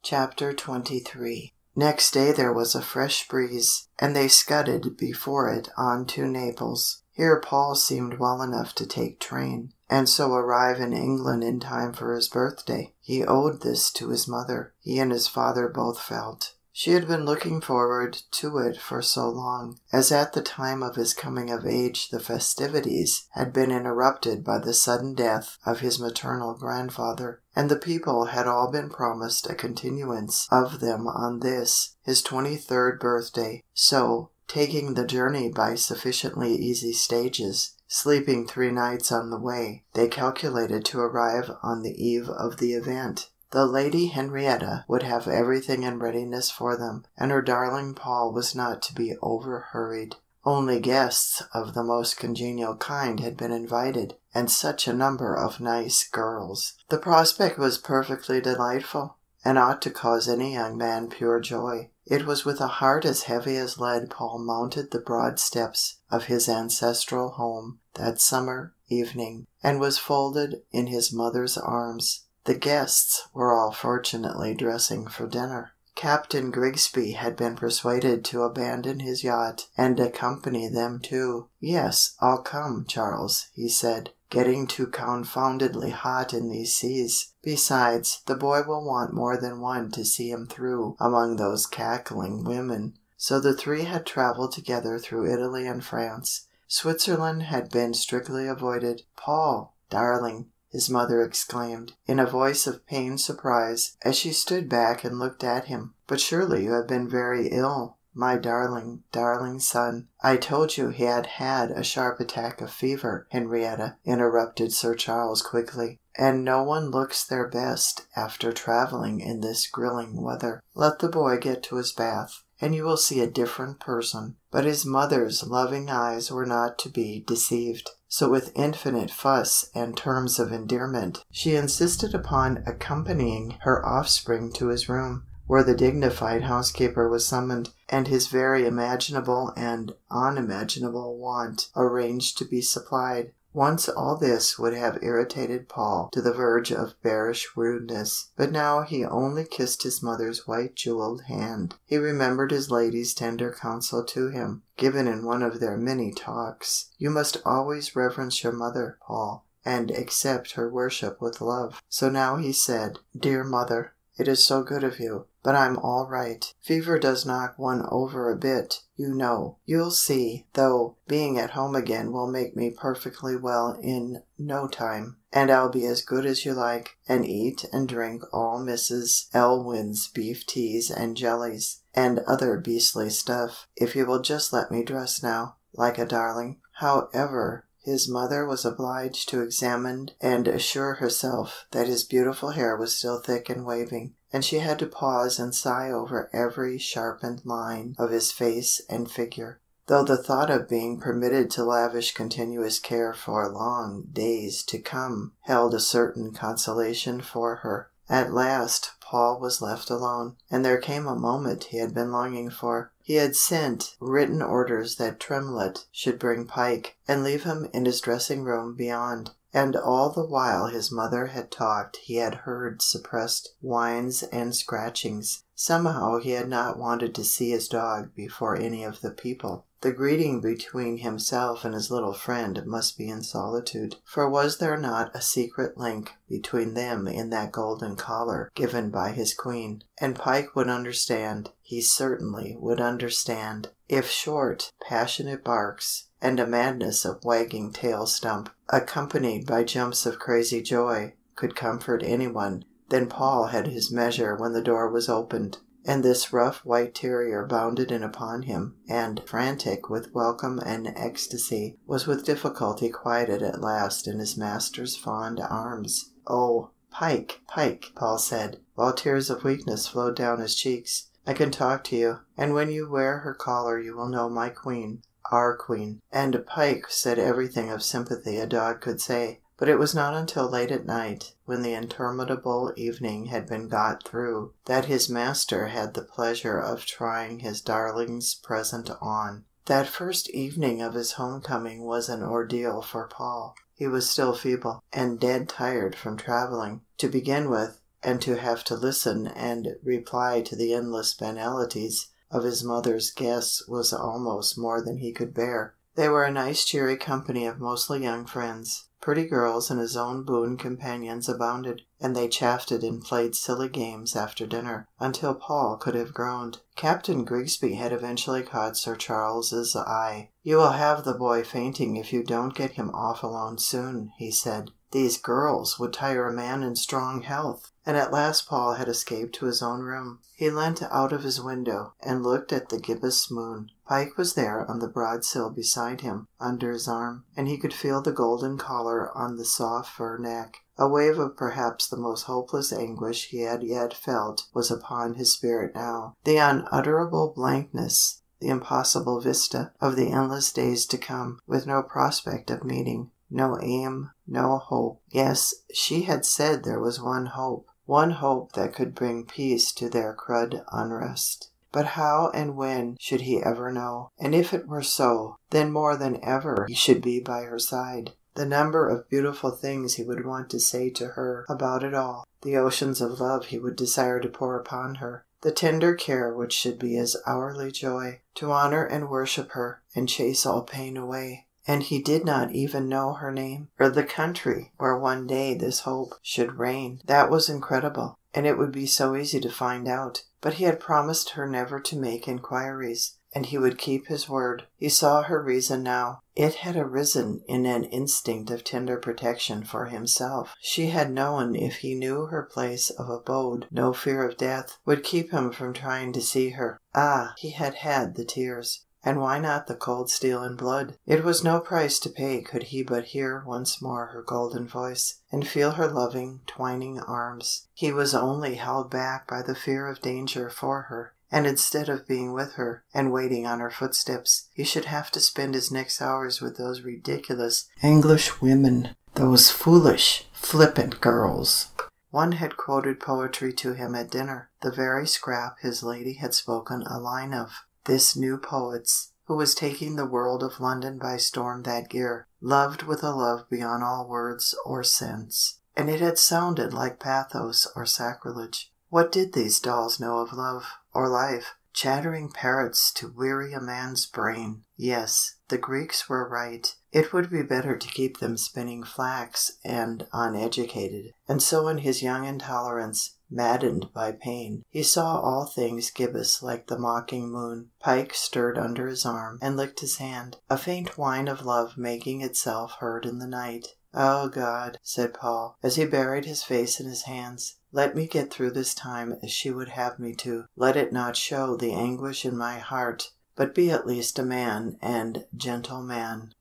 CHAPTER XXIII Next day there was a fresh breeze, and they scudded before it on to Naples. Here Paul seemed well enough to take train, and so arrive in England in time for his birthday. He owed this to his mother, he and his father both felt. She had been looking forward to it for so long, as at the time of his coming of age the festivities had been interrupted by the sudden death of his maternal grandfather, and the people had all been promised a continuance of them on this, his twenty third birthday, so, taking the journey by sufficiently easy stages, sleeping three nights on the way, they calculated to arrive on the eve of the event. The Lady Henrietta would have everything in readiness for them, and her darling Paul was not to be over hurried. Only guests of the most congenial kind had been invited, and such a number of nice girls. The prospect was perfectly delightful, and ought to cause any young man pure joy. It was with a heart as heavy as lead Paul mounted the broad steps of his ancestral home that summer evening, and was folded in his mother's arms. The guests were all fortunately dressing for dinner. Captain Grigsby had been persuaded to abandon his yacht and accompany them too. "Yes, I'll come, Charles," he said, "getting too confoundedly hot in these seas. Besides, the boy will want more than one to see him through among those cackling women." So the three had travelled together through Italy and France. Switzerland had been strictly avoided. "Paul, darling!" His mother exclaimed, in a voice of pained surprise, as she stood back and looked at him. "But surely you have been very ill, my darling, darling son." "I told you he had had a sharp attack of fever, Henrietta," interrupted Sir Charles quickly, "and no one looks their best after travelling in this grilling weather. Let the boy get to his bath, and you will see a different person." But his mother's loving eyes were not to be deceived. So with infinite fuss and terms of endearment, she insisted upon accompanying her offspring to his room, where the dignified housekeeper was summoned, and his very imaginable and unimaginable want arranged to be supplied. Once all this would have irritated Paul to the verge of bearish rudeness, but now he only kissed his mother's white jewelled hand. He remembered his lady's tender counsel to him, given in one of their many talks. "You must always reverence your mother, Paul, and accept her worship with love." So now he said, "Dear mother, it is so good of you, but I'm all right. Fever does knock one over a bit, you know. You'll see, though, being at home again will make me perfectly well in no time, and I'll be as good as you like, and eat and drink all Mrs. Elwyn's beef teas and jellies, and other beastly stuff, if you will just let me dress now, like a darling. However, his mother was obliged to examine and assure herself that his beautiful hair was still thick and waving, and she had to pause and sigh over every sharpened line of his face and figure, though the thought of being permitted to lavish continuous care for long days to come held a certain consolation for her. At last Paul was left alone, and there came a moment he had been longing for. He had sent written orders that Tremlett should bring Pike, and leave him in his dressing room beyond, And all the while his mother had talked he had heard suppressed whines and scratchings. Somehow he had not wanted to see his dog before any of the people. The greeting between himself and his little friend must be in solitude, for was there not a secret link between them in that golden collar given by his queen? And Pike would understand, he certainly would understand, if short, passionate barks and a madness of wagging tail stump, accompanied by jumps of crazy joy, could comfort anyone, then Paul had his measure when the door was opened and this rough white terrier bounded in upon him, and, frantic with welcome and ecstasy, was with difficulty quieted at last in his master's fond arms. "Oh, Pike, Pike," Paul said, while tears of weakness flowed down his cheeks, "I can talk to you, and when you wear her collar you will know my Queen our Queen." And Pike said everything of sympathy a dog could say. But it was not until late at night, when the interminable evening had been got through, that his master had the pleasure of trying his darling's present on. That first evening of his home coming was an ordeal for Paul. He was still feeble, and dead tired from travelling, to begin with, and to have to listen and reply to the endless banalities of his mother's guests was almost more than he could bear. They were a nice cheery company of mostly young friends. Pretty girls and his own boon companions abounded, and they chaffed and played silly games after dinner, until Paul could have groaned. Captain Grigsby had eventually caught Sir Charles's eye. "You will have the boy fainting if you don't get him off alone soon," he said. "These girls would tire a man in strong health." And at last Paul had escaped to his own room. He leant out of his window, and looked at the gibbous moon. Pike was there on the broad sill beside him, under his arm, and he could feel the golden collar on the soft fur neck. A wave of perhaps the most hopeless anguish he had yet felt was upon his spirit now. The unutterable blankness, the impossible vista of the endless days to come, with no prospect of meeting, no aim, no hope. Yes, she had said there was one hope, one hope that could bring peace to their crud unrest. But how and when should he ever know? And if it were so, then more than ever he should be by her side. The number of beautiful things he would want to say to her about it all, the oceans of love he would desire to pour upon her, the tender care which should be his hourly joy, to honor and worship her, and chase all pain away. And he did not even know her name, or the country where one day this hope should reign. That was incredible, and it would be so easy to find out. But he had promised her never to make inquiries, and he would keep his word. He saw her reason now. It had arisen in an instinct of tender protection for himself. She had known if he knew her place of abode no fear of death would keep him from trying to see her. Ah, he had had the tears. And why not the cold steel and blood? It was no price to pay could he but hear once more her golden voice, and feel her loving, twining arms. He was only held back by the fear of danger for her, and instead of being with her, and waiting on her footsteps, he should have to spend his next hours with those ridiculous English women, those foolish, flippant girls. One had quoted poetry to him at dinner, the very scrap his lady had spoken a line of. This new poet's, who was taking the world of London by storm that year, loved with a love beyond all words or sense. And it had sounded like pathos or sacrilege. What did these dolls know of love, or life? Chattering parrots to weary a man's brain. Yes, the Greeks were right. It would be better to keep them spinning flax and uneducated. And so in his young intolerance, maddened by pain, he saw all things gibbous like the mocking moon. Pike stirred under his arm, and licked his hand, a faint whine of love making itself heard in the night. "Oh God," said Paul, as he buried his face in his hands, "let me get through this time as she would have me to. Let it not show the anguish in my heart, but be at least a man and gentle man."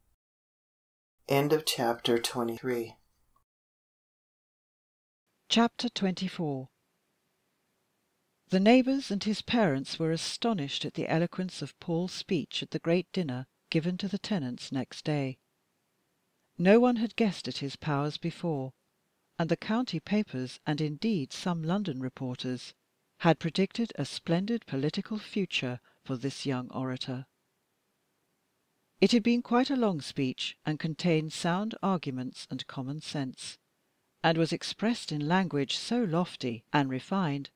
End of chapter 23. Chapter 24 The neighbours and his parents were astonished at the eloquence of Paul's speech at the great dinner given to the tenants next day. No one had guessed at his powers before, and the county papers, and indeed some London reporters, had predicted a splendid political future for this young orator. It had been quite a long speech, and contained sound arguments and common sense, and was expressed in language so lofty and refined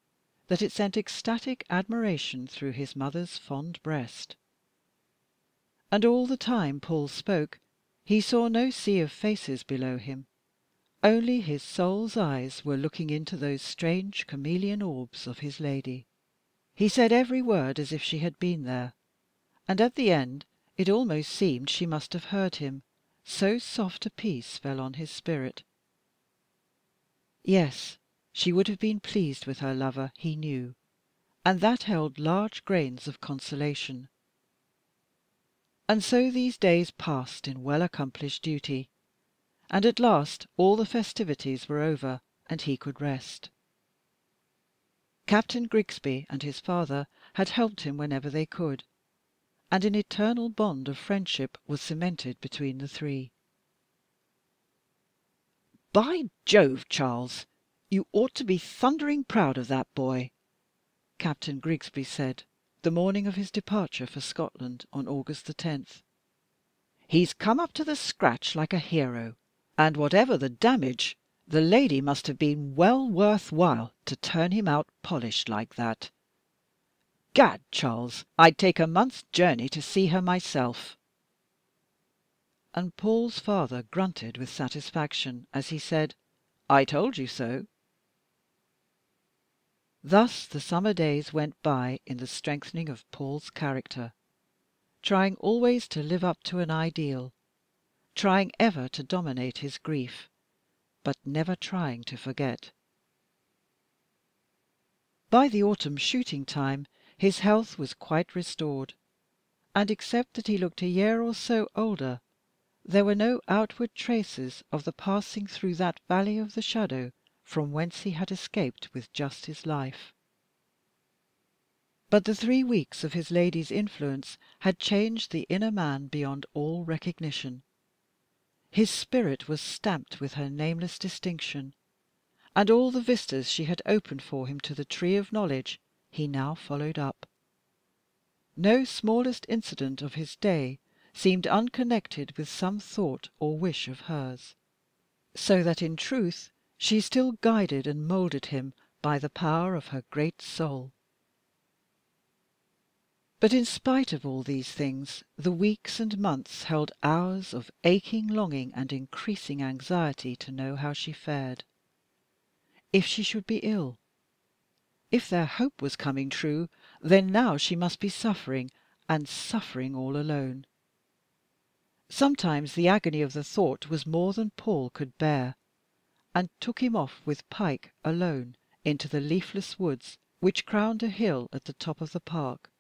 that it sent ecstatic admiration through his mother's fond breast. And all the time Paul spoke he saw no sea of faces below him, only his soul's eyes were looking into those strange chameleon orbs of his lady. He said every word as if she had been there, and at the end it almost seemed she must have heard him, so soft a peace fell on his spirit. Yes, she would have been pleased with her lover, he knew, and that held large grains of consolation. And so these days passed in well accomplished duty, and at last all the festivities were over, and he could rest. Captain Grigsby and his father had helped him whenever they could, and an eternal bond of friendship was cemented between the three. "By Jove, Charles, you ought to be thundering proud of that boy," Captain Grigsby said the morning of his departure for Scotland on August the tenth. "He's come up to the scratch like a hero, and whatever the damage, the lady must have been well worth while to turn him out polished like that. Gad, Charles, I'd take a month's journey to see her myself." And Paul's father grunted with satisfaction as he said, "I told you so." Thus the summer days went by in the strengthening of Paul's character, trying always to live up to an ideal, trying ever to dominate his grief, but never trying to forget. By the autumn shooting time his health was quite restored, and except that he looked a year or so older, there were no outward traces of the passing through that valley of the shadow from whence he had escaped with just his life. But the three weeks of his lady's influence had changed the inner man beyond all recognition. His spirit was stamped with her nameless distinction, and all the vistas she had opened for him to the tree of knowledge he now followed up. No smallest incident of his day seemed unconnected with some thought or wish of hers, so that in truth she still guided and moulded him by the power of her great soul. But in spite of all these things, the weeks and months held hours of aching longing and increasing anxiety to know how she fared. If she should be ill if their hope was coming true, then now she must be suffering, and suffering all alone. Sometimes the agony of the thought was more than Paul could bear, and took him off with Pike alone into the leafless woods which crowned a hill at the top of the park.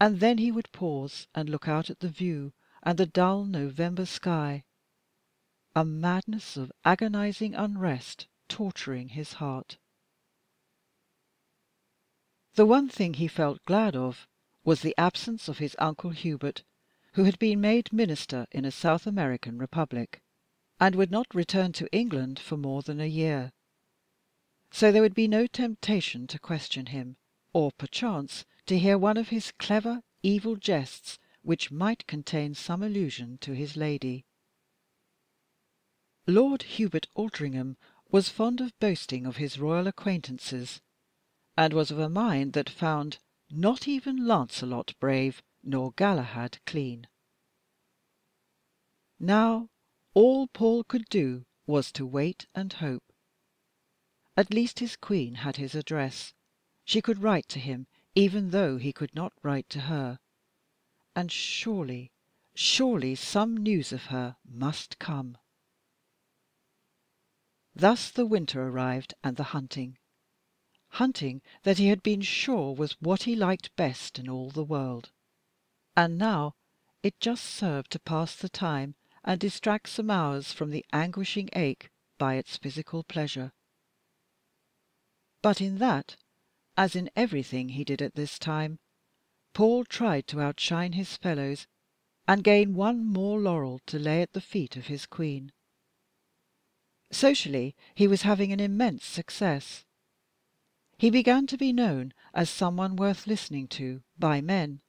And then he would pause and look out at the view and the dull November sky, a madness of agonizing unrest torturing his heart. The one thing he felt glad of was the absence of his Uncle Hubert, who had been made Minister in a South American Republic, and would not return to England for more than a year. So there would be no temptation to question him, or perchance to hear one of his clever, evil jests which might contain some allusion to his lady. Lord Hubert Aldringham was fond of boasting of his royal acquaintances and was of a mind that found not even Lancelot brave, nor Galahad clean. Now all Paul could do was to wait and hope. At least his Queen had his address; she could write to him, even though he could not write to her, and surely, surely some news of her must come. Thus the winter arrived and the hunting hunting that he had been sure was what he liked best in all the world. And now it just served to pass the time and distract some hours from the anguishing ache by its physical pleasure. But in that, as in everything he did at this time, Paul tried to outshine his fellows and gain one more laurel to lay at the feet of his Queen. Socially he was having an immense success. He began to be known as someone worth listening to by men,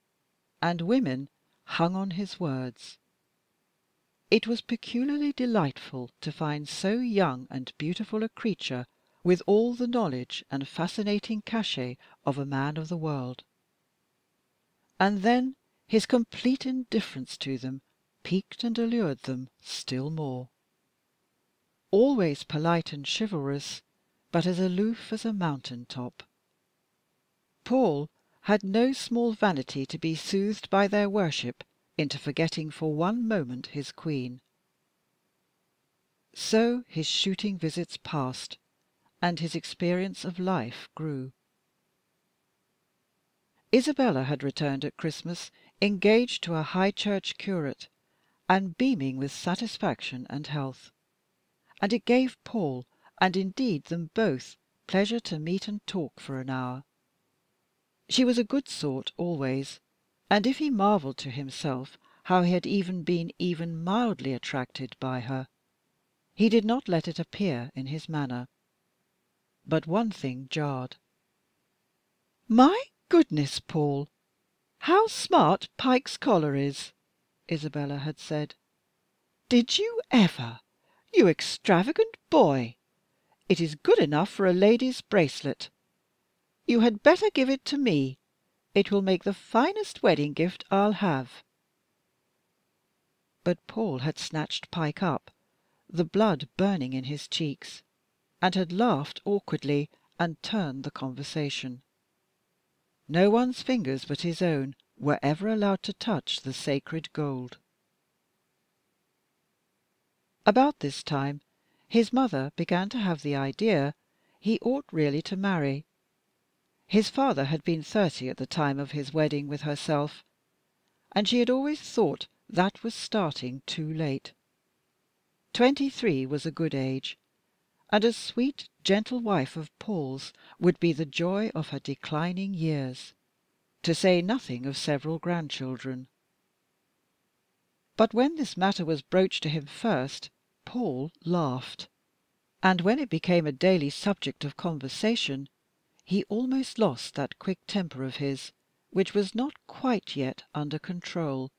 and women hung on his words. It was peculiarly delightful to find so young and beautiful a creature with all the knowledge and fascinating cachet of a man of the world. And then his complete indifference to them piqued and allured them still more. Always polite and chivalrous, but as aloof as a mountain top. Paul had no small vanity to be soothed by their worship into forgetting for one moment his Queen. So his shooting visits passed, and his experience of life grew. Isabella had returned at Christmas engaged to a High Church curate, and beaming with satisfaction and health, and it gave Paul, and indeed them both, pleasure to meet and talk for an hour. She was a good sort always, and if he marvelled to himself how he had even been even mildly attracted by her, he did not let it appear in his manner. But one thing jarred. "My goodness, Paul, how smart Pike's collar is!" Isabella had said. "Did you ever? You extravagant boy! It is good enough for a lady's bracelet. You had better give it to me. It will make the finest wedding gift I'll have." But Paul had snatched Pike up, the blood burning in his cheeks, and had laughed awkwardly, and turned the conversation. No one's fingers but his own were ever allowed to touch the sacred gold. About this time his mother began to have the idea he ought really to marry. His father had been thirty at the time of his wedding with herself, and she had always thought that was starting too late. Twenty three was a good age, and a sweet, gentle wife of Paul's would be the joy of her declining years, to say nothing of several grandchildren. But when this matter was broached to him first, Paul laughed, and when it became a daily subject of conversation he almost lost that quick temper of his, which was not quite yet under control.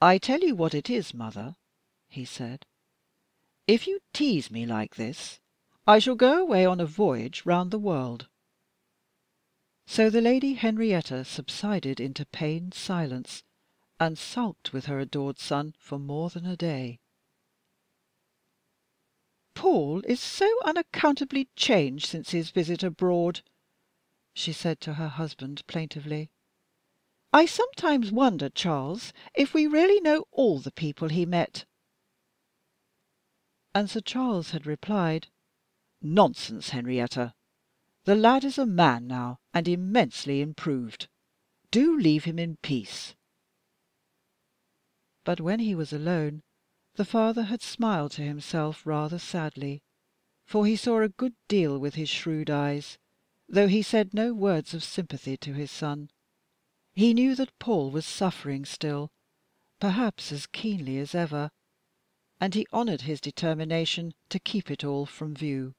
"I tell you what it is, mother," he said, "if you tease me like this, I shall go away on a voyage round the world." So the Lady Henrietta subsided into pained silence, and sulked with her adored son for more than a day. "Paul is so unaccountably changed since his visit abroad," she said to her husband plaintively. "I sometimes wonder, Charles, if we really know all the people he met." And Sir Charles had replied, "Nonsense, Henrietta! The lad is a man now, and immensely improved. Do leave him in peace." But when he was alone the father had smiled to himself rather sadly, for he saw a good deal with his shrewd eyes, though he said no words of sympathy to his son. He knew that Paul was suffering still, perhaps as keenly as ever, and he honoured his determination to keep it all from view.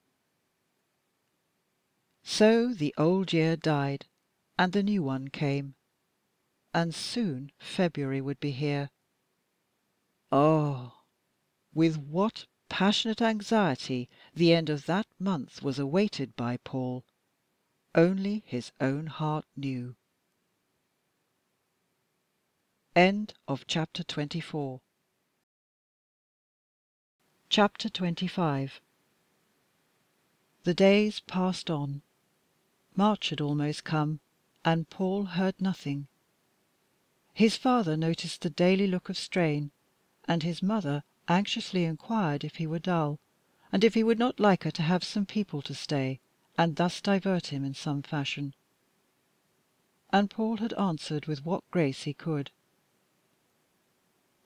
So the old year died, and the new one came, and soon February would be here. Oh! With what passionate anxiety the end of that month was awaited by Paul, only his own heart knew. End of Chapter 24 Chapter 25 The days passed on. March had almost come, and Paul heard nothing. His father noticed the daily look of strain, and his mother anxiously inquired if he were dull, and if he would not like her to have some people to stay, and thus divert him in some fashion. And Paul had answered with what grace he could.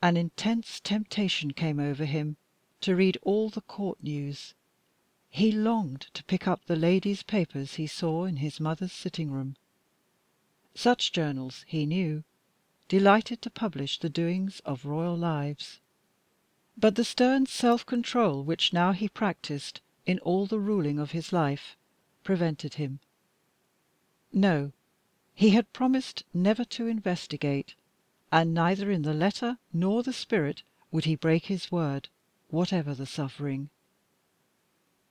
An intense temptation came over him to read all the court news. He longed to pick up the ladies' papers he saw in his mother's sitting room. Such journals, he knew, delighted to publish the doings of royal lives. But the stern self control which now he practised in all the ruling of his life prevented him. No, He had promised never to investigate, and neither in the letter nor the spirit would he break his word, whatever the suffering.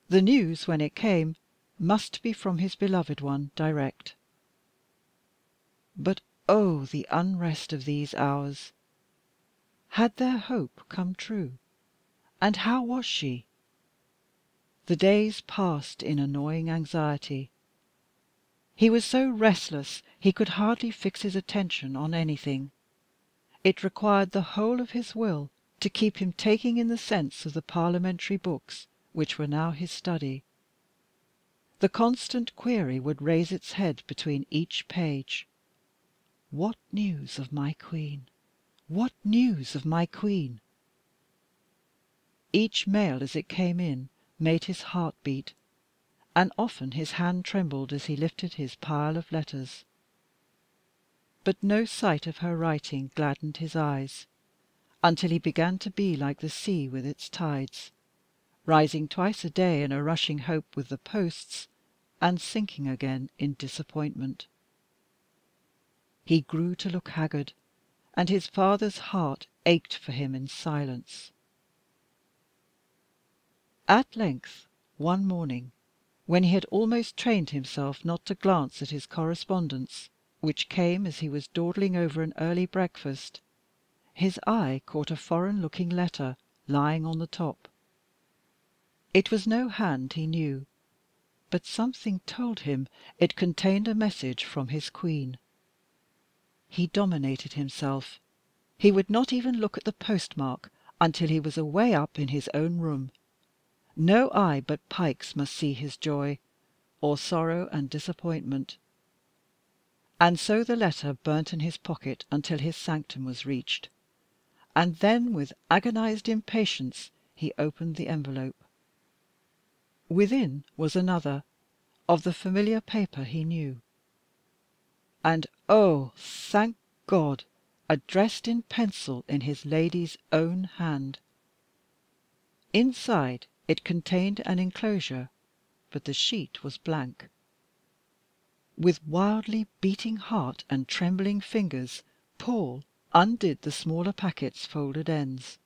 The news, when it came, must be from his beloved one direct. But oh, the unrest of these hours! Had their hope come true? And how was she? The days passed in annoying anxiety. He was so restless he could hardly fix his attention on anything. It required the whole of his will to keep him taking in the sense of the Parliamentary books which were now his study. The constant query would raise its head between each page "What news of my Queen? What news of my Queen?" Each mail as it came in made his heart beat, and often his hand trembled as he lifted his pile of letters. But no sight of her writing gladdened his eyes, until he began to be like the sea with its tides, rising twice a day in a rushing hope with the posts, and sinking again in disappointment. He grew to look haggard, and his father's heart ached for him in silence. At length, one morning, when he had almost trained himself not to glance at his correspondence, which came as he was dawdling over an early breakfast, his eye caught a foreign looking letter lying on the top. It was no hand he knew, but something told him it contained a message from his Queen. He dominated himself. He would not even look at the postmark until he was away up in his own room. No eye but Pike's must see his joy, or sorrow and disappointment. And so the letter burnt in his pocket until his sanctum was reached, and then with agonized impatience he opened the envelope. Within was another, of the familiar paper he knew. And oh, thank God, addressed in pencil in his lady's own hand. Inside it contained an enclosure, but the sheet was blank. With wildly beating heart and trembling fingers Paul undid the smaller packet's folded ends.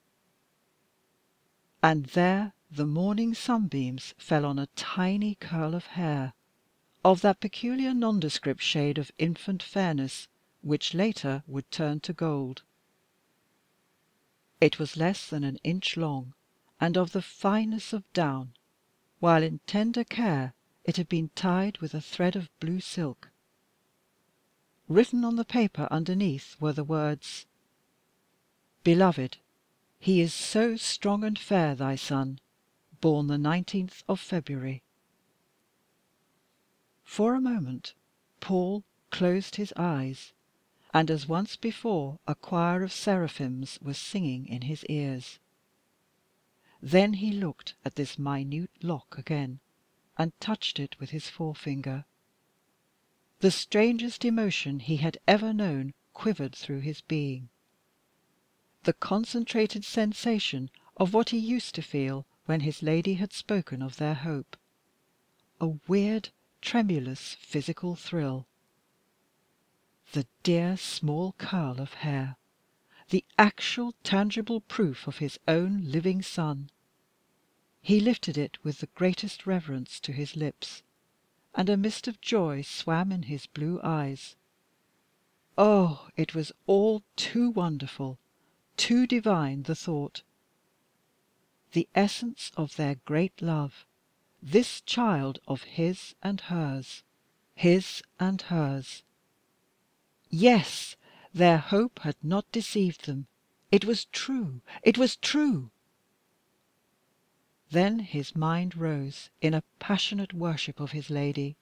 And there the morning sunbeams fell on a tiny curl of hair, of that peculiar nondescript shade of infant fairness which later would turn to gold. It was less than an inch long, and of the fineness of down, while in tender care it had been tied with a thread of blue silk. Written on the paper underneath were the words "Beloved, he is so strong and fair, thy son born the 19th of February." For a moment Paul closed his eyes, and as once before a choir of seraphims was singing in his ears. Then he looked at this minute lock again, and touched it with his forefinger. The strangest emotion he had ever known quivered through his being the concentrated sensation of what he used to feel when his lady had spoken of their hope a weird, tremulous physical thrill. The dear small curl of hair the actual tangible proof of his own living son! He lifted it with the greatest reverence to his lips, and a mist of joy swam in his blue eyes. Oh, it was all too wonderful, too divine the thought! the essence of their great love, this child of his and hers his and hers. Yes, their hope had not deceived them. It was true it was true. Then his mind rose in a passionate worship of his lady,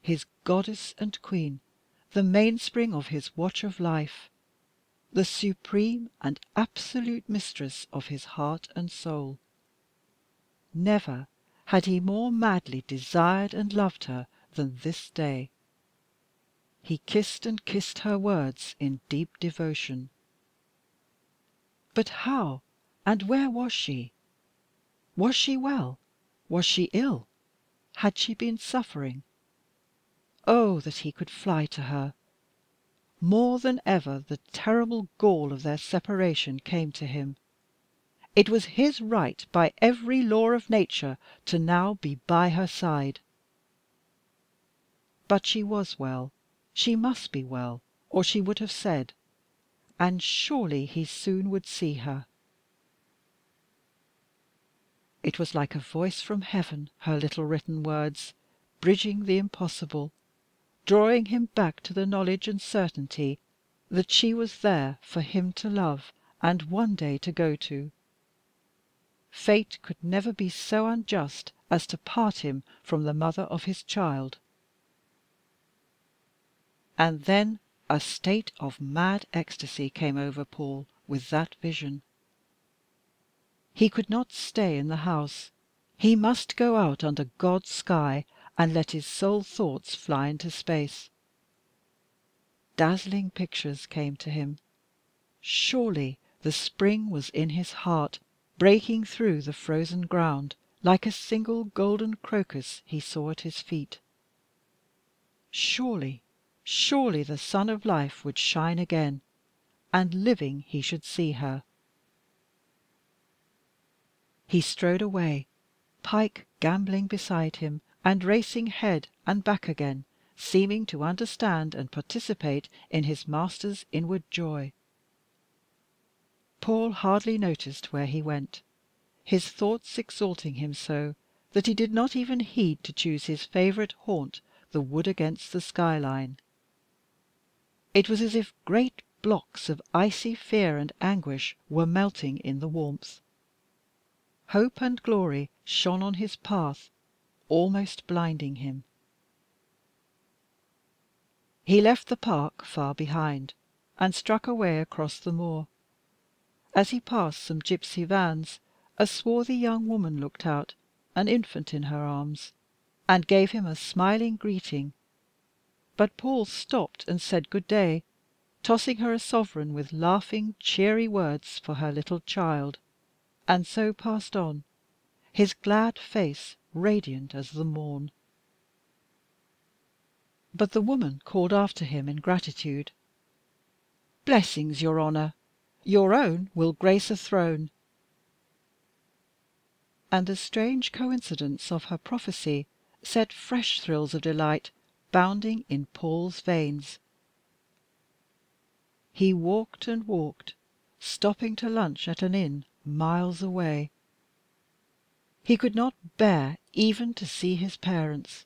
his goddess and queen, the mainspring of his watch of life the supreme and absolute mistress of his heart and soul. Never had he more madly desired and loved her than this day. He kissed and kissed her words in deep devotion. But how and where was she? Was she well? Was she ill? Had she been suffering? Oh, that he could fly to her! more than ever the terrible gall of their separation came to him. It was his right by every law of nature to now be by her side. But she was well, she must be well, or she would have said, and surely he soon would see her. It was like a voice from heaven, her little written words, bridging the impossible, drawing him back to the knowledge and certainty that she was there for him to love and one day to go to. Fate could never be so unjust as to part him from the mother of his child. And then a state of mad ecstasy came over Paul with that vision. He could not stay in the house. He must go out under God's sky and let his soul thoughts fly into space. Dazzling pictures came to him. Surely the spring was in his heart, breaking through the frozen ground, like a single golden crocus he saw at his feet. Surely, surely the sun of life would shine again, and living he should see her. He strode away, Pike gambolling beside him, and racing head and back again, seeming to understand and participate in his master's inward joy. Paul hardly noticed where he went, his thoughts exalting him so that he did not even heed to choose his favourite haunt, the wood against the sky line. It was as if great blocks of icy fear and anguish were melting in the warmth. Hope and glory shone on his path, almost blinding him. He left the park far behind, and struck away across the moor. As he passed some gipsy vans, a swarthy young woman looked out, an infant in her arms, and gave him a smiling greeting. But Paul stopped and said good day, tossing her a sovereign with laughing, cheery words for her little child and so passed on, his glad face radiant as the morn. But the woman called after him in gratitude "Blessings, your honour! Your own will grace a throne." And the strange coincidence of her prophecy set fresh thrills of delight bounding in Paul's veins. He walked and walked, stopping to lunch at an inn miles away. He could not bear even to see his parents,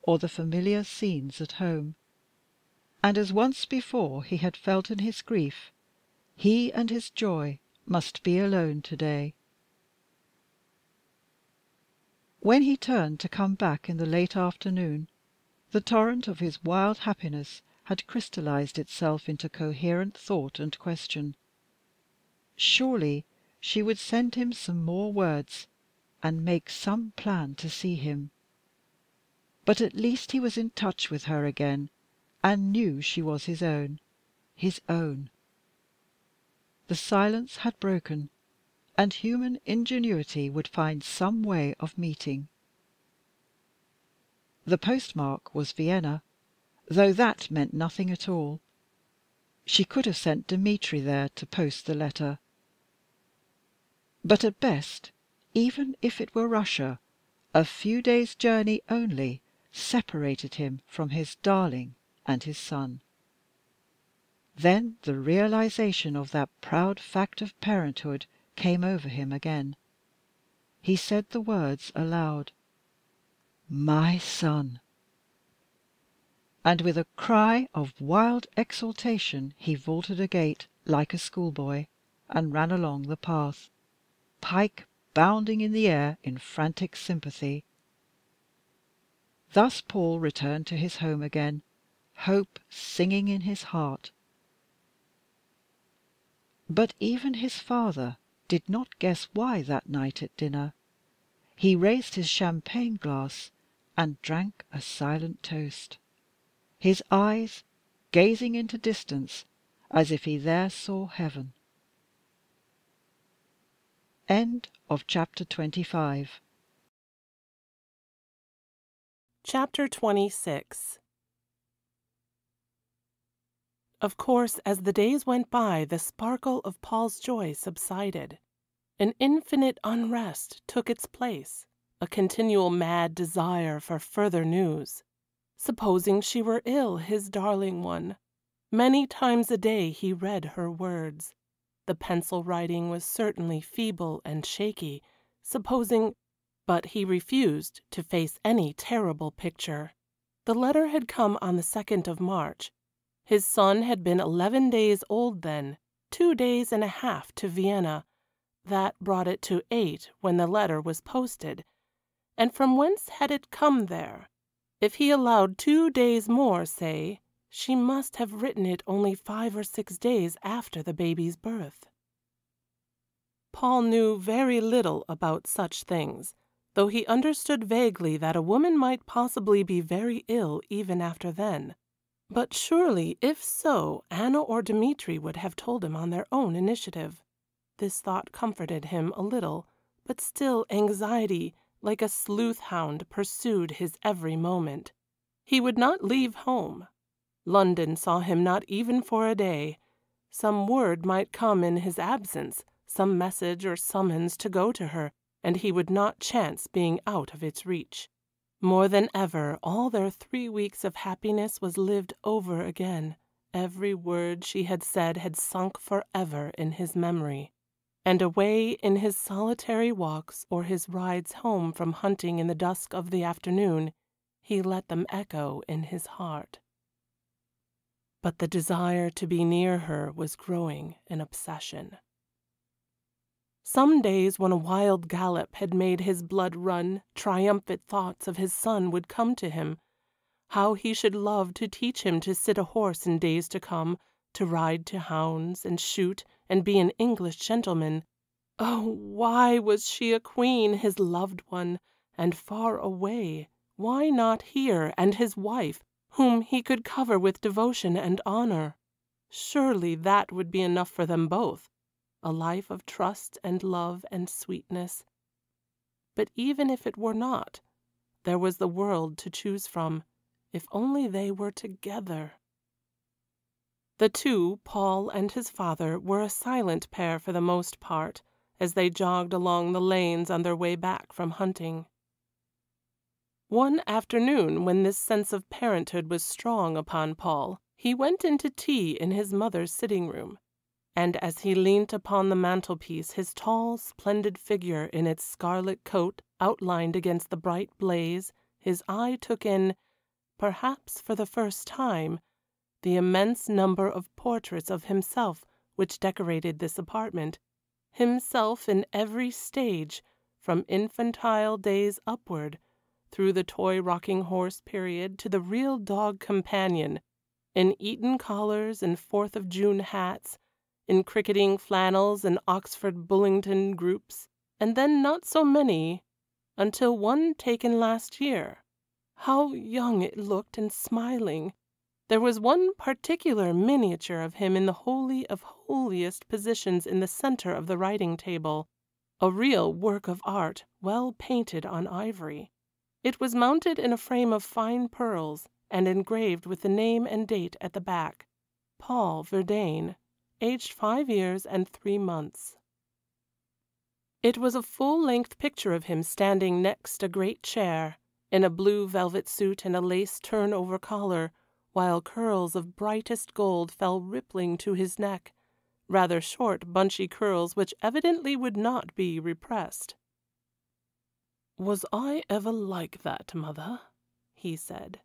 or the familiar scenes at home, and as once before he had felt in his grief, he and his joy must be alone to day. When he turned to come back in the late afternoon, the torrent of his wild happiness had crystallized itself into coherent thought and question. Surely she would send him some more words, and make some plan to see him. But at least he was in touch with her again, and knew she was his own his own. The silence had broken, and human ingenuity would find some way of meeting. The postmark was Vienna, though that meant nothing at all. She could have sent Dmitry there to post the letter. But at best, even if it were Russia, a few days' journey only separated him from his darling and his son. Then the realization of that proud fact of parenthood came over him again. He said the words aloud, "My son!" and with a cry of wild exultation he vaulted a gate, like a schoolboy, and ran along the path. Pike bounding in the air in frantic sympathy. Thus Paul returned to his home again, hope singing in his heart. But even his father did not guess why that night at dinner. He raised his champagne glass and drank a silent toast, his eyes gazing into distance as if he there saw heaven. End of chapter 25. Chapter 26 Of course, as the days went by the sparkle of Paul's joy subsided. An infinite unrest took its place, a continual mad desire for further news. Supposing she were ill, his darling one? Many times a day he read her words. The pencil writing was certainly feeble and shaky. Supposing but he refused to face any terrible picture. The letter had come on the second of March. His son had been eleven days old then, two days and a half to Vienna. That brought it to eight when the letter was posted. And from whence had it come there? If he allowed two days more, say, she must have written it only five or six days after the baby's birth. Paul knew very little about such things, though he understood vaguely that a woman might possibly be very ill even after then. But surely, if so, Anna or Dmitry would have told him on their own initiative. This thought comforted him a little, but still anxiety, like a sleuth hound, pursued his every moment. He would not leave home. London saw him not even for a day. Some word might come in his absence, some message or summons to go to her, and he would not chance being out of its reach. More than ever, all their three weeks of happiness was lived over again. Every word she had said had sunk forever in his memory. And away in his solitary walks or his rides home from hunting in the dusk of the afternoon, he let them echo in his heart. But the desire to be near her was growing an obsession. Some days when a wild gallop had made his blood run, triumphant thoughts of his son would come to him. How he should love to teach him to sit a horse in days to come, to ride to hounds, and shoot, and be an English gentleman. Oh, why was she a queen, his loved one, and far away? Why not here, and his wife, whom he could cover with devotion and honor? Surely that would be enough for them both a life of trust and love and sweetness. But even if it were not, there was the world to choose from, if only they were together. The two, Paul and his father, were a silent pair for the most part, as they jogged along the lanes on their way back from hunting. One afternoon, when this sense of parenthood was strong upon Paul, he went into tea in his mother's sitting room and as he leant upon the mantelpiece his tall, splendid figure in its scarlet coat outlined against the bright blaze, his eye took in, perhaps for the first time, the immense number of portraits of himself which decorated this apartment himself in every stage, from infantile days upward, through the toy rocking horse period to the real dog companion, in Eton collars and Fourth of June hats in cricketing flannels and Oxford Bullingdon groups, and then not so many until one taken last year. How young it looked and smiling! There was one particular miniature of him in the holy of holiest positions in the center of the writing table, a real work of art, well painted on ivory. It was mounted in a frame of fine pearls, and engraved with the name and date at the back Paul Verdayne, aged five years and three months. It was a full length picture of him standing next a great chair, in a blue velvet suit and a lace turn over collar, while curls of brightest gold fell rippling to his neck rather short, bunchy curls which evidently would not be repressed. Was I ever like that, mother? he said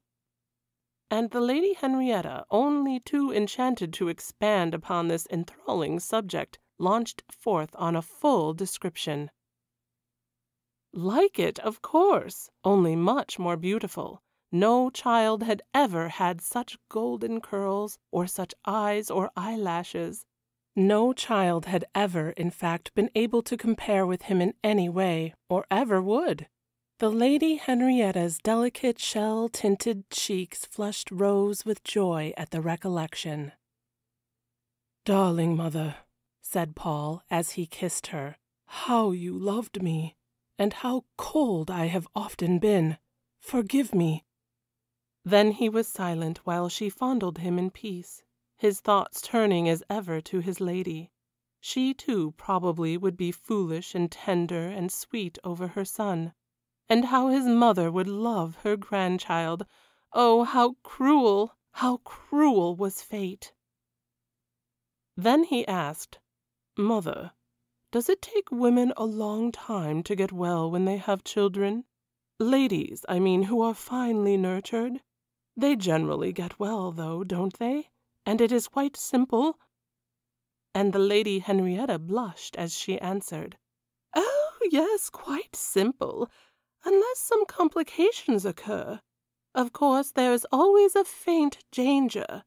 and the Lady Henrietta, only too enchanted to expand upon this enthralling subject, launched forth on a full description. Like it, of course, only much more beautiful. No child had ever had such golden curls, or such eyes or eyelashes. No child had ever, in fact, been able to compare with him in any way, or ever would. The Lady Henrietta's delicate shell tinted cheeks flushed rose with joy at the recollection. Darling mother, said Paul, as he kissed her, how you loved me, and how cold I have often been. Forgive me. Then he was silent while she fondled him in peace. his thoughts turning as ever to his lady. She, too, probably would be foolish and tender and sweet over her son. And how his mother would love her grandchild! Oh, how cruel, how cruel was fate! Then he asked, "Mother, does it take women a long time to get well when they have children? Ladies, I mean, who are finely nurtured? They generally get well, though, don't they? And it is quite simple and the Lady Henrietta blushed as she answered, "Oh, yes, quite simple, unless some complications occur. Of course, there is always a faint danger,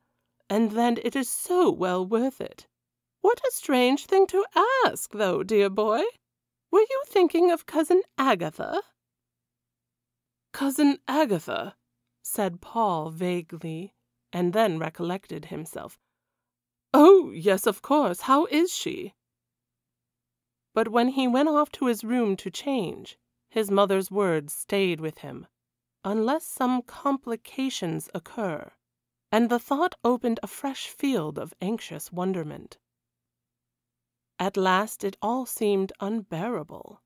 and then it is so well worth it. What a strange thing to ask, though, dear boy! Were you thinking of Cousin Agatha?" "Cousin Agatha," said Paul vaguely, and then recollected himself. "Oh, yes, of course. How is she?" But when he went off to his room to change, his mother's words stayed with him, "unless some complications occur," and the thought opened a fresh field of anxious wonderment. At last it all seemed unbearable.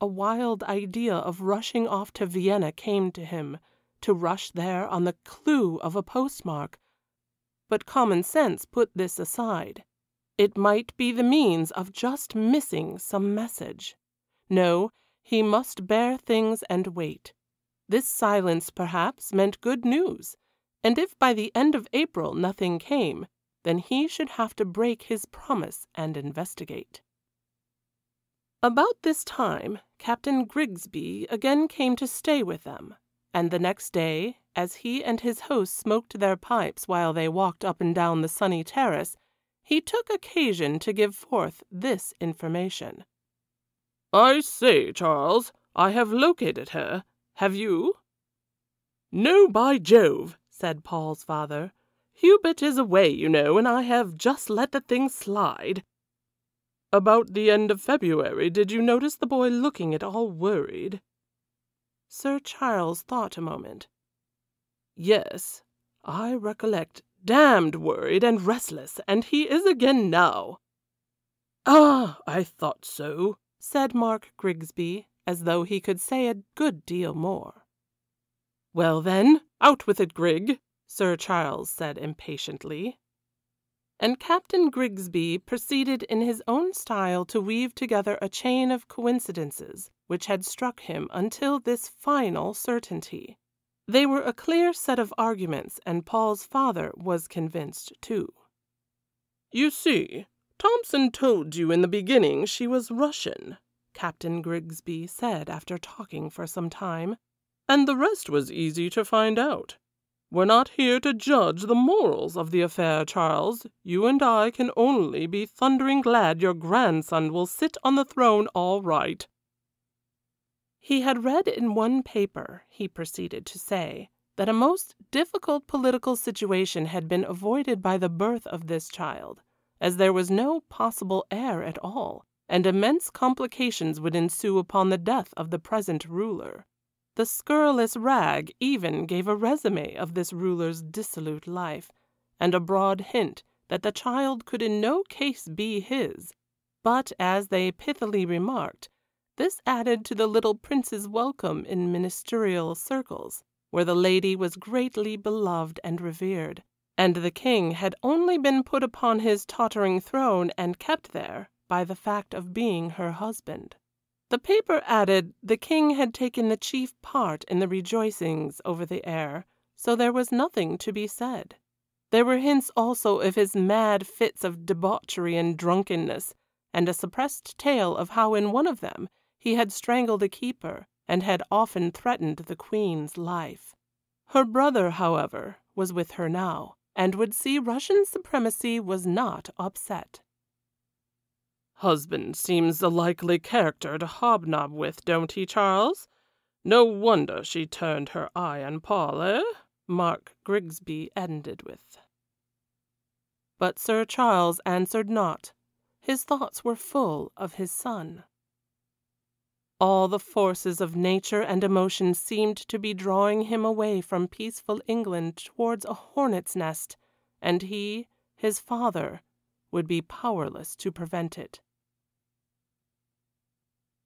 A wild idea of rushing off to Vienna came to him to rush there on the clue of a postmark but common sense put this aside. It might be the means of just missing some message. No, he must bear things and wait. This silence, perhaps, meant good news, and if by the end of April nothing came, then he should have to break his promise and investigate. About this time Captain Grigsby again came to stay with them, and the next day, as he and his host smoked their pipes while they walked up and down the sunny terrace, he took occasion to give forth this information. "I say, Charles, I have located her. Have you?" "No, by Jove!" said Paul's father. "Hubert is away, you know, and I have just let the thing slide." "About the end of February did you notice the boy looking at all worried?" Sir Charles thought a moment. "Yes, I recollect damned worried and restless, and he is again now." "Ah, I thought so," said Mark Grigsby, as though he could say a good deal more. "Well, then, out with it, Grig," Sir Charles said impatiently. And Captain Grigsby proceeded in his own style to weave together a chain of coincidences which had struck him until this final certainty. They were a clear set of arguments, and Paul's father was convinced too. "You see, Thompson told you in the beginning she was Russian," Captain Grigsby said after talking for some time, "and the rest was easy to find out. We're not here to judge the morals of the affair, Charles. You and I can only be thundering glad your grandson will sit on the throne all right. He had read in one paper, he proceeded to say, that a most difficult political situation had been avoided by the birth of this child, as there was no possible heir at all, and immense complications would ensue upon the death of the present ruler. The scurrilous rag even gave a resume of this ruler's dissolute life, and a broad hint that the child could in no case be his, but, as they pithily remarked, this added to the little prince's welcome in ministerial circles, where the lady was greatly beloved and revered, and the king had only been put upon his tottering throne and kept there by the fact of being her husband. The paper added the king had taken the chief part in the rejoicings over the heir, so there was nothing to be said. There were hints also of his mad fits of debauchery and drunkenness, and a suppressed tale of how in one of them he had strangled a keeper, and had often threatened the Queen's life. Her brother, however, was with her now, and would see Russian supremacy was not upset. Husband seems a likely character to hobnob with, don't he, Charles? No wonder she turned her eye on Paul, eh? Mark Grigsby ended with. But Sir Charles answered not. His thoughts were full of his son. All the forces of nature and emotion seemed to be drawing him away from peaceful England towards a hornet's nest, and he, his father, would be powerless to prevent it.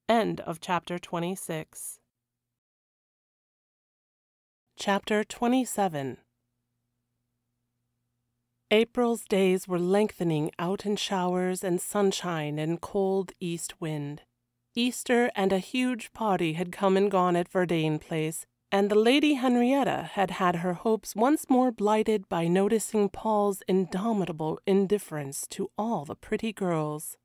End of chapter 26. Chapter 27 April's days were lengthening out in showers and sunshine and cold east wind. Easter and a huge party had come and gone at Verdayne Place, and the Lady Henrietta had had her hopes once more blighted by noticing Paul's indomitable indifference to all the pretty girls.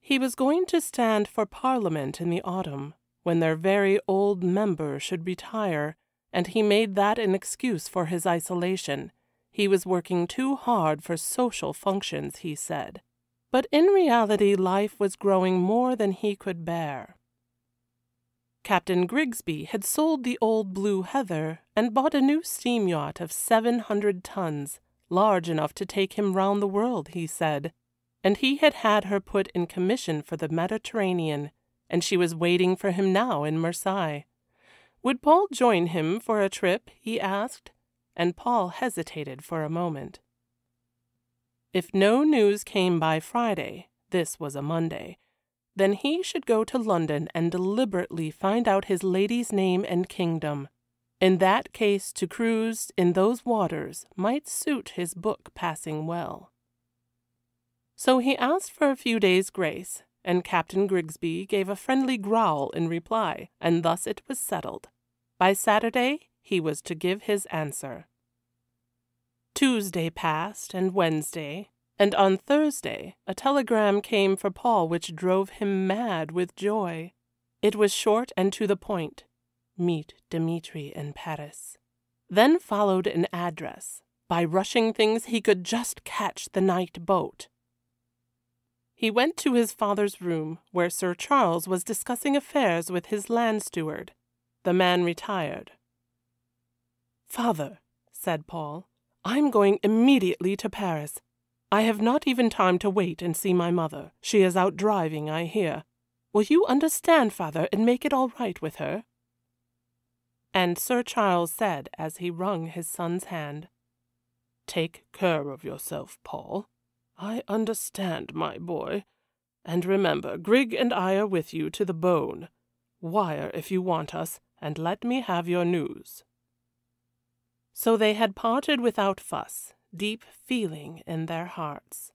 He was going to stand for Parliament in the autumn, when their very old member should retire, and he made that an excuse for his isolation he was working too hard for social functions, he said. But in reality life was growing more than he could bear. Captain Grigsby had sold the old Blue Heather and bought a new steam yacht of seven hundred tons, large enough to take him round the world, he said, and he had had her put in commission for the Mediterranean, and she was waiting for him now in Marseilles. Would Paul join him for a trip, he asked, and Paul hesitated for a moment. If no news came by Friday this was a Monday then he should go to London and deliberately find out his lady's name and kingdom. In that case, to cruise in those waters might suit his book passing well. So he asked for a few days' grace, and Captain Grigsby gave a friendly growl in reply, and thus it was settled. By Saturday he was to give his answer. Tuesday passed, and Wednesday, and on Thursday a telegram came for Paul which drove him mad with joy. It was short and to the point Meet Dmitry in Paris. Then followed an address. By rushing things he could just catch the night boat. He went to his father's room, where Sir Charles was discussing affairs with his land steward. The man retired. Father, said Paul, I'm going immediately to Paris. I have not even time to wait and see my mother. She is out driving, I hear. Will you understand, father, and make it all right with her? And Sir Charles said as he wrung his son's hand, Take care of yourself, Paul. I understand, my boy. And remember, Grig and I are with you to the bone. Wire if you want us, and let me have your news. So they had parted without fuss, deep feeling in their hearts.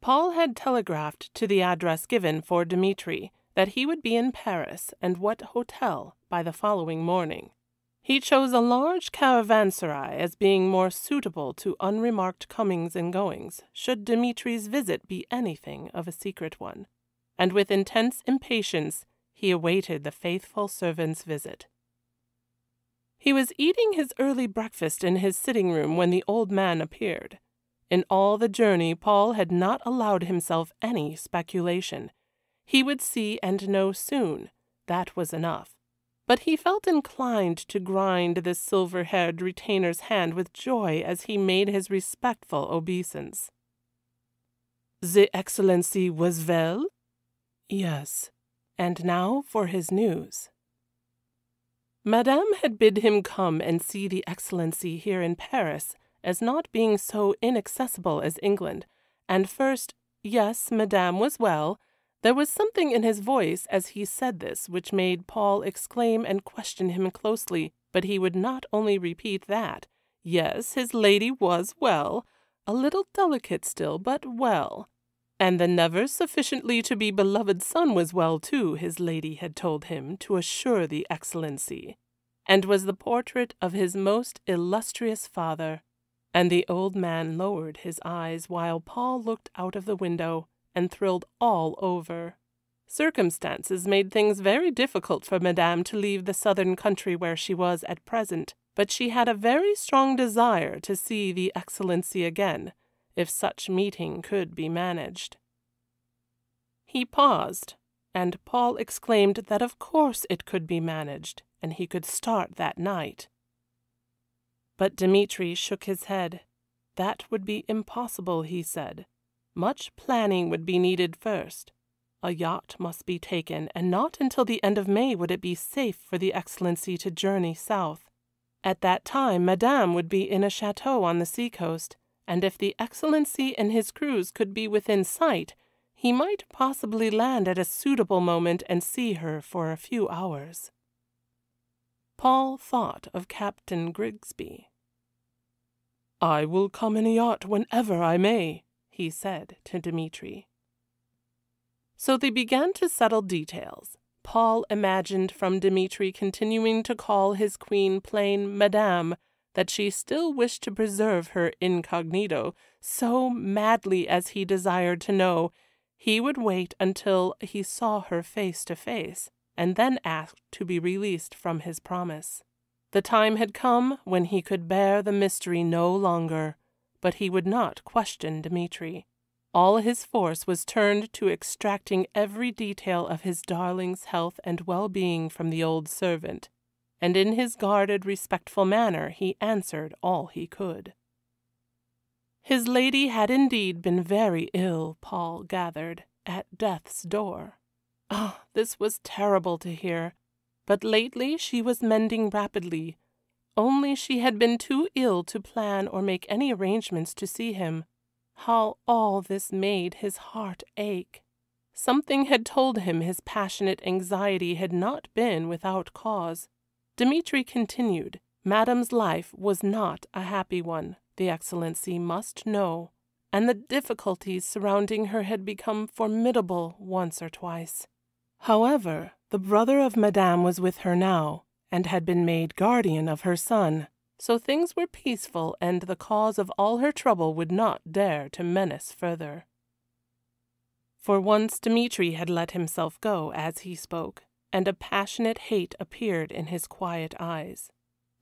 Paul had telegraphed to the address given for Dmitry that he would be in Paris and what hotel by the following morning. He chose a large caravanserai as being more suitable to unremarked comings and goings, should Dmitry's visit be anything of a secret one, and with intense impatience he awaited the faithful servant's visit. He was eating his early breakfast in his sitting room when the old man appeared. In all the journey Paul had not allowed himself any speculation. He would see and know soon. That was enough. But he felt inclined to grind this silver haired retainer's hand with joy as he made his respectful obeisance. The Excellency was well? Yes. And now for his news. Madame had bid him come and see the Excellency here in Paris, as not being so inaccessible as England, and first, yes, Madame was well. There was something in his voice as he said this which made Paul exclaim and question him closely, but he would not only repeat that. Yes, his lady was well, a little delicate still, but well. And the never sufficiently to be beloved son was well too, his lady had told him, to assure the Excellency, and was the portrait of his most illustrious father. And the old man lowered his eyes while Paul looked out of the window and thrilled all over. Circumstances made things very difficult for Madame to leave the southern country where she was at present, but she had a very strong desire to see the Excellency again if such meeting could be managed. He paused, and Paul exclaimed that of course it could be managed, and he could start that night. But Dmitry shook his head. That would be impossible, he said. Much planning would be needed first. A yacht must be taken, and not until the end of May would it be safe for the Excellency to journey south. At that time Madame would be in a chateau on the seacoast, and if the Excellency and his cruise could be within sight, he might possibly land at a suitable moment and see her for a few hours. Paul thought of Captain Grigsby. I will come in a yacht whenever I may, he said to Dmitry. So they began to settle details. Paul imagined from Dmitry continuing to call his queen plain Madame that she still wished to preserve her incognito so madly as he desired to know he would wait until he saw her face to face, and then ask to be released from his promise. The time had come when he could bear the mystery no longer, but he would not question Dmitry. All his force was turned to extracting every detail of his darling's health and well being from the old servant, and in his guarded, respectful manner he answered all he could. His lady had indeed been very ill, Paul gathered, at death's door. Ah, oh, this was terrible to hear, but lately she was mending rapidly, only she had been too ill to plan or make any arrangements to see him. How all this made his heart ache. Something had told him his passionate anxiety had not been without cause. Dmitry continued, Madame's life was not a happy one the Excellency must know, and the difficulties surrounding her had become formidable once or twice. However, the brother of Madame was with her now, and had been made guardian of her son, so things were peaceful, and the cause of all her trouble would not dare to menace further. For once Dmitry had let himself go as he spoke, and a passionate hate appeared in his quiet eyes.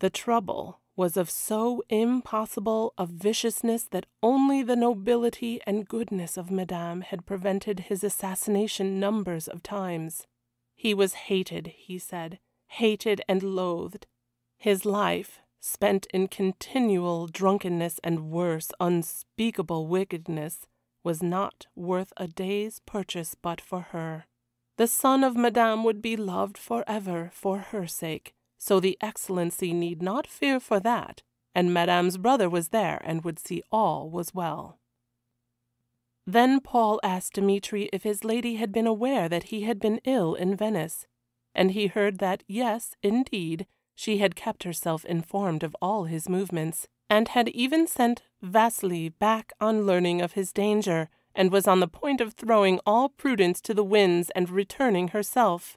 The trouble was of so impossible a viciousness that only the nobility and goodness of Madame had prevented his assassination numbers of times. He was hated, he said, hated and loathed. His life, spent in continual drunkenness and worse, unspeakable wickedness, was not worth a day's purchase but for her. The son of Madame would be loved forever for her sake, so the Excellency need not fear for that, and Madame's brother was there and would see all was well. Then Paul asked Dmitry if his lady had been aware that he had been ill in Venice, and he heard that, yes, indeed, she had kept herself informed of all his movements, and had even sent Vasili back on learning of his danger, and was on the point of throwing all prudence to the winds and returning herself.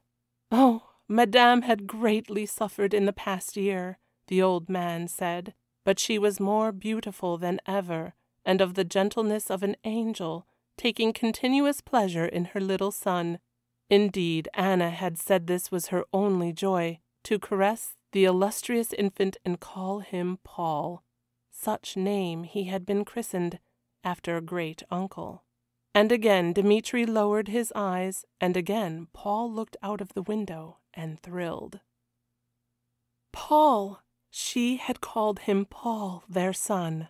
Oh, Madame had greatly suffered in the past year, the old man said, but she was more beautiful than ever, and of the gentleness of an angel, taking continuous pleasure in her little son. Indeed, Anna had said this was her only joy, to caress the illustrious infant and call him Paul. Such name he had been christened, after a great uncle. And again Dmitry lowered his eyes, and again Paul looked out of the window and thrilled. Paul! She had called him Paul, their son.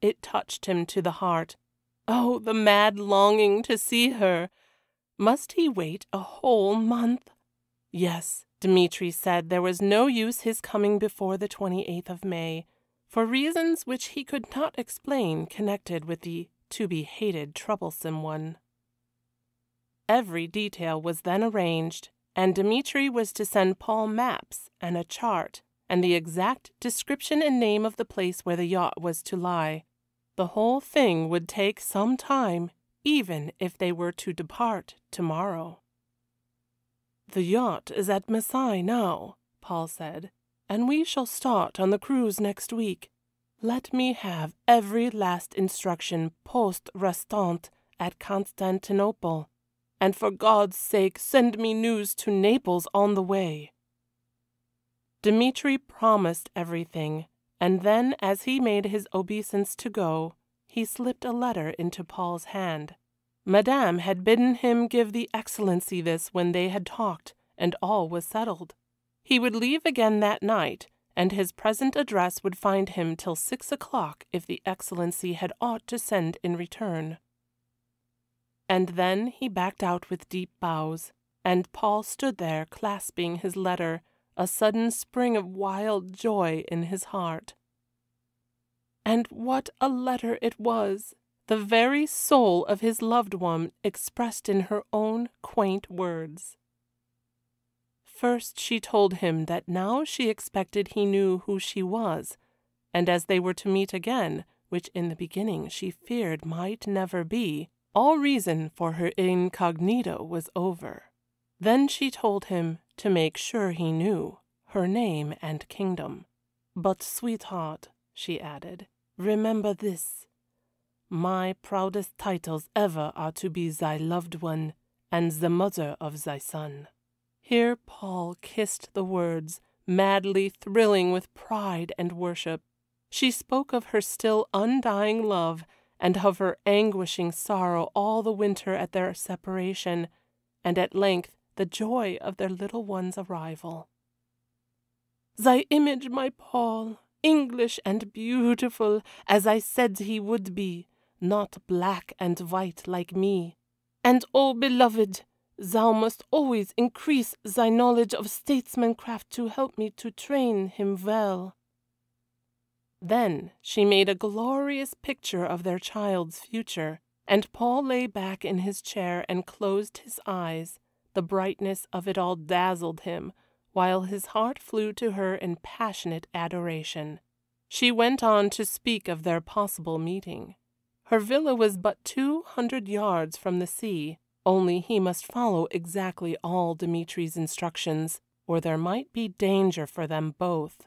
It touched him to the heart. Oh, the mad longing to see her! Must he wait a whole month? Yes, Dmitry said there was no use his coming before the 28th of May, for reasons which he could not explain connected with the to be hated troublesome one. Every detail was then arranged, and Dmitry was to send Paul maps and a chart and the exact description and name of the place where the yacht was to lie. The whole thing would take some time, even if they were to depart tomorrow. The yacht is at Marseilles now, Paul said, and we shall start on the cruise next week. Let me have every last instruction poste restante at Constantinople and for God's sake send me news to Naples on the way. Dmitry promised everything, and then, as he made his obeisance to go, he slipped a letter into Paul's hand. Madame had bidden him give the Excellency this when they had talked, and all was settled. He would leave again that night, and his present address would find him till six o'clock if the Excellency had aught to send in return. And then he backed out with deep bows, and Paul stood there clasping his letter, a sudden spring of wild joy in his heart. And what a letter it was! The very soul of his loved one expressed in her own quaint words. First she told him that now she expected he knew who she was, and as they were to meet again, which in the beginning she feared might never be, all reason for her incognito was over. Then she told him, to make sure he knew, her name and kingdom. But, sweetheart, she added, remember this. My proudest titles ever are to be thy loved one and the mother of thy son. Here Paul kissed the words, madly thrilling with pride and worship. She spoke of her still undying love and of her anguishing sorrow all the winter at their separation, and at length the joy of their little one's arrival. Thy image, my Paul, English and beautiful, as I said he would be, not black and white like me. And, oh, beloved, thou must always increase thy knowledge of statesmancraft to help me to train him well. Then she made a glorious picture of their child's future, and Paul lay back in his chair and closed his eyes the brightness of it all dazzled him, while his heart flew to her in passionate adoration. She went on to speak of their possible meeting. Her villa was but two hundred yards from the sea, only he must follow exactly all Dmitry's instructions, or there might be danger for them both.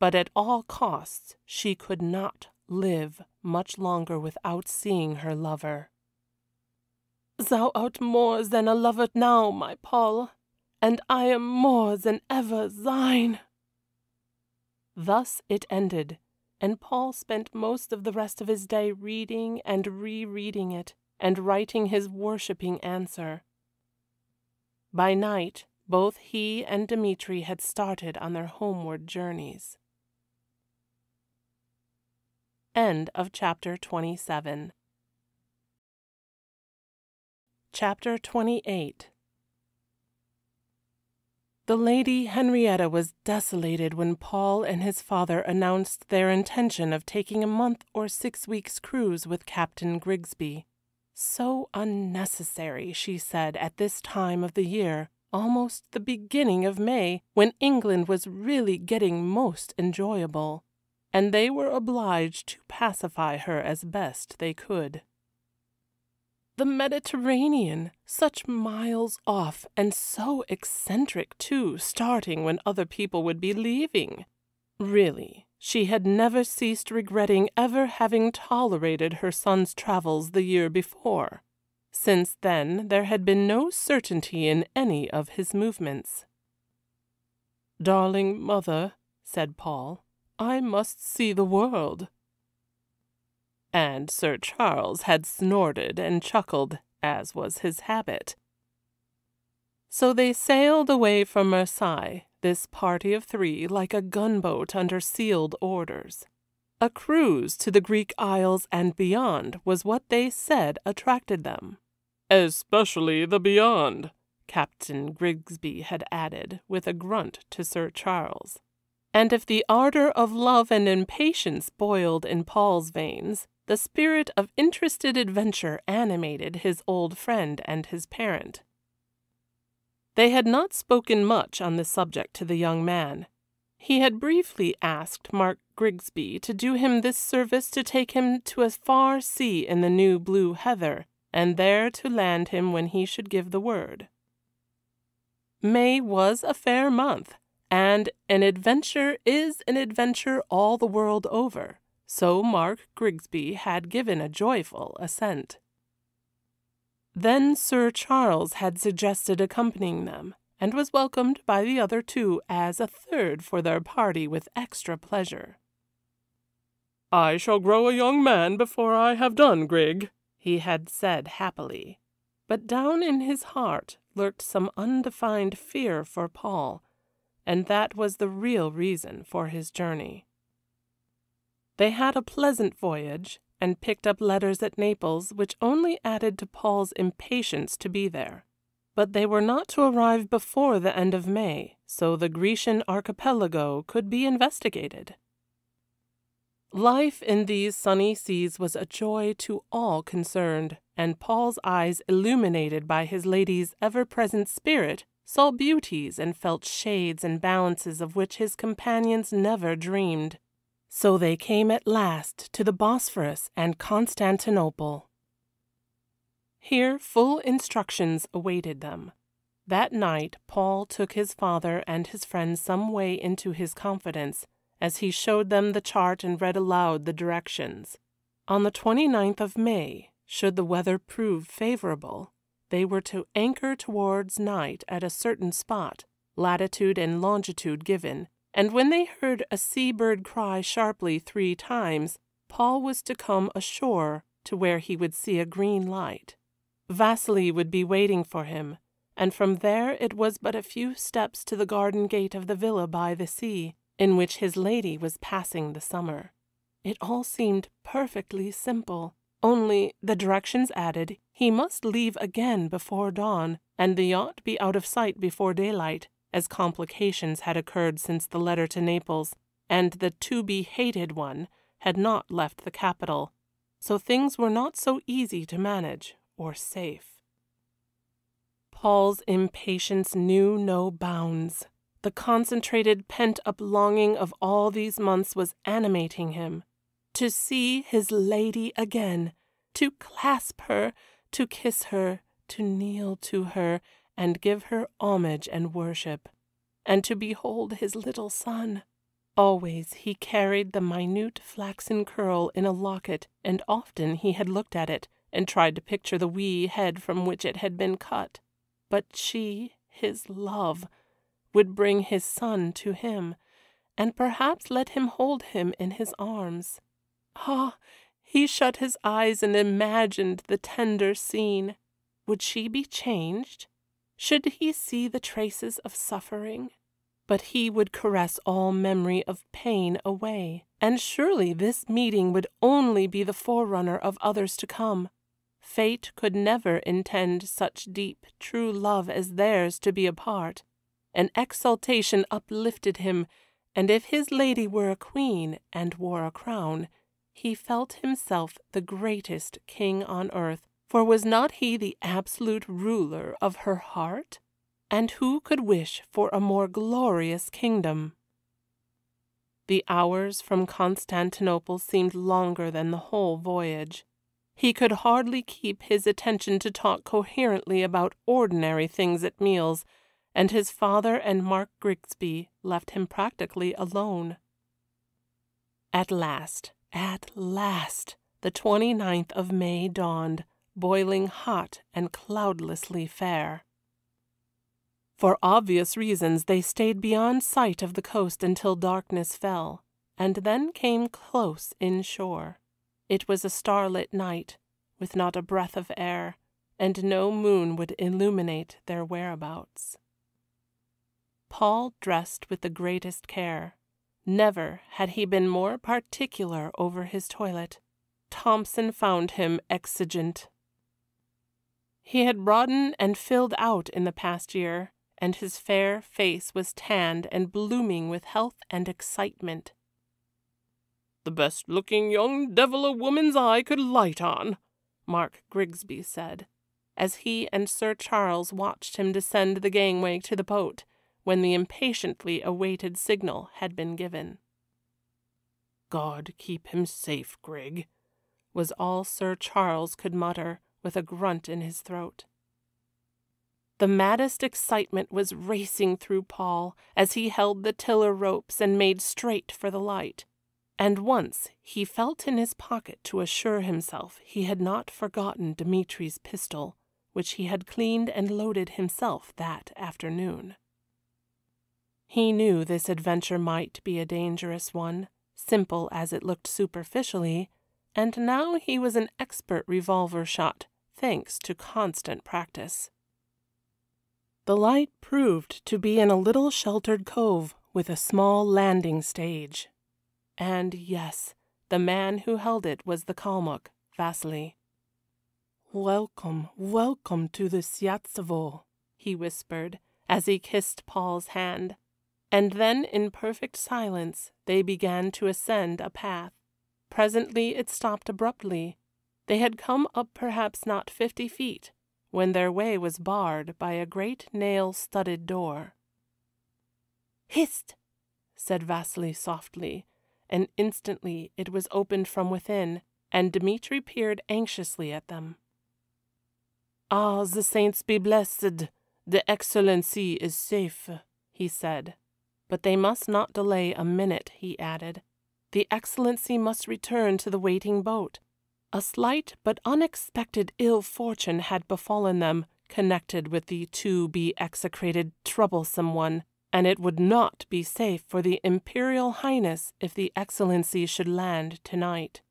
But at all costs she could not live much longer without seeing her lover. Thou art more than a lover now, my Paul, and I am more than ever thine. Thus it ended, and Paul spent most of the rest of his day reading and re-reading it, and writing his worshipping answer. By night, both he and Dmitry had started on their homeward journeys. End of chapter 27 Chapter 28 The Lady Henrietta was desolated when Paul and his father announced their intention of taking a month or six weeks' cruise with Captain Grigsby. So unnecessary, she said, at this time of the year, almost the beginning of May, when England was really getting most enjoyable, and they were obliged to pacify her as best they could. The Mediterranean, such miles off, and so eccentric, too, starting when other people would be leaving. Really, she had never ceased regretting ever having tolerated her son's travels the year before. Since then, there had been no certainty in any of his movements. Darling mother, said Paul, I must see the world and Sir Charles had snorted and chuckled, as was his habit. So they sailed away from Marseilles, this party of three, like a gunboat under sealed orders. A cruise to the Greek Isles and beyond was what they said attracted them. Especially the beyond, Captain Grigsby had added, with a grunt to Sir Charles. And if the ardor of love and impatience boiled in Paul's veins, the spirit of interested adventure animated his old friend and his parent. They had not spoken much on the subject to the young man. He had briefly asked Mark Grigsby to do him this service to take him to a far sea in the new blue heather, and there to land him when he should give the word. May was a fair month, and an adventure is an adventure all the world over so Mark Grigsby had given a joyful assent. Then Sir Charles had suggested accompanying them, and was welcomed by the other two as a third for their party with extra pleasure. I shall grow a young man before I have done, Grig, he had said happily. But down in his heart lurked some undefined fear for Paul, and that was the real reason for his journey. They had a pleasant voyage, and picked up letters at Naples which only added to Paul's impatience to be there. but they were not to arrive before the end of May, so the Grecian archipelago could be investigated. Life in these sunny seas was a joy to all concerned, and Paul's eyes, illuminated by his lady's ever present spirit, saw beauties and felt shades and balances of which his companions never dreamed. So they came at last to the Bosphorus and Constantinople. Here full instructions awaited them. That night Paul took his father and his friends some way into his confidence, as he showed them the chart and read aloud the directions. On the 29th of May, should the weather prove favorable, they were to anchor towards night at a certain spot, latitude and longitude given, and when they heard a sea bird cry sharply three times, Paul was to come ashore to where he would see a green light. Vasili would be waiting for him, and from there it was but a few steps to the garden gate of the villa by the sea, in which his lady was passing the summer. It all seemed perfectly simple, only, the directions added, he must leave again before dawn, and the yacht be out of sight before daylight, as complications had occurred since the letter to Naples, and the to be hated one had not left the capital, so things were not so easy to manage or safe. Paul's impatience knew no bounds. The concentrated, pent up longing of all these months was animating him. To see his lady again, to clasp her, to kiss her, to kneel to her, and give her homage and worship, and to behold his little son. Always he carried the minute flaxen curl in a locket, and often he had looked at it, and tried to picture the wee head from which it had been cut. But she, his love, would bring his son to him, and perhaps let him hold him in his arms. Ah, he shut his eyes and imagined the tender scene. Would she be changed? Should he see the traces of suffering? But he would caress all memory of pain away, and surely this meeting would only be the forerunner of others to come. Fate could never intend such deep, true love as theirs to be apart. An exultation uplifted him, and if his lady were a queen and wore a crown, he felt himself the greatest king on earth, for was not he the absolute ruler of her heart? And who could wish for a more glorious kingdom? The hours from Constantinople seemed longer than the whole voyage. He could hardly keep his attention to talk coherently about ordinary things at meals, and his father and Mark Grigsby left him practically alone. At last, at last, the 29th of May dawned, boiling hot and cloudlessly fair. For obvious reasons, they stayed beyond sight of the coast until darkness fell, and then came close inshore. It was a starlit night, with not a breath of air, and no moon would illuminate their whereabouts. Paul dressed with the greatest care. Never had he been more particular over his toilet. Thompson found him exigent. He had broadened and filled out in the past year, and his fair face was tanned and blooming with health and excitement the best looking young devil a woman's eye could light on, Mark Grigsby said, as he and Sir Charles watched him descend the gangway to the boat, when the impatiently awaited signal had been given. God keep him safe, Grig, was all Sir Charles could mutter, with a grunt in his throat. The maddest excitement was racing through Paul as he held the tiller ropes and made straight for the light and once he felt in his pocket to assure himself he had not forgotten Dmitry's pistol, which he had cleaned and loaded himself that afternoon. He knew this adventure might be a dangerous one, simple as it looked superficially, and now he was an expert revolver shot, thanks to constant practice. The light proved to be in a little sheltered cove with a small landing stage. And yes, the man who held it was the Kalmuk, Vasili. Welcome, welcome to the Syaztsevo, he whispered, as he kissed Paul's hand. And then, in perfect silence, they began to ascend a path. Presently it stopped abruptly. They had come up perhaps not fifty feet, when their way was barred by a great nail studded door. Hist! said Vasily softly, and instantly it was opened from within, and Dmitry peered anxiously at them. Ah, the saints be blessed! The Excellency is safe, he said. But they must not delay a minute, he added. The Excellency must return to the waiting boat. A slight but unexpected ill fortune had befallen them, connected with the to be execrated troublesome one, and it would not be safe for the Imperial Highness if the Excellency should land tonight.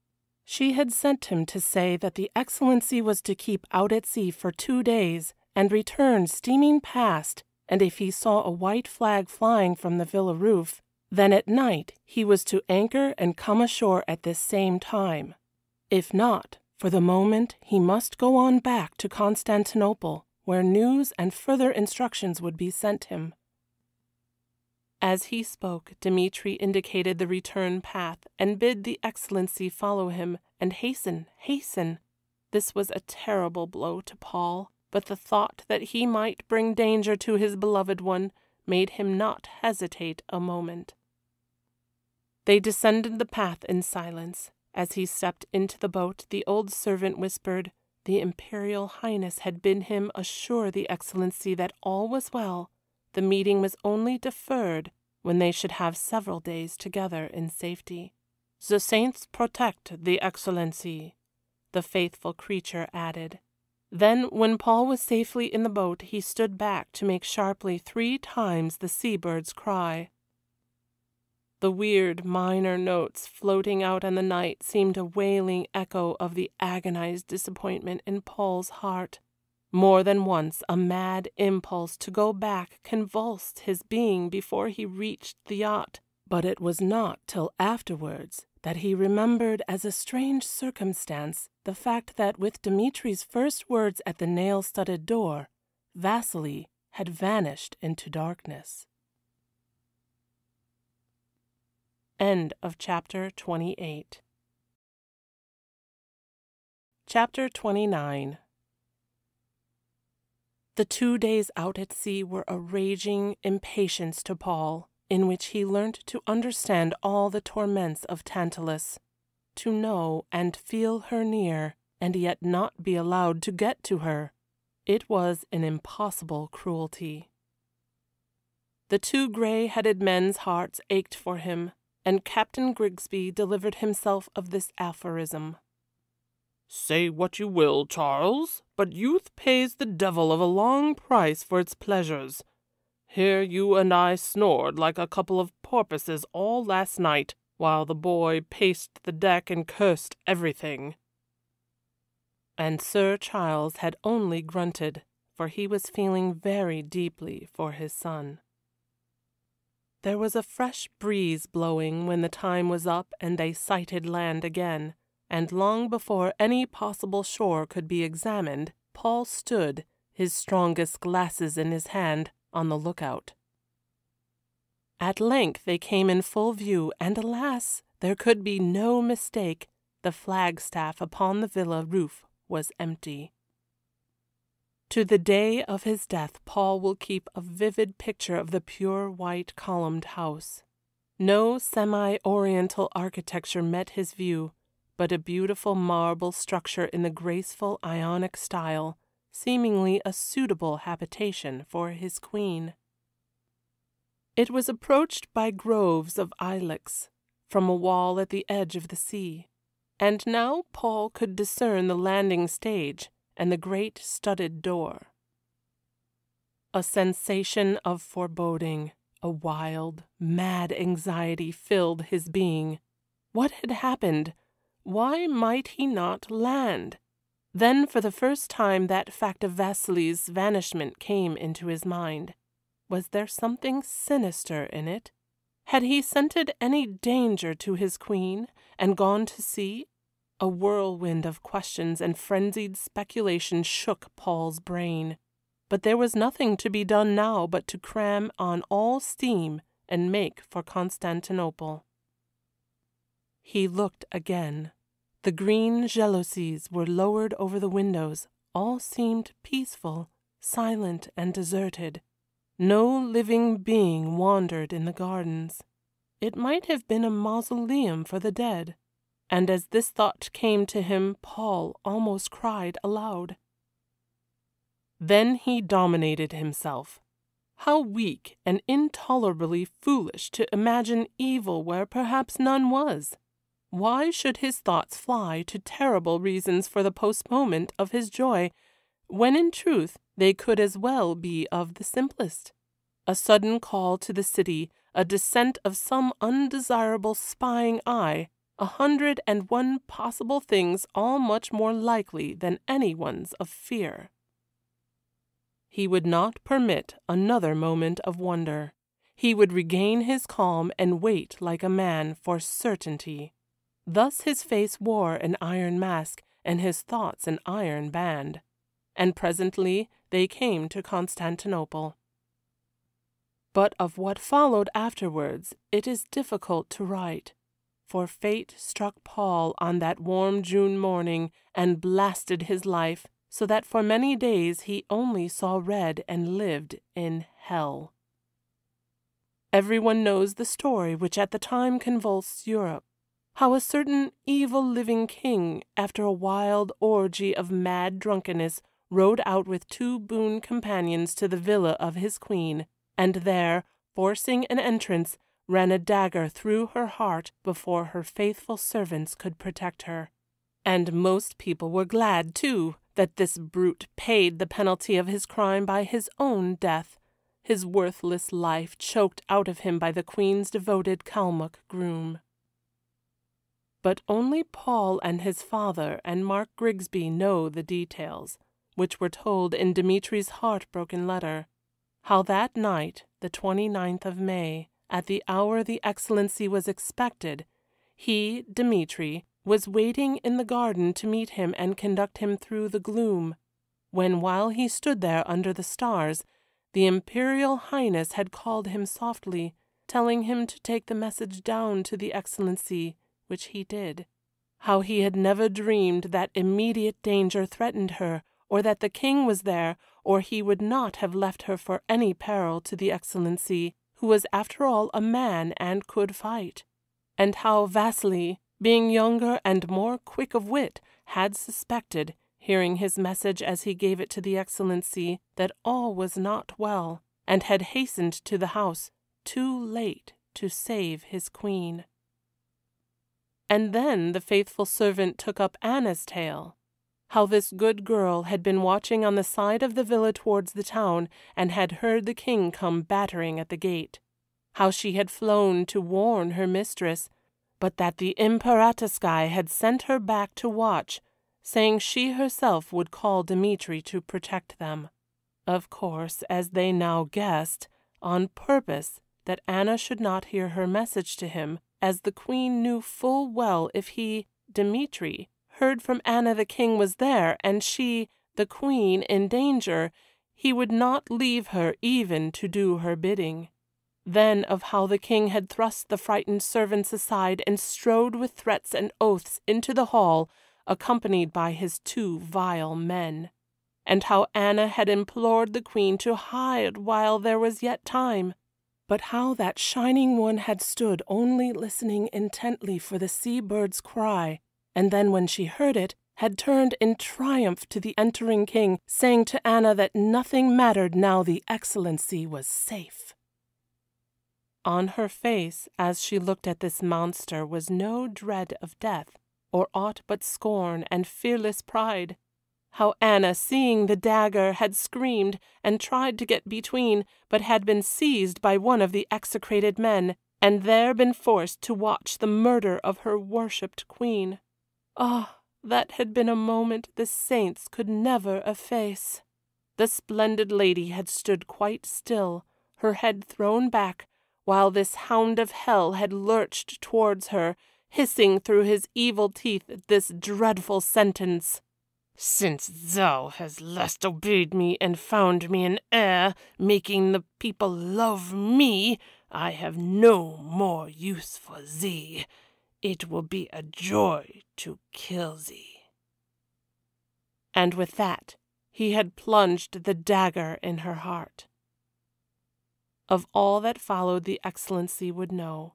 She had sent him to say that the Excellency was to keep out at sea for two days and return steaming past, and if he saw a white flag flying from the villa roof, then at night he was to anchor and come ashore at this same time. If not, for the moment he must go on back to Constantinople, where news and further instructions would be sent him. As he spoke, Dmitry indicated the return path and bid the Excellency follow him and hasten, hasten. This was a terrible blow to Paul, but the thought that he might bring danger to his beloved one made him not hesitate a moment. They descended the path in silence. As he stepped into the boat, the old servant whispered, The Imperial Highness had bid him assure the Excellency that all was well the meeting was only deferred when they should have several days together in safety. The saints protect the Excellency, the faithful creature added. Then, when Paul was safely in the boat, he stood back to make sharply three times the sea bird's cry. The weird minor notes floating out on the night seemed a wailing echo of the agonized disappointment in Paul's heart. More than once a mad impulse to go back convulsed his being before he reached the yacht, but it was not till afterwards that he remembered as a strange circumstance the fact that with Dmitry's first words at the nail studded door, Vasily had vanished into darkness. End of chapter 28. Chapter 29 the two days out at sea were a raging impatience to Paul, in which he learnt to understand all the torments of Tantalus, to know and feel her near, and yet not be allowed to get to her. It was an impossible cruelty. The two grey headed men's hearts ached for him, and Captain Grigsby delivered himself of this aphorism Say what you will, Charles, but youth pays the devil of a long price for its pleasures. Here you and I snored like a couple of porpoises all last night, while the boy paced the deck and cursed everything. And Sir Charles had only grunted, for he was feeling very deeply for his son. There was a fresh breeze blowing when the time was up and they sighted land again and long before any possible shore could be examined, Paul stood, his strongest glasses in his hand, on the lookout. At length they came in full view, and alas, there could be no mistake. The flagstaff upon the villa roof was empty. To the day of his death, Paul will keep a vivid picture of the pure white columned house. No semi oriental architecture met his view, but a beautiful marble structure in the graceful Ionic style, seemingly a suitable habitation for his queen. It was approached by groves of ilex from a wall at the edge of the sea, and now Paul could discern the landing stage and the great studded door. A sensation of foreboding, a wild, mad anxiety filled his being. What had happened? Why might he not land? Then for the first time that fact of Vasily's vanishment came into his mind. Was there something sinister in it? Had he scented any danger to his queen and gone to sea? A whirlwind of questions and frenzied speculation shook Paul's brain. but there was nothing to be done now but to cram on all steam and make for Constantinople. He looked again. The green jalousies were lowered over the windows, all seemed peaceful, silent, and deserted. No living being wandered in the gardens. It might have been a mausoleum for the dead. And as this thought came to him, Paul almost cried aloud. Then he dominated himself. How weak and intolerably foolish to imagine evil where perhaps none was! Why should his thoughts fly to terrible reasons for the postponement of his joy, when in truth they could as well be of the simplest? A sudden call to the city, a descent of some undesirable spying eye, a hundred and one possible things all much more likely than any ones of fear. He would not permit another moment of wonder. He would regain his calm and wait like a man for certainty. Thus his face wore an iron mask, and his thoughts an iron band. And presently they came to Constantinople. But of what followed afterwards it is difficult to write, for fate struck Paul on that warm June morning and blasted his life so that for many days he only saw red and lived in hell. Everyone knows the story which at the time convulsed Europe how a certain evil living king, after a wild orgy of mad drunkenness, rode out with two boon companions to the villa of his queen, and there, forcing an entrance, ran a dagger through her heart before her faithful servants could protect her. And most people were glad, too, that this brute paid the penalty of his crime by his own death, his worthless life choked out of him by the Queen's devoted Kalmuck groom. But only Paul and his father and Mark Grigsby know the details, which were told in Dmitry's heartbroken letter. How that night, the 29th of May, at the hour the Excellency was expected, he, Dmitry, was waiting in the garden to meet him and conduct him through the gloom, when while he stood there under the stars, the Imperial Highness had called him softly, telling him to take the message down to the Excellency, which he did. How he had never dreamed that immediate danger threatened her, or that the king was there, or he would not have left her for any peril to the Excellency, who was after all a man and could fight. And how Vasili, being younger and more quick of wit, had suspected, hearing his message as he gave it to the Excellency, that all was not well, and had hastened to the house, too late to save his queen. And then the faithful servant took up Anna's tale. How this good girl had been watching on the side of the villa towards the town, and had heard the king come battering at the gate. How she had flown to warn her mistress, but that the Imperatorskaya had sent her back to watch, saying she herself would call Dmitry to protect them. Of course, as they now guessed, on purpose that Anna should not hear her message to him, as the queen knew full well if he, Dmitry, heard from Anna the king was there, and she, the queen, in danger, he would not leave her even to do her bidding. Then of how the king had thrust the frightened servants aside and strode with threats and oaths into the hall, accompanied by his two vile men. And how Anna had implored the queen to hide while there was yet time. But how that shining one had stood only listening intently for the sea bird's cry, and then when she heard it, had turned in triumph to the entering king, saying to Anna that nothing mattered now the Excellency was safe. On her face, as she looked at this monster, was no dread of death, or aught but scorn and fearless pride. How Anna, seeing the dagger, had screamed and tried to get between, but had been seized by one of the execrated men, and there been forced to watch the murder of her worshipped queen. Ah, that had been a moment the saints could never efface. The splendid lady had stood quite still, her head thrown back, while this hound of hell had lurched towards her, hissing through his evil teeth this dreadful sentence Since thou hast last obeyed me and found me an heir, making the people love me, I have no more use for thee. It will be a joy to kill thee. And with that, he had plunged the dagger in her heart. Of all that followed, the Excellency would know.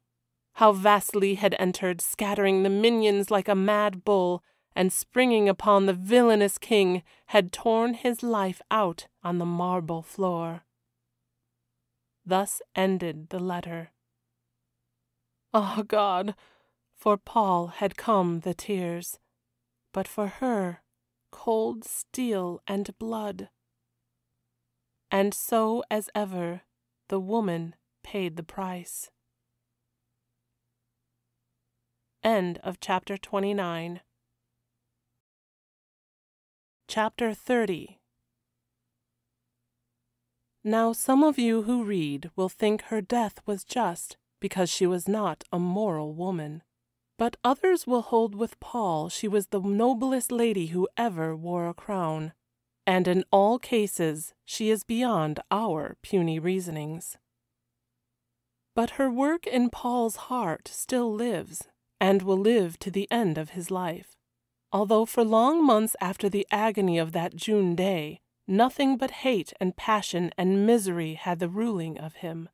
How Vasily had entered, scattering the minions like a mad bull, and springing upon the villainous king, had torn his life out on the marble floor. Thus ended the letter. Ah, God! For Paul had come the tears, but for her cold steel and blood. And so as ever, the woman paid the price. End of chapter 29. Chapter 30 Now some of you who read will think her death was just because she was not a moral woman. But others will hold with Paul she was the noblest lady who ever wore a crown, and in all cases she is beyond our puny reasonings. But her work in Paul's heart still lives, and will live to the end of his life, although for long months after the agony of that June day, nothing but hate and passion and misery had the ruling of him.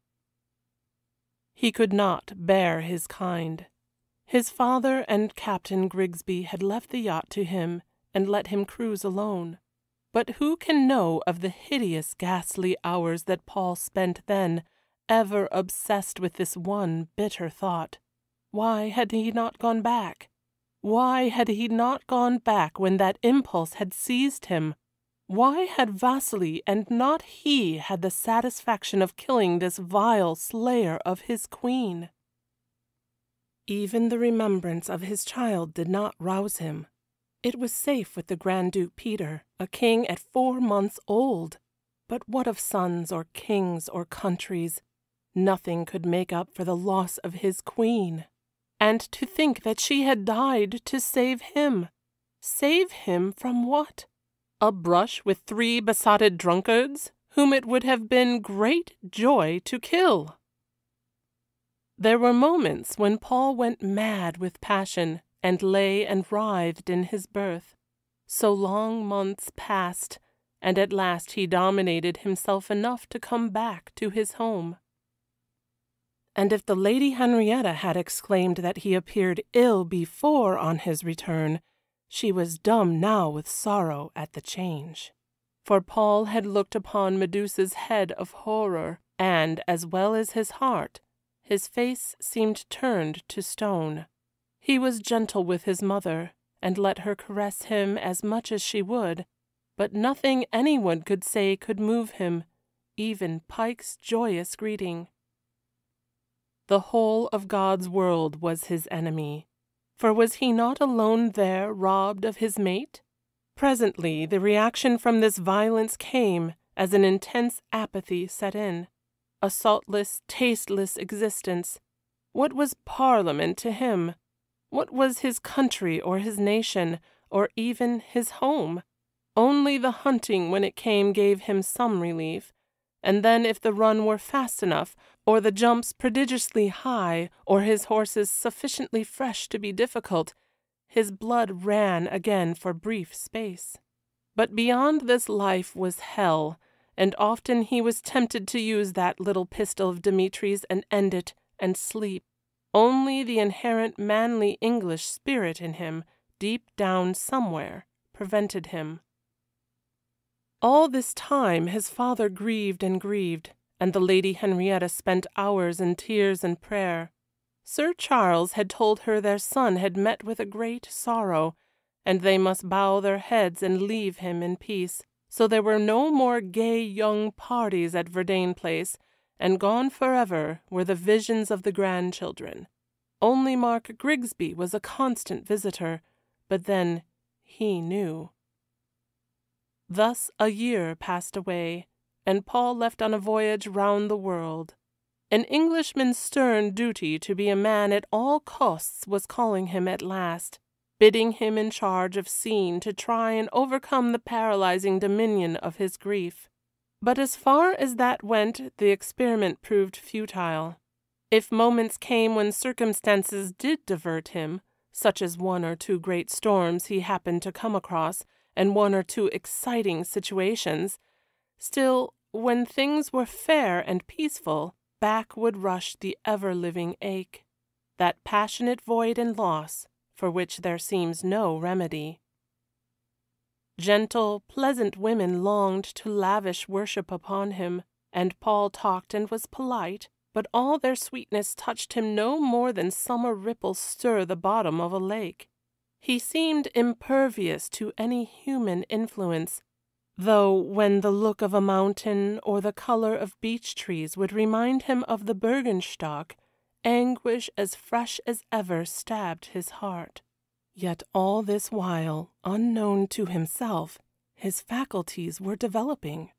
He could not bear his kind his father and Captain Grigsby had left the yacht to him and let him cruise alone. But who can know of the hideous, ghastly hours that Paul spent then, ever obsessed with this one bitter thought? Why had he not gone back? Why had he not gone back when that impulse had seized him? Why had Vasily and not he had the satisfaction of killing this vile slayer of his queen? Even the remembrance of his child did not rouse him. It was safe with the Grand Duke Peter, a king at four months old. But what of sons or kings or countries? Nothing could make up for the loss of his queen. And to think that she had died to save him. Save him from what? A brush with three besotted drunkards, whom it would have been great joy to kill. There were moments when Paul went mad with passion and lay and writhed in his berth. So long months passed, and at last he dominated himself enough to come back to his home. And if the Lady Henrietta had exclaimed that he appeared ill before on his return, she was dumb now with sorrow at the change. For Paul had looked upon Medusa's head of horror, and, as well as his heart, his face seemed turned to stone. He was gentle with his mother, and let her caress him as much as she would, but nothing anyone could say could move him, even Pike's joyous greeting. The whole of God's world was his enemy, for was he not alone there robbed of his mate? Presently the reaction from this violence came as an intense apathy set in a saltless, tasteless existence. What was Parliament to him? What was his country or his nation, or even his home? Only the hunting when it came gave him some relief, and then if the run were fast enough, or the jumps prodigiously high, or his horses sufficiently fresh to be difficult, his blood ran again for brief space. But beyond this life was hell, and often he was tempted to use that little pistol of Dmitry's and end it and sleep. Only the inherent manly English spirit in him, deep down somewhere, prevented him. All this time his father grieved and grieved, and the Lady Henrietta spent hours in tears and prayer. Sir Charles had told her their son had met with a great sorrow, and they must bow their heads and leave him in peace so there were no more gay young parties at Verdayne Place, and gone forever were the visions of the grandchildren. Only Mark Grigsby was a constant visitor, but then he knew. Thus a year passed away, and Paul left on a voyage round the world. An Englishman's stern duty to be a man at all costs was calling him at last, bidding him in charge of scene to try and overcome the paralyzing dominion of his grief. But as far as that went, the experiment proved futile. If moments came when circumstances did divert him, such as one or two great storms he happened to come across, and one or two exciting situations, still, when things were fair and peaceful, back would rush the ever living ache, that passionate void and loss for which there seems no remedy. Gentle, pleasant women longed to lavish worship upon him, and Paul talked and was polite, but all their sweetness touched him no more than summer ripples stir the bottom of a lake. He seemed impervious to any human influence, though when the look of a mountain or the color of beech trees would remind him of the Bürgenstock, anguish as fresh as ever stabbed his heart. Yet all this while, unknown to himself, his faculties were developing.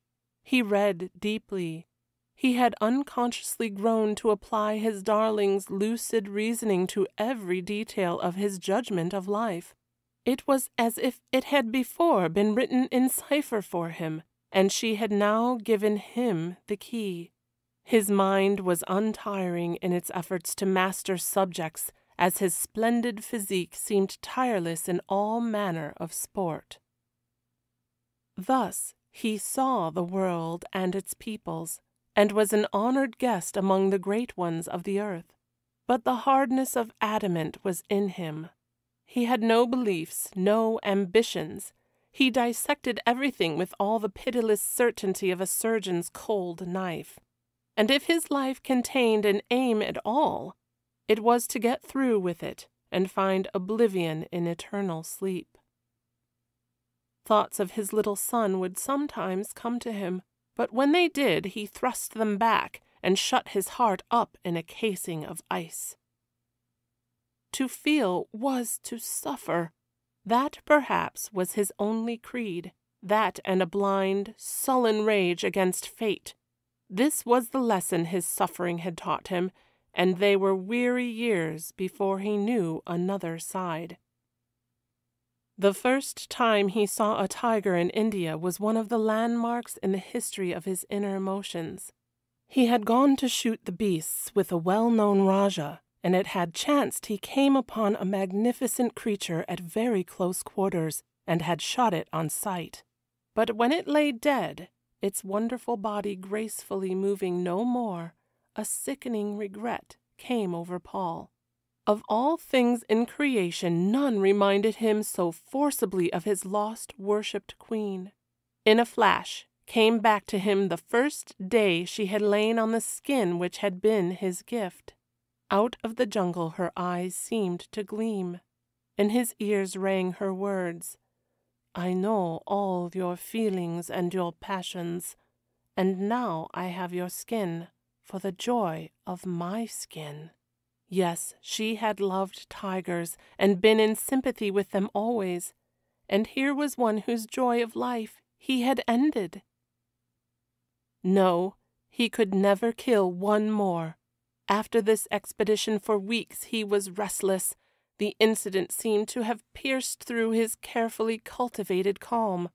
He read deeply. He had unconsciously grown to apply his darling's lucid reasoning to every detail of his judgment of life. It was as if it had before been written in cipher for him, and she had now given him the key. His mind was untiring in its efforts to master subjects as his splendid physique seemed tireless in all manner of sport. Thus he saw the world and its peoples, and was an honored guest among the great ones of the earth. But the hardness of adamant was in him. He had no beliefs, no ambitions. He dissected everything with all the pitiless certainty of a surgeon's cold knife. And if his life contained an aim at all, it was to get through with it and find oblivion in eternal sleep. Thoughts of his little son would sometimes come to him, but when they did he thrust them back and shut his heart up in a casing of ice. To feel was to suffer. That, perhaps, was his only creed, that and a blind, sullen rage against fate. This was the lesson his suffering had taught him, and they were weary years before he knew another side. The first time he saw a tiger in India was one of the landmarks in the history of his inner emotions. He had gone to shoot the beasts with a well known Rajah, and it had chanced he came upon a magnificent creature at very close quarters, and had shot it on sight. But when it lay dead, its wonderful body gracefully moving no more, a sickening regret came over Paul. Of all things in creation, none reminded him so forcibly of his lost worshipped queen. In a flash came back to him the first day she had lain on the skin which had been his gift. Out of the jungle her eyes seemed to gleam. In his ears rang her words I know all your feelings and your passions, and now I have your skin for the joy of my skin. Yes, she had loved tigers and been in sympathy with them always, and here was one whose joy of life he had ended. No, he could never kill one more. After this expedition for weeks he was restless. The incident seemed to have pierced through his carefully cultivated calm.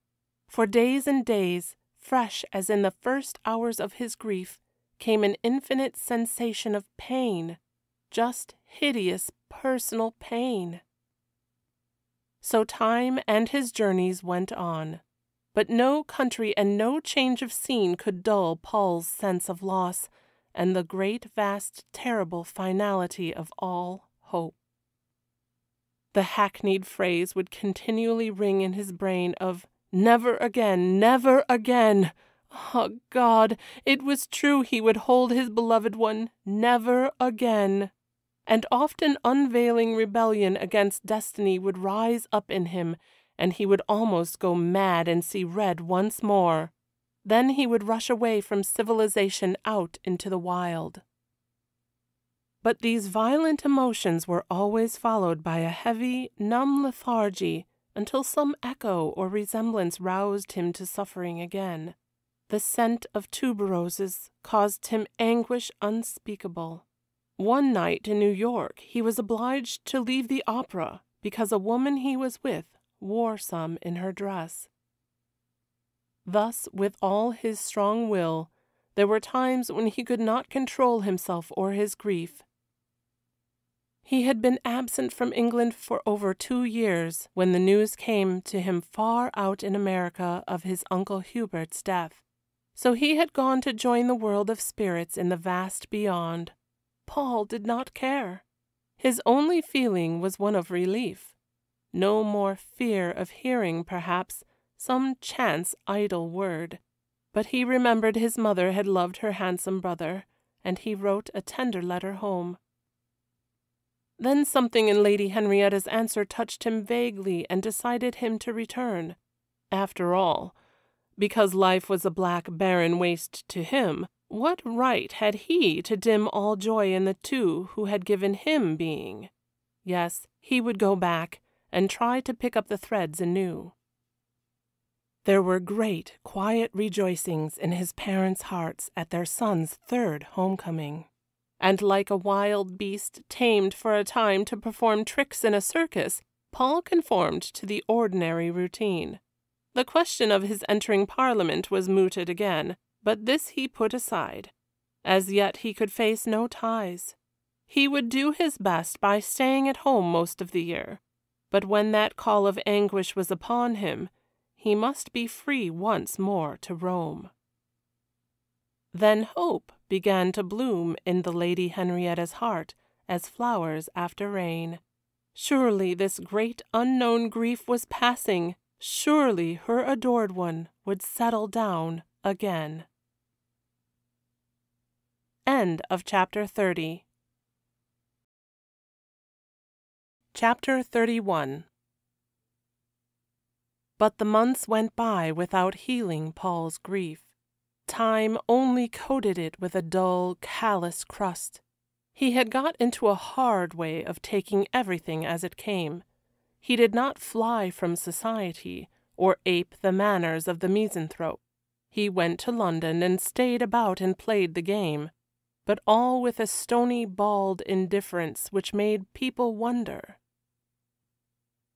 For days and days, fresh as in the first hours of his grief, came an infinite sensation of pain, just hideous personal pain. So time and his journeys went on, but no country and no change of scene could dull Paul's sense of loss and the great, vast, terrible finality of all hope. The hackneyed phrase would continually ring in his brain of never again, never again, Ah, oh, God, it was true he would hold his beloved one never again. And often unveiling rebellion against destiny would rise up in him, and he would almost go mad and see red once more. Then he would rush away from civilization out into the wild. But these violent emotions were always followed by a heavy, numb lethargy until some echo or resemblance roused him to suffering again. The scent of tuberoses caused him anguish unspeakable. One night in New York he was obliged to leave the opera because a woman he was with wore some in her dress. Thus, with all his strong will, there were times when he could not control himself or his grief. He had been absent from England for over two years when the news came to him far out in America of his uncle Hubert's death. So he had gone to join the world of spirits in the vast beyond. Paul did not care. His only feeling was one of relief. No more fear of hearing, perhaps, some chance idle word. But he remembered his mother had loved her handsome brother, and he wrote a tender letter home. Then something in Lady Henrietta's answer touched him vaguely and decided him to return. After all, because life was a black barren waste to him, what right had he to dim all joy in the two who had given him being? Yes, he would go back and try to pick up the threads anew. There were great, quiet rejoicings in his parents' hearts at their son's third homecoming. And like a wild beast tamed for a time to perform tricks in a circus, Paul conformed to the ordinary routine. The question of his entering Parliament was mooted again, but this he put aside. As yet he could face no ties. He would do his best by staying at home most of the year, but when that call of anguish was upon him, he must be free once more to roam. Then hope began to bloom in the Lady Henrietta's heart as flowers after rain. Surely this great unknown grief was passing, Surely her adored one would settle down again. End of chapter 30. Chapter 31 But the months went by without healing Paul's grief. Time only coated it with a dull, callous crust. He had got into a hard way of taking everything as it came he did not fly from society, or ape the manners of the misanthrope. He went to London and stayed about and played the game, but all with a stony, bald indifference which made people wonder.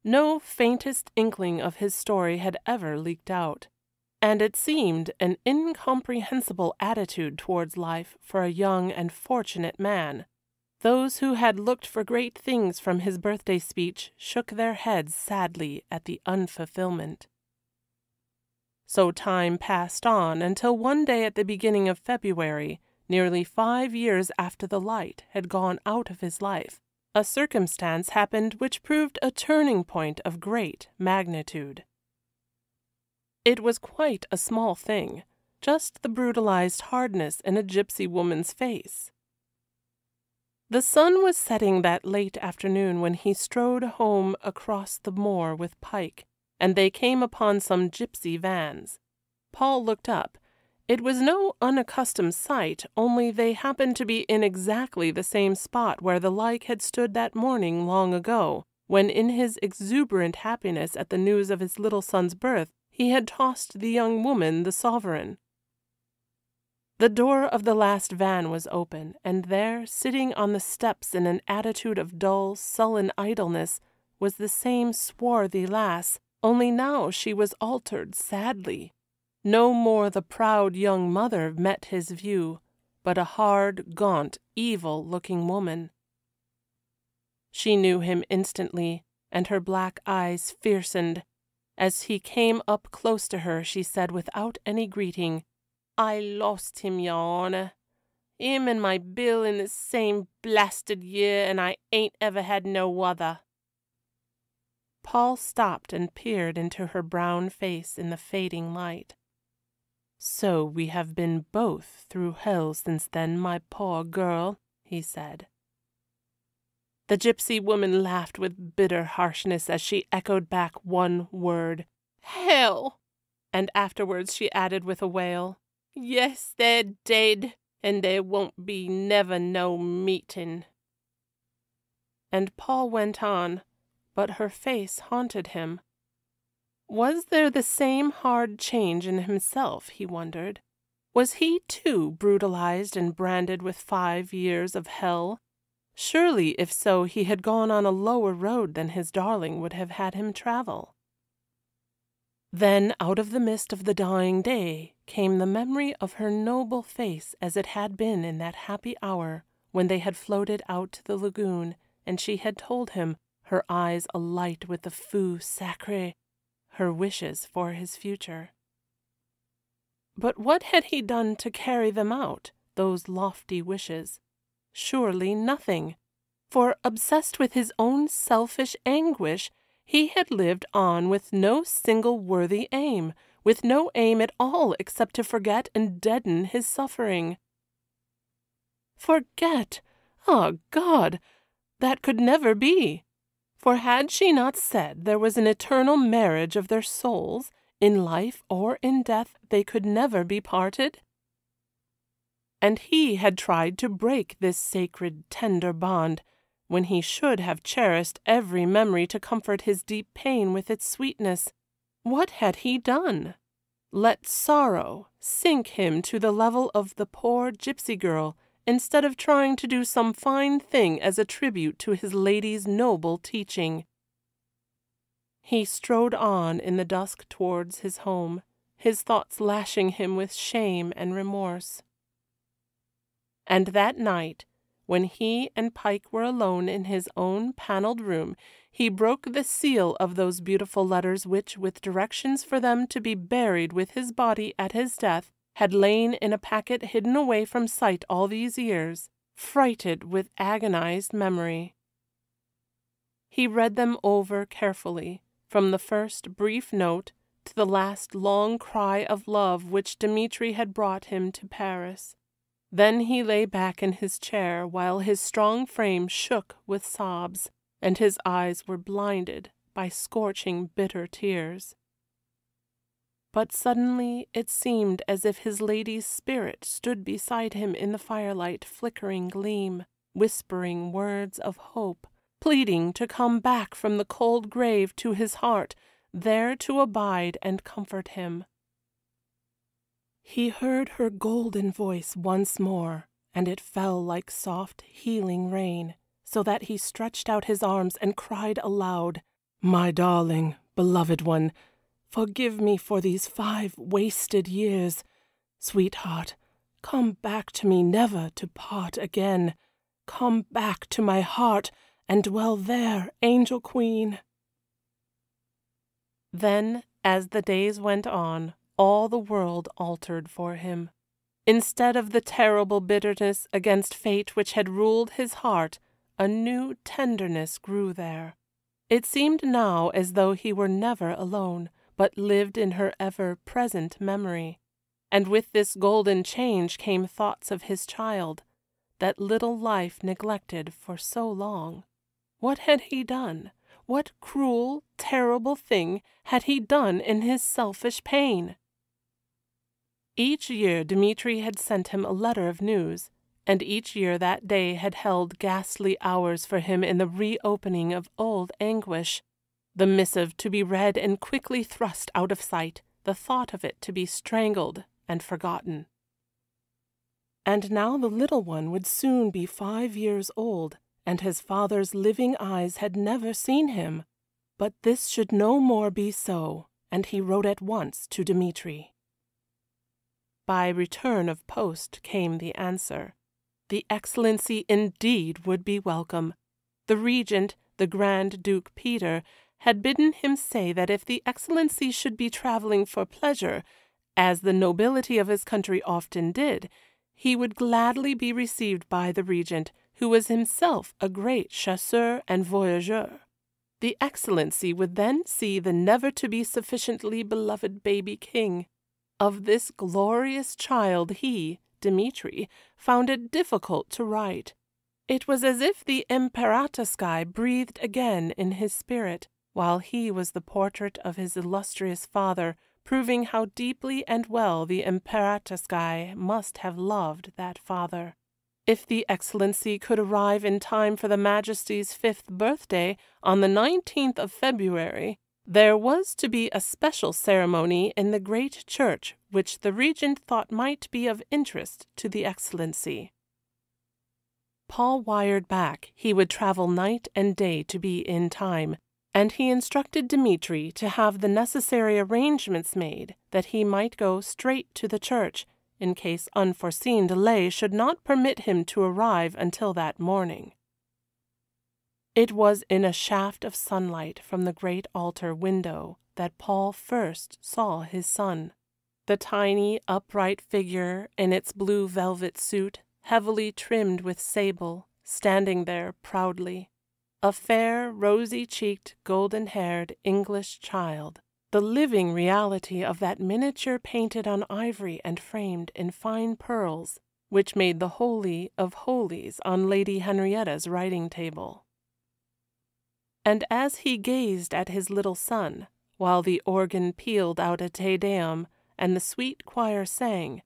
No faintest inkling of his story had ever leaked out, and it seemed an incomprehensible attitude towards life for a young and fortunate man those who had looked for great things from his birthday speech shook their heads sadly at the unfulfillment. So time passed on until one day at the beginning of February, nearly five years after the light had gone out of his life, a circumstance happened which proved a turning point of great magnitude. It was quite a small thing, just the brutalized hardness in a gypsy woman's face. The sun was setting that late afternoon when he strode home across the moor with Pike, and they came upon some gypsy vans. Paul looked up. It was no unaccustomed sight, only they happened to be in exactly the same spot where the like had stood that morning long ago, when in his exuberant happiness at the news of his little son's birth he had tossed the young woman the sovereign. The door of the last van was open, and there, sitting on the steps in an attitude of dull, sullen idleness, was the same swarthy lass, only now she was altered sadly. No more the proud young mother met his view, but a hard, gaunt, evil looking woman. She knew him instantly, and her black eyes fiercened. As he came up close to her, she said without any greeting, I lost him, your honour. Him and my Bill in the same blasted year, and I ain't ever had no other. Paul stopped and peered into her brown face in the fading light. So we have been both through hell since then, my poor girl, he said. The gypsy woman laughed with bitter harshness as she echoed back one word, Hell! And afterwards she added with a wail, Yes, they're dead, and there won't be never no meeting. And Paul went on, but her face haunted him. Was there the same hard change in himself, he wondered? Was he, too, brutalized and branded with five years of hell? Surely, if so, he had gone on a lower road than his darling would have had him travel. Then, out of the mist of the dying day, came the memory of her noble face as it had been in that happy hour when they had floated out to the lagoon, and she had told him, her eyes alight with the feu sacré, her wishes for his future. But what had he done to carry them out, those lofty wishes? Surely nothing. For, obsessed with his own selfish anguish, he had lived on with no single worthy aim, with no aim at all except to forget and deaden his suffering. Forget! Ah, God! That could never be. For had she not said there was an eternal marriage of their souls, in life or in death they could never be parted? And he had tried to break this sacred, tender bond, when he should have cherished every memory to comfort his deep pain with its sweetness. What had he done? Let sorrow sink him to the level of the poor gypsy girl, instead of trying to do some fine thing as a tribute to his lady's noble teaching. He strode on in the dusk towards his home, his thoughts lashing him with shame and remorse. And that night, when he and Pike were alone in his own panelled room, he broke the seal of those beautiful letters which, with directions for them to be buried with his body at his death, had lain in a packet hidden away from sight all these years, frighted with agonized memory. He read them over carefully, from the first brief note to the last long cry of love which Dmitry had brought him to Paris. Then he lay back in his chair while his strong frame shook with sobs, and his eyes were blinded by scorching bitter tears. But suddenly it seemed as if his lady's spirit stood beside him in the firelight flickering gleam, whispering words of hope pleading to come back from the cold grave to his heart, there to abide and comfort him. He heard her golden voice once more, and it fell like soft, healing rain, so that he stretched out his arms and cried aloud, My darling, beloved one, forgive me for these five wasted years. Sweetheart, come back to me never to part again. Come back to my heart and dwell there, angel queen. Then, as the days went on, all the world altered for him. Instead of the terrible bitterness against fate which had ruled his heart, a new tenderness grew there. It seemed now as though he were never alone, but lived in her ever present memory. And with this golden change came thoughts of his child, that little life neglected for so long. What had he done? What cruel, terrible thing had he done in his selfish pain? Each year Dmitry had sent him a letter of news, and each year that day had held ghastly hours for him in the reopening of old anguish. The missive to be read and quickly thrust out of sight, the thought of it to be strangled and forgotten. And now the little one would soon be five years old, and his father's living eyes had never seen him. But this should no more be so, and he wrote at once to Dmitry. By return of post came the answer. The Excellency indeed would be welcome. The Regent, the Grand Duke Peter, had bidden him say that if the Excellency should be travelling for pleasure, as the nobility of his country often did, he would gladly be received by the Regent, who was himself a great chasseur and voyageur. The Excellency would then see the never to be sufficiently beloved baby king. Of this glorious child he, Dmitry, found it difficult to write. It was as if the Imperatorskoye breathed again in his spirit, while he was the portrait of his illustrious father, proving how deeply and well the Imperatorskoye must have loved that father. If the Excellency could arrive in time for the Majesty's fifth birthday on the 19th of February, there was to be a special ceremony in the great church which the Regent thought might be of interest to the Excellency. Paul wired back he would travel night and day to be in time, and he instructed Dmitry to have the necessary arrangements made that he might go straight to the church, in case unforeseen delay should not permit him to arrive until that morning. It was in a shaft of sunlight from the great altar window that Paul first saw his son. The tiny, upright figure in its blue velvet suit, heavily trimmed with sable, standing there proudly. A fair, rosy cheeked, golden haired English child, the living reality of that miniature painted on ivory and framed in fine pearls, which made the holy of holies on Lady Henrietta's writing table. And as he gazed at his little son, while the organ pealed out a Te Deum, and the sweet choir sang,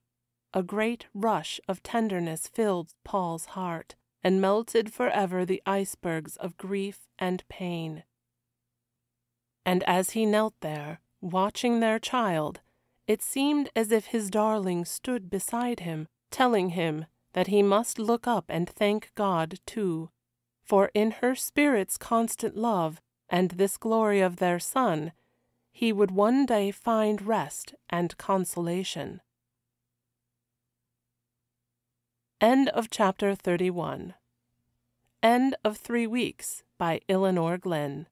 a great rush of tenderness filled Paul's heart, and melted forever the icebergs of grief and pain. And as he knelt there, watching their child, it seemed as if his darling stood beside him, telling him that he must look up and thank God too, for in her spirit's constant love, and this glory of their son, he would one day find rest and consolation. End of chapter 31. End of Three Weeks by Elinor Glyn.